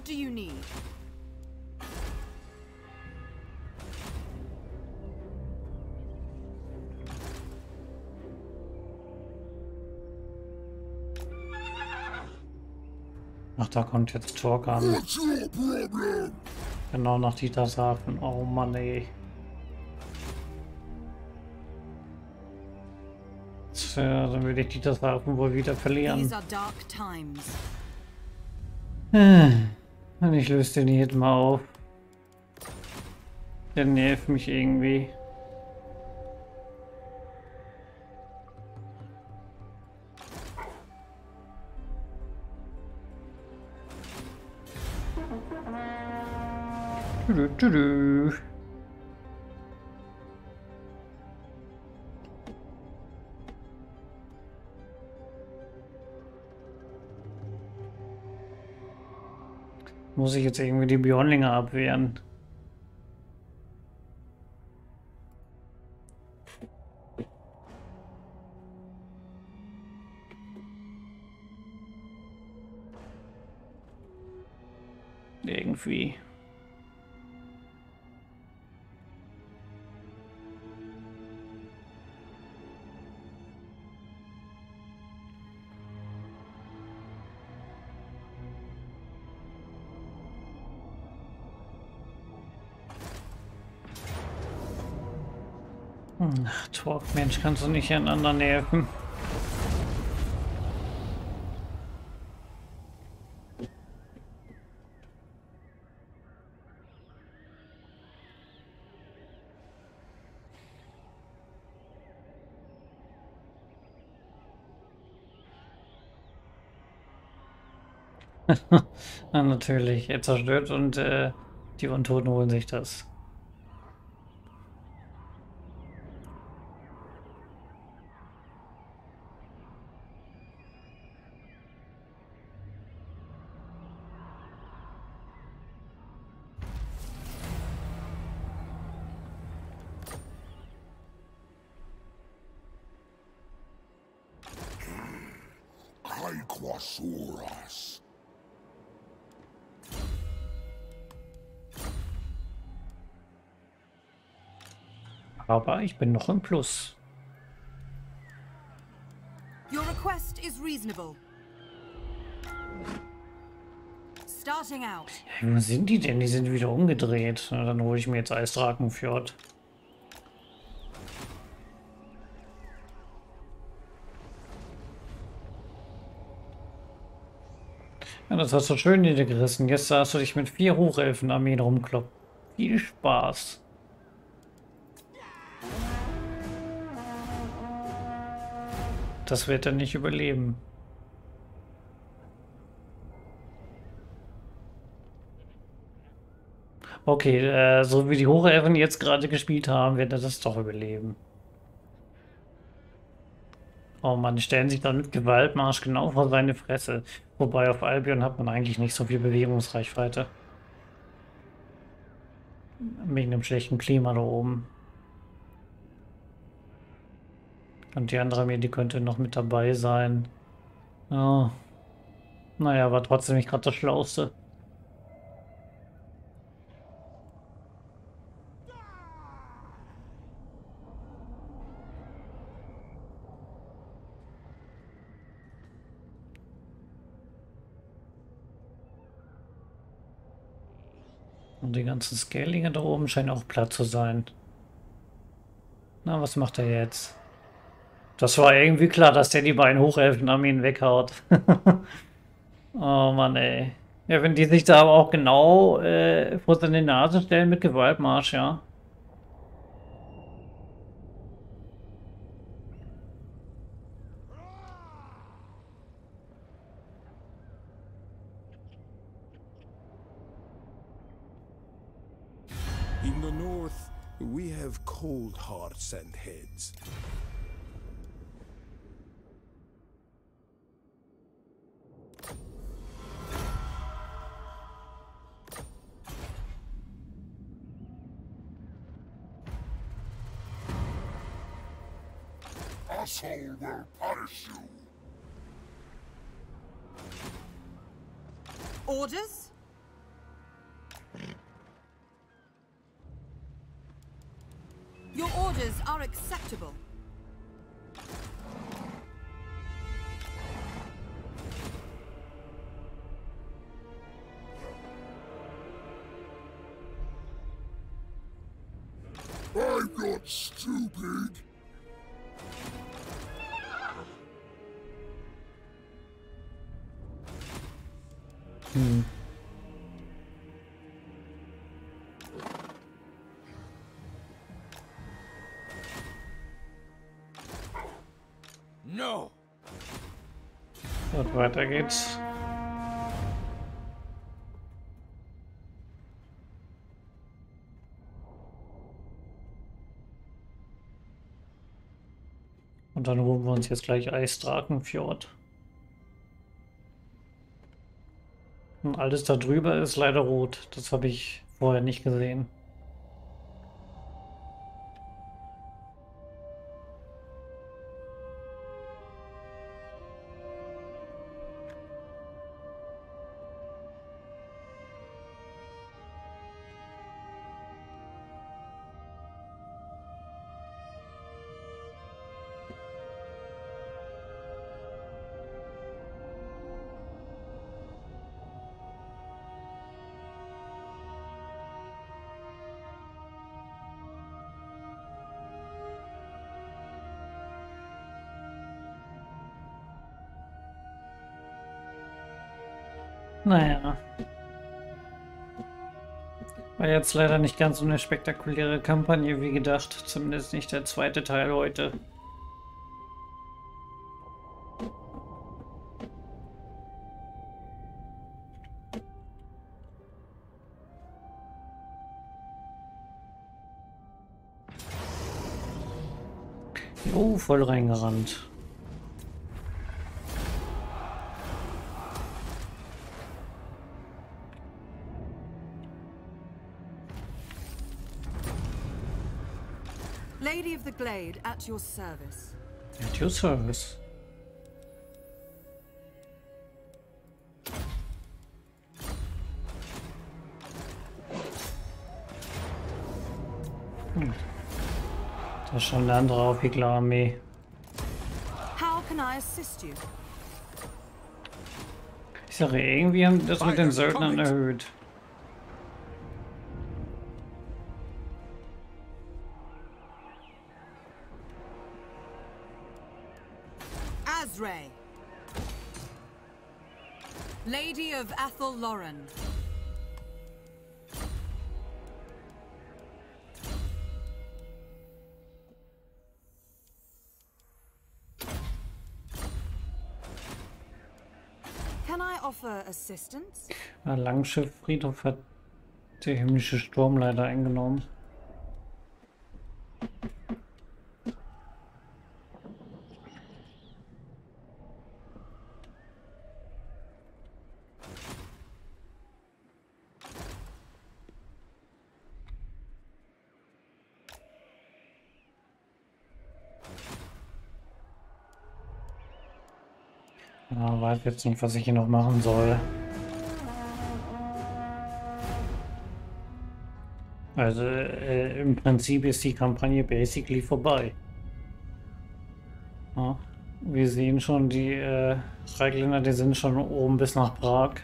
Do you need? Ach, da kommt jetzt Torkan. Genau nach Dietershafen. Oh Mann, ey. Tja, dann will ich Dietershafen wohl wieder verlieren. These are dark times. Und ich löse den hier mal auf. Der nervt mich irgendwie. Tüdü, tüdü. Muss ich jetzt irgendwie die Björnlinge abwehren? Irgendwie. Mensch, kannst du nicht einander nerven? Na, natürlich, er zerstört und äh, die Untoten holen sich das. Ich bin noch im Plus. Your request is reasonable. Starting out. Ja, wo sind die denn? Die sind wieder umgedreht. Na, dann hole ich mir jetzt Eisdrakenfjord. Ja, das hast du schön niedergerissen. Jetzt hast du dich mit vier Hochelfenarmeen rumkloppt. Viel Spaß. Das wird er nicht überleben. Okay, äh, so wie die Hochelfen jetzt gerade gespielt haben, wird er das doch überleben. Oh Mann, die stellen sich dann mit Gewaltmarsch genau vor seine Fresse. Wobei auf Albion hat man eigentlich nicht so viel Bewegungsreichweite. Wegen dem schlechten Klima da oben. Und die andere Armee, die könnte noch mit dabei sein. Oh. Naja, war trotzdem nicht gerade das Schlauste. Und die ganzen Scalinge da oben scheinen auch platt zu sein. Na, was macht er jetzt? Das war irgendwie klar, dass der die beiden Hochelfenarmeen weghaut. oh Mann, ey. Ja, wenn die sich da aber auch genau äh, vor seine Nase stellen mit Gewaltmarsch, ja. In the north, we have cold hearts and heads. Asshole will punish you. Orders? Your orders are acceptable. I'm not stupid. Hm. No! Und weiter geht's. Und dann holen wir uns jetzt gleich Eisdrakenfjord. Und alles da drüber ist leider rot. Das habe ich vorher nicht gesehen. Naja. War jetzt leider nicht ganz so eine spektakuläre Kampagne wie gedacht. Zumindest nicht der zweite Teil heute. Oh, voll reingerannt. The Glade at your service. At your service. Hm. Da ist schon eine andere Aufwiegler-Armee. How can I assist you? Ich sage, irgendwie haben das mit den Söldnern erhöht. Of Athel Lauren. Can I offer assistance? Langschiff Friedhof hat der himmlische Sturm leider eingenommen. Jetzt nicht, was ich hier noch machen soll. Also äh, im Prinzip ist die Kampagne basically vorbei. Ja, wir sehen schon, die äh, Reigländer, die sind schon oben bis nach Prag.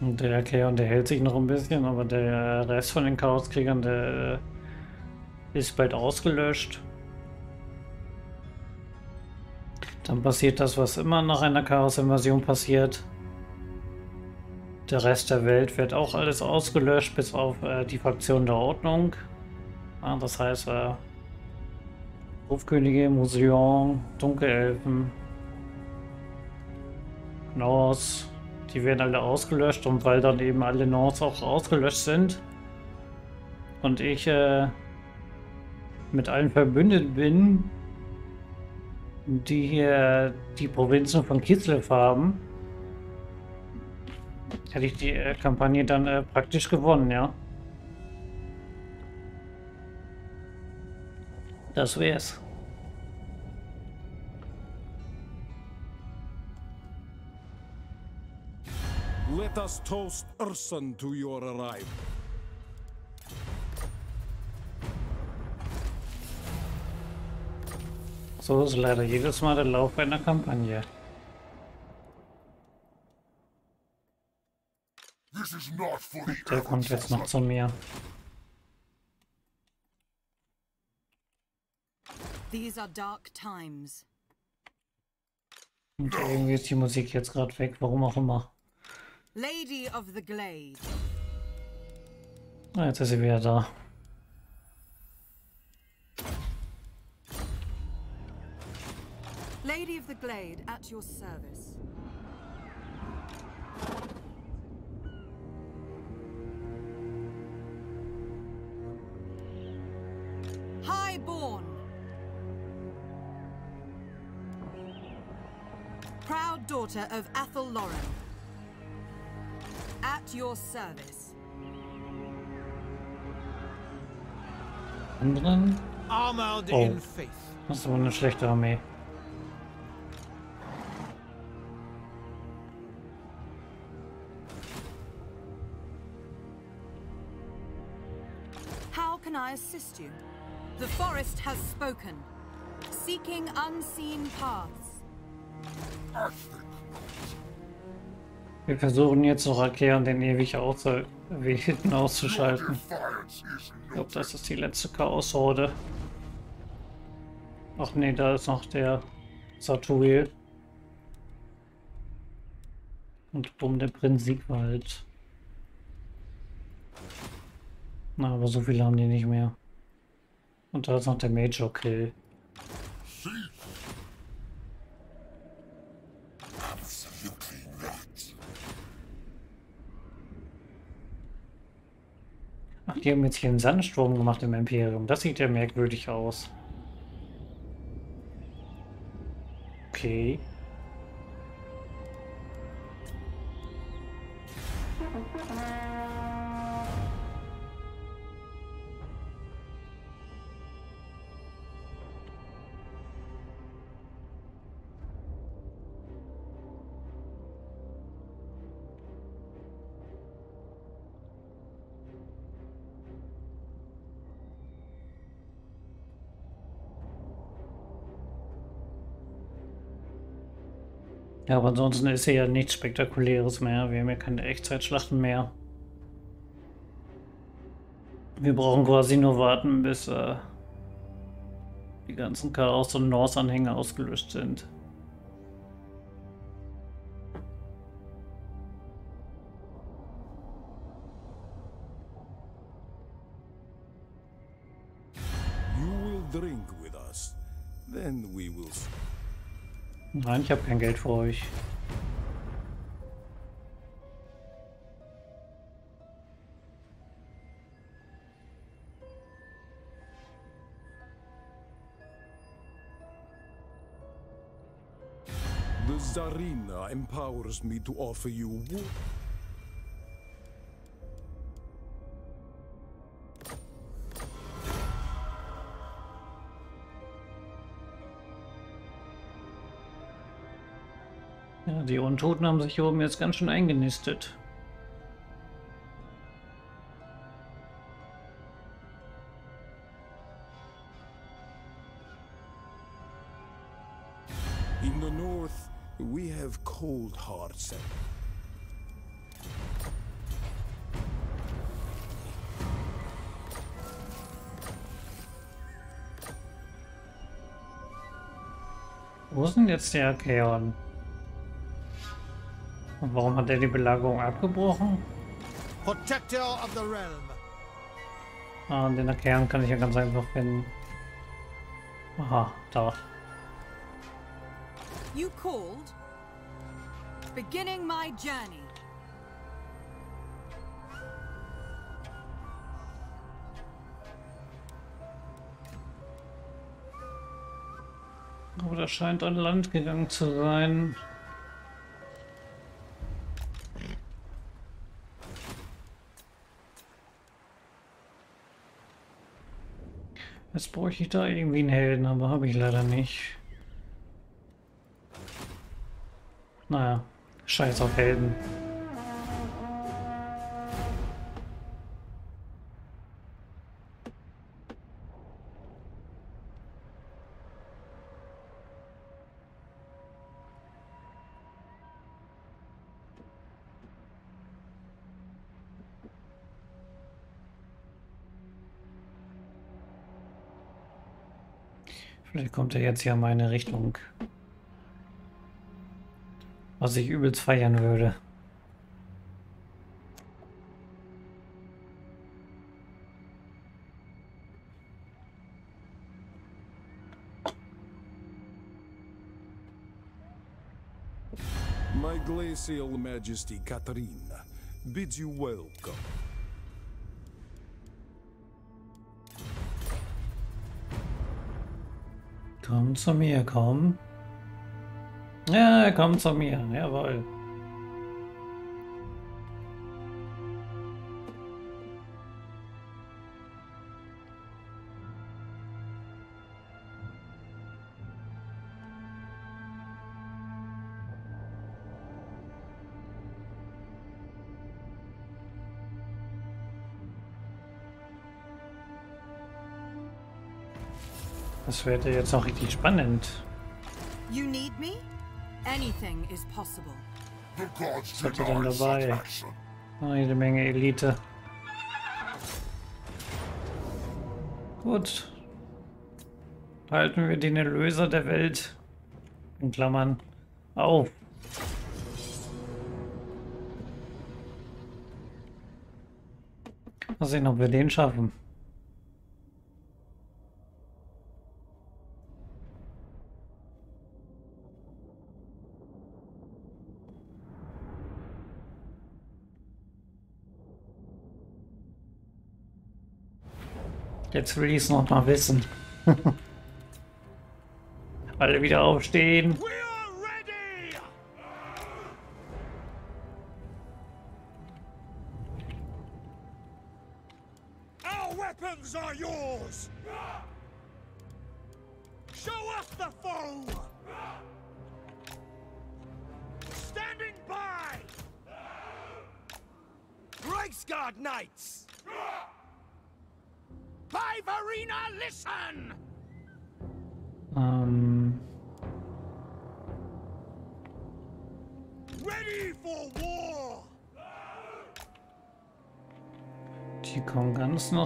Und der Erklärer, der hält sich noch ein bisschen, aber der Rest von den Chaoskriegern, der äh, ist bald ausgelöscht. Dann passiert das, was immer nach einer Chaos-Invasion passiert. Der Rest der Welt wird auch alles ausgelöscht, bis auf äh, die Fraktion der Ordnung. Ja, das heißt, äh, Hofkönige, Museum, Dunkelelfen, Norse, die werden alle ausgelöscht und weil dann eben alle Nords auch ausgelöscht sind und ich äh, mit allen verbündet bin, die hier die Provinzen von Kislev haben, hätte ich die äh, Kampagne dann äh, praktisch gewonnen, ja. Das wär's. Let us toast Urson to your arrival. So ist leider jedes Mal der Lauf einer Kampagne. Der kommt jetzt noch zu mir. These are dark times. Und irgendwie ist die Musik jetzt gerade weg, warum auch immer. Lady of the Glade. Ah, jetzt ist sie wieder da. Lady of the Glade at your service. Highborn. Proud daughter of Athel Lauren. At your service. Anderen? Armored Oh. in faith. Das ist aber eine schlechte Armee. I assist you? The forest has spoken. Seeking unseen paths. Wir versuchen jetzt noch erklären, den ewig hinten auszuschalten. Ich glaube, das ist die letzte Chaos-Horde. Ach nee, da ist noch der Satuil. Und bumm, der Prinz Siegwald. Na, aber so viele haben die nicht mehr. Und da ist noch der Major Kill. Ach, die haben jetzt hier einen Sandsturm gemacht im Imperium. Das sieht ja merkwürdig aus. Okay. Ja, aber ansonsten ist hier ja nichts Spektakuläres mehr. Wir haben ja keine Echtzeitschlachten mehr. Wir brauchen quasi nur warten, bis äh, die ganzen Chaos- und Norse-Anhänger ausgelöscht sind. Nein, ich habe kein Geld für euch. The Tsarina empowers me to offer you die Untoten haben sich hier oben jetzt ganz schön eingenistet. In the north, we have cold hearts Wo ist denn jetzt der Akeon? Und warum hat er die Belagerung abgebrochen? Protector of the realm. Ah, den Akeon kann ich ja ganz einfach finden. Aha, da. You called? Beginning my journey. Oh, da scheint an Land gegangen zu sein. Jetzt bräuchte ich da irgendwie einen Helden, aber habe ich leider nicht. Naja, scheiß auf Helden. Kommt er jetzt ja meine Richtung. Was ich übelst feiern würde. My glacial majesty Katarina bids you welcome. Komm zu mir, komm. Ja, komm zu mir, jawohl. Das wird jetzt auch richtig spannend. You need me? Anything is possible. Was hat er denn dabei? Oh, jede Menge Elite. Gut. Halten wir den Erlöser der Welt in Klammern auf. Mal sehen, ob wir den schaffen. Jetzt will ich es noch mal wissen. Alle wieder aufstehen.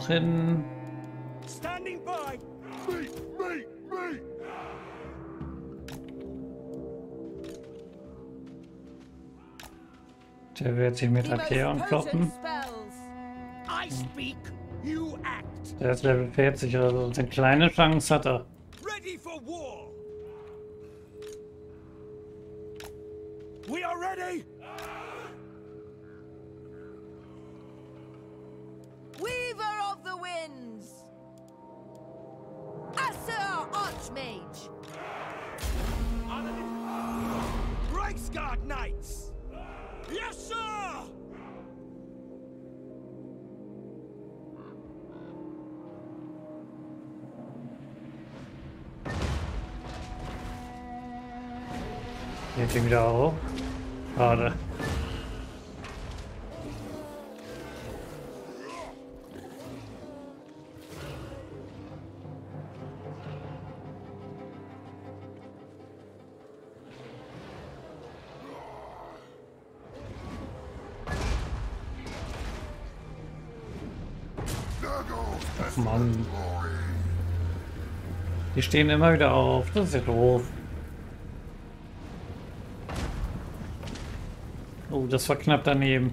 Noch hin. Standing by! Me, me, me! Der wird sich mit Akeon kloppen. I speak, you act! Der ist Level 40, also eine kleine Chance hat er. stehen immer wieder auf. Das ist ja doof. Oh, das war knapp daneben.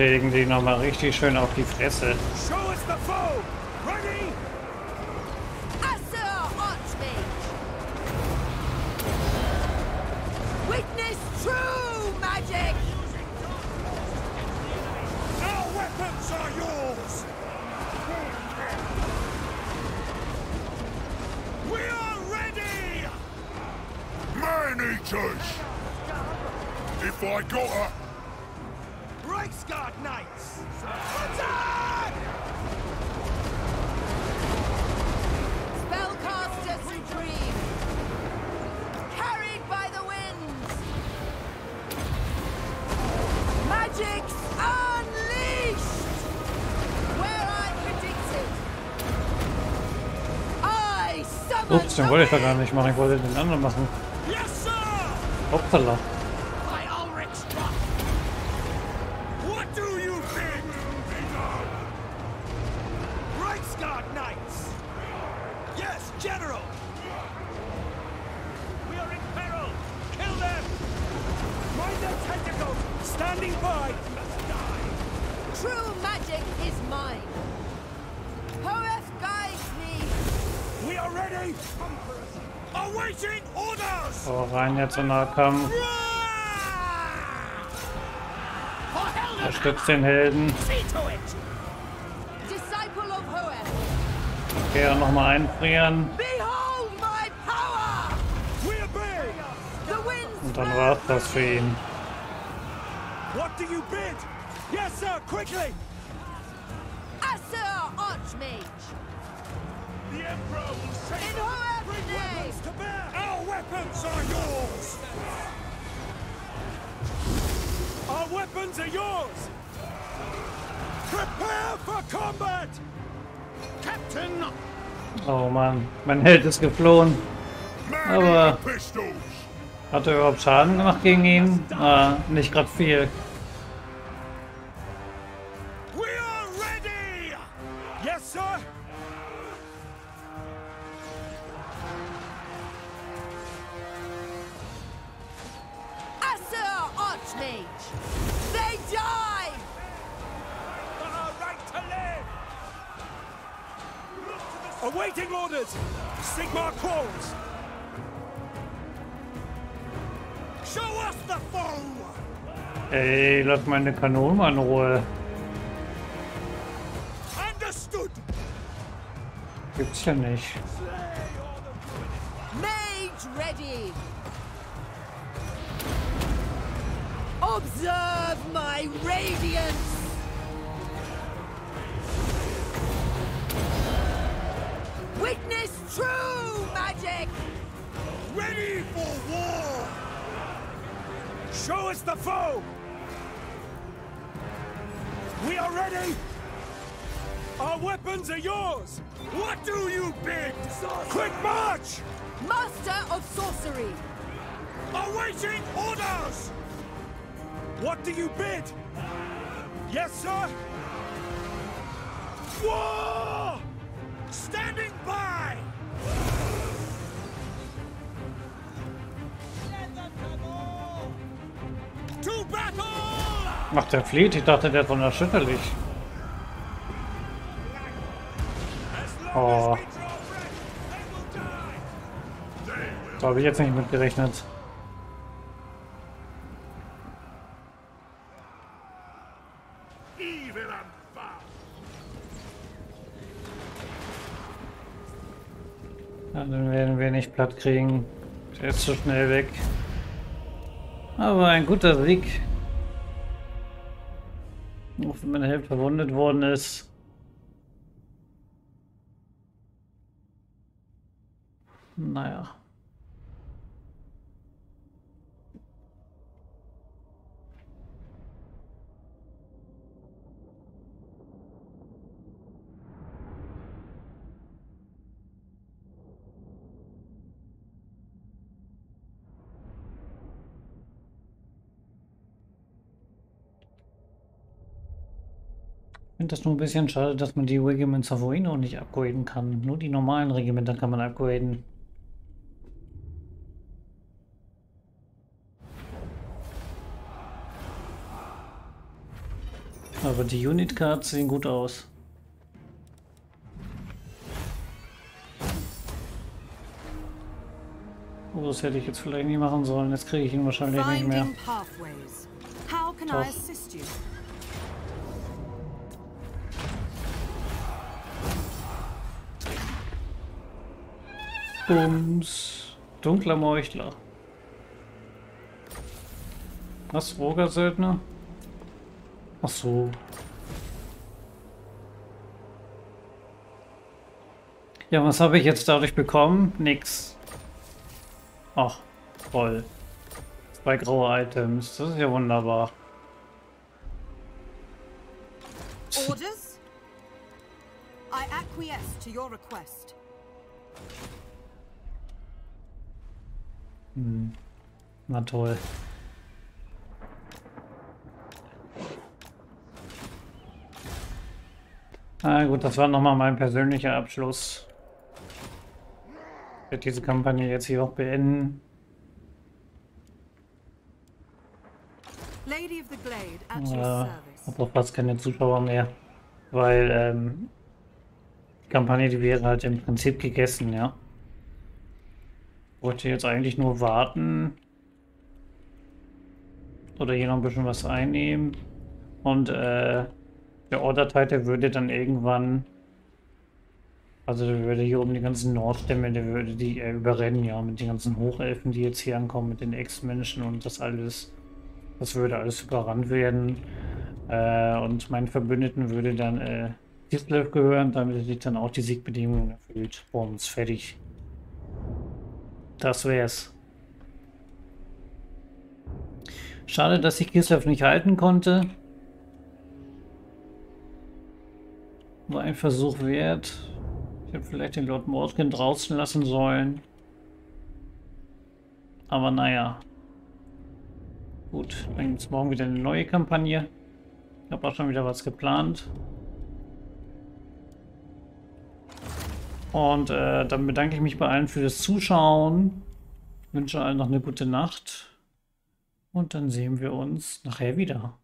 kriegen die nochmal richtig schön auf die Fresse. wollte ich da gar nicht machen, ich wollte den anderen machen. Hoppala. ganze Nahkampf. Unterstützt den Helden. Okay, dann nochmal einfrieren. Und dann war's das für ihn. What do you bid? Yes, sir, quickly! Assur Archmage! The Emperor will save In her every name! Our weapons are yours! Are yours! Prepare for combat! Captain! Oh Mann, mein Held ist geflohen. Aber hat er überhaupt Schaden gemacht gegen ihn? Ah, nicht gerade viel. Meine Kanonen mal in Ruhe. Understood! Gibt's ja nicht. Mage ready! Observe my radiance! Witness true magic! Ready for war! Show us the foe! We are ready! Our weapons are yours! What do you bid? Quick march! Master of sorcery! Awaiting orders! What do you bid? Yes, sir? War! Standing by! Ach, der flieht. Ich dachte, der ist unerschütterlich. Oh. Da habe ich jetzt nicht mit gerechnet. Den werden wir nicht platt kriegen. Der ist zu schnell weg. Aber ein guter Sieg. Auch wenn meine Hälfte verwundet worden ist. Naja. Finde das nur ein bisschen schade, dass man die Regiments of Reno nicht upgraden kann. Nur die normalen Regimenter kann man upgraden. Aber die Unit Cards sehen gut aus. Oh, das hätte ich jetzt vielleicht nicht machen sollen. Jetzt kriege ich ihn wahrscheinlich nicht mehr. Doch. Bums. Dunkler Meuchler. Was? Roger-Söldner? Ach so. Ja, was habe ich jetzt dadurch bekommen? Nix. Ach, toll. Zwei graue Items. Das ist ja wunderbar. Orders? I acquiesce to your request. Hm. Na toll. Na gut, das war nochmal mein persönlicher Abschluss. Ich werde diese Kampagne jetzt hier auch beenden. Lady of the Glade at your Ja, service. hab auch fast keine Zuschauer mehr. Weil ähm, die Kampagne, die wäre halt im Prinzip gegessen, ja. Wollte jetzt eigentlich nur warten. Oder hier noch ein bisschen was einnehmen. Und äh, der Order-Title würde dann irgendwann. Also der würde hier um die ganzen Nordstämme, der würde die äh, überrennen, ja, mit den ganzen Hochelfen, die jetzt hier ankommen, mit den Ex-Menschen und das alles. Das würde alles überrannt werden. Äh, und meinen Verbündeten würde dann äh, Kislev gehören, damit ich dann auch die Siegbedingungen erfüllt. Bums, fertig. Das wär's. Schade, dass ich Kislev nicht halten konnte. War ein Versuch wert. Ich hätte vielleicht den Lord Mordkin draußen lassen sollen. Aber naja. Gut, dann gibt es morgen wieder eine neue Kampagne. Ich habe auch schon wieder was geplant. Und äh, dann bedanke ich mich bei allen für das Zuschauen. Wünsche allen noch eine gute Nacht. Und dann sehen wir uns nachher wieder.